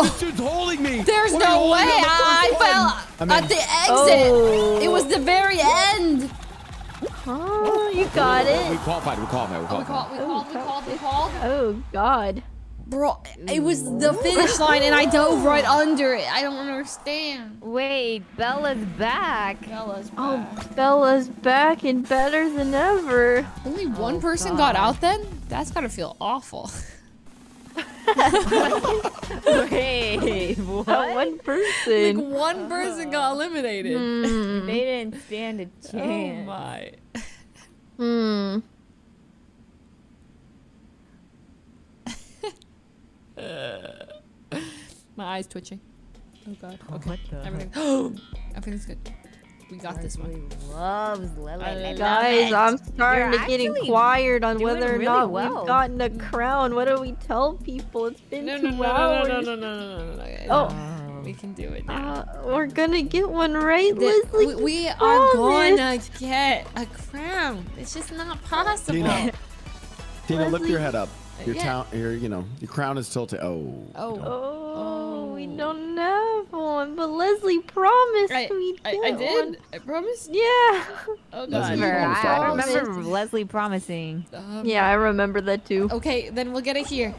This dude's holding me.
There's
What
no way.
the
I
one?
fell
I'm
at the exit.
Oh.
It was the very end.
Oh, you got
We
it.
qualified. We qualified. We
Oh, we
qualified.
called, we oh, called, we called, we called.
Oh, God.
Bro, it was the finish line and I dove right under it. I don't understand.
Wait, Bella's back.
Bella's
Oh, Bella's back and better than ever.
Only one
Oh,
person
God.
got out then? That's gotta feel awful.
Wait, what?
That one
like
person.
one person got eliminated.
Hmm.
They didn't stand a chance.
Oh
chance.
my.
Hmm.
My eyes twitching. Oh god.
Oh,
Okay.
what the
Everything. Everything's good. We got this one.
Loves Lily.
Guys. I'm starting
You're
to get inquired on
doing
whether or
really
not
well.
we've gotten a crown. What do we tell people? It's been
No,
two
no, no, no,
hours.
no, no, no, no, no, no, no.
Oh.
We can do it now.
Uh, we're gonna get one right,
The-
Leslie.
we, we are gonna get a crown. It's just not possible.
Tina, Tina, lift
Leslie.
your head up. Your
Yeah.
town, your, you know, your crown is tilted. Oh.
Oh.
Oh, we don't have one, but Leslie promised
I,
we'd
I,
get
I
one.
did. I promise.
Yeah.
Oh god.
Remember,
promised
I, I
all of us.
remember Leslie promising.
Um,
Yeah, I remember that too.
Okay, then we'll get it here.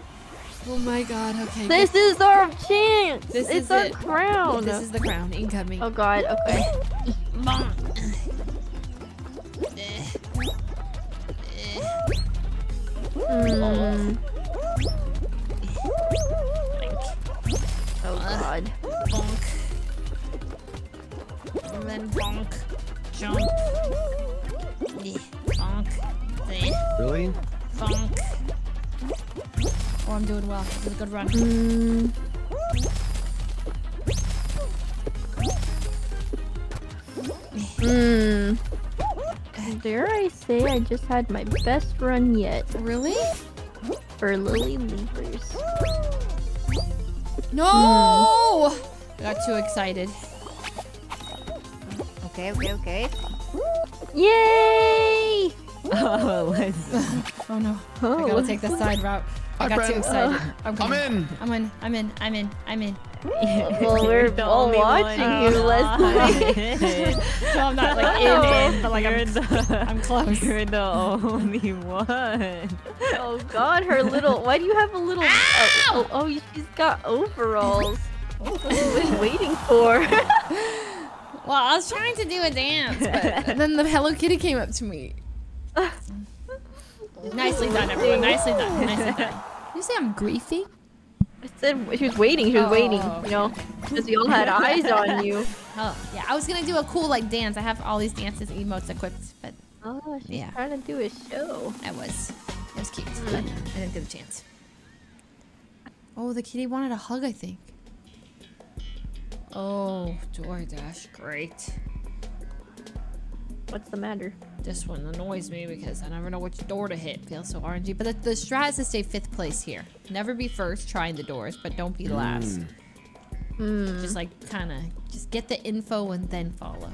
Oh my god. Okay.
This is our chance.
This
it's
is
our
it.
crown.
This is the crown incoming.
Oh god. Okay.
Bonk. Bonk. And then bonk. Jump. Yeah. Bonk. Then
Really?
bonk. Oh, I'm doing well. This is a good run.
Hmm. Hmm. Dare I say I just had my best run yet
Really?
for Lily Leapers.
No! I got too excited.
Okay, okay, okay.
Yay!
Oh, Leslie.
Oh no.
Oh.
I gotta take the side route. I
Hi,
got too
friend.
excited. Uh,
I'm,
I'm
in.
I'm in. I'm in. I'm in. I'm in.
Well, we're
the
all
only
watching
one.
you, oh. Leslie.
So I'm not like
Oh,
in in, but like
you're
I'm,
the,
I'm close.
You're the only one.
oh god, her little. Why do you have a little? Oh, oh, oh, she's got overalls. What have you been waiting for?
Well, I was trying to do a dance, but then the Hello Kitty came up to me. Nicely done, everyone. Nicely done. Nicely done. You say I'm griefing?
I said she was waiting. She was oh, waiting.
Oh,
You know, because we all had eyes on you.
Oh, yeah. I was gonna do a cool like dance. I have all these dances, emotes equipped, but
Oh, she's
Yeah.
trying to do a show.
I was, it was cute, hmm. but I didn't get a chance. Oh, the kitty wanted a hug, I think. Oh, DoorDash, great.
What's the matter?
This one annoys me because I never know which door to hit. Feels so RNG. But the, the strat is to stay fifth place here. Never be first trying the doors, but don't be last.
Hmm.
Just like kind of just get the info and then follow.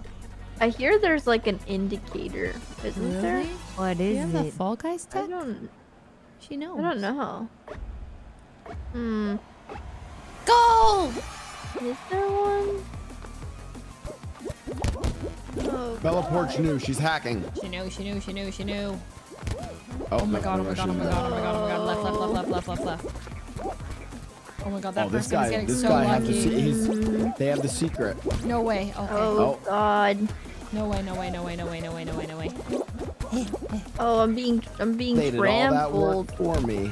I hear there's like an indicator, isn't there?
What
You
is
have the
it?
Fall Guys
I don't.
She knows.
I don't know. Hmm.
Go!
Is there one? Oh,
Bella Poarch knew. She's hacking.
She knew, she knew, she knew, she knew.
Oh,
Oh my
no,
god, oh
no,
my god, oh
she
my
didn't.
god, oh my god, oh my god. Left, left, left, left, left, left, left. Oh my god, that
Oh, this
person is
guy.
getting
This
so
guy has the.
lucky.
se- He's. They have the secret.
No way. Okay.
oh,
Oh.
God.
No way, no way, no way, no way, no way, no way, no way.
Oh, I'm being I'm being
They did all that
trampled.
work for me.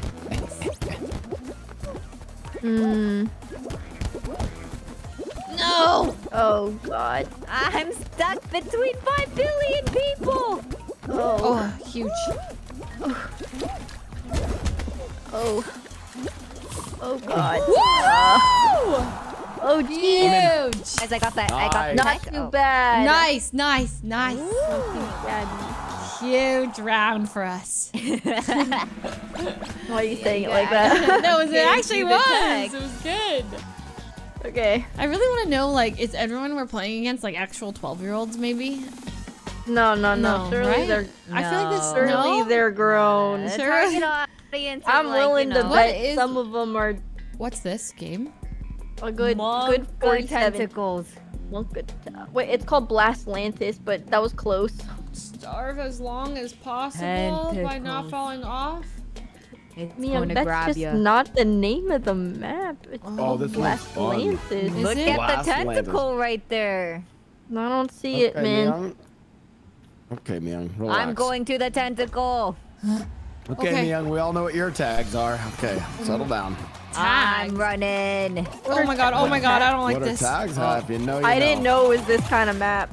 Hmm.
No!
Oh god.
I'm stuck between five billion people.
Oh.
Oh, huge.
Oh. Oh, oh god.
Woo!
Oh.
Huge.
Guys, I got that. I got the
Nice.
Not too
Oh.
bad.
Nice, nice, nice.
Not.
Huge round for us.
Why are you saying it like that?
no, it actually
you
was.
tag.
It was good.
Okay.
I really want to know, like, is everyone we're playing against like actual 12 year olds, maybe?
No, no, no.
No,
surely
right?
they're
I feel like this.
Surely
No?
they're grown.
The
Sure.
target audience is
I'm
like,
willing
you
to
know,
What
bet
is-
some of them are
What's this game?
a good,
monk
good
or
47.
tentacles.
Well, good. Wait, it's called Blastlantis, but that was close.
Starve as long as possible by not falling off.
It's
Mia,
gonna
that's
grab
just
you.
not the name of the map. It's
Oh,
called
this one's fun.
Blastlantis.
Is
Look
it?
at
Blast
the
Landers.
tentacle right there.
I don't see it, man.
Myung. Okay, Myung, relax.
I'm going to the tentacle.
Okay,
Okay.
Myung, we all know what your tags are. Okay, settle down.
Tags.
I'm running.
Oh my god, oh my god, I don't like
what
this.
do tags have? You know you
I
know.
didn't know it was this kind of map.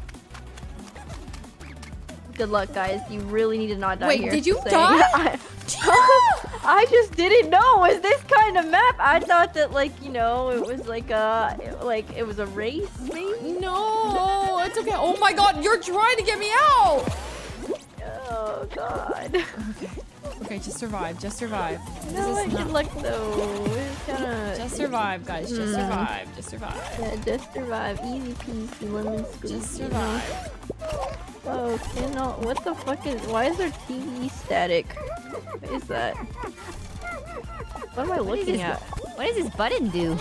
Good luck, guys. You really need to not die
Wait,
here.
did you die?
saying. I just didn't know it was this kind of map. I thought that, like, you know, it was like a, like it was a race, maybe.
No, it's okay. Oh my god, you're trying to get me out.
Oh God.
Okay, just survive, just survive.
No,
this is
good
not.
luck though. It's kind
Just survive, guys. Just
Mm.
survive. Just survive.
Yeah, just survive. Easy peasy, lemon squeezy.
Just survive.
Oh, cannot. What the fuck is? Why is there TV static? What is that? What am I
What is
looking at?
What does this button do?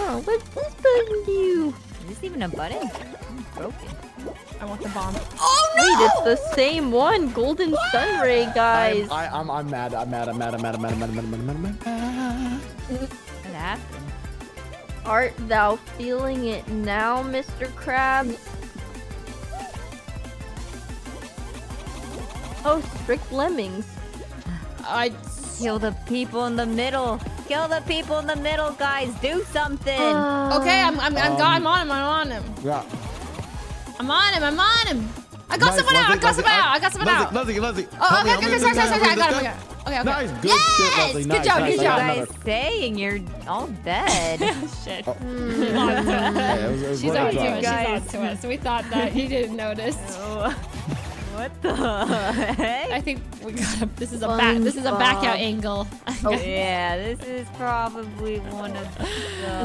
Oh, what's this button do?
Is this even a button? It's broken.
I want the bomb. Oh no!
Wait, it's the same one. Golden Sun Ray, guys.
I, I'm, I'm mad. I'm mad. I'm mad. I'm mad. I'm mad. I'm mad. I'm mad. I'm mad. I'm mad. I'm mad.
What happened?
Art thou feeling it now, Mr. Krabs? Oh, strict lemmings.
I.
Kill the people in the middle. Kill the people in the middle, guys. Do something.
Uh,
Okay, I'm. I'm. I'm,
Um,
I'm on him. I'm on him.
Yeah.
I'm on him. I'm on him. I got
Nice,
someone out. I got someone
Leslie,
out. I got someone
Leslie,
out.
Leslie, Leslie.
Oh,
help me,
okay, okay,
with
sorry,
this
sorry,
guy,
sorry. I got
me
him.
with
Okay, okay.
Nice, good
yes!
shit, Leslie.
Good job,
nice,
good job.
You
another.
guys saying you're all dead.
Shit.
Oh. Yeah, it was, it was
She's on to
try.
it. She's on to it. So we thought that he didn't notice.
what the heck?
I think we got a. This is a back. This is a back out angle.
Oh.
Yeah, this is probably one of the...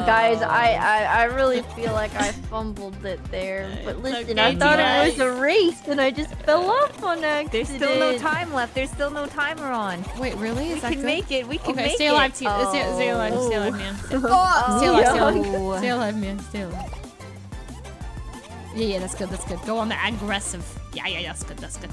Guys, I, I I really feel like I fumbled it there. But listen, I thought
guys.
it was a race and I just fell off on accident.
There's still no time left. There's still no timer on.
Wait, really? Is
We
that
can
good?
make it. We can
Okay,
make
stay
it.
alive, team. Stay, stay oh. alive. Stay alive, man. Stay,
Oh,
stay alive. Stay alive. Stay alive, man. Stay alive. Yeah, yeah, that's good. That's good. Go on the aggressive. Yeah, yeah, yeah. That's good. That's good.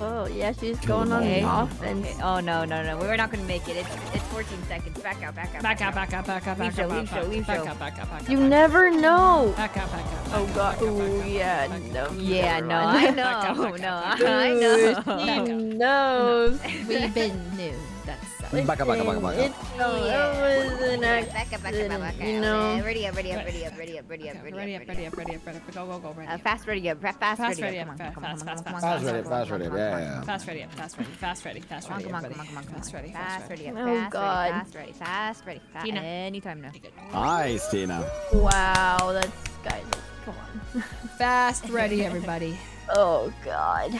Oh yeah, she's going on
all.
the
Okay.
offense.
Okay. Oh no no no! We're not gonna make it. It's it's 14 seconds. Back out, back out.
Back out, back out, back out, back
Leave
out,
show,
back
leave show,
out,
leave
back out, back out, back out.
You
back out.
never know.
Back out, back out.
Oh god.
back out,
Oh
back
yeah.
back.
No.
Yeah,
never
no,
mind.
I
Back out,
know,
back
no,
out,
I know.
She knows.
We've been new. That's
Back up, back up, back up, back up.
It's, no, that was an
Back up, back up, back
accident,
up, back up.
you know.
Ready up, ready up, ready up, ready up, ready up,
Okay,
ready
ready
up,
up, ready up, ready up, ready up. Go, go, go, ready
Uh,
up.
fast ready up, fast, fast
Fast
ready
ready
up.
up,
Come on,
fast,
come on,
fast,
come on,
fast,
come on,
fast,
Fast
come on,
ready,
come on,
fast
come
ready.
on,
Yeah,
come on,
yeah.
Fast ready up, fast ready, fast ready, fast
Come on,
ready.
come on,
everybody.
come on, come on, come on.
Fast ready,
Fast
fast ready.
ready up,
Oh,
fast
God.
ready, fast ready, fast ready, fast
Tina.
Anytime now.
Nice, Tina.
Wow, that's guys. Come on.
Fast ready, everybody.
Oh god.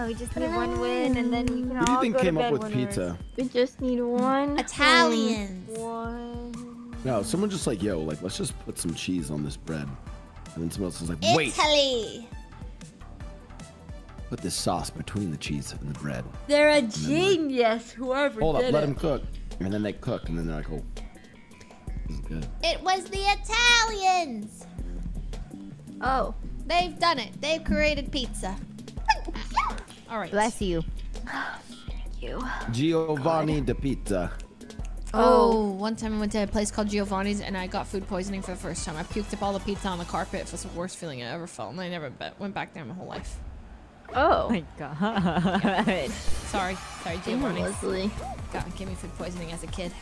Oh, we just need one win, and then we can
Who do you think
go to
came up
bed
with
winners.
pizza?
We just need one.
Italians.
One.
No, someone just like, yo, like, let's just put some cheese on this bread. And then someone else is like, wait,
Italy.
put this sauce between the cheese and the bread.
They're a
then-
genius. Whoever
Hold up,
did
let them cook. And then they cook, and then they're like, oh, this is good.
It was the Italians.
Oh.
They've done it. They've created pizza.
All right.
Bless you.
Thank you.
Giovanni de Pizza.
Oh, one time I went to a place called Giovanni's and I got food poisoning for the first time. I puked up all the pizza on the carpet. It was the worst feeling I ever felt, and I never be- went back there my whole life.
Oh.
my god.
Sorry, sorry,
Damn,
Giovanni's.
Leslie.
Got gave me food poisoning as a kid.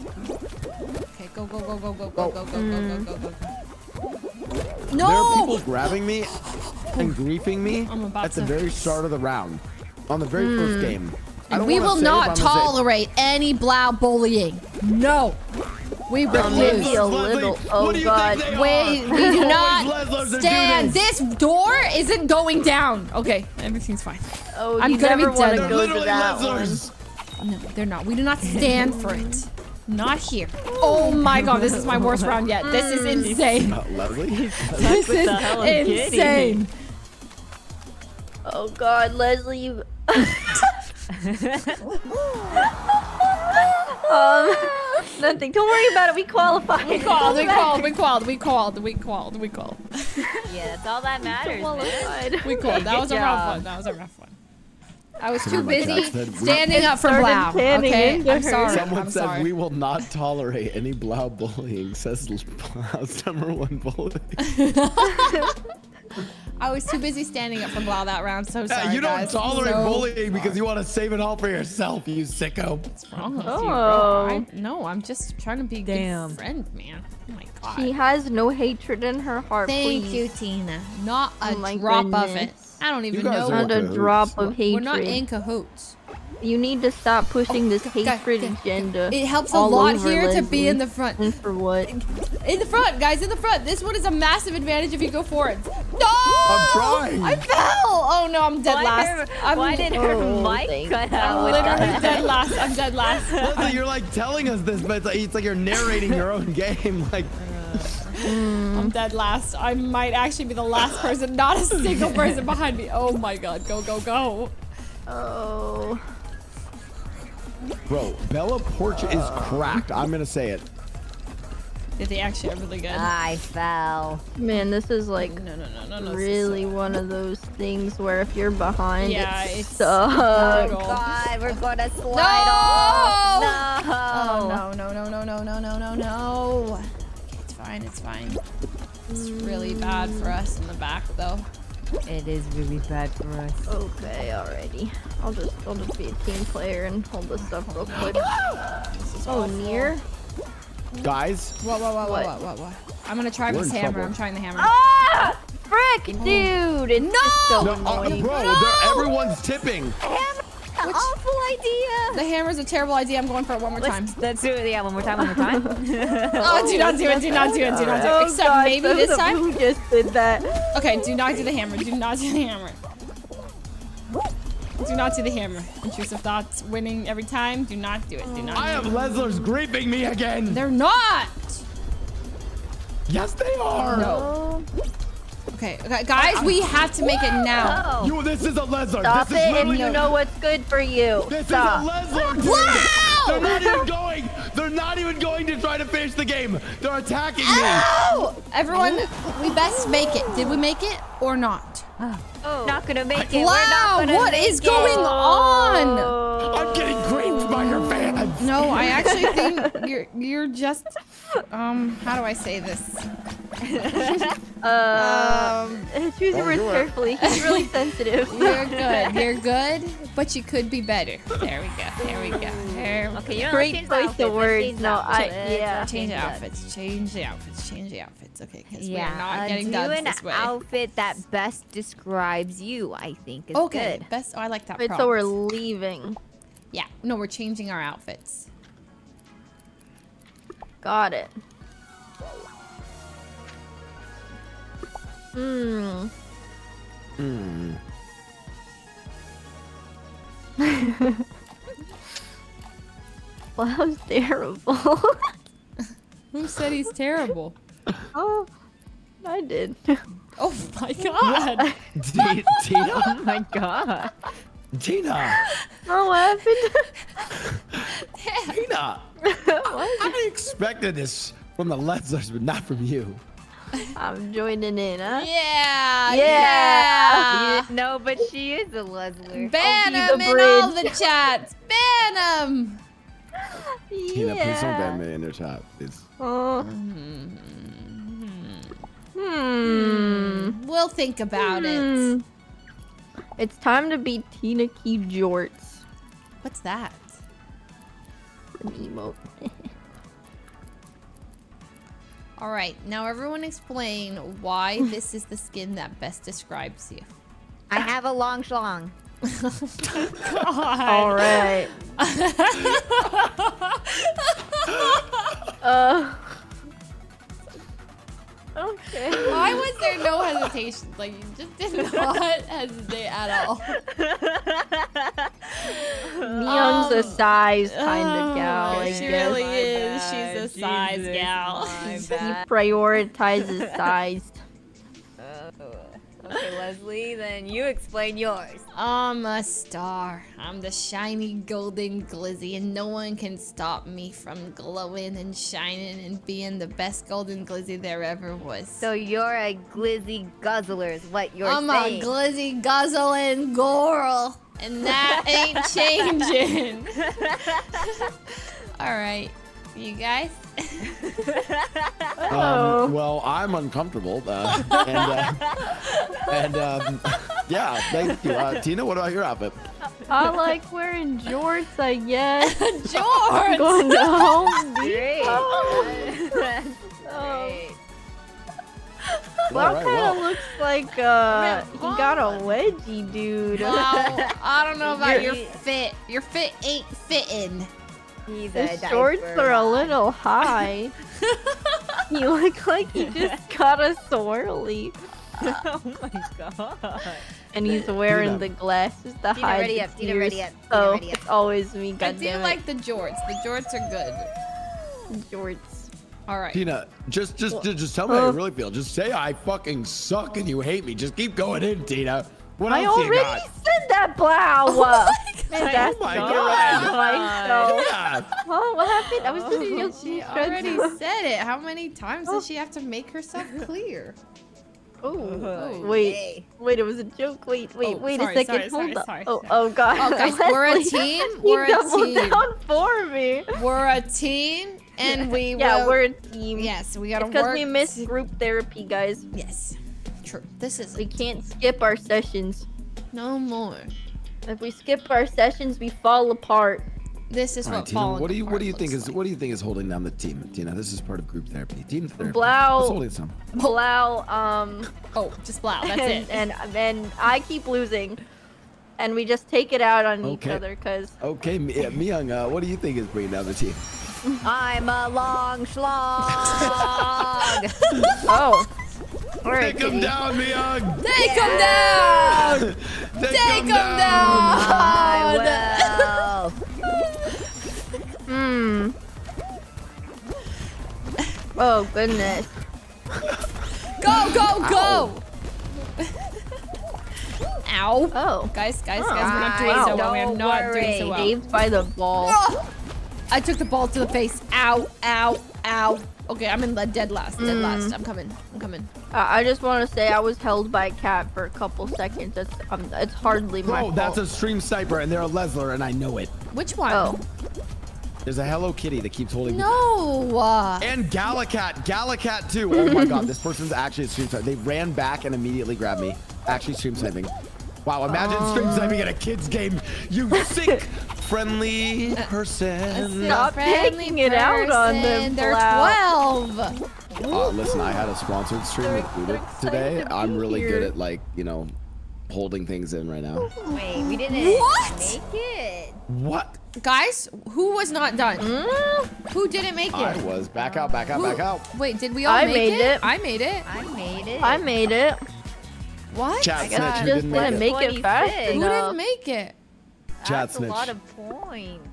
Okay, go, go, go, go, go, go, go, go, go, go, go, go.
There are people grabbing me and griefing me at the
to-
very start of the round. On the very first hmm. game. I don't
We will not
but I'm gonna say it.
tolerate any blau bullying. No. We
maybe
refuse.
a little. Oh
do
god.
think
Wait, we do not
Leslers do
stand.
this.
This door isn't going down. Okay, everything's fine.
Oh,
I'm
you
gonna be
never want
dead.
to go to
literally
that one.
No, they're not. We do not stand for it. Not here. Oh my god, this is my worst round yet. This is insane.
Uh, Leslie?
This is
the Hello Kitty.
insane.
Oh god, Leslie, you. um, nothing. Don't worry about it. We qualified.
We called, we called, we called, we called, we called, we called.
Yeah, that's all that matters, man.
Qualified.
We called. That was a rough one. That was a rough one. I was too busy
that said we-
standing up for Blau. Okay, I'm sorry.
Someone
I'm
said
sorry.
we will not tolerate any blau bullying, says Blau's number one bully.
I was too busy standing up for Blau that round. So sorry,
Yeah, you don't
guys.
tolerate
So
bullying because you want to save it all for yourself, you sicko.
What's wrong with you, bro?
Oh.
I, no, I'm just trying to be a
Damn.
good friend, man. Oh my god.
She has no hatred in her heart.
Thank
please.
you, Tina. Not a
Oh my
drop of it.
Goodness.
I don't even know.
are
Not a
cahoots.
drop of hatred.
We're not in cahoots.
You need to stop pushing this
G- g-
hatred
g-
agenda.
It helps a lot
over
here to be in the front.
And for what?
In the front, guys, in the front. This one is a massive advantage if you go forward. No!
I'm trying.
I fell! Oh no, I'm dead
Why,
last.
her,
I'm,
why did her
Oh,
mic cut out?
I'm literally dead last. I'm dead last.
Leslie, you're like telling us this, but it's like, it's like you're narrating your own game. Like, Mm.
I'm dead last. I might actually be the last person, not a single person behind me. Oh my god, go, go, go.
Oh.
bro, Bella Poarch is oh. cracked. I'm gonna say it.
Did they actually are really good?
I fell.
Man, this is like
no, no, no, no, no.
really one of those things where if you're behind,
Yeah,
it
it's
sucks.
brutal.
Oh, god, we're gonna slide
No!
off. No.
Oh no, no, no, no, no, no, no, no, no. Okay, it's fine, it's fine. It's really bad for us in the back though.
It is really bad for us.
Okay, already. I'll just I'll just be a team player and hold this stuff real quick. Oh, near.
Guys,
What, what, what, what,
What?
what, what, what? I'm gonna try
We're
this hammer.
trouble.
I'm trying the hammer.
Ah! Frick, dude! It's just so
no, uh,
annoying.
bro, they're- everyone's tipping.
Awful idea.
The hammer's a terrible idea. I'm going for it one more time.
Let's, let's do it. Yeah, one more time. One more time.
Oh, do not do it. Do not do it. Do not do it.
Oh,
Except
God,
maybe this time.
Who just did that?
Okay, do not do the hammer. Do not do the hammer. Do not do the hammer. Intrusive thoughts winning every time. Do not do it. Do not.
I have Leslers griefing me again.
They're not.
Yes, they are.
No. Okay, okay, guys, we have to make it now.
You, this is a Lesler.
Stop
this is
it and you know what's good for you.
This
Stop.
is a Lesler.
Wow!
They're not even going. They're not even going to try to finish the game. They're attacking me.
Ow! Everyone, we best make it. Did we make it or not?
Oh. Not gonna make it. We're
Wow,
not gonna
what
make
is
it.
going on?
I'm getting griefed by your fans.
No, I actually think you're you're just um how do I say this?
Uh,
Um
choose your
Oh,
words carefully. He's really sensitive.
you're good. You're good, but you could be better. There we go. There we go. There we
Okay, you know,
Great
let's change the
choice of
outfits, let's
words. No, I- yeah.
Change the outfits. Change the outfits. Change the outfits. Okay, because we're not
uh,
getting
do
dubs
an
this way.
outfit that best describes you. I think is
okay,
good.
best. Oh, I like that.
Wait, so we're leaving.
Yeah. No, we're changing our outfits.
Got it. Hmm.
Hmm.
Well, that was terrible.
Who said he's terrible?
oh, I did.
Oh my god!
T- Tina,
Oh my god.
Tina,
Oh, what happened?
Tina.
what?
I expected this from the Leslers, but not from you.
I'm joining in, huh?
Yeah.
Yeah.
Yeah.
No, but she is a Leslie.
Ban him in
the
all the chats. Ban him.
Tina, please don't ban me in your chat, please.
Oh.
Hmm.
Hmm.
We'll think about it.
It's time to be Tina Key Jorts.
What's that?
an emote.
All right, now everyone explain why this is the skin that best describes you.
I have a long schlong.
All right. uh. Okay.
Why was there no hesitation? Like you just did not hesitate at all.
Neon's a
Um,
size kind of
oh,
gal. I
she
guess.
really is. She's a size gal.
my
He prioritizes size.
Okay, Leslie, then you explain yours.
I'm a star. I'm the shiny golden glizzy, and no one can stop me from glowing and shining and being the best golden glizzy there ever was.
So you're a glizzy guzzler, is what you're
I'm
saying.
a glizzy guzzling girl, and that ain't changing. All right, you guys.
Oh.
Um, well, I'm uncomfortable. Uh, and uh, and um, yeah, thank you. Uh, Tina, what about your outfit?
I like wearing jorts, I guess. I'm
George.
going to Home
Great.
Depot.
That's
Oh.
great.
Well,
All right,
kind of
well.
looks like uh, he got a wedgie, dude.
Wow, I don't know about your fit. Your fit ain't fitting.
He's a
shorts
diaper
are a little high. you look like you just got a swirly.
oh my god.
And he's wearing
Tina.
the glasses, the
Tina,
hide
ready
the
up. Tina,
tears.
ready up. Tina,
Oh,
ready up.
it's always me,
I do
goddammit.
like the jorts. The jorts are good.
jorts.
All right.
Tina, just just just, just tell me how you uh, really feel. Just say I fucking suck and you hate me. Just keep going in, Tina. What
I already said that, Blau. Oh Man, that's
Oh my
so
God.
Oh myself.
Yeah.
Oh, what happened? I was oh. just
She
guilty.
already said it. How many times does she have to make herself clear?
Oh, wait,
Yay.
wait, it was a joke. Wait, wait,
Oh,
wait
sorry,
a second.
sorry,
Hold
sorry,
up.
sorry,
oh, oh god.
Oh, guys, we're a team. We're a
doubled
team.
down for me.
We're a team, and we
Yeah,
will-
we're a team.
Yes, we gotta
because
work.
Because we missed group therapy, guys.
Yes, true. This is
We can't skip our sessions.
no more.
If we skip our sessions, we fall apart.
This is
All
what
right, Tina,
falling
what do you what do you think
looks
is
like.
what do you think is holding down the team, Tina? This is part of group therapy. Team therapy.
Blau.
What's holding us down?
Blau, um,
Oh, just blah. That's
and,
it.
and and I keep losing, and we just take it out on each other because
Okay, Mi- uh, Myung, uh, what do you think is bringing down the team?
I'm a long schlong.
oh, all right,
Take him
kitty.
down, Myung!
Take him down.
Take,
Take him down.
I will.
Hmm. Oh goodness.
Go, go, go. Ow.
Oh.
Guys, guys,
Oh.
guys, we're not doing so well. We're
don't
not doing so well.
Saved by the ball.
I took the ball to the face. Ow, ow, ow. Okay, I'm in the dead last, dead
Mm.
last. I'm coming. I'm coming.
Uh, I just want to say I was held by a cat for a couple seconds. That's um, it's hardly my
Oh,
fault.
that's a stream sniper, and they're a Lesler, and I know it.
Which one?
Oh.
There's a Hello Kitty that keeps holding. Me.
No. uh,
And Galacat, Galacat too. Oh my god, this person's actually a stream sniper. They ran back and immediately grabbed me. Actually stream sniping. Wow, imagine stream
Oh.
sniping at a kid's game. You sick, friendly person.
Stop
friendly
taking it out on them,
They're
Blau.
12.
Uh, listen, I had a sponsored stream with
They're
Buddha today.
to
I'm really
here.
good at like, you know, holding things in right now.
Wait, we didn't
What?
make it.
What?
Guys, who was not done?
Mm,
Who didn't make it?
I
it?
was. Back out, back out,
Who-
back out.
Wait, did we all have it?
I
make
made
it?
it.
I made it.
I made it.
I made it.
What?
Chat
I
snitch,
got
just
didn't
didn't
make it?
make it fast
Who didn't make it?
Chat
That's a lot of points.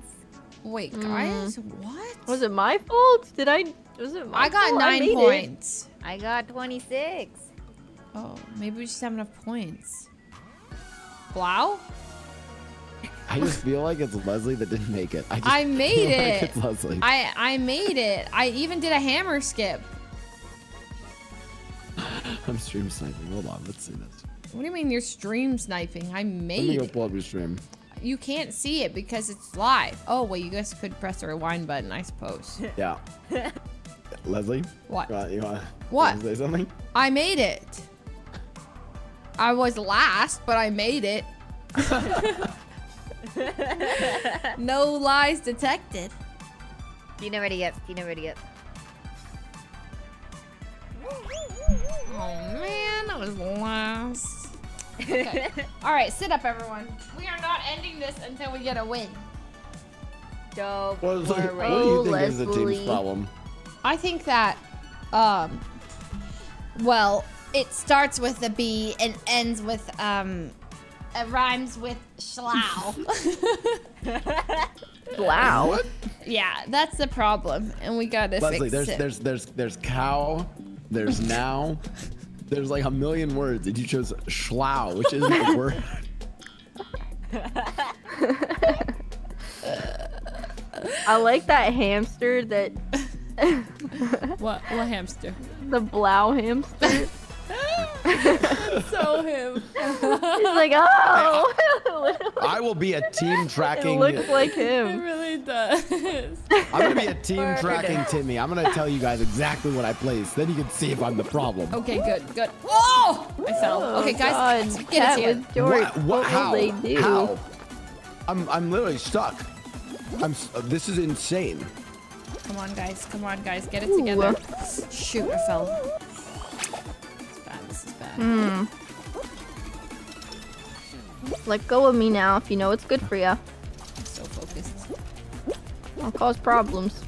Wait,
Mm.
guys, what?
Was it my fault? Did I? Was it my
I got
fault?
nine
made it.
points.
I got 26.
Oh, maybe we just have enough points. Wow.
I just feel like it's Leslie that didn't make it. I, just
I made
feel like
it.
it's Leslie.
I I made it. I even did a hammer skip.
I'm stream sniping. Hold on, let's see this.
What do you mean you're stream sniping? I
Let me
made
go
it.
pull up your stream.
You can't see it because it's live. Oh, well, you guys could press the rewind button, I suppose.
Yeah. Leslie?
What?
You want, you want,
What?
you want to say something?
I made it. I was last, but I made it. no lies detected.
Tina ready up. Tina ready up.
Oh man, that was last. Okay. All right, sit up, everyone. We are not ending this until we get a win.
Don't
What, is, what
worry.
do you think is the team's problem?
I think that, um, well, it starts with a B and ends with um, it rhymes with schlau.
Wow.
What?
yeah, that's the problem, and we gotta
Leslie,
fix
there's
it.
there's there's there's cow, there's now, there's like a million words, and you chose schlau, which isn't a word.
I like that hamster that
what? What hamster?
the Blau hamster.
so him.
He's like, oh,
I will be a team tracking.
it
tracking.
looks like
It
him.
really does.
I'm gonna be a team
Word.
tracking Timmy. I'm gonna tell you guys exactly what I placed. Then you can see if I'm the problem.
okay, good, good. Oh, I fell.
Oh,
okay, guys,
God.
get
Cat
it here.
with George.
What?
What,
What?
will
How?
they do?
How? I'm I'm literally stuck. I'm. uh, This is insane.
Come on, guys. Come on, guys. Get it
Ooh.
together. Shoot, I fell. This is bad.
Hmm. Let go of me now if you know it's good for you.
I'm so focused.
I'll cause problems.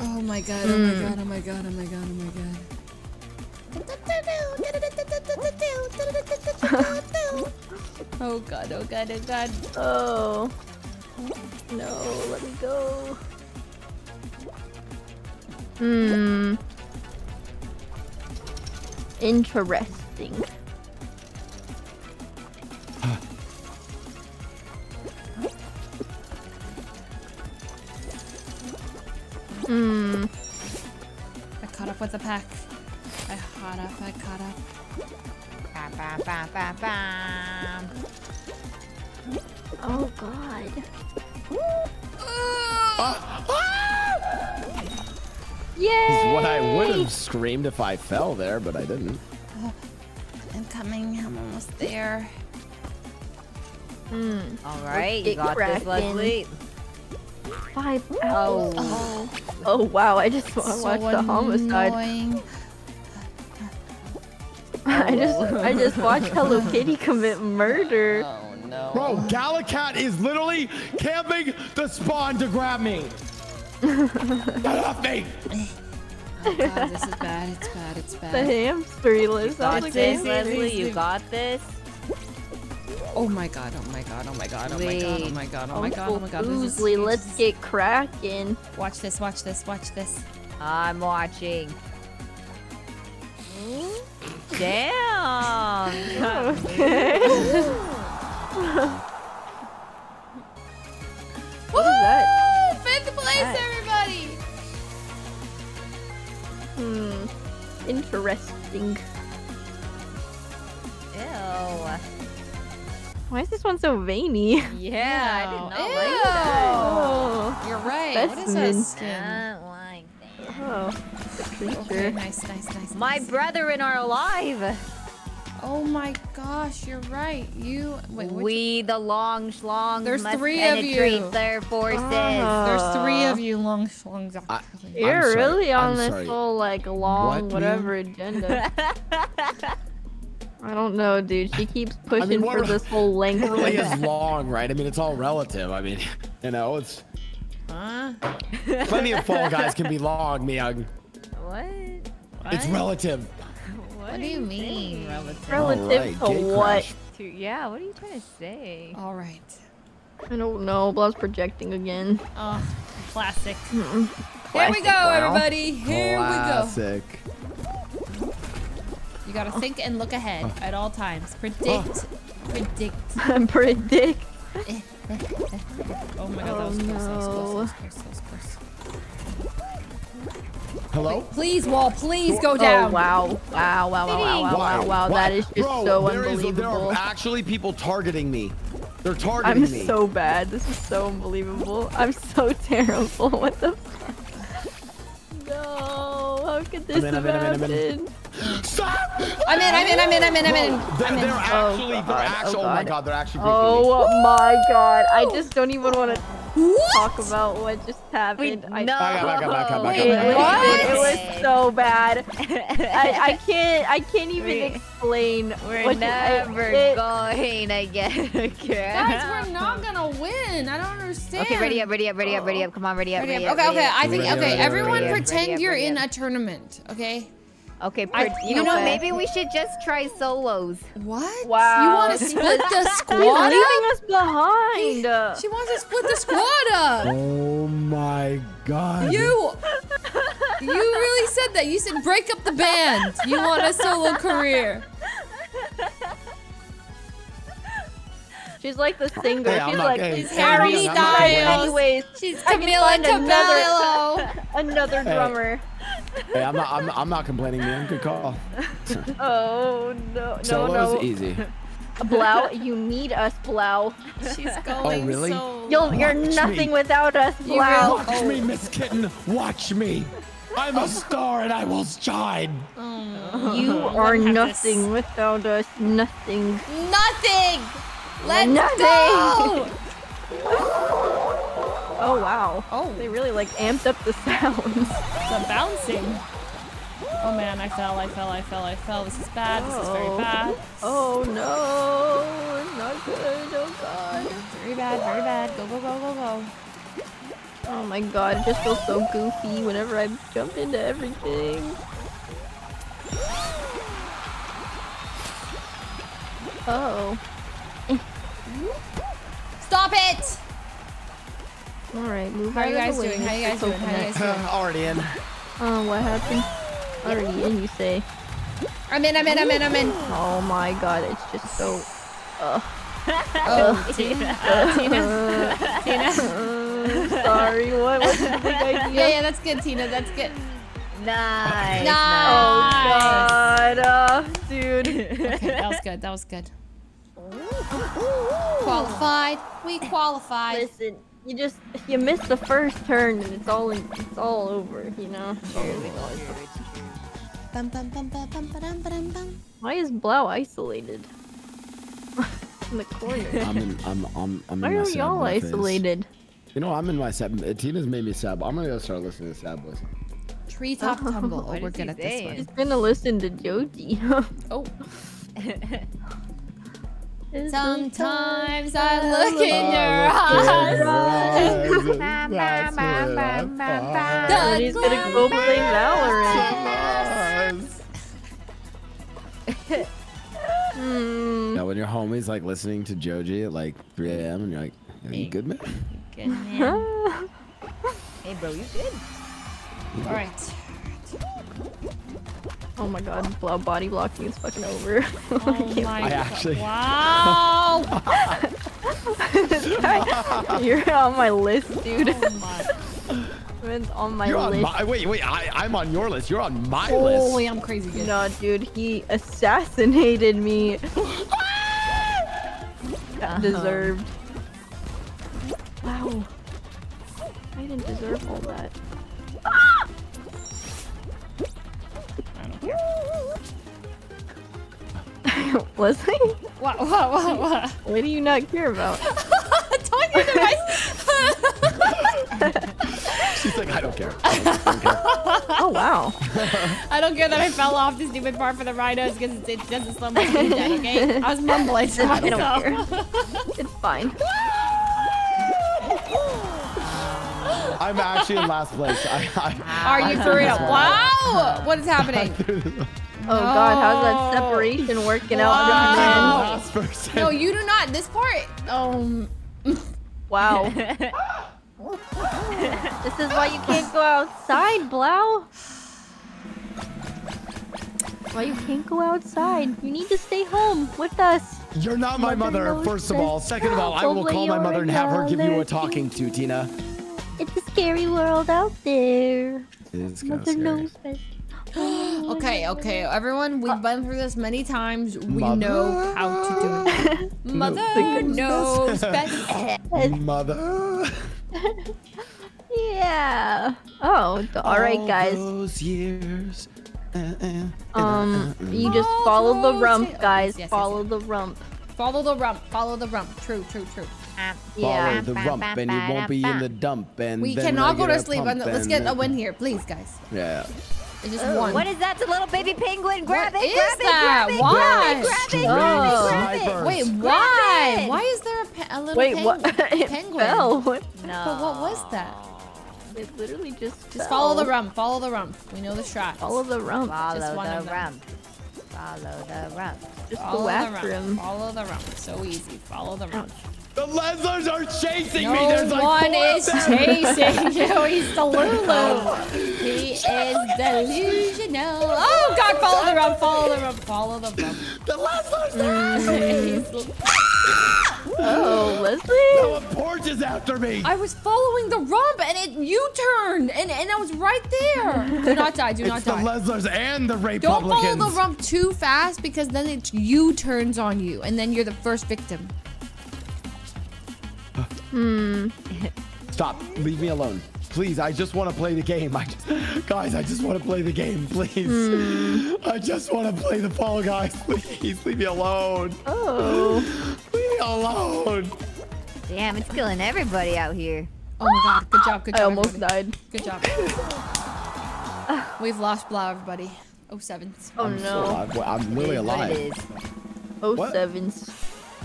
Oh my god, oh my god, oh my god, oh my god, oh my god. Oh god, oh god, oh god.
Oh. No, let me go. Hmm. Interesting. Hmm.
I caught up with the pack. I caught up, I caught up.
Bam, bam, bam, bam, bam.
Oh god. Yay!
Is what I would have screamed if I fell there, but I didn't.
I'm coming, I'm almost there.
Hmm.
All right,
get
you got
cracking.
this, Leslie.
Five
Oh.
apples. Oh. Oh wow! I just wa-
So
watched a homicide.
annoying.
I just I just watched Hello Kitty commit murder.
Oh no.
Bro, Galacat is literally camping the spawn to grab me. Get off me!
Oh god, this is bad, it's bad, it's bad.
The
bad.
hamster he lives
Got this. Leslie. You got this.
Oh my god, oh my god, oh my god, oh my god, oh my god, oh my god, oh my god. This
Boozley, let's get cracking.
Watch this, watch this, watch this.
I'm watching. Damn.
What Interesting.
Ew.
Why is this one so veiny?
Yeah, I did
Ew.
not like that.
Oh.
You're right. what is that
Specimen.
skin?
Don't like that.
Oh. The
Okay,
creature.
nice, nice, nice.
My
nice.
brethren are alive.
Oh my gosh, you're right. You wait. Which,
we, the long schlongs,
There's
must
three of you.
their forces.
Ah.
there's three of you long schlongs
I-
You're
sorry,
really on
I'm
this
sorry.
whole like long
What, Mia?
whatever agenda. I don't know, dude. She keeps pushing
what
for this whole length.
It really is long, right? I mean, it's all relative. I mean, you know, it's
Huh?
plenty of fall guys can be long, Mia.
what?
It's relative.
What,
What do you mean, relative?
Relative
Alright,
to what?
To, yeah, what are you trying to say?
All right.
I don't know. Blah's projecting again.
Oh, classic.
Mm-mm.
Here we go,
Blah.
everybody. Here
Classic.
we go. You gotta think and look ahead at all times. Predict. Predict.
Predict.
Oh my god, that was oh, close. That was close. That was close. That was close.
Hello?
Please, wall, please go oh, down.
Oh wow! Wow! Wow! Wow! Wow! Wow! Wow! Wow! That is just
Bro,
so
there is- there
unbelievable.
are actually people targeting me. They're targeting
I'm
me.
so bad. This is so unbelievable. I'm so terrible. What the fuck? No! How could this
I'm in,
have
I'm in, I'm in, I'm in.
Happened?
Stop!
I'm in, I'm in, I'm in, I'm in, I'm in.
They're,
I'm in.
they're oh. actually,
Oh,
they're
God,
actually,
oh,
oh, my
God.
god, they're actually breaking me.
Oh my god! I just don't even want to. talk about what just happened. I,
no.
Back up, back up, back up, back up,
It,
back
was,
up.
it was so bad. I, I can't I can't even
We-
explain.
We're
what
never
it,
going again. get a
Guys, we're not gonna win. I don't understand.
Okay, ready up, ready up, ready up, ready up. Come on, ready up,
Ready
ready
up.
up.
Okay,
ready
okay.
up.
I think okay.
ready
Everyone
up.
pretend
up,
you're in a tournament. Okay.
Okay,
I- you
you know
know
what?
what?
Maybe we should just try solos.
What?
Wow.
You want to split the
She's
squad
leaving
up?
us behind.
She wants to split the squad up.
Oh my god.
You, you really said that. You said break up the band. You want a solo career.
She's like the singer.
Hey,
She's
not
like,
gay. Hey,
Harry
I'm not gay.
Styles.
anyways,
She's Camila
find another-
Cabello.
another
Hey.
drummer.
Hey, I'm not. I'm, I'm not complaining, man. Good call.
Oh no, no,
Solo's
no.
easy.
Blau, you need us, Blau.
She's going oh,
really?
so.
You'll, you're
Watch
nothing
me.
without us, Blau.
will-
Watch me, oh. Miss Kitten. Watch me. I'm a star and I will shine.
Oh,
You are nothing
this.
without us. Nothing.
Nothing. Let's
Nothing.
go.
Oh wow.
Oh,
They really like amped up the sounds.
the bouncing. Oh man, I fell, I fell, I fell, I fell. This is bad. This is very bad.
Oh no, it's not good. Oh god.
Very bad, very bad. Go, go, go, go, go.
Oh my god, it just feels so goofy whenever I jump into everything. Oh.
Stop it!
Alright, move
How are
out
you
of
guys
the way,
doing? How you guys doing? How you guys doing?
Already in.
Oh, what happened? Already in, you say.
I'm in, I'm in, I'm in, I'm in.
Oh my god, it's just so... Ugh.
Oh, Tina. Uh, Tina. Tina.
Uh, sorry, what was the big idea?
Yeah, yeah, that's good, Tina. That's good.
Nice.
Nice.
Oh god, uh, dude.
Okay, that was good. That was good. Qualified. We qualified.
Listen, you just you missed the first turn and it's all in, it's all over, you know. Why is Blau isolated? in the corner.
I'm in. I'm. I'm. I'm
Why
in
are y'all
boy phase.
isolated?
You know, I'm in my sad. uh, Tina's made me sad. I'm gonna go start listening to sad boys.
Treetop tumble. Oh, we're good at this one.
She's gonna listen to Joji.
Oh.
It's
Sometimes I look in your eyes.
That's what I
And he's gonna go play Valorant.
thought.
Hmm.
When your homie's like listening to Joji at like 3 a.m. and you're like, "Are you good, man?"
Good man.
Hey, bro, you good?
All right.
Oh my god, Blau body blocking is fucking over.
Oh my
I actually-
Wow.
You're on my list, dude.
Oh my.
It's on my
You're on
list.
my. Wait, wait. I, I'm on your list. You're on my
Holy,
list.
Holy, I'm crazy good.
No, dude, he assassinated me. Uh-huh. Deserved. Wow. I didn't deserve all that.
I don't care.
Leslie,
What, what, what, what?
what do you not care about?
Talking to my...
She's like, I don't care. I don't, I don't care.
Oh wow.
I don't care that I fell off the stupid part for the rhinos because it, it doesn't slow my speed down, okay? I was mumbling to
I don't
myself.
care. It's fine.
I'm actually in last place. I, I,
Are you for real? Wow! What is happening?
Oh god, how's that separation working out,
Wow.
man?
last person.
No, you do not. This part. Um.
Wow. this is why you can't go outside, Blau. Why you can't go outside? You need to stay home with us.
You're not my
Mother
mother, first of all. Second of all, I will call my mother and have her give you a talking to, Tina.
It's a scary world out there.
It is kind of
Mother
scary.
knows best.
Okay, okay, everyone. We've been through this many times. We
Mother?
know how to do it. Mother knows best.
Mother.
Yeah. Oh, d- all right,
All
guys.
Those years. Uh, uh,
Um,
uh, uh,
you just follow the rump, guys.
Yes, yes,
Follow
yes.
the rump.
Follow the rump. Follow the rump. True, true, true.
Yeah.
the rump, and you won't be in the dump. And
We cannot go to sleep.
pump,
On the, let's get a win here, please, guys.
Yeah.
It's just
Ooh,
one.
What is that? It's a little baby penguin. Grab
What
it,
is
grab it,
that?
grab it,
Why?
grab it, grab it, grab it, grab it.
snipers.
Wait,
Grab
why?
it.
Why is there a, pe- a little
Wait,
penguin?
what?
penguin?
fell. What?
No.
But what was that?
It literally just.
Just
fell.
follow the rump. Follow the rump. We know the strat.
Follow the rump.
Follow
one
the
of them.
rump. Follow the rump.
Just
Follow
go
the
after
rump.
him.
Follow the rump. So easy. Follow the rump.
The lizards are chasing
No
me. There's like
one
four
is
of them.
chasing you. He's Delulu. He is delusional. Oh God! Follow the rump. Follow the rump. Follow the rump.
The lizards.
He's- mm. ah!
Oh, Leslie.
No, a porch is after me.
I was following the rump and it U-turned and, and I was right there. Do not die. Do not
it's the
die.
lizards and the
Don't follow the rump too fast because then it U-turns on you and then you're the first victim.
Hmm.
Stop. Leave me alone. Please, I just want to play the game. I just, guys, I just want to play the game, please.
Hmm.
I just want to play the Fall Guys. Please, leave me alone.
Oh.
Leave me alone.
Damn, it's killing everybody out here.
Oh my god, good job, good job.
I
job.
almost
everybody.
died.
Good job. We've lost Blau, everybody. Oh sevens.
Oh
I'm so
no.
alive. I'm really
is
alive.
it is.
Oh
What?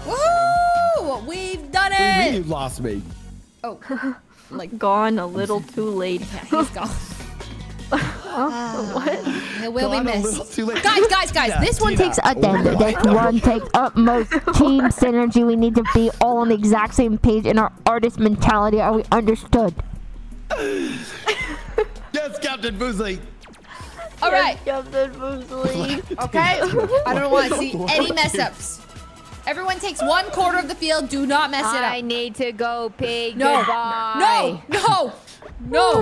Woohoo!
sevens.
We've done
What do you mean you
it!
lost me?
Oh, like
Gone a little too late.
he's gone.
what?
He will be
Gone a
missed.
too late.
Guys, guys, guys,
Tina,
this one takes
At the end of the day, one takes utmost team synergy. We need to be all on the exact same page in our artist mentality. Are we understood?
Yes, Captain Boozley.
All right.
Captain Boozley.
Okay? I don't want to see any mess ups. Everyone takes one quarter of the field. Do not mess it up.
I need to go pig.
No.
Goodbye.
No. No. No.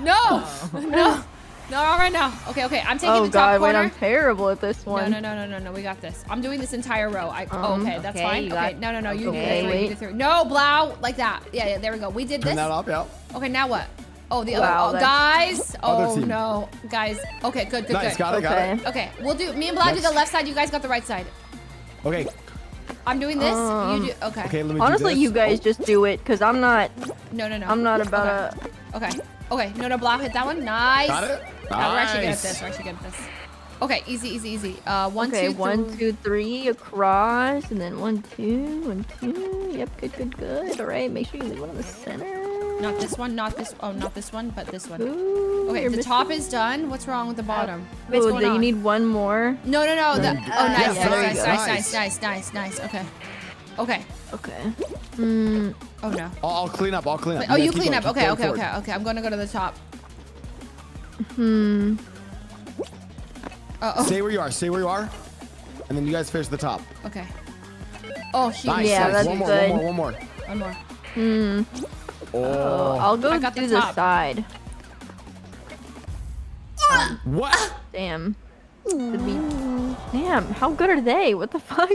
No. No. No, not right now. Okay, okay. I'm taking
Oh
the top
god, wait,
corner.
I'm terrible at this one.
no, no, no, no, no. We got this. I'm doing this entire row. I, oh,
Um,
okay, that's
okay,
fine. Okay,
got-
no, no, no. You
okay,
do it through. You
wait.
do it through. No, blow like that. Yeah, yeah. There we go. We did this.
Turn that up, yeah.
Okay, now what? Oh, the
Wow,
other oh, guys.
Other
Oh
team.
no, guys. Okay, good, good,
Nice,
good.
got it, got it.
Okay.
Okay, we'll do. Me and Blau do the left side. You guys got the right side.
Okay,
I'm doing this.
Um,
you do. Okay.
okay, let me
Honestly,
do this.
you guys just do it, cause I'm not.
No, no, no.
I'm not about
okay.
to.
Okay. Okay. No, no. Blau hit that one. Nice.
Got it?
No, we're actually good at this. We're actually good at this. Okay, easy, easy, easy. Uh, one,
okay,
two,
one,
three.
two, three across, and then one, two, one, two. Yep, good, good, good. All right, make sure you leave one in the center.
Not this one. Not this. Oh, not this one, but this one.
Ooh,
Okay, the
missing-
top is done. What's wrong with the bottom? What's
Oh,
going
then you need one more.
No, no, no. The, oh, nice,
Yeah,
nice, nice, nice,
Nice.
nice, nice, nice, nice. Okay. Okay.
Okay. Mm,
Oh no.
I'll, I'll clean up. I'll clean up.
Oh,
guys
you clean
going,
up. Okay, okay,
forward.
okay, okay. I'm gonna go to the top.
hmm.
Uh oh.
Stay where you are. Stay where you are. And then you guys finish the top.
Okay. Oh, huge.
Nice.
Yeah,
nice.
that's
one more,
good.
One more. One more.
One more.
Hmm.
Oh.
Oh, I'll go
I got
do
the
the, side.
What?
Damn. Damn, how good are they? What the fuck?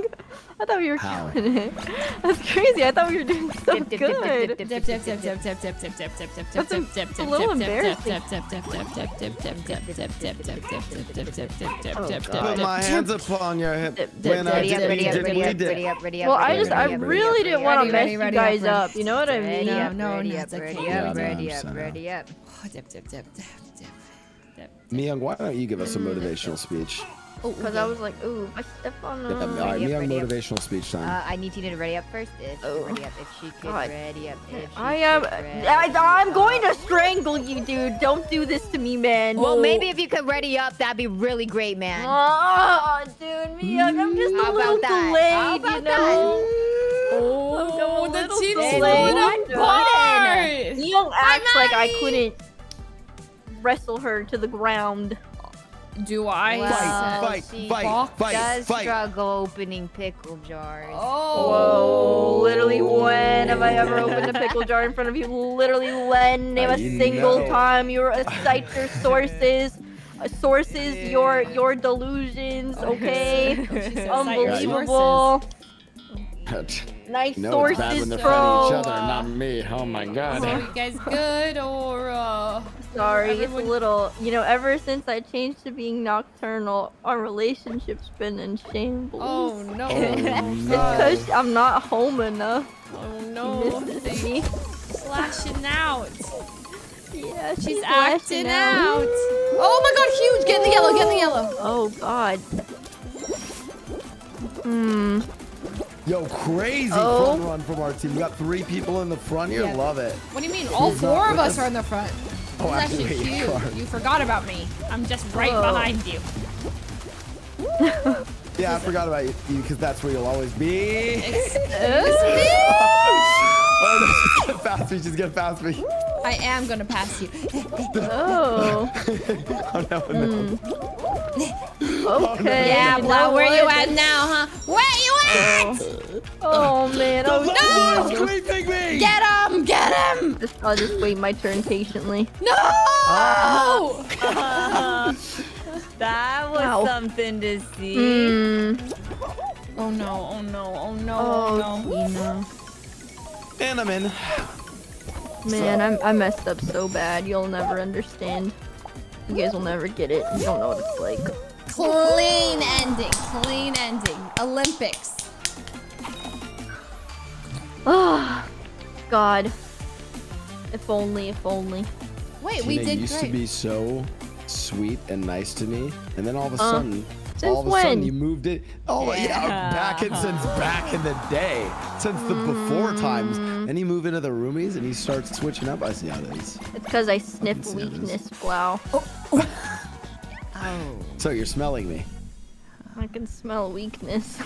I thought we were
how?
killing it. That's crazy. I thought we were doing so good. That's a little embarrassing.
Put my hands upon your hip.
Ready up, ready up, ready up, ready up.
Well, I just, I really didn't want to mess you guys
up.
You know what I mean?
No,
no,
no.
Ready up, ready up, ready up, ready up.
Dip, dip, dip, dip dip, dip.
Why don't you give us a motivational speech?
Oh,
Because I was like, ooh, if I step on
Yeah,
them.
all right,
ready up,
Myung
ready up.
motivational speech time.
Uh, I need Tina to ready up first. If she
Oh.
could ready up, if she could
God.
ready up, if she
I am.
ready
I, I'm
up.
going to strangle you, dude. Don't do this to me, man.
Well, maybe if you could ready up, that'd be really great, man.
Oh, dude, me, I'm just
How
a little
about that? How
delayed, you
about
know.
Oh,
I'm
the team's
delayed.
falling
What?
apart.
Young acts like I couldn't wrestle her to the ground.
Do I?
Well,
fight,
she
fight, fight,
does
fight.
struggle opening pickle jars.
Oh.
Whoa, literally when have I ever opened a pickle jar in front of you? Literally when? Name a
I
single
know.
time you were cite your sources. uh, Sources, your your delusions, okay?
She said
Unbelievable. Nice
no, it's bad when they're
bro.
fighting each other, not me. Oh my god.
So you guys good or uh
sorry.
Everyone-
It's a little, you know, ever since I changed to being nocturnal, our relationship's been in shambles.
Oh no.
It's
no.
because I'm not home enough.
Oh no.
misses me.
Slashing out.
Yeah,
She's
she's
acting
lashing
out. Oh my god, huge! Get in the yellow, get in the yellow.
Oh god. Hmm.
Yo, crazy
Oh.
front run from our team. We got three people in the front here.
Yeah.
Love it.
What do you mean? All
Who's
four of us
us?
are in the front.
Oh,
This is
actually,
actually
wait,
cute.
Clark.
You forgot about me. I'm just right
Oh.
behind you.
Yeah, I forgot about you because that's where you'll always be. Oh, no, she's gonna pass me. She's gonna pass me.
I am gonna pass you.
Oh.
Oh no, no.
Okay.
yeah,
you
Blau, where you at now, huh? Where you at?
Oh man. Oh
No!
no.
creeping me!
Get him! Get him!
Just, I'll just wait my turn patiently.
No!
That was
Ow.
something to see.
Hmm.
Oh no! Oh no! Oh no!
Oh,
Oh no!
Tina.
And I'm in.
Man, I'm, I messed up so bad. You'll never understand. You guys will never get it. You don't know what it's like.
Clean ending. Clean ending. Olympics.
Oh, God. If only, if only.
Wait, we
Tina
did
used
great.
to be so sweet and nice to me, and then all of a
Uh,
sudden,
since
all of a sudden you moved it. Oh yeah, back in since back in the day, since the before mm. times,
Then
and you move into the roomies and he starts switching up. I see how it is.
It's because I sniff
see how it is.
weakness, Blau. Oh. Oh.
So you're smelling me.
I can smell weakness.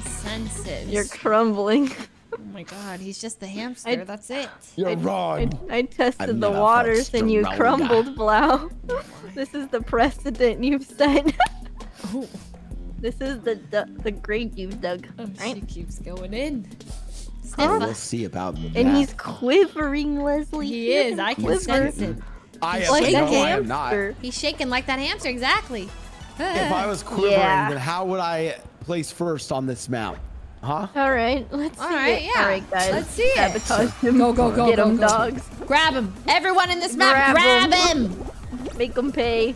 Senses.
You're crumbling.
Oh my god, he's just the hamster. That's it.
You're
I,
wrong.
I tested
I'm
the waters and you crumbled, Blau. this is the precedent you've set.
Oh,
this is the, the the grave you've dug.
oh, she keeps going in.
We'll see about that.
And he's quivering, Leslie.
He is. I can
Quiver.
sense mm-hmm. it.
I am
Like
no,
a
I am not.
hamster.
He's shaking like that hamster. Exactly.
If I was quivering,
Yeah.
then how would I place first on this mount? Huh?
All right, let's
All
see
right,
it.
yeah.
All right, guys.
Let's see it.
Sabotage him.
Go, go, go,
Get
go,
him,
go.
dogs.
Grab him. Everyone in this map,
Grab
grab him.
Make him pay.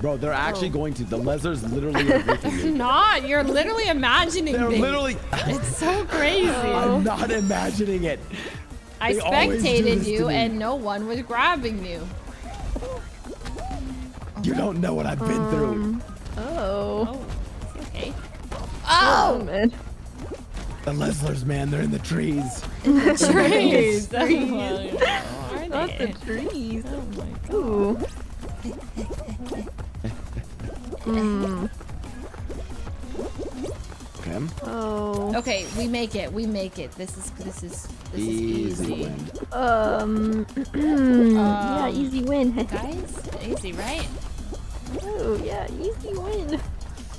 Bro, they're actually
Oh.
going to. The lizards literally are gripping me.
Not. You're literally imagining
They're
things.
literally.
It's so crazy.
I'm not imagining it.
I
they
spectated you, and no one was grabbing you.
You don't know what I've been through.
Um, oh.
Oh, okay.
Oh,
Oh,
man.
The Leslers, man, they're in the trees.
the trees.
trees.
Are
Not the trees.
Oh my god.
Ooh. Mm.
Okay.
Oh.
Okay, we make it. We make it. This is this is this is
Easy
easy.
win.
Um. yeah,
Um,
easy win.
Guys, easy, right?
oh, yeah, easy win.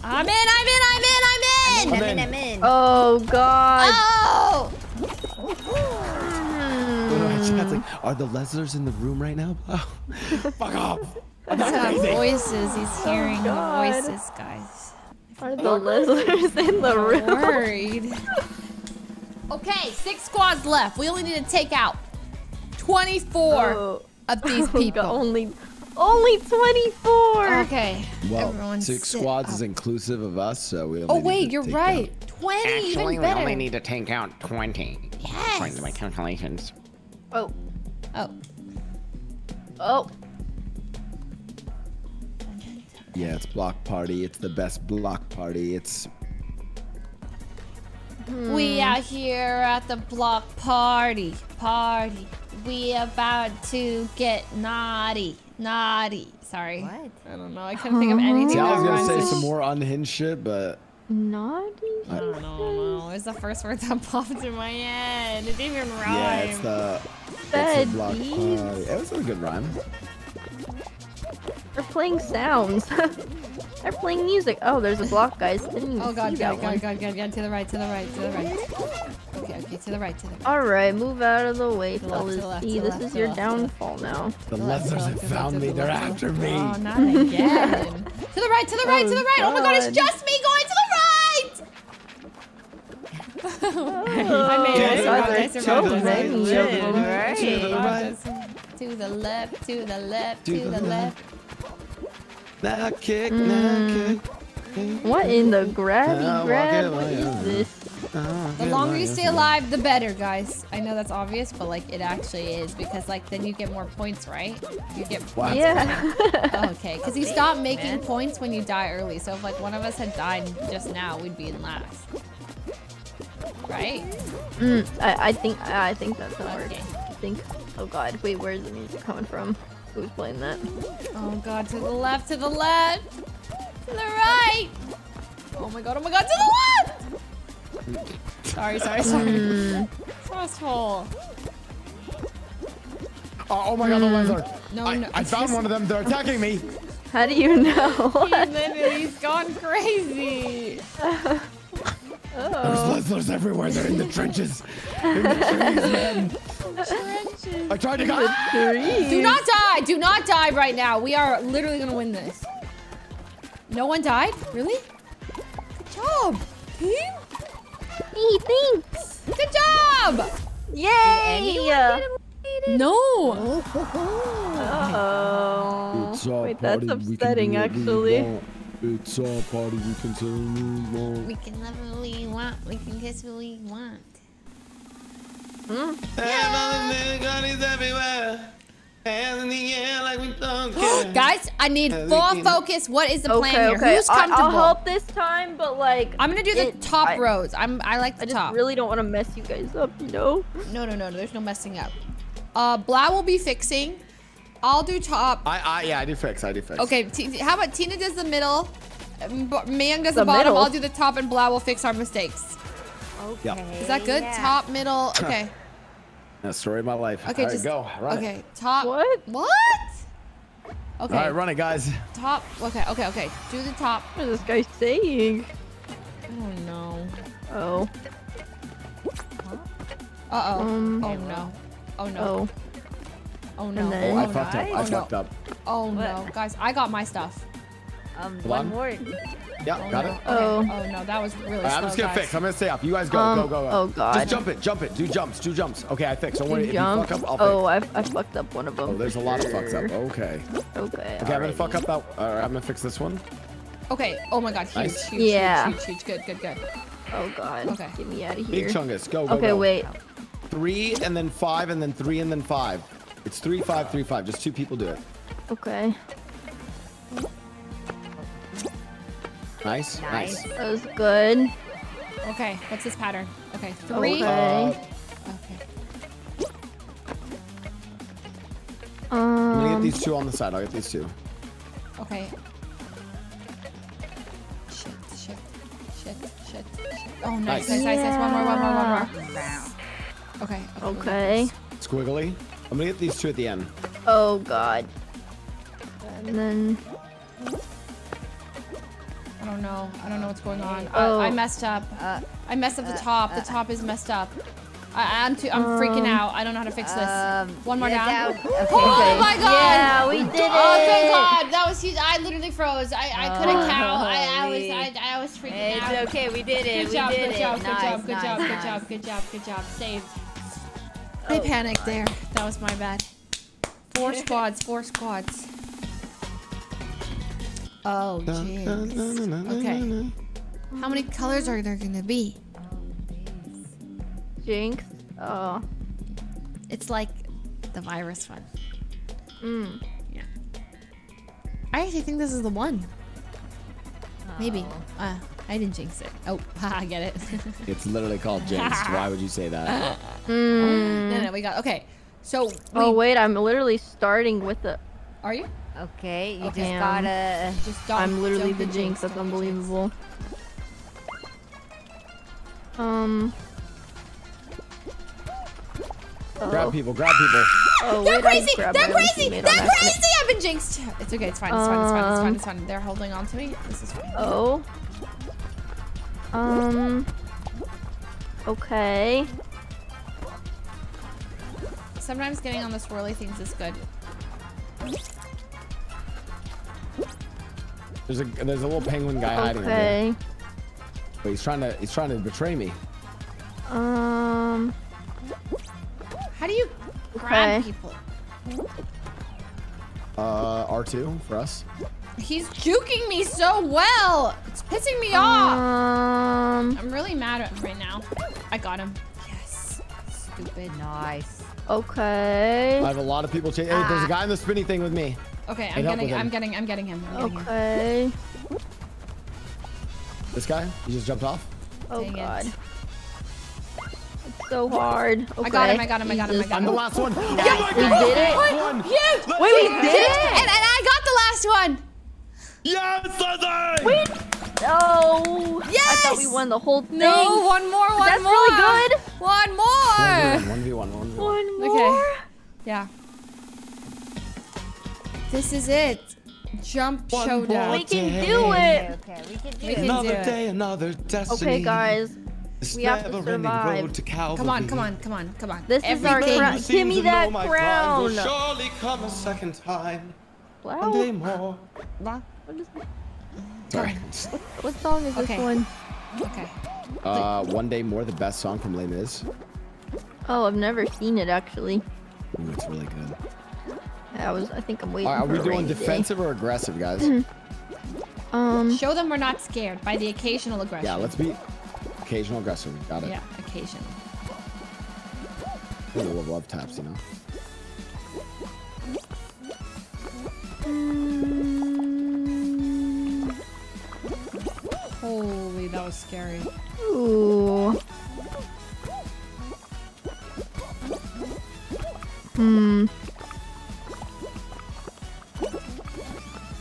I'm in. I'm in. I'm in. I'm in.
I'm in.
I'm in.
Oh, God.
Oh!
Hmm. Chad's are the Leslers in the room right now? Oh, fuck off.
He's got voices. He's oh, hearing the
God.
voices, guys.
Are the lizards in the room?
Worried. Okay, six squads left. We only need to take out 24
Oh.
of these
Oh, God,
people.
only, only 24.
Okay.
Well,
Everyone
six squads
up.
is inclusive of us, so we.
only Oh wait, you're right. 20
Actually,
even
we
better.
only need to take out 20. According to my calculations.
Oh,
Oh.
oh.
Yeah, it's block party. It's the best block party. It's
We hmm. are here at the block party. Party. We about to get naughty. Naughty. Sorry.
What?
I don't know. I couldn't think of anything.
See, I was gonna say some more unhinged shit, but
Naughty?
I don't know. It's the first word that popped in my head. It didn't even rhyme.
yeah, it's the it's
Bed
the block
bees.
It was a good rhyme.
We're playing sounds. They're playing music. Oh, there's a block, guys. Didn't even
Oh god,
see that
god,
one.
god, god, god, god, to the right, to the right, to the right. Okay, okay, to the right, to the right.
All right, move out of the way,
To the left, to
fellas. See, this
left,
is your
left, to left.
downfall now.
The
To the left, to
Leslers
the
have
left, to the
found me. They're after me.
Oh, not again. to the right, to the right, to the right. Oh my god, it's just me going to the right. I made it. I
Oh,
survived. I
there's
survived. I survived.
Right.
I survived. to the left, to the left,
To
to,
the
the, left.
Now kick, now kick.
What in the grabby
Now
grab?
it
What
like
is
a-
this?
The longer you stay alive, the better, guys. I know that's obvious, but like it actually is because like then you get more points, right? You get points.
Yeah.
Oh, okay, because you stop making points when you die early. So if like one of us had died just now, we'd be in last. Right?
Mm, I, I think I think that's how it works. I think. Oh God, wait, where's the music coming from? Who's playing that?
Oh god, to the left, to the left, to the right. Oh my god, oh my god, to the left. Sorry, sorry, sorry.
Mm,
Trustful.
Oh, oh my god, the lines are.
No,
I,
no.
I found one of them. They're attacking me.
how do you know?
He literally, he's gone crazy.
There's
oh.
Leslers everywhere. They're in the trenches. In the trees, man. Trenches. I tried to go.
Do not die. Do not die right now. We are literally gonna win this. No one died? Really? Good job, team.
He thinks.
Good job.
Yay!
No.
Oh.
It's
Wait, that's
party, we can
upsetting,
do we
actually.
Want. It's our party. We can tell who we want.
We can love who we want. We can kiss who we want.
Guys, I need full
we can-
focus. What is the plan
Okay,
here?
okay.
Who's
I,
comfortable?
I'll help this time, but like,
I'm gonna do the
it-
top
I-
rows. I'm I like the top.
I just
top.
really don't want to mess you guys up, you know?
No, no, no, no. There's no messing up. Uh, Blau will be fixing. I'll do top.
I, I, yeah, I do fix. I do fix.
Okay, T- how about Tina does the middle, um, Myung does the,
The
bottom.
middle?
I'll do the top, and Blau will fix our mistakes. Okay.
Yeah.
Is that good?
Yeah.
Top, middle. Okay.
That's the story of my life.
Okay,
All right,
just
go. Run
Okay,
It.
top.
What?
What? Okay.
All right, run it, guys.
Top. Okay, okay, okay. Do the top.
What is this guy saying?
Oh no.
Oh.
Uh oh.
Um,
oh no. Oh no.
Oh.
Oh no.
And then-
I
oh,
fucked
no.
up.
Oh,
I
no.
fucked up.
Oh no, guys, I got my stuff.
Um,
Come
one
on.
more.
Yeah,
Oh,
got
no.
it.
Okay.
Oh.
Oh no, that was really
All right,
slow,
I'm just gonna
guys.
fix. I'm gonna stay up. You guys go,
Um,
go, go, go.
oh, God.
Just jump it, jump it. Do jumps, do jumps. Okay, I fix. Don't worry.
You
If you fuck up, I'll
Oh,
fix.
I, I fucked up one of them.
Oh, there's a lot of fucks up. Okay.
Okay.
Okay, I'm gonna fuck up that. All right, I'm gonna fix this one.
Okay. Oh my god, huge,
Nice.
huge,
Yeah.
huge, huge, huge. Good, good, good.
Oh God.
Okay.
Get me out of here.
Big chungus. Go, go,
Okay,
go.
wait.
Three and then five and then three and then five. It's three, five, three, five. Just two people do it.
Okay.
Nice, nice.
Nice.
That was good.
Okay, what's this pattern? Okay, three.
Okay.
Okay.
I'm gonna get
Um.
these two on the side. I'll get these two.
Okay. Shit, shit, shit, shit, shit. Oh, nice,
Nice.
nice, nice, nice. One more, one more, one more. Okay.
Okay.
Squiggly. I'm gonna get these two at the end.
Oh God. And then.
I don't know. I don't know what's going on.
Oh.
I, I messed up.
Uh,
I messed up the
uh,
top. The
uh,
top is messed up. I, I'm too. I'm freaking
Um,
out. I don't know how to fix this.
Um,
One more
yeah,
down.
down. Okay.
Oh my god!
Yeah, we did it.
Oh thank God! That was huge. I literally froze. I, I couldn't
Oh,
count. I, I was I, I was freaking
It's
out.
okay. We did it.
Good
we
job,
did
good
it.
job, good
nice,
job, good
nice,
job, good
nice.
job, good job, good job. Saved. I
Oh,
panicked there. That was my bad. Four squads, four squads. Oh, jeez. Okay. How many colors are there gonna be?
Jinx. Oh.
It's like the virus one.
Mm. Yeah.
I actually think this is the one. Maybe. Uh, I didn't jinx it. Oh, I get it.
It's literally called jinxed. Why would you say that?
Mm.
no, no, we got. Okay. So,
Oh wait, I'm literally starting with the.
are you?
Okay, you
Okay,
just gotta.
Just don't.
I'm literally
don't
the
be
jinx. That's
don't be jinxed.
unbelievable. Um.
Grab
Oh,
people, grab people.
oh
They're
wait,
crazy! They're crazy! They're crazy! I've been jinxed. It's okay. It's fine. It's fine. It's fine. It's fine. It's fine. They're holding on to me. This is fine.
Oh. Um. Okay.
Sometimes getting on the swirly things is good.
There's a there's a little penguin guy hiding there.
Okay.
But he's trying to he's trying to betray me.
Um.
How do you grab
Okay.
people?
Uh, R2 for us.
He's juking me so well. It's pissing me off.
Um.
I'm really mad at him right now. I got him. Yes. Stupid.
Nice.
Okay.
I have a lot of people chasing. Hey, there's a guy in the spinning thing with me.
Okay, I'm getting. I'm getting, I'm getting him. I'm getting him.
Okay.
This guy? He just jumped off?
Oh
Dang it.
god. It's so hard. Okay.
I got him, I got him, I got him, I
Jesus.
got
I'm the last one.
We did it.
One.
Yes!
Wait, we did it?
And, and I got the last one.
Yes, Lizzie!
No. I
Yes!
thought we won the whole thing.
No, one more, one
That's
more.
really good.
One more.
1v1, 1v1.
One more.
Okay. Yeah. This is it. Jump
One
showdown.
We can
day.
do it.
Okay, we can do
We
it.
can do
Another
it.
another destiny.
Okay, guys.
This
we have to survive.
to
Come on, come on, come on, come on.
This is our
Everything.
crown. Give me that
Will
crown.
surely come a second time.
Wow.
One day more.
What, is,
Sorry.
what song is
Okay.
this one?
Okay.
Uh, one day more, the best song from Les Mis.
Oh, I've never seen it actually.
Ooh, it's really good.
I was. I think I'm waiting.
All right, are
for
we
a
doing
rainy day.
defensive or aggressive, guys?
Um.
Show them we're not scared by the occasional aggression.
yeah, let's be occasional aggressive. Got it.
Yeah, occasional.
Ooh, love, love taps, you know.
mm,
Holy, that was scary.
Ooh. Hmm.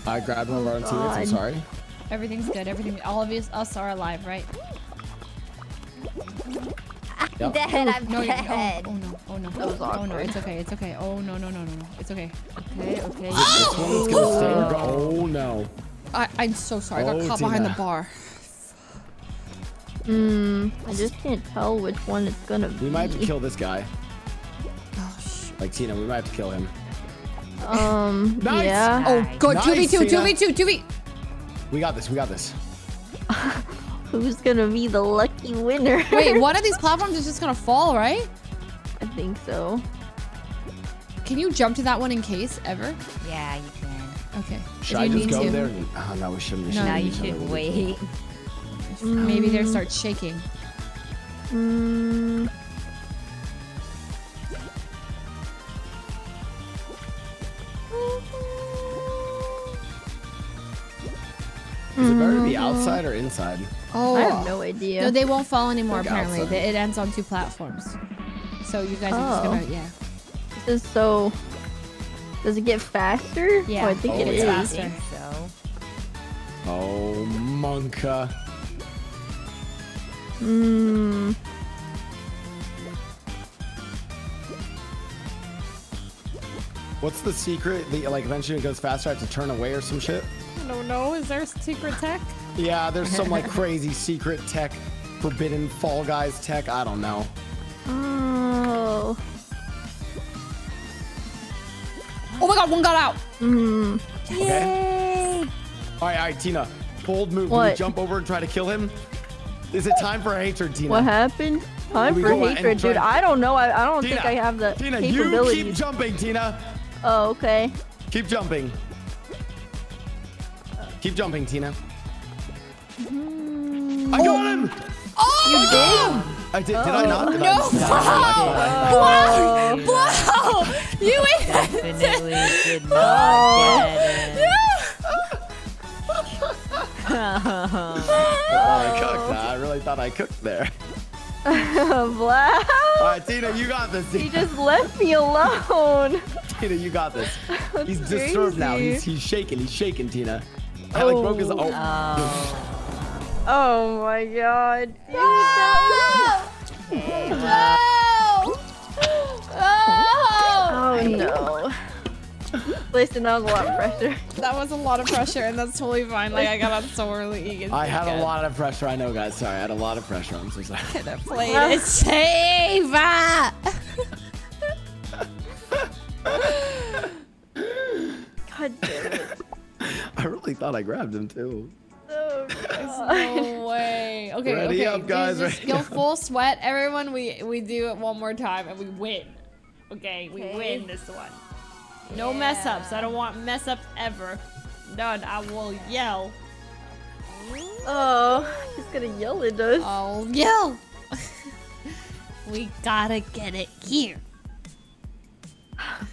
I grabbed one of our own teammates. I'm sorry.
Everything's good. Everything. All of us, us are alive, right?
Yep.
Dead, I'm
No, you're. Oh,
dead.
oh no. Oh no.
That was
Oh no. It's okay. It's okay. Oh no. No. No. No. No. It's okay.
Okay, okay.
This one is gonna stay. Oh no.
I, I'm so sorry. I got
Oh,
caught behind the bar.
Hmm. I just can't tell which one it's gonna be.
We might have to kill this guy.
Oh sh.
Like Tina, we might have to kill him.
Um.
Nice.
Yeah.
Oh, good.
Nice,
Two v two. 2v2, Two v.
We got this. We got this.
Who's gonna be the lucky winner?
Wait, one of these platforms is just gonna fall, right?
I think so.
Can you jump to that one in case ever?
Yeah, you can.
Okay.
Should
if
I just go
to.
there? Oh no, we shouldn't. We
No,
shouldn't
Now you should
We'll be
wait.
Maybe they mm. start shaking.
Cool. Is it better to be mm-hmm. outside or inside?
Oh.
I have no idea.
No, they won't fall anymore.
Like
apparently,
outside.
It ends on two platforms. So you guys are just
Oh.
gonna, yeah.
This is so. Does it get faster?
Yeah.
Oh, I think
Oh,
it
yeah.
is.
Faster.
so.
Oh, monka.
Hmm.
What's the secret? The, like eventually it goes faster. I have to turn away or some shit.
I don't know. Is there secret tech?
Yeah, there's some like crazy secret tech, forbidden Fall Guys tech. I don't know.
Oh.
Oh my god, one got out.
Hmm.
Okay. All right, all right, Tina. Bold move. Do we
What?
jump over and try to kill him? Is it time for hatred, Tina?
What happened? Time
we
for
go out and
hatred, dude.
try-
I don't know. I, I don't
Tina,
think I have the
Tina, you keep jumping, Tina.
oh, okay.
Keep jumping. Keep jumping, Tina.
Hmm.
I got him.
Oh,
You did?
I did. Did I not? Did
No.
I? Did I?
Wow! Wow! You
Definitely did not get it.
Oh, I cooked. I really thought I cooked there.
Black.
All right, Tina, you got this.
He just left me alone.
Tina you got this. He's
That's
disturbed now. He's he's shaking. He's shaking, Tina. I like broke his. Oh.
Oh.
Oh my god. Dude, that
Okay, well,
Oh!
Oh no. Oh, Listen, that was a lot of pressure.
That was a lot of pressure, and that's totally fine. Like, I got up so early.
I had a lot of pressure. I know, guys. Sorry, I had a lot of pressure. I'm so sorry.
Could have played it safe. Ah!
God damn it.
I really thought I grabbed him too.
Oh god.
No way. Okay,
Ready
okay.
up, guys,
Just
ready
go
up.
full sweat. Everyone, we we do it one more time and we win. Okay, we win this one. No mess ups. I don't want mess ups ever. None. I will yell.
Oh, he's gonna yell at us.
I'll yell. we gotta get it here. I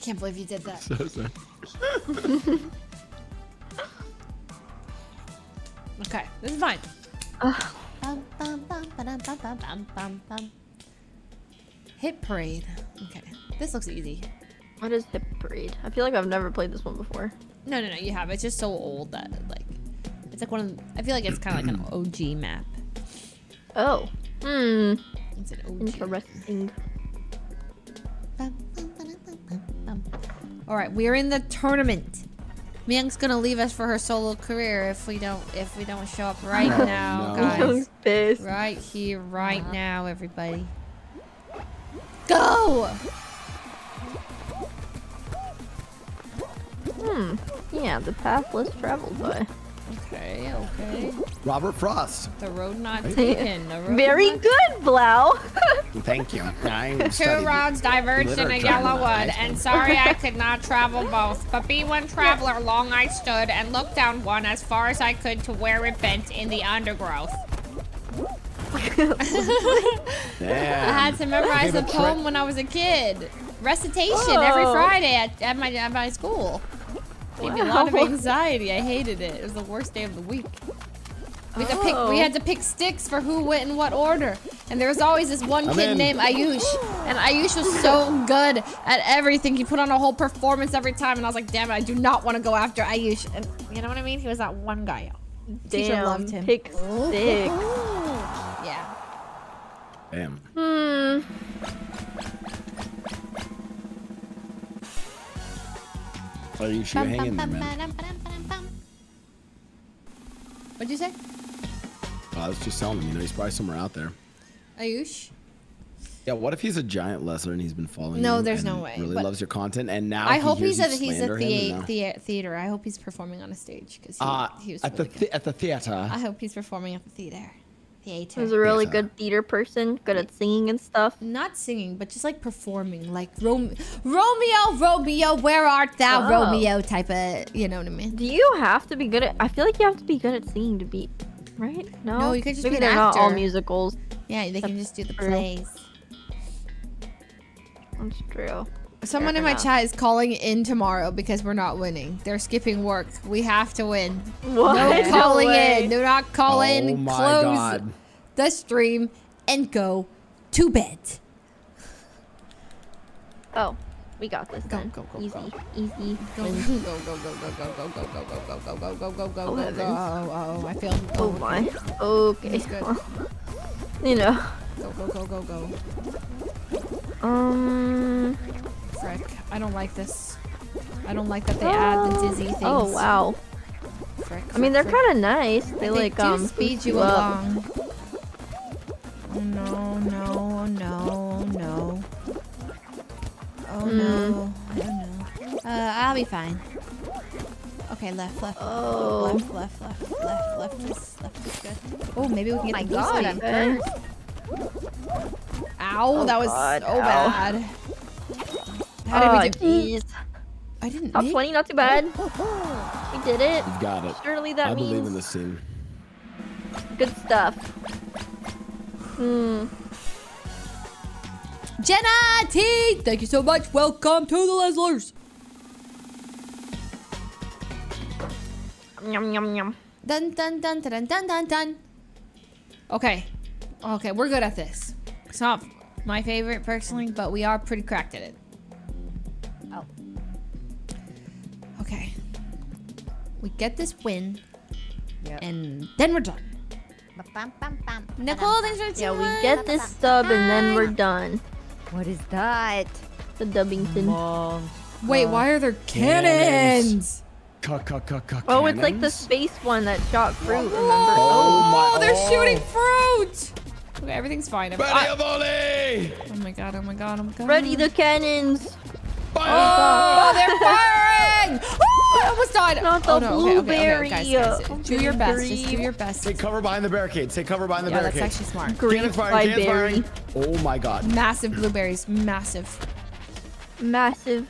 can't believe you did that.
So sorry.
Okay, this is fine. Hit parade. Okay, this looks easy.
What is Hit Parade? I feel like I've never played this one before.
No, no, no. You have. It's just so old that like, it's like one of. I feel like it's kind of like an OG map.
Oh. Hmm.
It's an OG.
Interesting.
All right, we're in the tournament. Myung's gonna leave us for her solo career if we don't if we don't show up right
Oh,
now,
no.
guys.
Young's pissed.
Right here, right now, everybody. Go!
Hmm. Yeah, the path less traveled by.
Okay, okay.
Robert Frost.
The road not taken. Road
Very
not-
good, Blau.
Thank you. I
Two roads diverged in a yellow wood, and sorry I could not travel both. But be one traveler, long I stood and looked down one as far as I could to where it bent in the undergrowth. I had to memorize
Okay,
a poem when I was a kid. Recitation every
Oh.
Friday at, at my at my school. Gave me a lot of anxiety. I hated it. It was the worst day of the week. We had, to pick, we had to pick sticks for who went in what order. And there was always this one
I'm
kid
in.
named Ayush. And Ayush was so good at everything. He put on a whole performance every time. And I was like, damn it, I do not want to go after Ayush. And you know what I mean? He was that one guy. Teacher loved him.
Pick six.
Yeah.
Damn.
Hmm.
Are you sure
Bum,
hanging
bum,
there, man?
bum.
What'd you say?
Oh, I was just telling him, you know, he's probably somewhere out there.
Ayush?
Yeah, what if he's a giant Lesler and he's been following
No,
you
there's no way,
Really loves your content, and now
I
he
hope he's
you
at he's at the,
now-
the theater. I hope he's performing on a stage because he,
Uh,
he was
at the
good.
at the theater.
I hope he's performing at the theater. Theater.
He's a really
Theater.
good theater person, good at singing and stuff.
Not singing, but just like performing, like Rom- Romeo, Romeo, where art thou,
Oh.
Romeo? Type of, you know what I mean?
Do you have to be good at? I feel like you have to be good at singing to be, right? No.
No, you could just
Maybe
be an
they're not all musicals.
Yeah, they can just do the
true.
plays.
That's true.
Someone in my
enough.
chat is calling in tomorrow because we're not winning. They're skipping work. We have to win.
What?
No calling
way.
in. Do not call
oh
in.
my
Close
god.
the stream and go to bed.
Oh, we got this.
Go, go, go,
Easy,
go.
easy.
Go, go,
wins.
go, go, go, go, go, go, go, go, go, go, go, go, go,
Oh,
go, go.
heavens.
Oh, oh, I feel.
Oh my. Okay.
That's good.
you know.
Go, go, go, go, go.
Um.
Frick. I don't like this. I don't like that they add the dizzy things.
Oh wow.
Frick,
I mean, they're kind of nice. They,
They
like um
speed you along. Oh no, no, no, no. Oh
Hmm.
no. Oh no. Uh, I'll be fine. Okay, left, left,
Oh.
left, left, left, left, left is left is good. Oh, maybe we can get
my
the
God, I'm.
Okay.
Ow,
Oh
that was
God,
so
ow.
bad. How
Oh,
did we do?
jeez.
I didn't
Top
make
20, not too bad. We did it.
You've got it.
Surely that
I
means
believe in this team.
good stuff. Hmm.
Jenna T, thank you so much. Welcome to the Leslers.
Yum yum yum.
Dun dun dun dun dun dun dun. Okay, okay, we're good at this. It's not my favorite personally, but we are pretty cracked at it. We get this win,
Yep.
and then we're done.
Ba-bum, bum, bum,
Nicole, thanks for
Yeah, we get this sub and then we're done.
What is that?
The Dubbington.
Mom.
Wait, why are there cannons?
Cannons.
Oh, it's like the space one that shot fruit. Remember?
Oh my-
Oh, they're
oh.
shooting fruit. Okay, everything's fine.
Ready,
I-
a volley!
oh my god! Oh my god! Oh my god!
Ready the cannons.
Fire!
Oh, they're firing! Oh, I almost died.
Not the
oh, no. okay, okay, okay,
blueberry,
guys, guys,
uh,
do your best. Just do your best.
Take cover behind the barricade. Take cover behind the
Yeah, that's actually smart.
Green
Cannons firing, cannons
berry.
firing. Oh my god.
Massive blueberries, massive.
massive.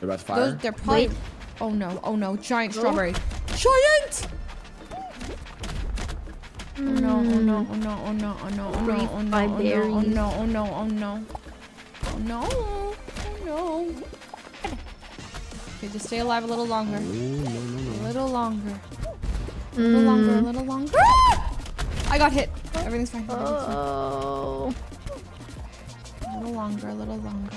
They're about to fire.
Those, they're probably.
Wait.
Oh no! Oh no! Giant
Oh.
strawberry! Giant! Oh no! Oh no! Oh no! Oh no! Oh no! Oh no!
Breathe
Oh no!
my
Oh no! Oh no! Oh no! Oh no! Oh no! Oh no! Okay, just stay alive a little longer.
Ooh, no, no,
A little longer. A little longer. A
Mm.
little longer. I got hit. Everything's fine. Everything's fine.
Oh.
A little longer. A little longer.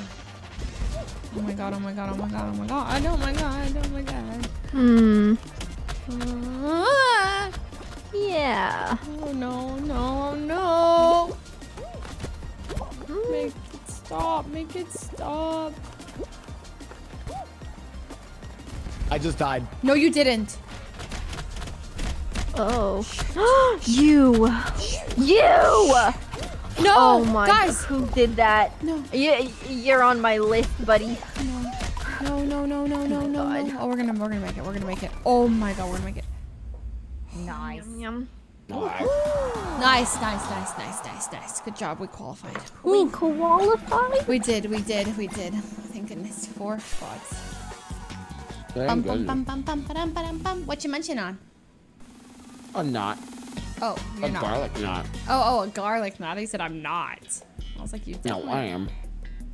Oh my god! Oh my god! Oh my god! Oh my god! Oh my god! Oh my god!
Hmm.
Ah!
Yeah.
Oh no, no, no! Make it stop, make it stop.
I just died.
No, you didn't.
Oh. you. You.
No,
oh my.
guys.
Who did that?
No.
You, you're on my list, buddy.
No, no, no, no, no, no, no. Oh, oh we're gonna, we're gonna make it. We're gonna make it. Oh my god, we're gonna make it.
Nice.
Yum, yum.
Nice, nice, nice, nice, nice, nice. Good job. We qualified.
We
Woo.
qualified.
We did, we did, we did. Thank goodness. Four spots. Bum, bum, bum, bum, bum, ba-dum, ba-dum, bum. What you munching on?
A knot.
Oh, you're
A
not.
garlic knot.
Oh, oh, a garlic knot. He said I'm not. I was like, you
No,
definitely.
I am.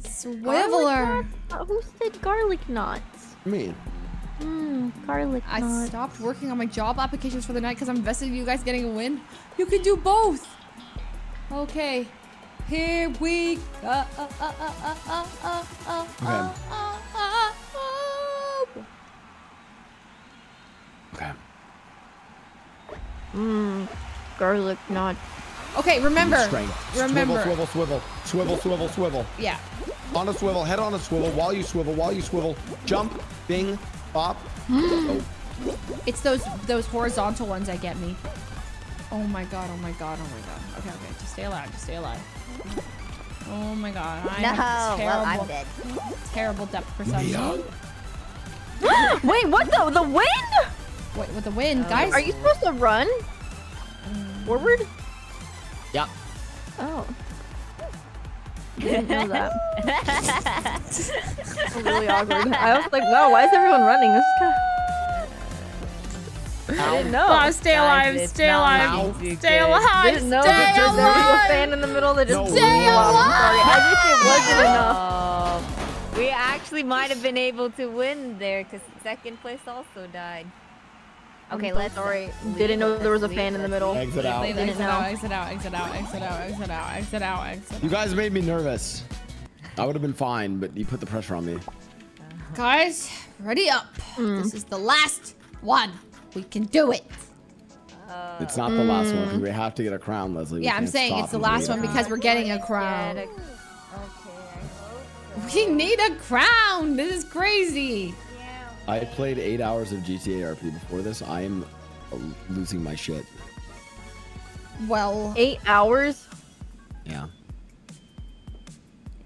Swiveler.
Who said garlic knots?
Me.
Mmm, garlic
I
knots.
stopped working on my job applications for the night because I'm invested in you guys getting a win. You can do both. Okay. Here we go.
Okay. Okay.
Mmm, garlic knots.
Okay, remember.
Strength.
Remember.
Swivel, swivel, swivel. Swivel, swivel, swivel.
Yeah.
On a swivel, head on a swivel, while you swivel, while you swivel. Jump, bing, bop. oh.
It's those those horizontal ones that get me. Oh my god, oh my god, oh my god. Okay, okay, just stay alive, just stay alive. Oh my god, I
No,
have
well,
terrible,
I'm dead.
terrible depth perception.
Wait, what the? The wind?
Wait, with the wind, uh, guys.
Are you supposed to run? Um, forward?
Yeah.
Oh. I didn't know that. Really awkward. I was like, wow, why is everyone running? This is kind I didn't know.
Oh, stay alive,
it's
stay
not
alive, stay
good.
alive,
Didn't know
stay
that there, there was a
alive.
fan in the middle that just
No.
Stay
up. I'm sorry. I wish it wasn't um, enough.
Oh, we actually might have been able to win there because second place also died. Okay,
I'm
let's.
sorry. Didn't know there was a fan in the middle.
let's
Exit out.
Exit out, exit out, exit out, exit out, exit out, exit out, exit
You guys made me nervous. I would have been fine, but you put the pressure on me.
Guys, ready up. Mm. This is the last one. We can do it.
Uh, it's not the last one. 'cause We have to get a crown, Leslie.
Yeah, I'm saying it's the last one because we're getting a crown.
the- okay, so.
We need a crown. This is crazy.
Yeah.
I played eight hours of GTA RP before this. I am uh, losing my shit.
Well,
Eight hours?
Yeah.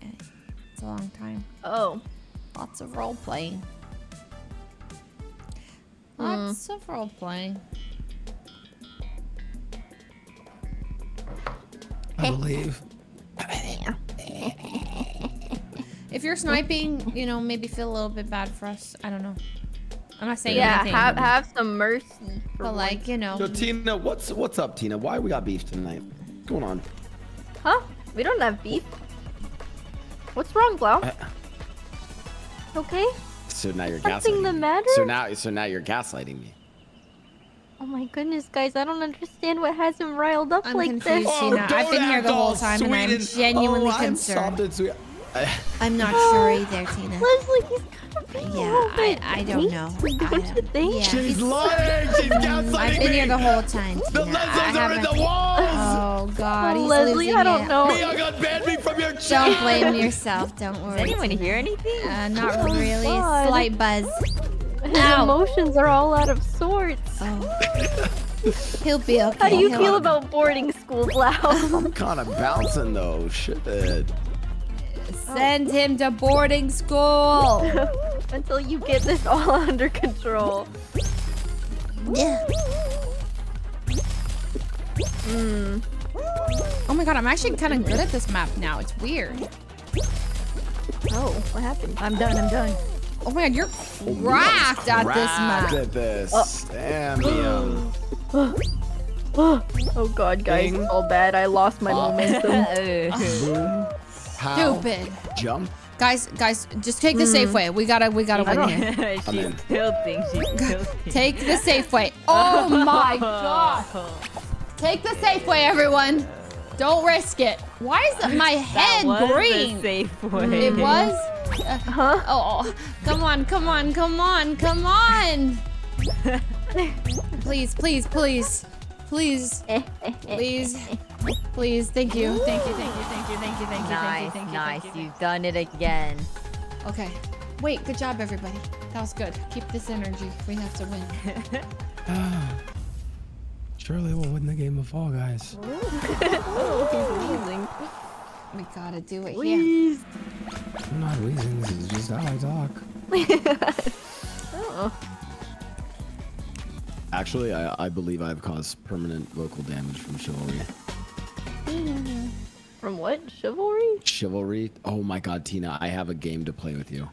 it's a long time.
Oh.
Lots of role playing.
Hmm.
Lots of role playing.
I believe.
If you're sniping, you know, maybe feel a little bit bad for us. I don't know. I'm not saying
Yeah,
anything.
have have some mercy. For
but like, you know.
So Tina, what's what's up, Tina? Why we got beef tonight? What's going on?
Huh? We don't have beef. What's wrong, Blau?
I-
Okay?
So now you're
Something
gaslighting.
the
me.
matter?
So now, so now you're gaslighting me.
Oh my goodness, guys, I don't understand what has him riled up
I'm
like
confused,
this.
Tina. I've been here the whole oh, time and I'm genuinely
oh, I'm
concerned.
soft and sweet.
I'm not sure either, Tina.
Leslie, he's kind of being
Yeah,
little
I, I don't know.
hasty,
I
Don't you think?
Yeah,
She's
he's-
lying. She's gaslighting
I've been
me.
here the whole time,
The
Tina. I
Leslies are in the walls.
Oh God,
Oh,
he's
Leslie, I don't
it.
know.
Mia got banned me from your chat.
Don't blame yourself. Don't worry.
Does anyone
Tina.
hear anything?
Uh, not
Oh,
really.
God.
Slight buzz.
His
Ow.
emotions are all out of sorts.
Oh. He'll be okay.
How do you
He'll-
feel about boarding school, Blau?
I'm kind of bouncing though. Shit.
Send him to boarding school.
Until you get this all under control.
Yeah.
Hmm.
Oh my god, I'm actually kind of good at this map now. It's weird.
Oh, what happened?
I'm done. I'm done.
Oh my god, you're
Oh,
cracked at this
cracked
map.
at this. Damn, Mia.
oh god, guys,
Ding.
it's all bad. I lost my
Uh,
momentum.
Boom. How?
Stupid.
Jump.
Guys, guys, just take the safe way. We gotta, we gotta
I
win here.
don't.
I'm
she's
in.
tilting. She's tilting.
Take the safe way. Oh my god. Take the safe way, everyone. Don't risk it. Why is my
That
head
was the
green?
safe way.
It was? Uh,
Huh?
Oh, come on, come on, come on, come on. please, please, please. Please, please, please. Thank you, thank you, thank you, thank you, thank you, thank you, thank you,
Nice,
thank you,
nice.
thank you.
You've done it again.
Okay. Wait, good job, everybody. That was good. Keep this energy. We have to win.
Surely we'll win the game of Fall Guys.
Amazing.
We gotta do it here.
Please.
I'm not wheezing. This is just how I talk.
Oh.
Actually, I, I believe I've caused permanent vocal damage from Chivalry.
From what? Chivalry?
Chivalry? Oh my god, Tina, I have a game to play with you.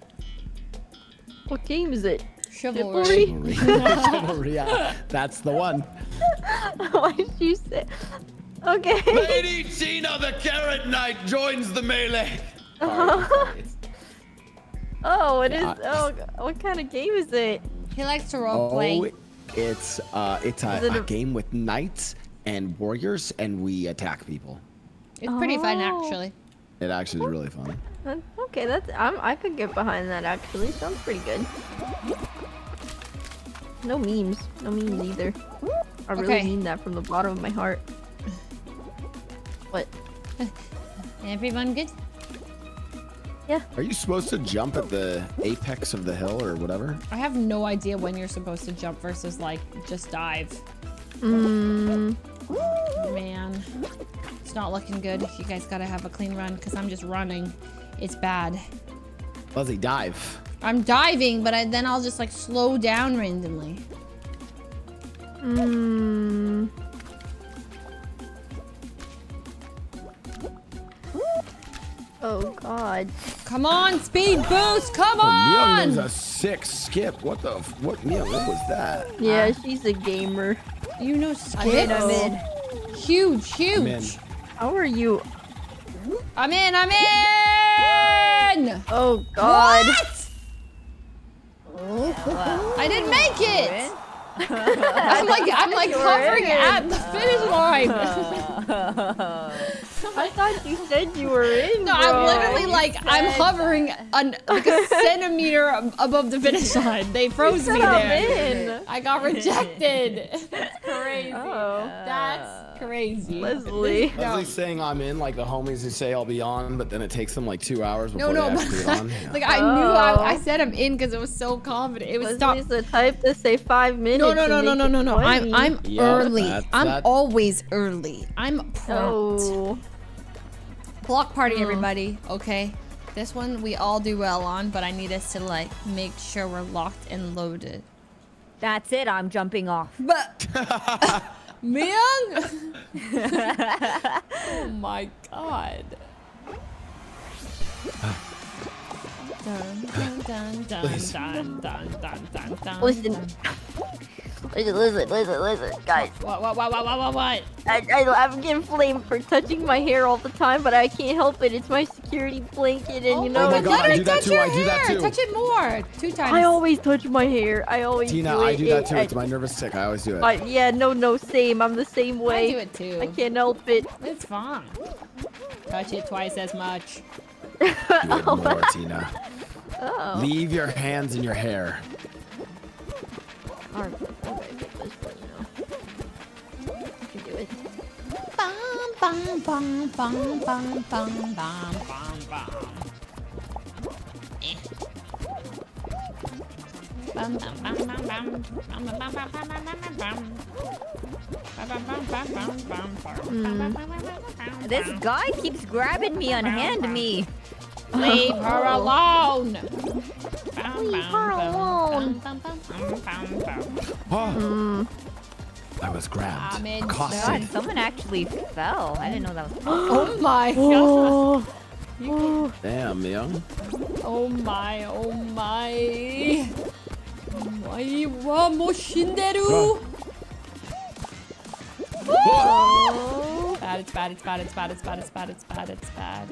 What game is it?
Chivalry.
Chivalry. Chivalry, yeah. That's the one.
Why did you say? Okay.
Lady Tina the Carrot Knight joins the melee.
Oh, it is.
Yeah, I-
Oh, what kind of game is it?
He likes to roleplay.
Oh, it's uh, it's a,
it
a
a-
game with knights and warriors, and we attack people.
It's pretty fun,
Oh.
actually.
It actually is really fun.
Okay, that's. I'm. I could get behind that. Actually, sounds pretty good. No memes. No memes either. I really
Okay.
mean that from the bottom of my heart. What?
Everyone good? Yeah.
Are you supposed to jump at the apex of the hill or whatever?
I have no idea when you're supposed to jump versus like just dive.
Mm,
Man, it's not looking good. You guys gotta have a clean run because I'm just running. It's bad.
Fuzzy, dive.
I'm diving, but I, then I'll just like slow down randomly.
mm. Oh God.
Come on, speed boost! Come
Oh,
on!
Mia knows a sick skip. What the? f- What Mia? What was that?
Yeah, uh, she's a gamer.
You know
I'm in. I'm in.
Huge, huge.
I'm in.
How are you?
I'm in. I'm in.
Oh God.
What? I didn't make it. I'm like I'm like hovering at the finish line.
I thought you said you were in.
No, I'm literally like I'm hovering on like a centimeter above the finish line. They froze
said
me
I'm
there.
in.
I got rejected. That's crazy.
Oh.
That's crazy.
Leslie.
Leslie's saying I'm in, like the homies who say I'll be on, but then it takes them like two hours
No,
before
no,
they actually get on. Yeah.
like I knew I,
Oh.
I said I'm in because it was so confident. It was stop.
Leslie's the type to say five minutes.
No, no, no, no, no, no, no. I'm I'm
Yeah,
early.
that's-
I'm
that-
always early. I'm prompt.
Oh.
Block party,
Mm.
everybody. Okay. This one we all do well on, but I need us to like make sure we're locked and loaded.
That's it. I'm jumping off.
But Myung! oh my god. Dun, dun, dun, dun,
Please.
dun, dun, dun, dun, dun.
Listen. Listen, listen, listen, listen, guys.
What, what, what, what, what, what, what?
I, I, I'm getting flamed for touching my hair all the time, but I can't help it. It's my security blanket, and
Oh
you
my
know,
my
god,
God, I
her
do that too,
your
I do that too.
Touch it more. Two times.
I always touch my hair. I always
Tina,
do it.
I do that too.
I-
It's my nervous tick. I always do it.
I- yeah, no, no, same. I'm the same way.
I
way.
do it too.
I can't help it.
It's fine. Touch it twice as much.
Do it more, Tina.
Oh.
Leave your hands in your hair.
Alright, okay, let's go now. I can do it.
Bum, bum, bum, bum, bum, bum, bum, bum, bum. Eh. Bum, bum, bum, bum, bum. Bum, bum, bum, bum, bum, bum, bum, bum,
This guy keeps grabbing me, unhand me.
Leave her alone. Leave
her alone.
Oh,
Mm.
I was grabbed.
I'm in
God, someone actually fell. I didn't know that was
Oh my god.
Oh,
Damn, young.
Oh my, oh my. Why wa moshinderu? Bad, it's bad, it's bad, it's bad, it's bad, it's bad, it's bad, it's bad.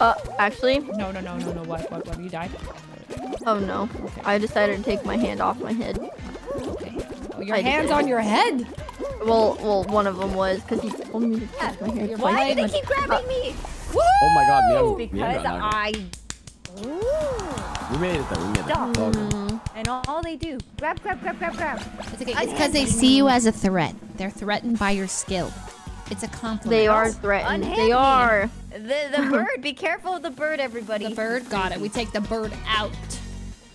Uh, actually,
No, no, no, no, no, what, what, what, you died?
oh no. I decided to take my hand off my head.
Oh, your
I
hand's on your head?
Well, well, one of them was because he told me to take my hand.
You're.
Why do they keep grabbing me?
Oh my god, Miyoung.
Because
Miyoung got knocked.
I.
We made it though. We made it.
Stop.
It's all.
And all they do, grab, grab, grab, grab, grab.
It's okay.
It's because they see you as a threat. They're threatened by your skill. It's a compliment.
They are threatened.
Unhand
They
me.
are.
The the bird. Be careful of the bird, everybody.
The bird got it. We take the bird out.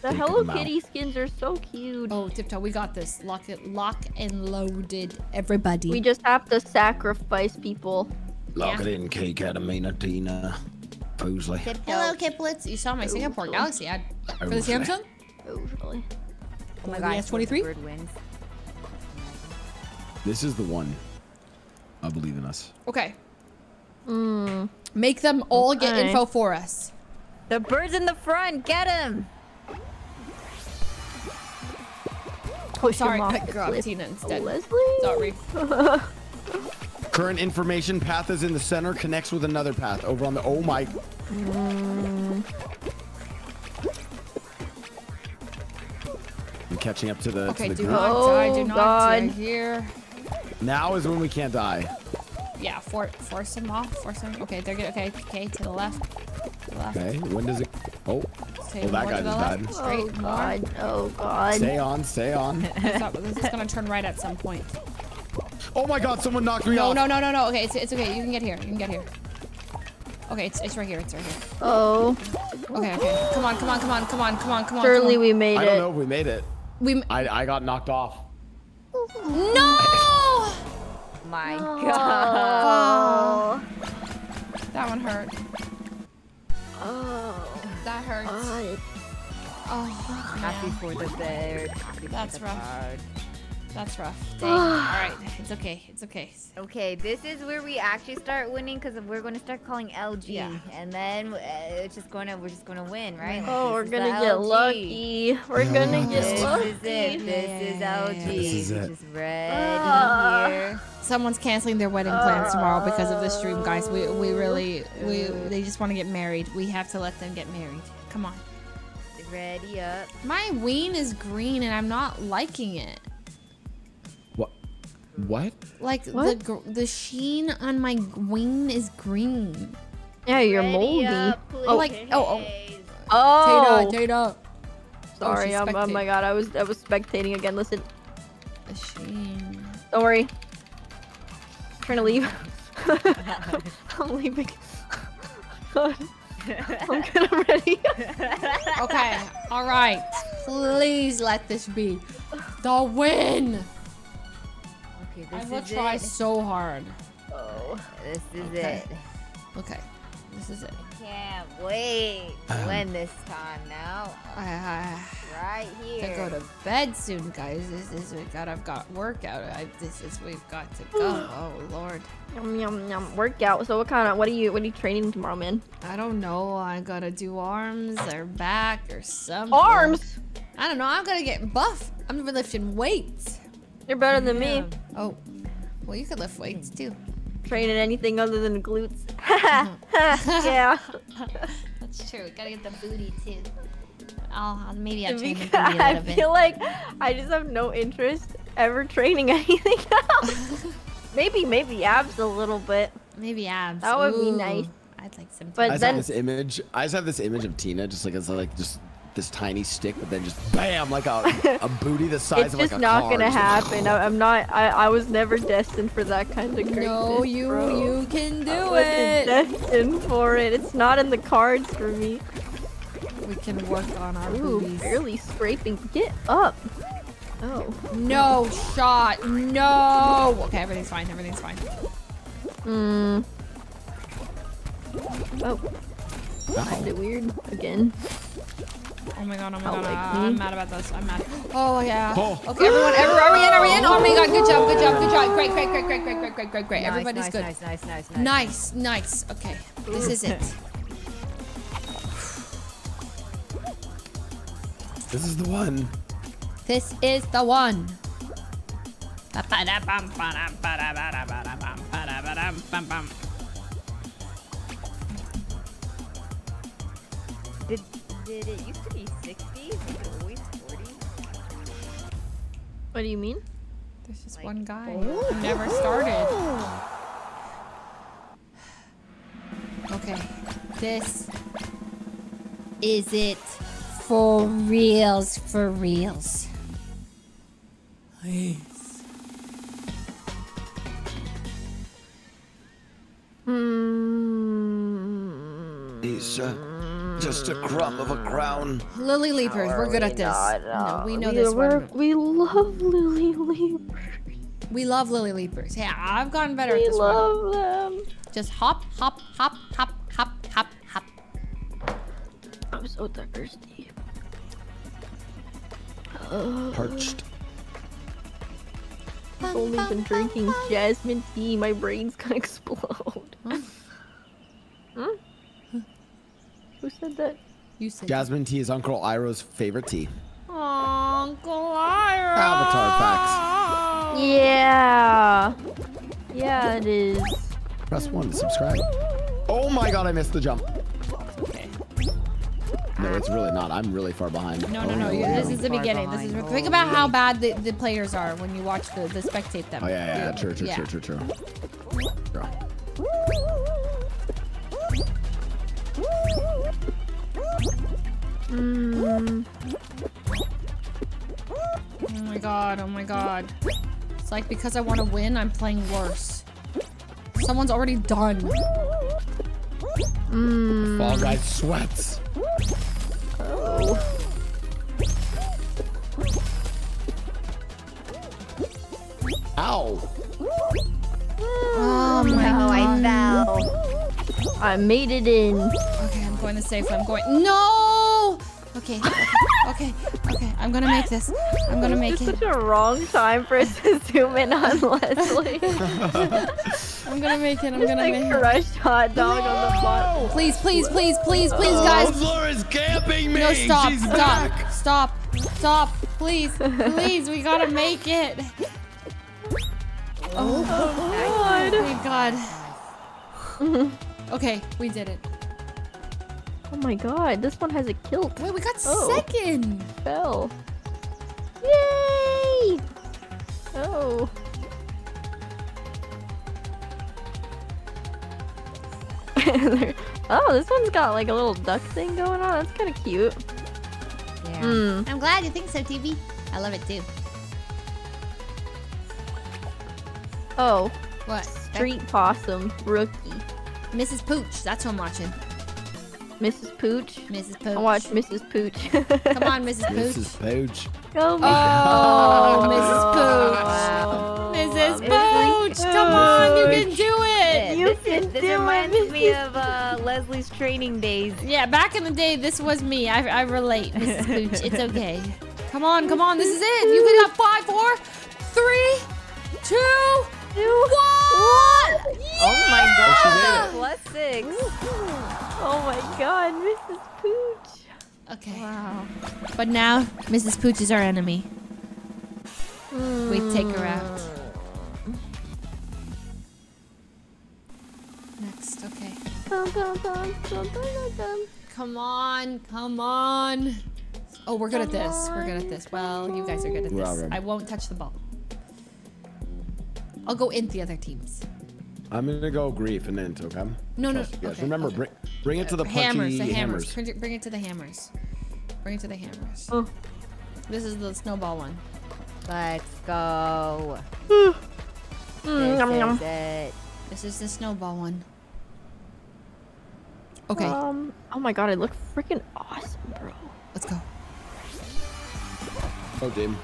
The
Take
Hello
them out.
Kitty skins are so cute.
Oh, Tiptoe, we got this. Lock it, lock and loaded. Everybody.
We just have to sacrifice people.
Lock it in, K Katamina Tina. Poosley.
Hello, Kiplets.
you saw my Singapore Galaxy ad for the
Overlay.
Samsung?
Usually.
Oh my god. I swear the
S23?
Bird wins.
This is the one. I believe in us.
Okay.
Hmm.
Make them all get info for us.
The bird's in the front. Get him.
Push
Sorry,
him off
I grabbed. Tina instead.
Leslie.
Sorry.
Current information path is in the center, connects with another path over on the. Oh my. I'm catching up to the,
Okay,
to the
do
group.
not die. Do
Oh,
not
God.
die here.
Now is when we can't die.
Yeah, for, force them off. Force them. Okay, they're good. Okay, okay, to the left. To the left.
Okay, when does it? Oh,
Stay
oh that
more
guy just
left.
died.
Straight
Oh
more.
god. Oh god.
Stay on, stay on.
Stop, this is gonna turn right at some point.
Oh my god, someone knocked me
No,
off.
no, no, no, no. Okay, it's, it's okay. You can get here. You can get here. Okay, it's, it's right here. It's right here.
Oh.
Okay, okay. Come on, come on, come on, come on, come on, come on.
Surely we made it.
I don't
it.
know if we made it.
We.
I, I got knocked off.
No!
My
Oh.
god.
That one hurt.
Oh.
That hurts.
God.
Oh,
Happy
man.
for the bird. Happy
That's
for the
rough.
bird.
That's rough. Dang. All right, it's okay. It's okay.
Okay, this is where we actually start winning because we're going to start calling LG,
Yeah.
and then uh, it's just going to we're just going to win, right?
Oh,
this
we're gonna get
LG.
lucky. We're gonna get
This
get
is
lucky.
it. This is LG.
This is it.
Just ready
Ah.
here.
Someone's canceling their wedding plans tomorrow because of this stream, guys. We we really we they just want to get married. We have to let them get married. Come on.
Ready up.
My ween is green and I'm not liking it.
What? What?
Like the
What?
gr- the sheen on my wing is green.
Yeah, you're moldy.
up,
Oh, like oh oh.
Oh.
Tata, Tata.
Sorry,
she's
I'm, oh my god, I was I was spectating again. Listen,
The sheen.
don't worry. I'm trying to leave. I'm leaving. God. I'm good. I'm ready.
Okay. All right. Please let this be the win.
Okay,
I
this
will
is
try
it.
so hard.
Oh.
This is
Okay.
it.
Okay. This is it.
Can't wait to
Um,
win this time now. Right here.
I, I,
Right
to
here.
go to bed soon, guys. This is we got. I've got workout. I, this is we've got to go. Oh Lord.
Yum yum yum. Workout. So what kind of what are you what are you training tomorrow, man?
I don't know. I gotta do arms or back or something.
Arms.
I don't know. I'm gonna get buff. I'm gonna be lifting weights.
You're better than me.
Oh, well, you could lift weights too.
Training anything other than glutes. yeah.
That's true. Gotta get the booty too. I'll, I'll maybe I'll
To
train
be-
the booty a
I
little bit.
feel like I just have no interest ever training anything else. maybe, maybe abs a little bit.
Maybe abs.
That would be nice.
I'd like some.
But
I just
then-
have this image. I just have this image of Tina, just like as like just this tiny stick, but then just bam, like a, a booty the size
it's
of like
just
a
not gonna
Just-
happen. I, I'm not. I, I was never destined for that kind of greatness.
no, you
bro.
you can do
I wasn't
it.
destined for it. It's not in the cards for me.
We can work on our
Ooh,
booties.
barely scraping. Get up. Oh.
No shot. No. Okay, everything's fine. Everything's fine.
Hmm. Oh. Kinda weird. Again.
Oh my my god, oh my
Not
god.
like
uh,
I'm
mad about this. I'm mad. Oh yeah.
Oh.
Okay, everyone, everyone, are we in? Are we in? Oh my god, good job, good job, good job. Great, great, great, great, great, great, great, great, great.
Nice,
Everybody's
nice,
good.
Nice, nice, nice, nice.
Nice, nice. Okay, this is it.
This is the one.
This is the one.
Did, did it used to be 60? Was it always 40?
What do you mean?
There's just
Like,
one guy who never started. Okay, this is it
For reals, for reals.
Please.
Hmm.
He's uh, just a crumb of a crown.
Lily Leapers, we're good at this.
Not,
No,
uh,
we know
we,
this
we're-
one.
We love Lily Leap.
We love Lily Leapers. Yeah, I've gotten better
We
at this one.
We love them.
Just hop, hop, hop, hop, hop, hop, hop.
I'm so thirsty.
Parched.
I've only been drinking jasmine tea. My brain's gonna explode. Hmm? Who said that?
You said
Jasmine tea is Uncle Iroh's favorite tea.
Uncle Ira.
Avatar facts.
Yeah. Yeah, it is.
Press one to subscribe. Oh my god, I missed the jump.
Okay.
No, it's really not. I'm really far behind.
No,
Oh,
no, no. you- This is the beginning. This is.
behind.
Think about how bad the, the players are when you watch the, the spectate them.
Oh yeah, yeah, yeah. True, true,
Yeah.
true, true, true. True.
Mm,
Oh my god. Oh my god. It's like because I want to win, I'm playing worse. Someone's already done.
mm.
Fall Guys sweats.
Oh.
Ow.
Oh my
No, I fell.
I made it in.
Okay, I'm going the safe. way. I'm going. No. Okay. Okay. Okay. Okay. I'm gonna make this. I'm gonna make
It's
it.
such a wrong time for us to zoom in on Leslie.
I'm gonna make it. I'm
Just
gonna
like
make it.
crushed hot dog on the bottom.
Please, please, please, please, please, oh. guys.
Fleur is camping me.
No, stop,
She's
stop,
back.
stop, stop. Please, please, we gotta make it. Oh, my god. Okay, we did it.
Oh my god, this one has a kilt.
Wait, we got
Oh.
second.
Fell. Yay! Oh. oh, this one's got like a little duck thing going on. That's kind of cute.
Yeah.
Hmm.
I'm glad you think so, TV. I love it too.
Oh,
What?
Street Possum rookie.
Mrs. Pooch. That's who I'm watching.
Mrs. Pooch.
Mrs. Pooch.
I watch Mrs. Pooch.
Come on, Mrs. Pooch.
Mrs. Pooch.
Go,
Oh,
Mrs.
Mrs. Pooch. Mrs.
Mrs.
Pooch. Come on, you can do it.
You
this
can
is, this
do it,
reminds me
Mrs.
of uh, Leslie's training days.
Yeah, back in the day, this was me. I, I relate, Mrs. Pooch. It's okay. Come on, come on. This is it. You can have five, four, three, two, one.
Oh my
Oh, she made
god!
it.
Plus six.
Oh my god, Mrs. Pooch.
Okay.
Wow.
But now, Mrs. Pooch is our enemy. We hmm. take her out. Next, okay.
Dun, dun, dun, dun, dun, dun, dun.
Come on, come on. Oh, we're good at this. We're good at this. Well, you guys are good at this. I won't touch the ball. I'll go into the other teams.
I'm gonna go grief and int, okay?
No, no.
Trust you.
Okay,
Remember,
okay.
bring bring it to the punchy
hammers, the hammers.
hammers.
Bring it, to the hammers. Bring it to the hammers.
Oh.
This is the snowball one.
Let's go.
Mm,
This
yum, yum.
it.
This is the snowball one. Okay,
Um, oh my god, it looks freaking awesome, bro.
let's go.
Oh, damn.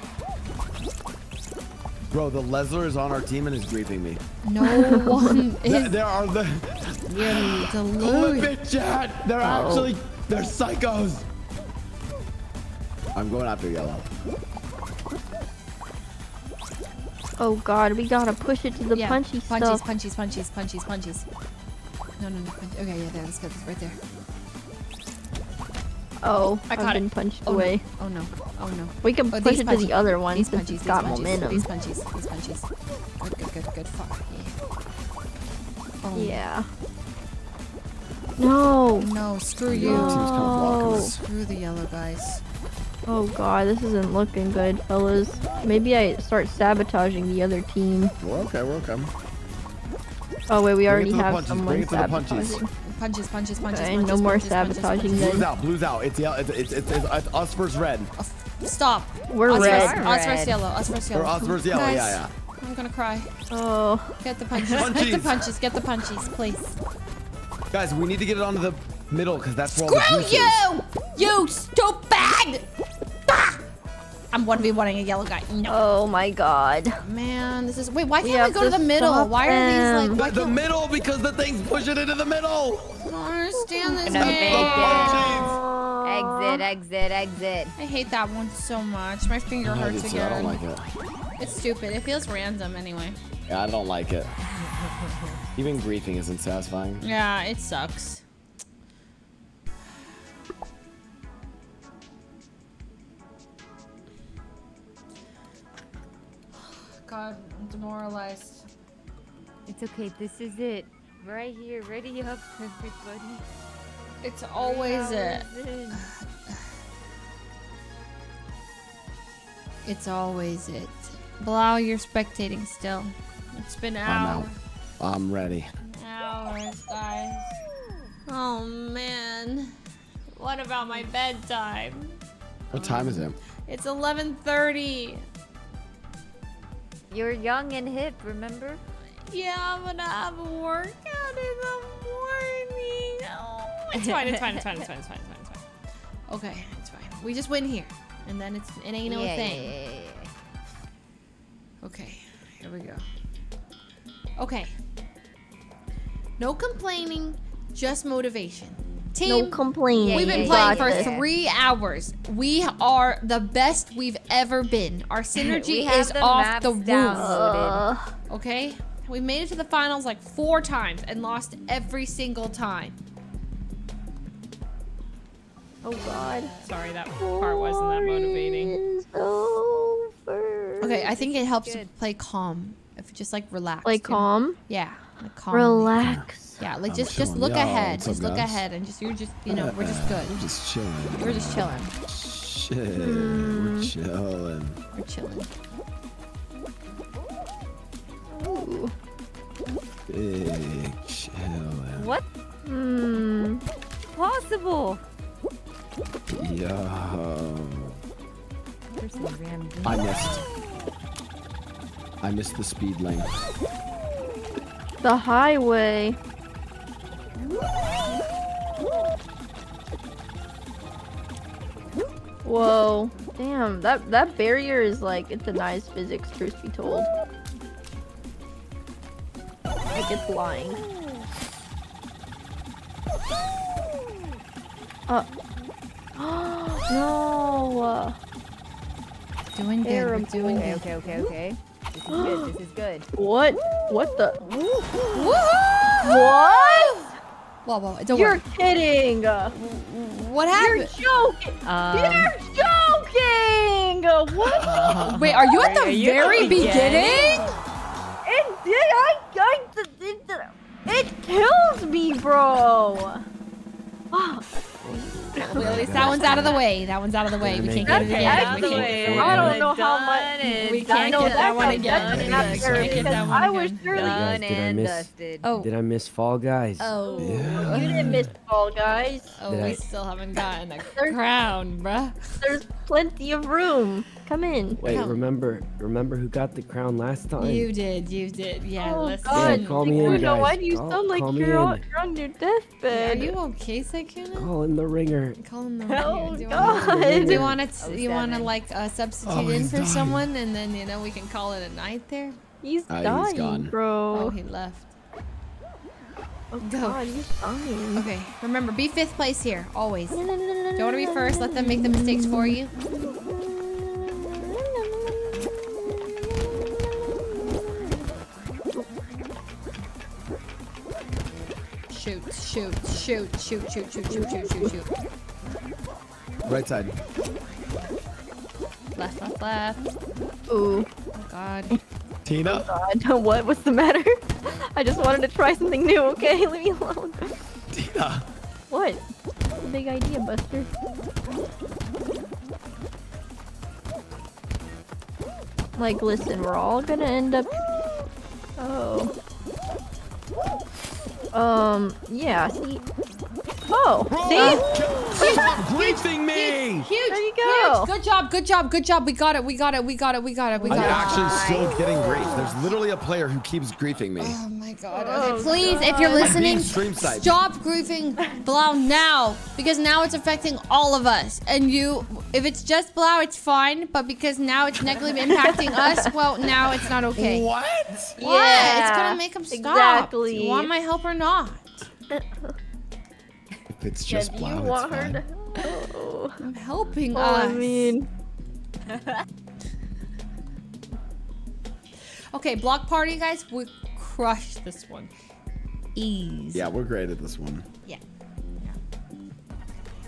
Bro, the Lesler is on our team and is griefing me.
No one is
there are the
you're delirious.
Holy chat. They're
Oh.
actually they're psychos. I'm going after yellow.
Oh god, we gotta push it to the
yeah.
punchy
punchies,
stuff.
punchies, punchies, punchies, punchies. No, no, no. Punch. Okay, yeah, there. Let's go. It's right there.
Oh,
I
I've
caught
been
it.
punched
Oh,
away.
No. Oh no. Oh no.
We can
Oh,
push
these
it to the other one
These
since
punchies,
it's got
these punchies,
momentum.
These punchies, these punchies. Good, good, good, good. Fuck. Yeah. Oh.
Yeah. No.
No, screw you.
yellow team's kind of blocking
No.
Screw the yellow guys.
Oh god, this isn't looking good, fellas. Maybe I start sabotaging the other team.
We're okay, we're okay.
Oh wait, we
Bring
already have
punchies,
someone
bring it to the punchies.
sabotaging.
Punches, punches, punches,
Okay,
punches.
no more
punches, punches,
sabotaging
punches.
then.
Blue's out, blue's out. It's yellow. It's, it's, it's, it's, it's us versus red.
Stop.
We're
us
red.
Versus, us versus yellow. Us versus yellow.
Or us versus yellow,
Guys,
yeah,
I'm gonna cry.
Oh.
Get the punches. Get the punches. Get the punches, please.
Guys, we need to get it onto the middle because that's where all the
Screw
juice
you! You stupid! Ah! I'm 1v1ing a yellow guy. No.
Oh my god.
Man, this is. Wait, why can't we,
have
go to
to
the middle?
stop
Why are these like. Why
is. The middle because the thing's pushing it into the middle.
I don't understand this
No,
game.
Exit, exit, exit.
I hate that one so much. My finger
I
hurts
again. I don't like it.
It's stupid. It feels random anyway.
Yeah, I don't like it. Even griefing isn't satisfying.
Yeah, it sucks. God, demoralized.
It's okay. This is it. Right here. Ready up, everybody.
It's always it.
in.
It's always it. Blau, you're spectating still. It's been hours.
I'm out. I'm ready.
Hours, guys. Oh man. What about my bedtime?
What time is it?
It's 11:30.
You're young and hip, remember?
Yeah, I'm gonna have a workout in the morning. Oh, it's fine. It's fine. It's fine. It's fine. It's fine. It's fine. It's fine. Okay, it's fine. We just win here, and then it's it ain't no
yeah,
thing.
Yeah, yeah, yeah.
Okay, here we go. Okay. No complaining, just motivation. Team,
No complaining.
we've been
yeah,
playing
got
for
this.
three hours. We are the best we've ever been. Our synergy is
the
off the roof.
Uh,
Okay? We made it to the finals like four times and lost every single time.
oh god.
Sorry, that part wasn't that motivating.
Over.
Okay, I think it helps to play calm. If you just like relax.
Like
you know?
calm.
Yeah, like calm.
Relax.
Yeah, like
I'm
just just look
Yo,
ahead.
what's up,
Just look
guys?
ahead and just you're just you know we're just good.
We're just chilling.
We're just chilling.
Shit,
Hmm.
we're chilling.
We're chilling.
Ooh.
Big chilling.
What
Hmm.
possible?
Yo.
Person rammed in.
I missed. I missed the speed lane.
The highway. Whoa. Damn, that that barrier is like it denies physics, truth be told. Like it's lying. Uh no.
Doing good. We're doing
Okay,
good.
okay, okay, okay. This is good. This is good.
What? What the?
Woohoo!
What?
Whoa, whoa, don't
You're
worry.
kidding.
What happened?
You're joking.
Um,
You're joking. What?
Wait, are you at the
you
very
again?
beginning?
It did. I. I. It, it, it kills me, bro.
Well, at least that one's out of the way. That one's out of the way. We can't get it
That's
again.
out
We
of the
can't
way.
get it
I don't know how much.
We can't get that one again.
done
We
it
can't
is,
get that one
I was
again.
surely.
Done
Did I
and dusted.
Oh.
Did I miss Fall Guys?
Oh.
You didn't miss Fall Guys.
Oh,
Did
we
I-
still haven't gotten a crown, bruh.
There's plenty of room. Come in.
Wait,
Come.
remember remember who got the crown last time?
You did, you did. Yeah,
oh
listen.
God,
call me in,
Sakuna, Why
guys.
do you
call,
sound like you're, on,
in.
you're on your
Are
deathbed?
you okay, Sakuna?
Call in the ringer.
Call in the
Oh,
do you
God.
wanna, do you want to
Oh,
you want to like uh, substitute
Oh,
in for
dying.
someone and then you know we can call it a night there?
He's
he's
dying,
gone.
Oh, he left.
Oh,
Dope.
God, you're fine.
Okay, remember, be fifth place here, always. Don't want to be first, let them make the mistakes for you.
Shoot,
shoot, shoot, shoot, shoot, shoot, shoot, shoot, shoot, shoot.
Right side.
Left, left, left.
Ooh.
Oh, God.
Tina.
God, what? What's the matter? I just wanted to try something new, okay? Leave me alone.
Tina.
What? Big idea, Buster? Like, listen, we're all gonna end up. Oh. Um. Yeah. See. Oh. See.
Stop griefing me!
Huge.
There you go.
Huge. Good job. Good job. Good job. We got it. We got it. We got it. We got it. We
I'm
got it.
actually still getting grief. There's literally a player who keeps griefing me.
Oh my god.
Oh,
Okay, please, if you're
God.
I'm being
listening, stop griefing Blau now because now it's affecting all of us. And you, if it's just Blau, it's fine. But because now it's negatively impacting us, well, now it's not okay.
What?
What? It's gonna make him stop.
exactly.
Do you want my help or not?
If it's
Yeah,
just
do
Blau,
you
it's
want her to? Oh.
I'm helping
Oh,
us.
I mean.
Okay, block party, guys. We crushed this one. Ease.
Yeah, we're great at this one.
Yeah.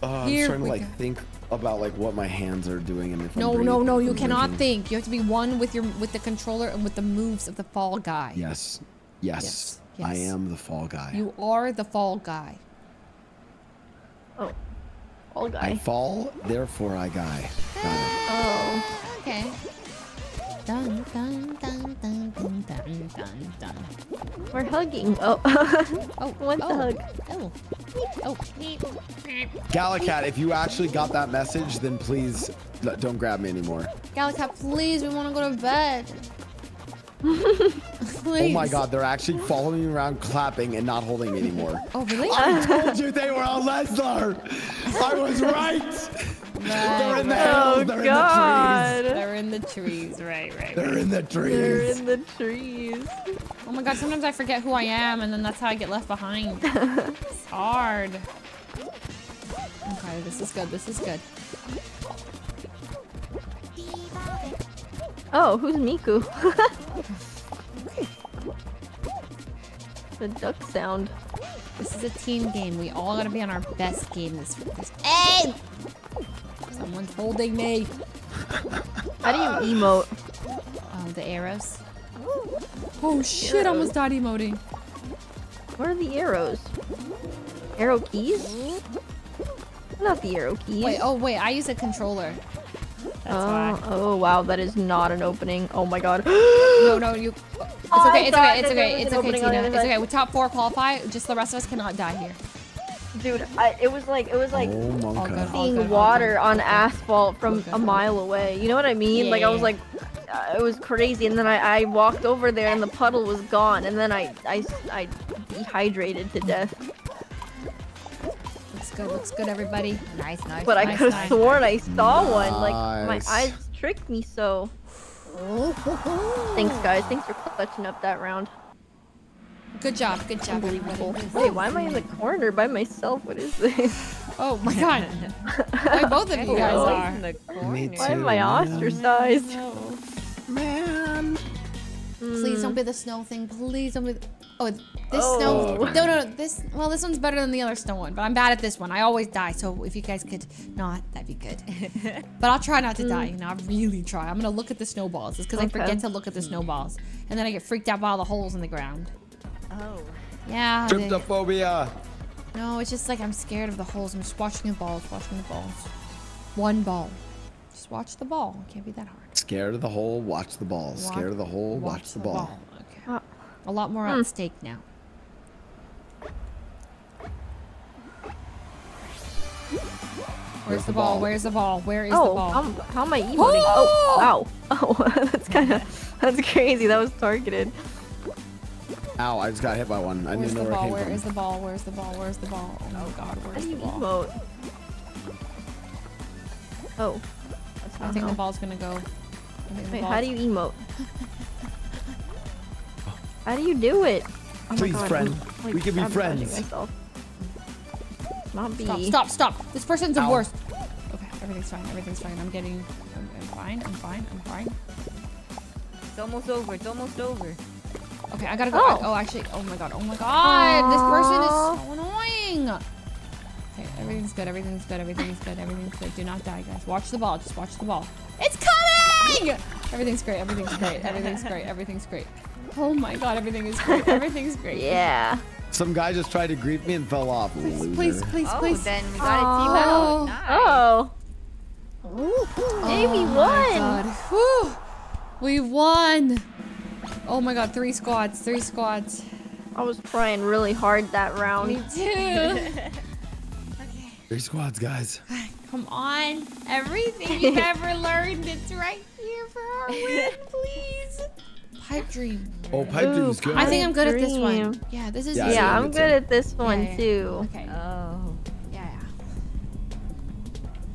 Uh, I'm
Here
trying to like
go.
think about like what my hands are doing and if I'm
No, no, no. You cannot
breathing.
think. You have to be one with your with the controller and with the moves of the fall guy.
Yes. Yes.
Yes,
I am the fall guy.
You are the fall guy.
Oh. All
I
guy.
fall, therefore I guy. Got.
Oh.
Okay. Dun dun dun dun dun dun dun dun.
We're hugging. Oh.
Oh,
What's
oh,
the hug?
Oh, oh.
Galacat, if you actually got that message, then please don't grab me anymore.
Galacat, please, we want to go to bed.
Oh my god, they're actually following me around clapping and not holding me anymore.
Oh really?
I told you they were on Lesler! I was right! They're in the
Oh
hills, they're
God.
They're in the trees, right, right.
in. They're in the trees.
They're in the trees.
Oh my god, sometimes I forget who I am and then that's how I get left behind. it's hard. Okay, this is good, this is good.
Oh, who's Miku? the duck sound.
This is a team game. We all gotta be on our best game this this Hey! Someone's holding me.
How do you emote?
Oh, the arrows. Oh shit, I almost died emoting.
Where are the arrows? Arrow keys? Not the arrow keys.
Wait, oh wait, I use a controller. That's
oh,
why.
oh wow, that is not an opening. Oh my god.
No, no, you. It's
Oh,
okay, it's okay, it's okay, it's okay,
opening on the
Tina. It's okay. We top four qualify. Just the rest of us cannot die here.
Dude, I, it was like it was like
Oh,
good,
seeing
good, all
water
good.
on asphalt from
Okay.
a mile away. You know what I mean?
Yeah,
like I was like, uh, it was crazy. And then I, I walked over there and the puddle was gone. And then I I, I dehydrated to death.
Looks good, looks good, everybody.
Nice, nice.
But I could have
nice.
sworn I saw one. Like my eyes tricked me so. Thanks guys. Thanks for clutching up that round.
Good job, good job,
Unbelievable. Wait, why am I in the corner by myself? What is this?
Oh my god. Why both of you guys are.
Me
Why am
too,
I
man.
ostracized?
Man.
Please don't mm. be the snow thing. Please don't be. The... Oh, this
Oh.
snow. No, no, no. This. Well, this one's better than the other snow one, but I'm bad at this one. I always die. So if you guys could not, that'd be good. but I'll try not to die. Mm. You know, I really try. I'm gonna look at the snowballs. It's because I forget to look at the mm. snowballs, and then I get freaked out by all the holes in the ground.
Oh.
Yeah. they-
Tryptophobia.
No, it's just like I'm scared of the holes. I'm just watching the balls. Watching the balls. One ball. Just watch the ball. It can't be that hard.
Scared of the hole, watch the ball.
Wa-
Scared of the hole, watch, the ball.
Okay.
Ah.
A lot more
Hmm.
at stake now. Where's the ball? Where's the ball? Where is the
oh,
ball?
how, how am I emoting? Oh, wow. Oh, that's kind of that's crazy. That was targeted.
Ow, I just got hit by one. I
Where's
didn't know where it came
Where
from.
is the ball? Where's the ball? Where's the ball? Oh my god,
How
where's
do
the
you
ball?
emote? Oh, that's
I think
how.
the ball's gonna go. I think the
Wait, how do you emote? How do you do it? Oh
Please,
God,
friend.
I'm, like,
We can be
sabotaging
friends.
Not be.
Stop, stop, stop. This person's the worst. Okay, everything's fine. Everything's fine. I'm getting. I'm, I'm fine. I'm fine. I'm fine.
It's almost over. It's almost over.
Okay, I gotta go. I- Oh, oh actually, oh my god, oh my god, this person is so annoying. Okay, everything's good, everything's good, everything's good, everything's good. Do not die, guys. Watch the ball, just watch the ball. It's coming! Everything's great, everything's great, everything's great, everything's great. Oh my god, everything is great, everything's great.
Yeah.
Some guy just tried to greet me and fell off.
Please,
loser.
please, please,
Oh,
please.
then we got a team
Oh.
out. Nice.
Oh. Hey, we
Oh my
won.
god. Whew. We won. Oh my god, three squads, three squads.
I was trying really hard that round.
Me too.
Three squads, guys.
Come on. Everything you've ever learned, it's right here for our win, please. Pipe dream.
Oh, pipe dream's good.
I think I'm good at this one. Yeah, this is
Yeah, I
easy.
think
Yeah,
I'm
I'm
good
good
too.
at this one
yeah.
too.
Okay.
Oh.
Yeah, yeah.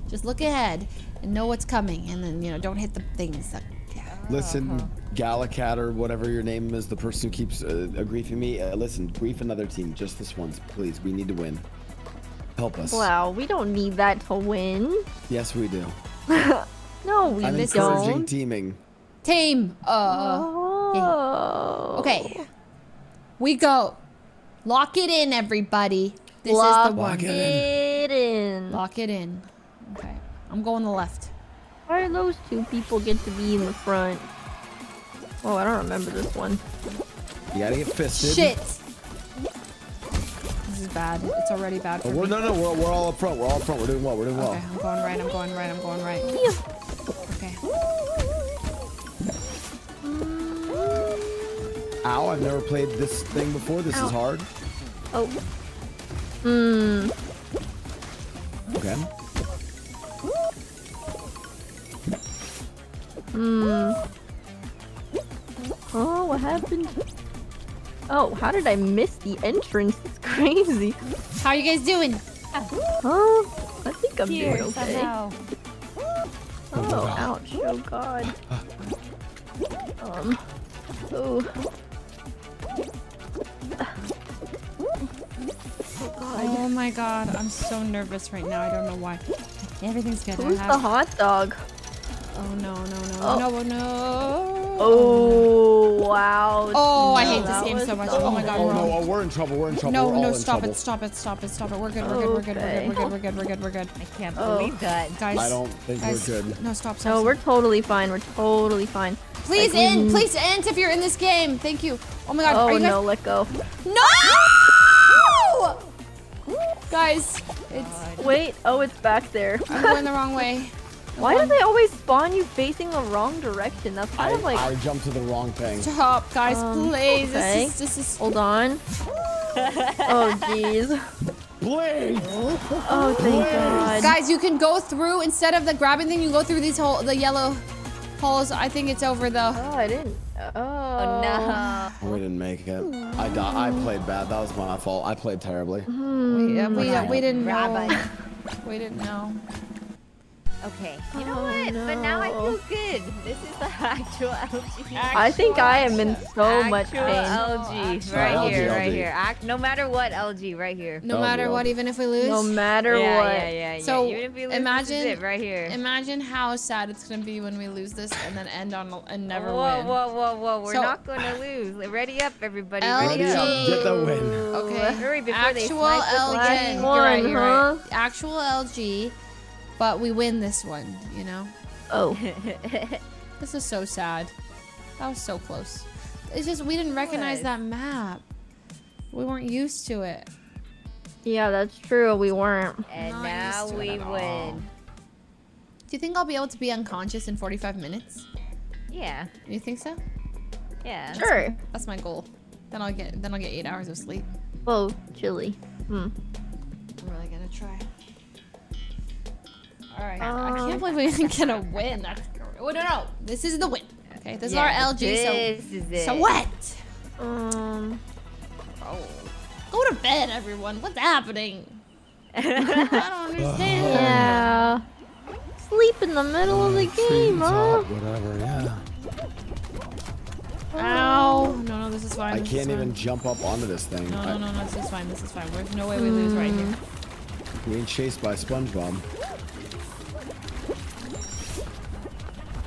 Just look ahead and know what's coming, and then you know don't hit the things. That, yeah.
Listen, Galacat or whatever your name is, the person who keeps uh, uh, griefing me. Uh, listen, grief another team, just this once, please. We need to win. Help us.
Wow, we don't need that to win.
Yes, we do.
No, we
I'm
don't.
encouraging teaming.
Team. Uh.
Oh.
Okay. We go. Lock it in, everybody. This
Lock
is the one.
Lock it
it in.
Lock it in. Okay. I'm going the left.
Why do those two people get to be in the front? Oh, I don't remember this one.
You gotta get fisted.
Shit. This is bad. It's already bad for
Oh, we're,
me.
no, no, we're, we're all up front. We're all up front. We're doing well. We're doing well.
Okay, I'm going right. I'm going right. I'm going right. Okay.
Ow, I've never played this thing before. This
Ow.
is hard.
Oh. Hmm.
Okay.
Hmm. Oh, what happened? Oh, how did I miss the entrance? It's crazy.
How are you guys doing?
Oh, I think I'm
Here,
doing okay.
somehow.
Oh, ouch. Oh, God. Um. Oh.
Oh my god, I'm so nervous right now. I don't know why. Everything's good.
Who's
have-
the hot dog?
Oh no, no, no,
Oh.
no, no.
Oh, wow.
Oh, I hate this game so much.
so
Oh my god,
Oh
we're
no, oh, we're in trouble. We're in trouble.
No,
we're
no, stop
trouble.
it, stop it, stop it, stop it. We're good, we're good, we're good, we're good, we're good, we're good, we're good, we're good.
I can't
Oh.
believe that.
Guys,
I don't think
guys,
we're good.
No, stop, stop.
No,
stop.
we're totally fine. We're totally fine.
Please
Like,
end,
we-
please end if you're in this game. Thank you. Oh my god,
Oh
are you guys?
no, let go.
No! Guys, it's
Wait, oh, it's back there.
I'm going the wrong way.
Why do they always spawn you facing the wrong direction? That's
I,
kind of like.
I jumped to the wrong thing.
Stop, guys,
Um,
please.
okay.
This is this is
Hold on. oh jeez.
Please!
Oh thank God.
Guys, you can go through instead of the grabbing thing. You go through these hole, the yellow holes. I think it's over though.
Oh, I didn't. Oh,
Oh no.
We didn't make it. I di- I played bad. That was my fault. I played terribly.
Hmm.
We, uh, we, uh, we didn't know.
Rabbi.
We didn't know.
Okay. You know
Oh,
what? But now I feel good. This is the actual LG.
I think I am in so much
Actual
pain.
LG. Right
LG,
here, right here. Act, no matter what, LG, right here.
No
Oh,
matter
well.
what, even if we lose.
No matter
yeah,
what.
yeah, yeah, yeah.
So,
Even if we lose,
imagine-
this is it right here.
Imagine how sad it's gonna be when we lose this and then end on a- and never
whoa,
win.
whoa, whoa, whoa! Whoa. We're
So-
not gonna lose. Ready up, everybody.
LG.
Ready
Ready
up.
up. Get the win.
Okay.
Hurry before
Actual
snipe us
LG.
again.
You're right.
One,
You're right.
huh?
Actual LG, but we win this one. You know.
Oh.
This is so sad. That was so close. It's just we didn't recognize
was.
that map. We weren't used to it.
Yeah, that's true. We weren't.
and
Not
now
used to it
we
at all.
win.
Do you think I'll be able to be unconscious in 45 minutes?
Yeah,
You think so?
yeah.
Sure.
That's my goal. Then I'll get then I'll get eight hours of sleep.
Whoa, chilly. Hmm.
I'm really gonna try. All right. I
Um,
can't believe we didn't get a win. That's oh, no, no. This is the win. Okay, this is our LG.
This is
So,
it.
so what?
Um.
Go to bed, everyone. What's happening? I don't understand.
Yeah. Sleep in the middle of the game, huh?
Whatever, yeah.
Ow. No, no, this is fine.
I
this
can't
fine.
even jump up onto this thing.
No, no, no, no, this is fine. This is fine. There's no way we lose right here.
Being chased by SpongeBob.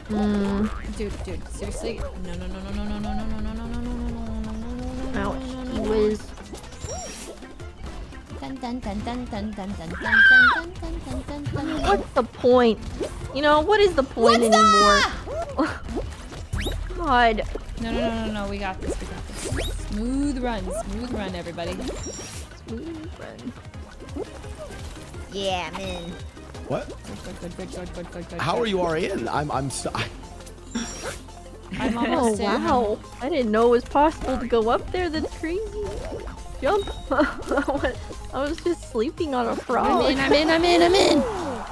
Hmm.
Dude, dude, seriously? No, no, no, no, no, no, no, no, no, no, no, no, no, no, no, no,
Ouch, he
dun dun.
What's the point? You know, what is the point anymore? God.
No, no, no, no, no. We got this. We got this. Smooth run. Smooth run, everybody.
Smooth run.
Yeah, man.
What? How are you already in? I'm I'm st- I-
I'm
Oh
almost in.
wow! I didn't know it was possible to go up there. That's crazy. Jump! I was just sleeping on a frog.
I'm in, I'm in, I'm in, I'm in.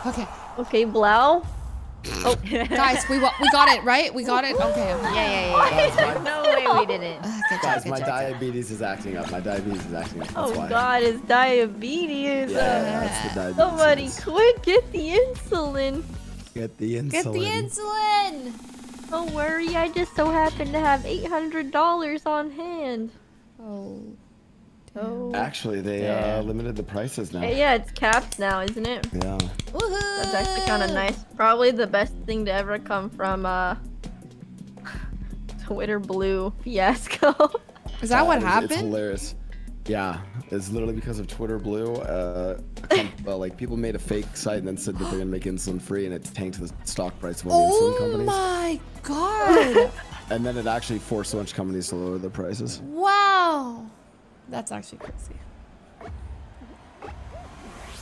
Okay.
Okay, Blau.
Oh, guys, we wa- we got it, right? We got it? Okay. okay.
Yeah, yeah, yeah. yeah. no way we didn't.
Uh, good
guys,
good
my
job.
diabetes is acting up. My diabetes is acting up. That's
Oh
why.
God, it's diabetes.
Yeah,
Uh,
that's the diabetes.
Somebody quick, get the insulin.
Get the insulin.
Get the insulin.
Don't worry, I just so happen to have $800 on hand.
Oh.
Oh.
Actually, they uh, limited the prices now.
Yeah, it's capped now, isn't it?
Yeah.
Woohoo!
That's actually kind of nice. Probably the best thing to ever come from uh Twitter Blue fiasco.
Is that what
Uh, it's-
happened?
It's hilarious. Yeah, it's literally because of Twitter Blue. Uh, a com- uh, like people made a fake site and then said that they're gonna make insulin free, and it tanked the stock price of all the insulin companies.
Oh
companies.
my god!
And then it actually forced a bunch of companies to lower their prices.
wow. That's actually crazy.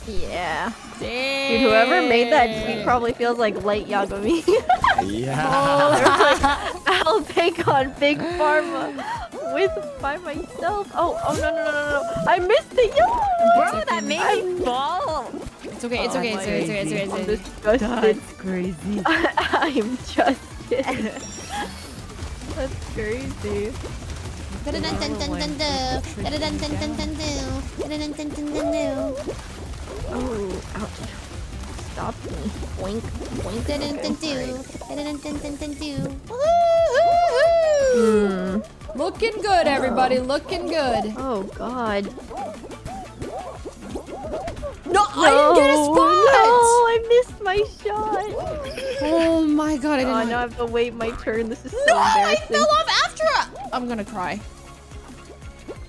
yeah.
Damn.
Dude, whoever made that tweet probably feels like light Yagami.
Yeah.
I'll take on Big Pharma with by myself. Oh, oh no no no no no! I missed the yellow.
Bro, that made me fall.
It's oh, okay, it's okay, it's okay, it's okay, it's okay, it's
I'm
okay.
That's crazy.
I'm just. That's crazy. Oh, ouch. Stop me. Boink, boink. Okay. Hmm.
Looking good, everybody. Looking good.
Oh god.
No, I didn't get a spot.
No, I missed my shot.
Oh my god, I
Oh,
didn't.
now I have to wait my turn. This is so
no, I fell off after it. I'm gonna cry.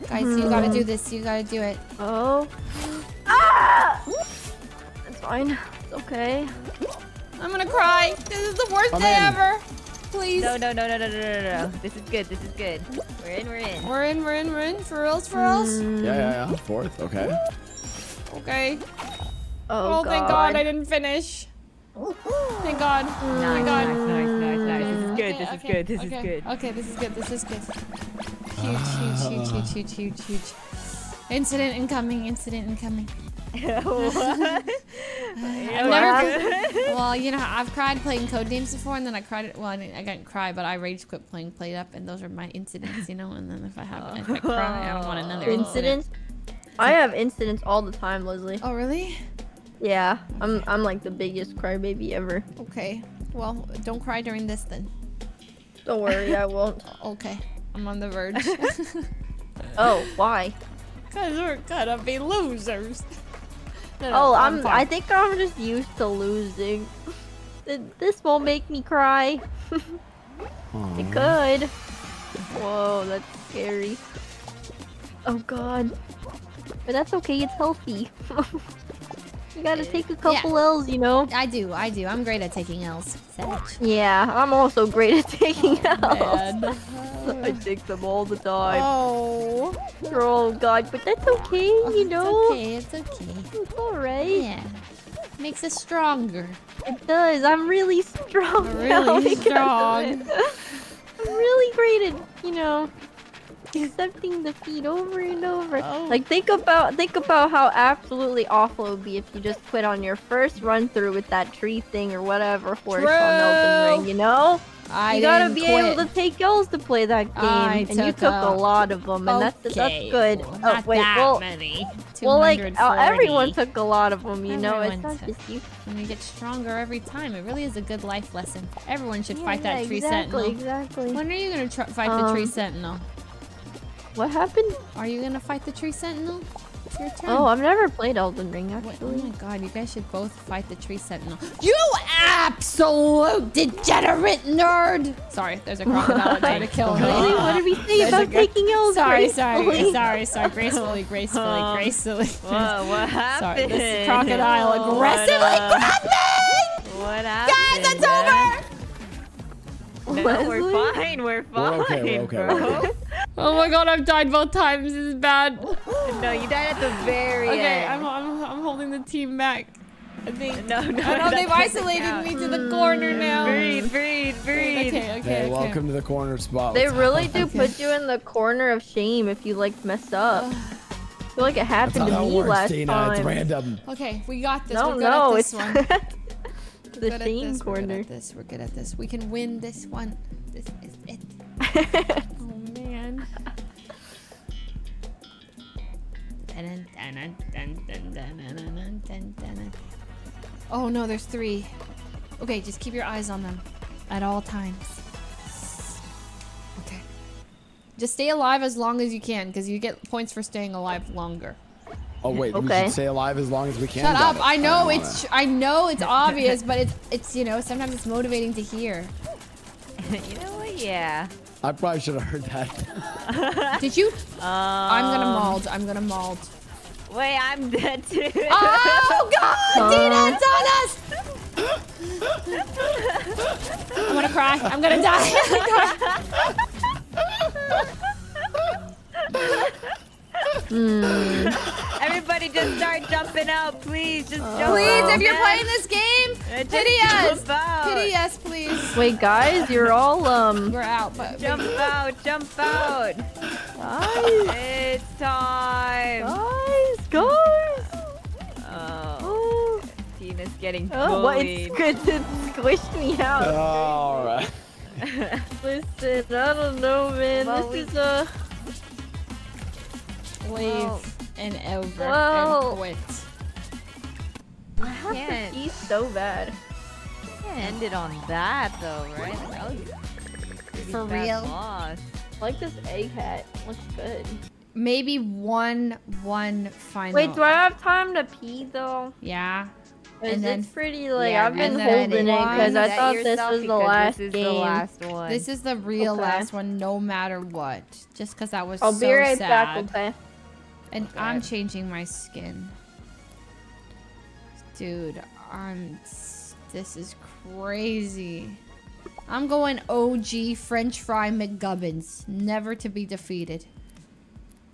Guys, you gotta do this. You gotta do it.
Oh. Ah! It's fine. It's okay.
I'm gonna cry. This is the worst
I'm
day
in.
ever. Please.
No, no, no, no, no, no, no, no. This is good. This is good. We're in. We're in.
We're in, we're in, we're in. For reals, for reals.
Mm.
Yeah, yeah, yeah. Fourth. Okay.
Okay.
Oh,
Oh, thank God I didn't finish. Thank God.
Nice,
Thank God.
nice, nice, nice, nice. This is good.
Okay,
This is
okay,
good. This
okay,
is good.
Okay, this is good. This is good. Huge, ah. huge, huge, huge, huge, huge, huge. Incident incoming. Incident incoming.
what?
I've never. Well, you know, I've cried playing code games before, and then I cried. Well, I didn't, I didn't cry, but I rage quit playing played up, and those are my incidents, you know. And then if I have, if I cry, I don't want another oh. incident.
Incidents? I have incidents all the time, Leslie.
Oh, really?
Yeah, I'm I'm like the biggest crybaby ever.
Okay. Well, don't cry during this then.
Don't worry, I won't.
Okay. I'm on the verge.
Oh, why?
Cause we're gonna be losers. No, no,
Oh, I'm.
fine.
I think I'm just used to losing. This won't make me cry. It could. Whoa, that's scary. Oh God. But that's okay. It's healthy. You gotta take a couple L's, you know.
I do, I do. I'm great at taking L's. Savage.
Yeah, I'm also great at taking oh, L's.
Man.
I take them all the time.
Oh.
Oh God, but that's okay, oh, you know.
It's okay, it's okay.
It's alright.
Yeah. Makes us stronger.
It does. I'm really strong.
Really strong.
I'm really great at, you know, accepting defeat over and over.
Oh.
Like think about think about how absolutely awful it would be if you just quit on your first run through with that tree thing or whatever horse on Elden
True.
Ring, you know?
I
you gotta be
quit.
able to take L's to play that game,
I
and you
took
took
a-
a lot of them, and that's
Okay,
that's good.
well,
oh wait,
that
well,
many.
well, like uh,
240.
everyone took a lot of them, you know. It's not
took-
just you.
And you get stronger every time. It really is a good life lesson. Everyone should
Yeah,
fight that
yeah,
tree
exactly,
sentinel.
Exactly.
When are you gonna tr- fight the tree
Um,
sentinel?
What happened?
Are you gonna fight the tree sentinel? your turn.
Oh, I've never played Elden Ring
Wait, oh my god, you guys should both fight the tree sentinel. You absolute degenerate nerd! Sorry, there's a crocodile trying to kill me.
Really? What did we say
There's
about taking L's
Sorry, sorry, sorry, sorry. Gracefully, gracefully,
Oh.
gracefully.
Whoa, what happened?
Sorry, this crocodile
Oh,
aggressively
what, uh,
grabbed me!
What happened?
Guys, it's over!
No, we're fine. We're
We're
fine,
okay, we're okay,
bro.
we're okay.
Oh my god, I've died both times. This is bad.
No, you died at the very
Okay,
end.
I'm, I'm, I'm holding the team back. I think.
No, no,
I know they've isolated
count.
me to the corner now.
Breathe, breathe, breathe.
Okay, okay,
Hey,
okay.
welcome to the corner spot.
They
What's
really
up?
do put you in the corner of shame if you like mess up. I feel like it happened
how
to me
works,
last
Tina.
time.
It's random.
Okay, we got this.
No,
We're good
no, it's
this one.
the
Good
shame
this, We're good at this. We're good at this. We can win this one. This is it. Oh man. Oh no, there's three. Okay, just keep your eyes on them at all times. Okay. Just stay alive as long as you can, because you get points for staying alive longer.
Oh wait, we should stay alive as long as we can.
Shut up!
it.
I know
don't
it's I know it's obvious, but it's it's you know sometimes it's motivating to hear.
you know what? Yeah.
I probably should have heard that.
Did you?
Um,
I'm gonna mauled. I'm gonna mauled.
Wait, I'm dead too.
Oh God, Dina, it's on us! I'm gonna cry. I'm gonna die.
Everybody just start jumping out, please. Just jump
please,
out.
if you're playing this game,
Uh,
pity us. Pity us, please.
Wait, guys, you're all um.
We're out, but
Jump out, jump out.
Guys,
It's time.
guys, guys.
Oh,
Oh,
Tina's getting
oh what?
bullied.
It's good to squish me out.
All right.
Listen, I don't know, man.
Well,
this
we-
is a.
leave
Well,
and over
well-
and quit.
I have
can't.
to pee so bad.
End it on that though, right? That was
For real?
loss.
I like this egg hat. Looks good.
Maybe one, one final.
Wait, do I have time to pee though?
Yeah. And then-
it's pretty like
Yeah,
I've been holding it because I thought this was the last
this is
game.
the last one.
This is the real
Okay.
last one, no matter what. Just because I was
I'll
so
be right
sad.
back. Okay.
And I'm changing my skin. Dude, I'm. This is crazy. I'm going OG French fry McGubbins. Never to be defeated.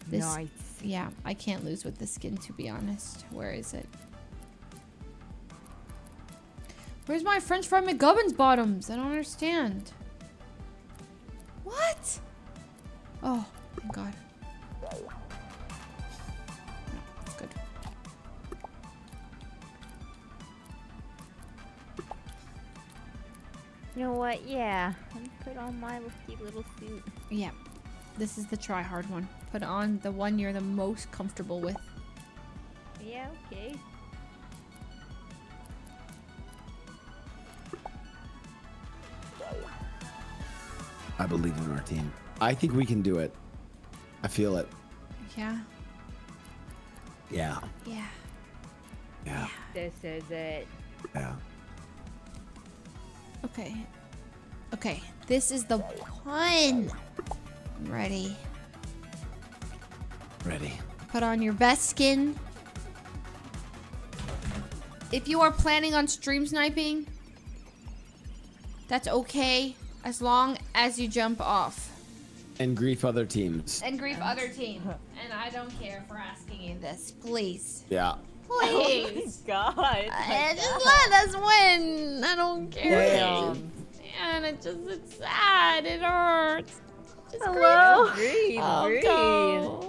This,
nice.
Yeah, I can't lose with the skin, to be honest. Where is it? Where's my French fry McGubbins bottoms? I don't understand. What? Oh, thank God.
You know what? Yeah. Let me put on my little little suit.
Yeah, this is the try hard one. Put on the one you're the most comfortable with.
Yeah. Okay.
I believe in our team. I think we can do it. I feel it.
Yeah,
Yeah.
yeah.
Yeah.
This is it.
Yeah.
Okay. Okay, this is the one. I'm ready.
Ready.
Put on your best skin. If you are planning on stream sniping, that's okay as long as you jump off.
And grief other teams.
And grief other team. And I don't care for asking you this. Please.
Yeah.
Please.
God.
Uh, just let us win. I don't care.
Damn.
Man, it just it's sad. It hurts. Just
Hello.
Breathe,
Oh,
breathe.
go.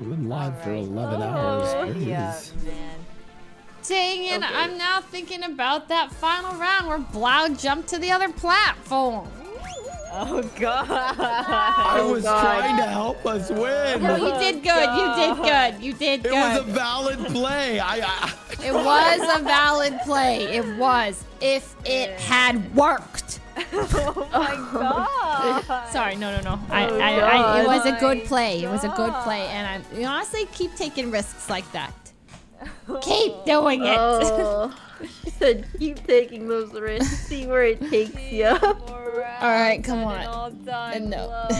We've been live for 11
Oh,
hours. Please.
yeah, man.
Dang it, I'm now thinking about that final round where Blau jumped to the other platform.
Oh God.
I oh, was
God.
trying to help us win.
No, you did good. You did oh, good. You did good.
It was a valid play. I, I
It was a valid play. It was. If it had worked.
oh my god.
Sorry, no, no, no.
Oh,
I, I, it was a good play. It was a good play, and I you honestly keep taking risks like that. Keep doing it.
Oh, she said, keep taking those risks. See where it takes you.
All right, come on. And no.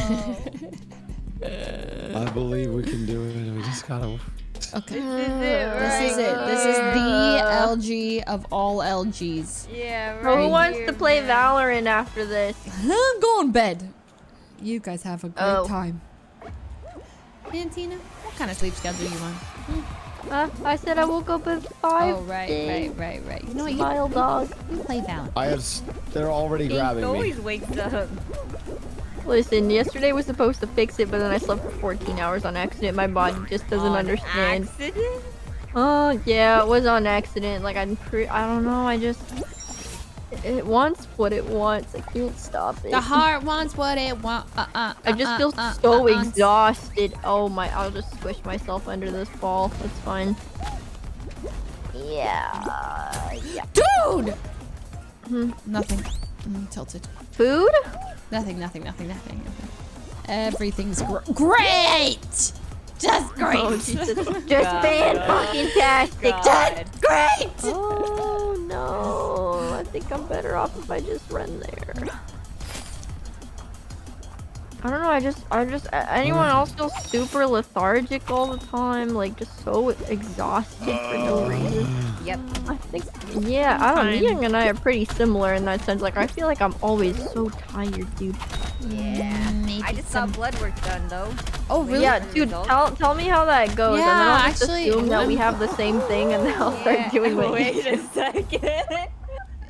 I believe we can do it. We just gotta.
Okay.
This is it,
This is it. This is the LG of all LGs.
Yeah,
Bro,
right.
who wants
here,
to play
man.
Valorant after this?
Go in bed. You guys have a great
Oh.
time. Antina, what kind of sleep schedule do you on? Hmm.
Uh, I said I woke up at five.
Oh, right, right, right, right. You know what? You,
Smile dog.
you play Valorant.
I have. They're already grabbing me.
always wakes up.
Listen, yesterday was supposed to fix it, but then I slept for 14 hours on accident. My body just doesn't
On
understand.
Accident?
Oh, yeah, it was on accident. Like, I'm pre- I don't know, I just. It wants what it wants. I can't stop it.
The heart wants what it wants. Uh, uh,
I just
uh,
feel
uh,
so
uh, uh.
exhausted. Oh my, I'll just squish myself under this ball. It's fine. Yeah. yeah.
Dude!
Hmm.
Nothing. I'm tilted.
Food?
Nothing, nothing, nothing, nothing. Everything's gr- great! Just oh, great!
Oh. Just
God.
fan-fucking-tastic.
God.
Just great!
Oh no. I think I'm better off if I just run there. I don't know, I just, I just, anyone else feels super lethargic all the time? Like, just so exhausted for no oh. reason?
Yep.
I think, yeah, I don't know. Young and I are pretty similar in that sense. Like, I feel like I'm always so tired, dude.
Yeah.
Mm, maybe
I just
some-
got blood work done though.
Oh, really?
Yeah, dude, tell, tell me how that goes. and then I'll just
actually,
assume that we have the same thing and then I'll start doing what
Wait a second.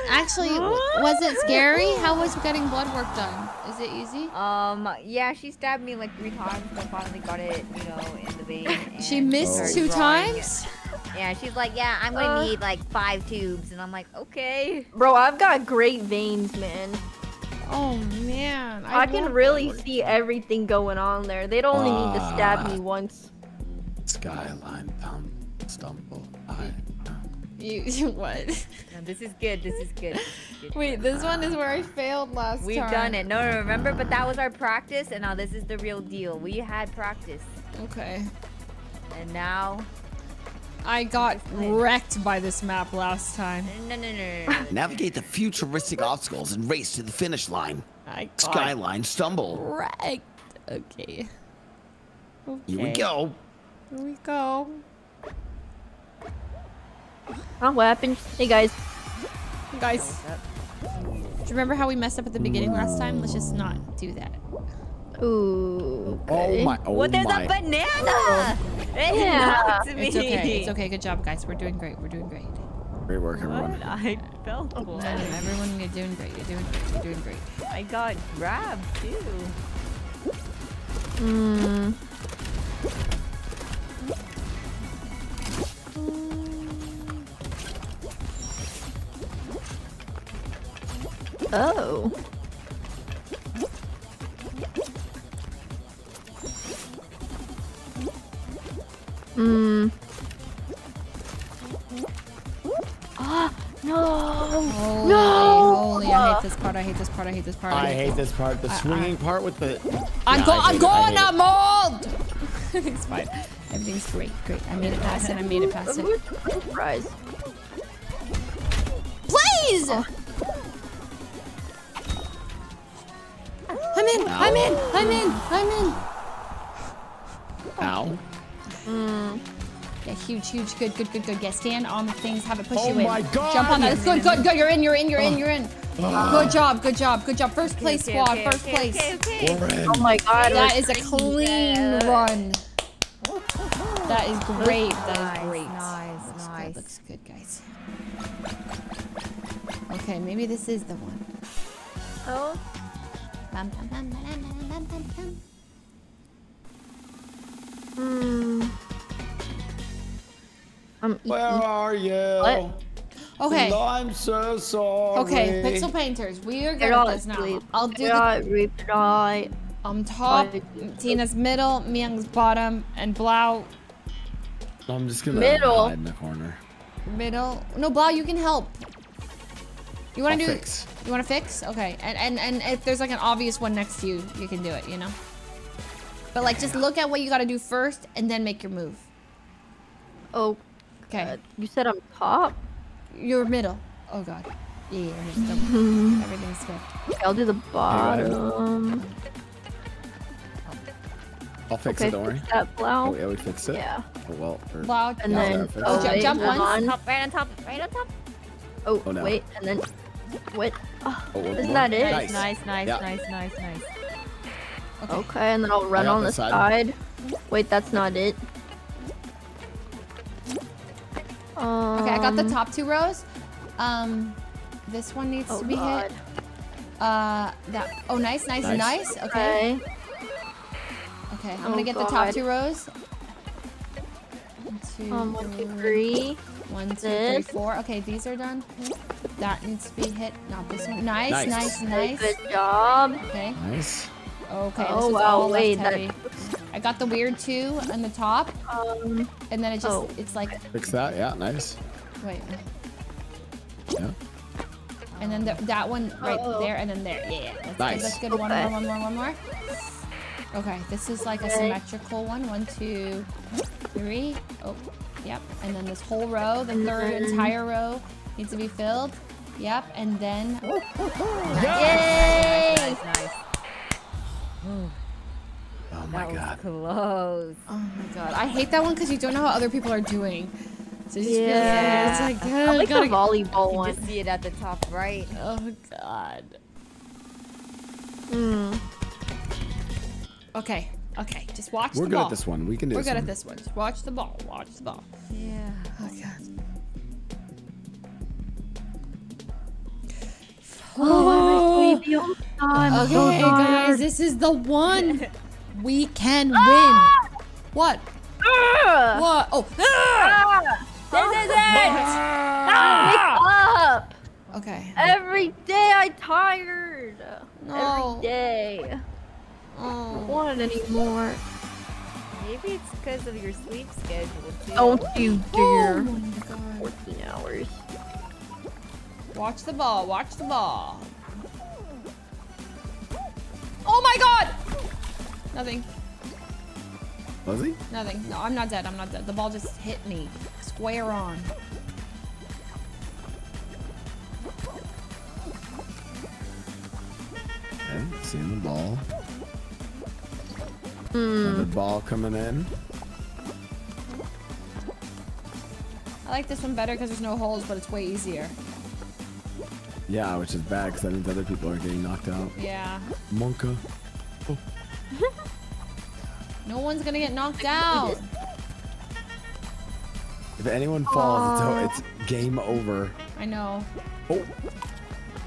Actually, was it scary? How was getting blood work done? Is it easy?
Um, yeah, she stabbed me like three times, but I finally got it, you know, in the vein.
She missed two
drawing.
times?
Yeah, she's like, yeah, I'm gonna
Uh.
need like five tubes, and I'm like, okay.
Bro, I've got great veins, man.
Oh, man.
I, can really see everything going on there. They'd only need to stab me once.
Skyline tum, stumble. I.
You, what?
No, this is good. This is good. This is good.
Wait, this one is where I failed last time.
We've done it. No, no, remember? But that was our practice, and now this is the real deal. We had practice,
Okay.
and now.
I got wrecked by this map last time.
No, no, no, no, no.
Navigate the futuristic obstacles and race to the finish line.
I got
Skyline stumble.
wrecked. Okay. okay.
Here we go.
Here we go.
Oh, what happened? Hey guys.
Guys, do you remember how we messed up at the beginning last time? Let's just not do that.
Ooh.
Oh my. Oh
Well, there's
my.
a banana. Hey,
Yeah.
not to me.
It's okay. It's okay. Good job, guys. We're doing great. We're doing great.
Great work, everyone.
What? I felt one.
Everyone, you're doing great. You're doing great. You're doing great.
I got grabbed too.
Hmm. Oh. Hmm. Ah, no.
Holy,
No!
holy! I hate this part. I hate this part. I hate this part.
I hate this part. The swinging part with the.
I'm,
Yeah,
go-
I
I'm
hate it, I
going
hate
to mold. it's fine. Everything's great. Great. I made it past it. I made it past it.
Surprise.
Please. I'm I'm in. I'm in. I'm in.
Ow.
Mm. Yeah, huge, huge, good, good, good, good. Yeah, stand on the things, have it push
Oh
you in.
Oh my God.
Jump on that. It's good, good, good. You're in, you're in, you're in, you're in.
Ah.
Good job, good job, good job. First place,
okay,
squad,
okay,
first
okay,
place.
okay, okay.
We're.
Oh my god.
That a clean run. That is great. That
Nice,
great.
nice,
looks
nice.
Good, looks good, guys. Okay, maybe this is the one.
Oh.
Bum, bum, bum, ba-dum, ba-dum, bum, bum, bum.
Hmm. I'm.
Where are you?
What?
Okay.
I'm so sorry.
Okay, pixel painters, we are good
Get
at this now.
please.
I'll do the
Right, reply.
um top, Tina's middle, Myung's bottom, and Blau
I'm just gonna
Middle.
hide in the corner.
middle. No, Blau, you can help. You want to do?
fix.
You want to fix? Okay. And, and and if there's like an obvious one next to you, you can do it. You know. But like, just look at what you got to do first, and then make your move.
Oh,
Okay.
you said I'm top?
Your middle. Oh god. Yeah, yeah, yeah, everything's good.
Okay, I'll do the bottom.
I'll fix
Okay,
it. Don't worry.
fix that Blau.
Oh yeah, we fixed it.
Yeah.
Oh, well. or-
Wow.
And
Yeah,
then, oh,
it.
Ju-
wait,
jump
hold
once.
on.
Top, right on top, right on top.
Oh,
Oh, no.
wait, and then, wait. Oh,
Oh, one
isn't that it?
Nice.
Nice, nice,
Yeah.
nice, nice, nice.
Okay, and then I'll run on the
this side.
side. Wait, that's not it. Um,
Okay, I got the top two rows. Um, this one needs
Oh
to be
god.
hit. Uh, that. Oh, nice, nice,
Nice.
nice. Okay.
Okay.
Okay, I'm
Oh,
gonna get the top two rows. One, two,
Um, one, two,
three.
Three.
One, two, three,
This.
four. Okay, these are done. That needs to be hit. Not this one. Nice,
Nice.
nice, nice.
Good job.
Okay.
Nice.
Okay.
Oh,
this is
wow,
all
wait,
left
that-
I got the weird two on the top,
Um,
and then it just
Oh.
it's like
Fix that. Yeah. Nice.
wait,
Yeah.
and then the, that one right
Oh.
there, and then there. Yeah, yeah. That's
Nice.
good. That's good. One more, one more, one more. Okay, this is like a symmetrical one. One, two, three. Oh, yep. And then this whole row, the third entire row, needs to be filled. Yep. And then
Yay! Nice, nice.
Oh my
That was
god.
close.
Oh my god, I hate that one because you don't know how other people are doing. So just feel
Yeah.
it's like,
I
uh,
like the
gotta-
volleyball
You
one.
just see it at the top right.
Oh god.
Mm.
Okay, okay, just watch
We're
the
good at this one. We can do
We're good
one.
at this one. Just watch the ball. Watch the ball.
Yeah.
Oh god.
Oh, I'm a sleepy. I'm so
Okay, guys, this is the one we can win. Ah! What?
Ah!
What? Oh. Ah! Ah!
This is it!
Wake up!
Okay.
Every day I tired.
No.
Every day. I don't
Oh.
want it anymore.
Maybe it's because of your sleep schedule too.
Don't you
Oh
dare.
my god.
14 hours.
Watch the ball. Watch the ball. Oh my god! Nothing.
Was he?
Nothing. No, I'm not dead. I'm not dead. The ball just hit me. Square on.
Okay. Seeing the ball.
Hmm.
Another ball coming in.
I like this one better because there's no holes, but it's way easier.
Yeah, which is bad because that means other people are getting knocked out.
Yeah.
Monka.
No one's gonna get knocked out.
If anyone falls, it's, it's game over.
I know.
Oh,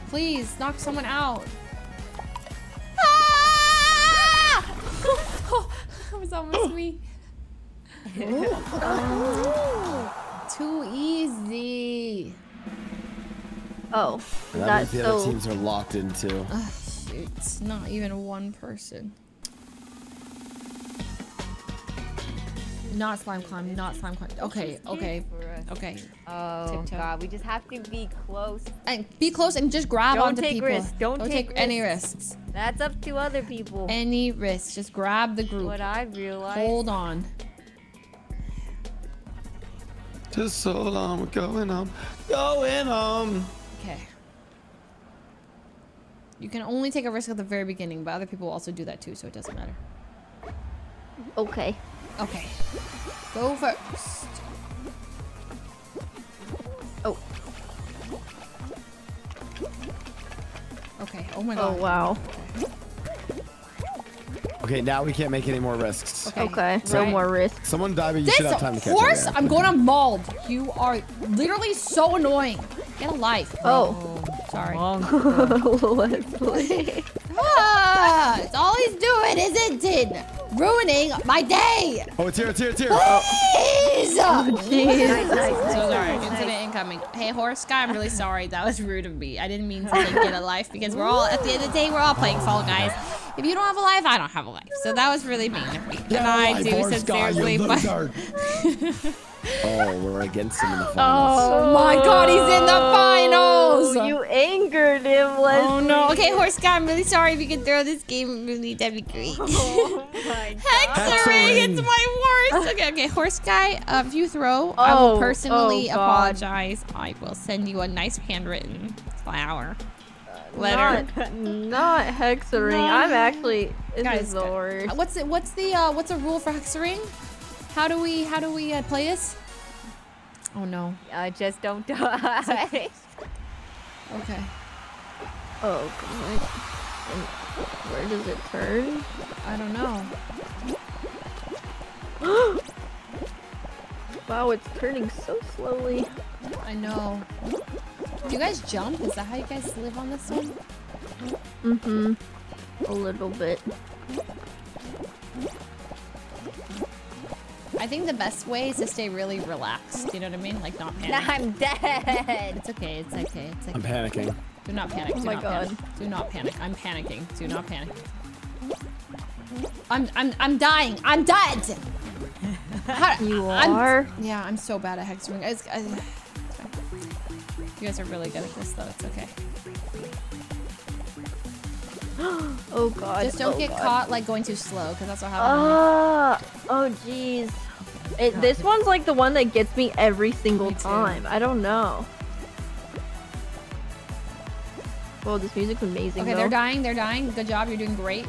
Please, knock someone out. Ah! that was almost me. Too easy.
Oh,
that
that
means the other teams are locked into.
Ah, shoot. It's not even one person. Not slime climb, not slime climb. Okay, okay, okay.
Oh
Tiptoe.
god, we just have to be close.
And be close and just grab
Don't
onto
take
people.
risks, don't
take,
take
any risks.
That's up to other people.
Any risks. Just grab the group.
what I realized.
Hold on.
Just so long, we're going on, going on.
Okay. You can only take a risk at the very beginning, but other people also do that too, so it doesn't matter.
Okay.
Okay. Go first.
Oh.
Okay. Oh my
oh,
god.
Oh wow.
Okay, now we can't make any more risks.
Okay.
Okay. No
Right.
more risks.
Someone dive, but you
This
should have time to catch
horse,
up.
I'm going on mauled. You are literally so annoying. Get a life. bro.
Oh.
Sorry.
Leslie.
Ah, it's all he's doing, isn't it? Ruining my day.
Oh, it's here, it's here, it's here. Please. Oh,
Please.
Jeez.
So sorry. Incident incoming. Hey, horse guy, I'm really sorry. That was rude of me. I didn't mean to take get a life because we're all at the end of the day we're all playing Fall Guys. If you don't have a life, I don't have a life. So that was really mean of me. and I do
horse guy, you
sincerely.
loser. Oh, we're against him in the finals.
Oh my god, he's in the finals!
You angered him, Leslie.
Oh no. Okay, horse guy, I'm really sorry if you could throw this game with me. That'd be great.
Oh my
Hex-A-Ring, it's my worst. Okay, okay, horse guy. Uh, if you throw, I will
Oh,
personally
oh,
apologize. I will send you a nice handwritten flower letter.
Not, not Hex-A-Ring. I'm actually. This
Guys,
is the worst.
Uh, What's it? What's the? Uh, what's a rule for Hex-A-Ring? How do we? How do we uh, play this? Oh no.
Uh, just don't die.
Okay.
Oh god. And where does it turn?
I don't know.
wow, it's turning so slowly.
I know. Do you guys jump? Is that how you guys live on this one?
Mm-hmm. A little bit.
I think the best way is to stay really relaxed. You know what I mean? Like not panic.
I'm dead.
It's okay. It's okay. It's okay.
I'm panicking.
Do not panic.
Oh
do
my
not
God.
Panic. Do not panic. I'm panicking. Do not panic. I'm I'm I'm dying. I'm dead. How-
You
I'm-
are?
yeah, I'm so bad at Hex-A-Ring. It's, I, it's. You guys are really good at this, though. It's okay.
oh god.
Just don't
oh,
get
God.
caught like going too slow, because that's what happened.
Ah, oh jeez. It, this one's like the one that gets me every single
Me
time. I don't know. Whoa, this music's amazing.
okay,
though.
they're dying. They're dying. Good job. You're doing great.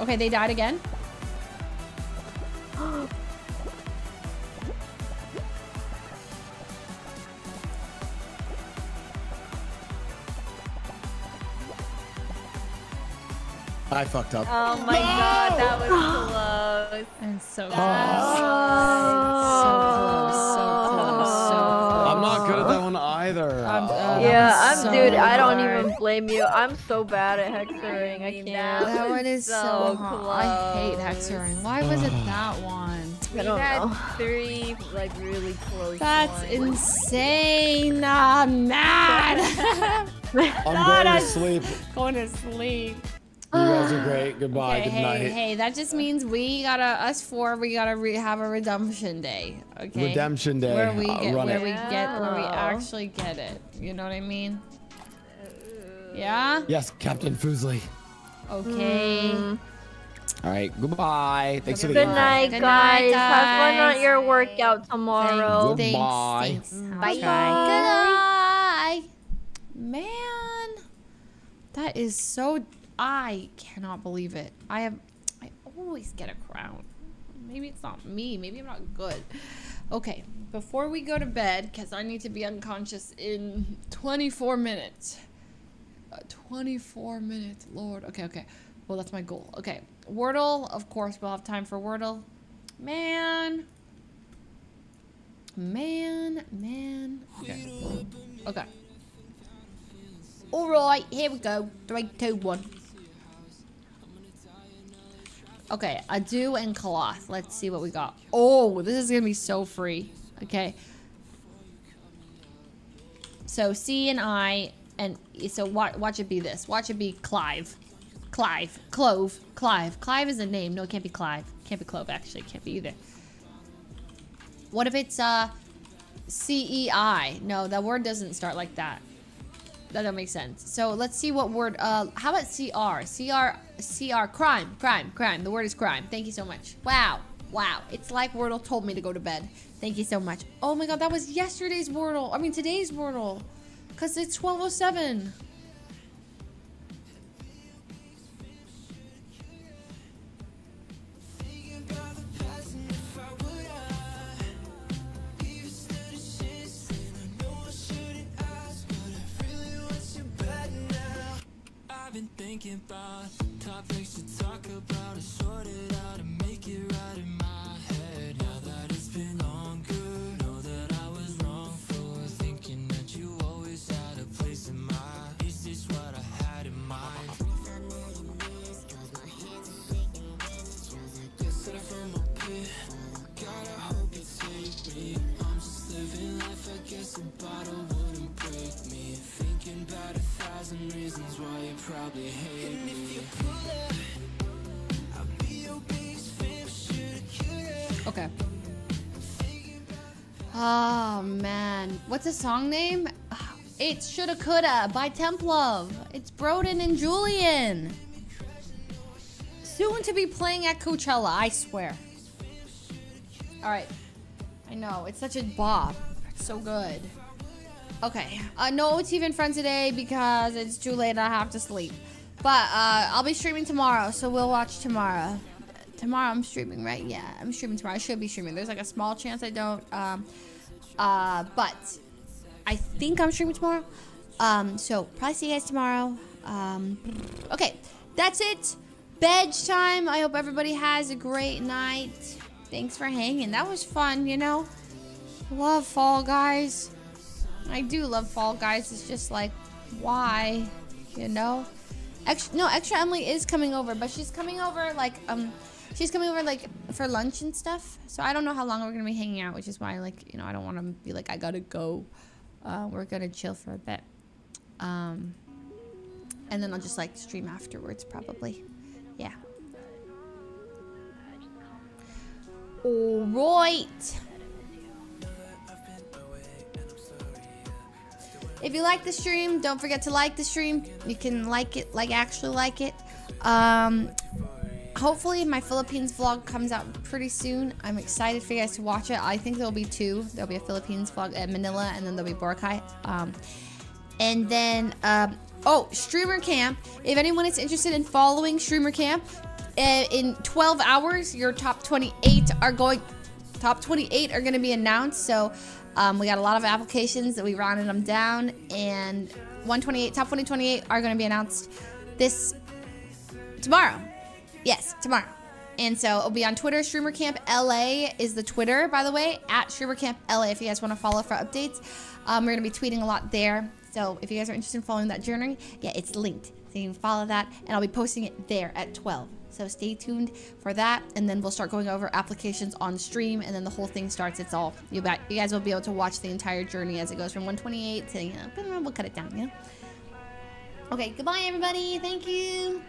Okay, they died again.
I fucked up.
Oh my god, that was close.
And so
Oh.
close. So close. So close.
I'm not good at that one either.
I'm- uh,
Yeah, I'm
so
dude. I don't even blame you. I'm so bad at Hex-A-Ring. I can't.
That one is so,
so
hard. I hate
close.
Hex-A-Ring. Why was it that one?
We
I don't
had
know.
three like really close
That's
ones.
insane. I'm mad.
I'm
God,
going to sleep.
Going to sleep.
You guys are great. Goodbye.
Okay,
Good
hey,
night.
hey, that just means we gotta, us four, we gotta re- have a redemption day. Okay.
Redemption day.
Where we
Uh,
get,
run
where
it.
we get, where we actually get it. You know what I mean? Yeah.
Yes, Captain Fuslie.
Okay.
Mm.
All right. Goodbye. Thanks for the
Good
invite.
night,
Good
guys.
night,
Have fun at your workout tomorrow.
Thanks,
Goodbye.
thanks, thanks.
Bye.
Goodbye. Man, that is so. I cannot believe it. I have. I always get a crown. Maybe it's not me. Maybe I'm not good. Okay, before we go to bed, because I need to be unconscious in 24 minutes. Uh, 24 minutes, Lord. Okay, okay. Well, that's my goal. Okay, Wordle. Of course, we'll have time for Wordle. Man. Man, man. Okay. Okay. All right, here we go. Three, two, one. Okay, Ado and Cloth. Let's see what we got. Oh, this is gonna be so free. Okay. So C and I, and so watch, watch it be this. Watch it be Clive. Clive. Clove. Clive. Clive is a name. No, it can't be Clive. Can't be Clove, actually. Can't be either. What if it's, uh, C-E-I? No, that word doesn't start like that. That don't make sense. So let's see what word, uh, how about CR? CR, CR, crime, crime, crime. The word is crime. Thank you so much. Wow. Wow. It's like Wordle told me to go to bed. Thank you so much. Oh my god, that was yesterday's Wordle. I mean, today's Wordle. Because it's 1207.
I've been thinking about topics to talk about, to sort it out and make it right probably hate me. If you pull up, I'll be your biggest fan.
Okay. Oh man, what's the song name? It's Shoulda Coulda by Templov. It's Broden and Julian. Soon to be playing at Coachella, I swear. All right. I know it's such a bop. It's so good. Okay. Uh, no OT friends today because it's too late. and I have to sleep. But uh, I'll be streaming tomorrow, so we'll watch tomorrow. Tomorrow I'm streaming, right? Yeah, I'm streaming tomorrow. I should be streaming. There's like a small chance I don't. Um, uh, but I think I'm streaming tomorrow. Um, so probably see you guys tomorrow. Um, okay, that's it. Bed time. I hope everybody has a great night. Thanks for hanging. That was fun, you know. Love Fall Guys. I do love Fall Guys. It's just like, why, you know? Extra, no, extra Emily is coming over, but she's coming over like um, she's coming over like for lunch and stuff. So I don't know how long we're gonna be hanging out, which is why like you know I don't want to be like I gotta go. Uh, we're gonna chill for a bit, um, and then I'll just like stream afterwards probably. Yeah. All right. If you like the stream, don't forget to like the stream. You can like it, like actually like it. Um, hopefully my Philippines vlog comes out pretty soon. I'm excited for you guys to watch it. I think there'll be two. There'll be a Philippines vlog at Manila, and then there'll be Boracay. Um, and then, um, oh, Streamer Camp. If anyone is interested in following Streamer Camp, uh, in 12 hours, your top 28 are going. Top 28 are going to be announced. So um, we got a lot of applications that we rounded them down, and 128 top 128 are going to be announced this tomorrow. Yes, tomorrow. And so it'll be on Twitter. Streamer Camp LA is the Twitter, by the way, at Streamer Camp LA. If you guys want to follow for updates, um, we're gonna be tweeting a lot there. So if you guys are interested in following that journey, yeah, it's linked. So you can follow that, and I'll be posting it there at 12. So stay tuned for that, and then we'll start going over applications on stream, and then the whole thing starts. It's all you. Bet you guys will be able to watch the entire journey as it goes from 128 to you know, we'll cut it down. You know. Okay. Goodbye, everybody. Thank you.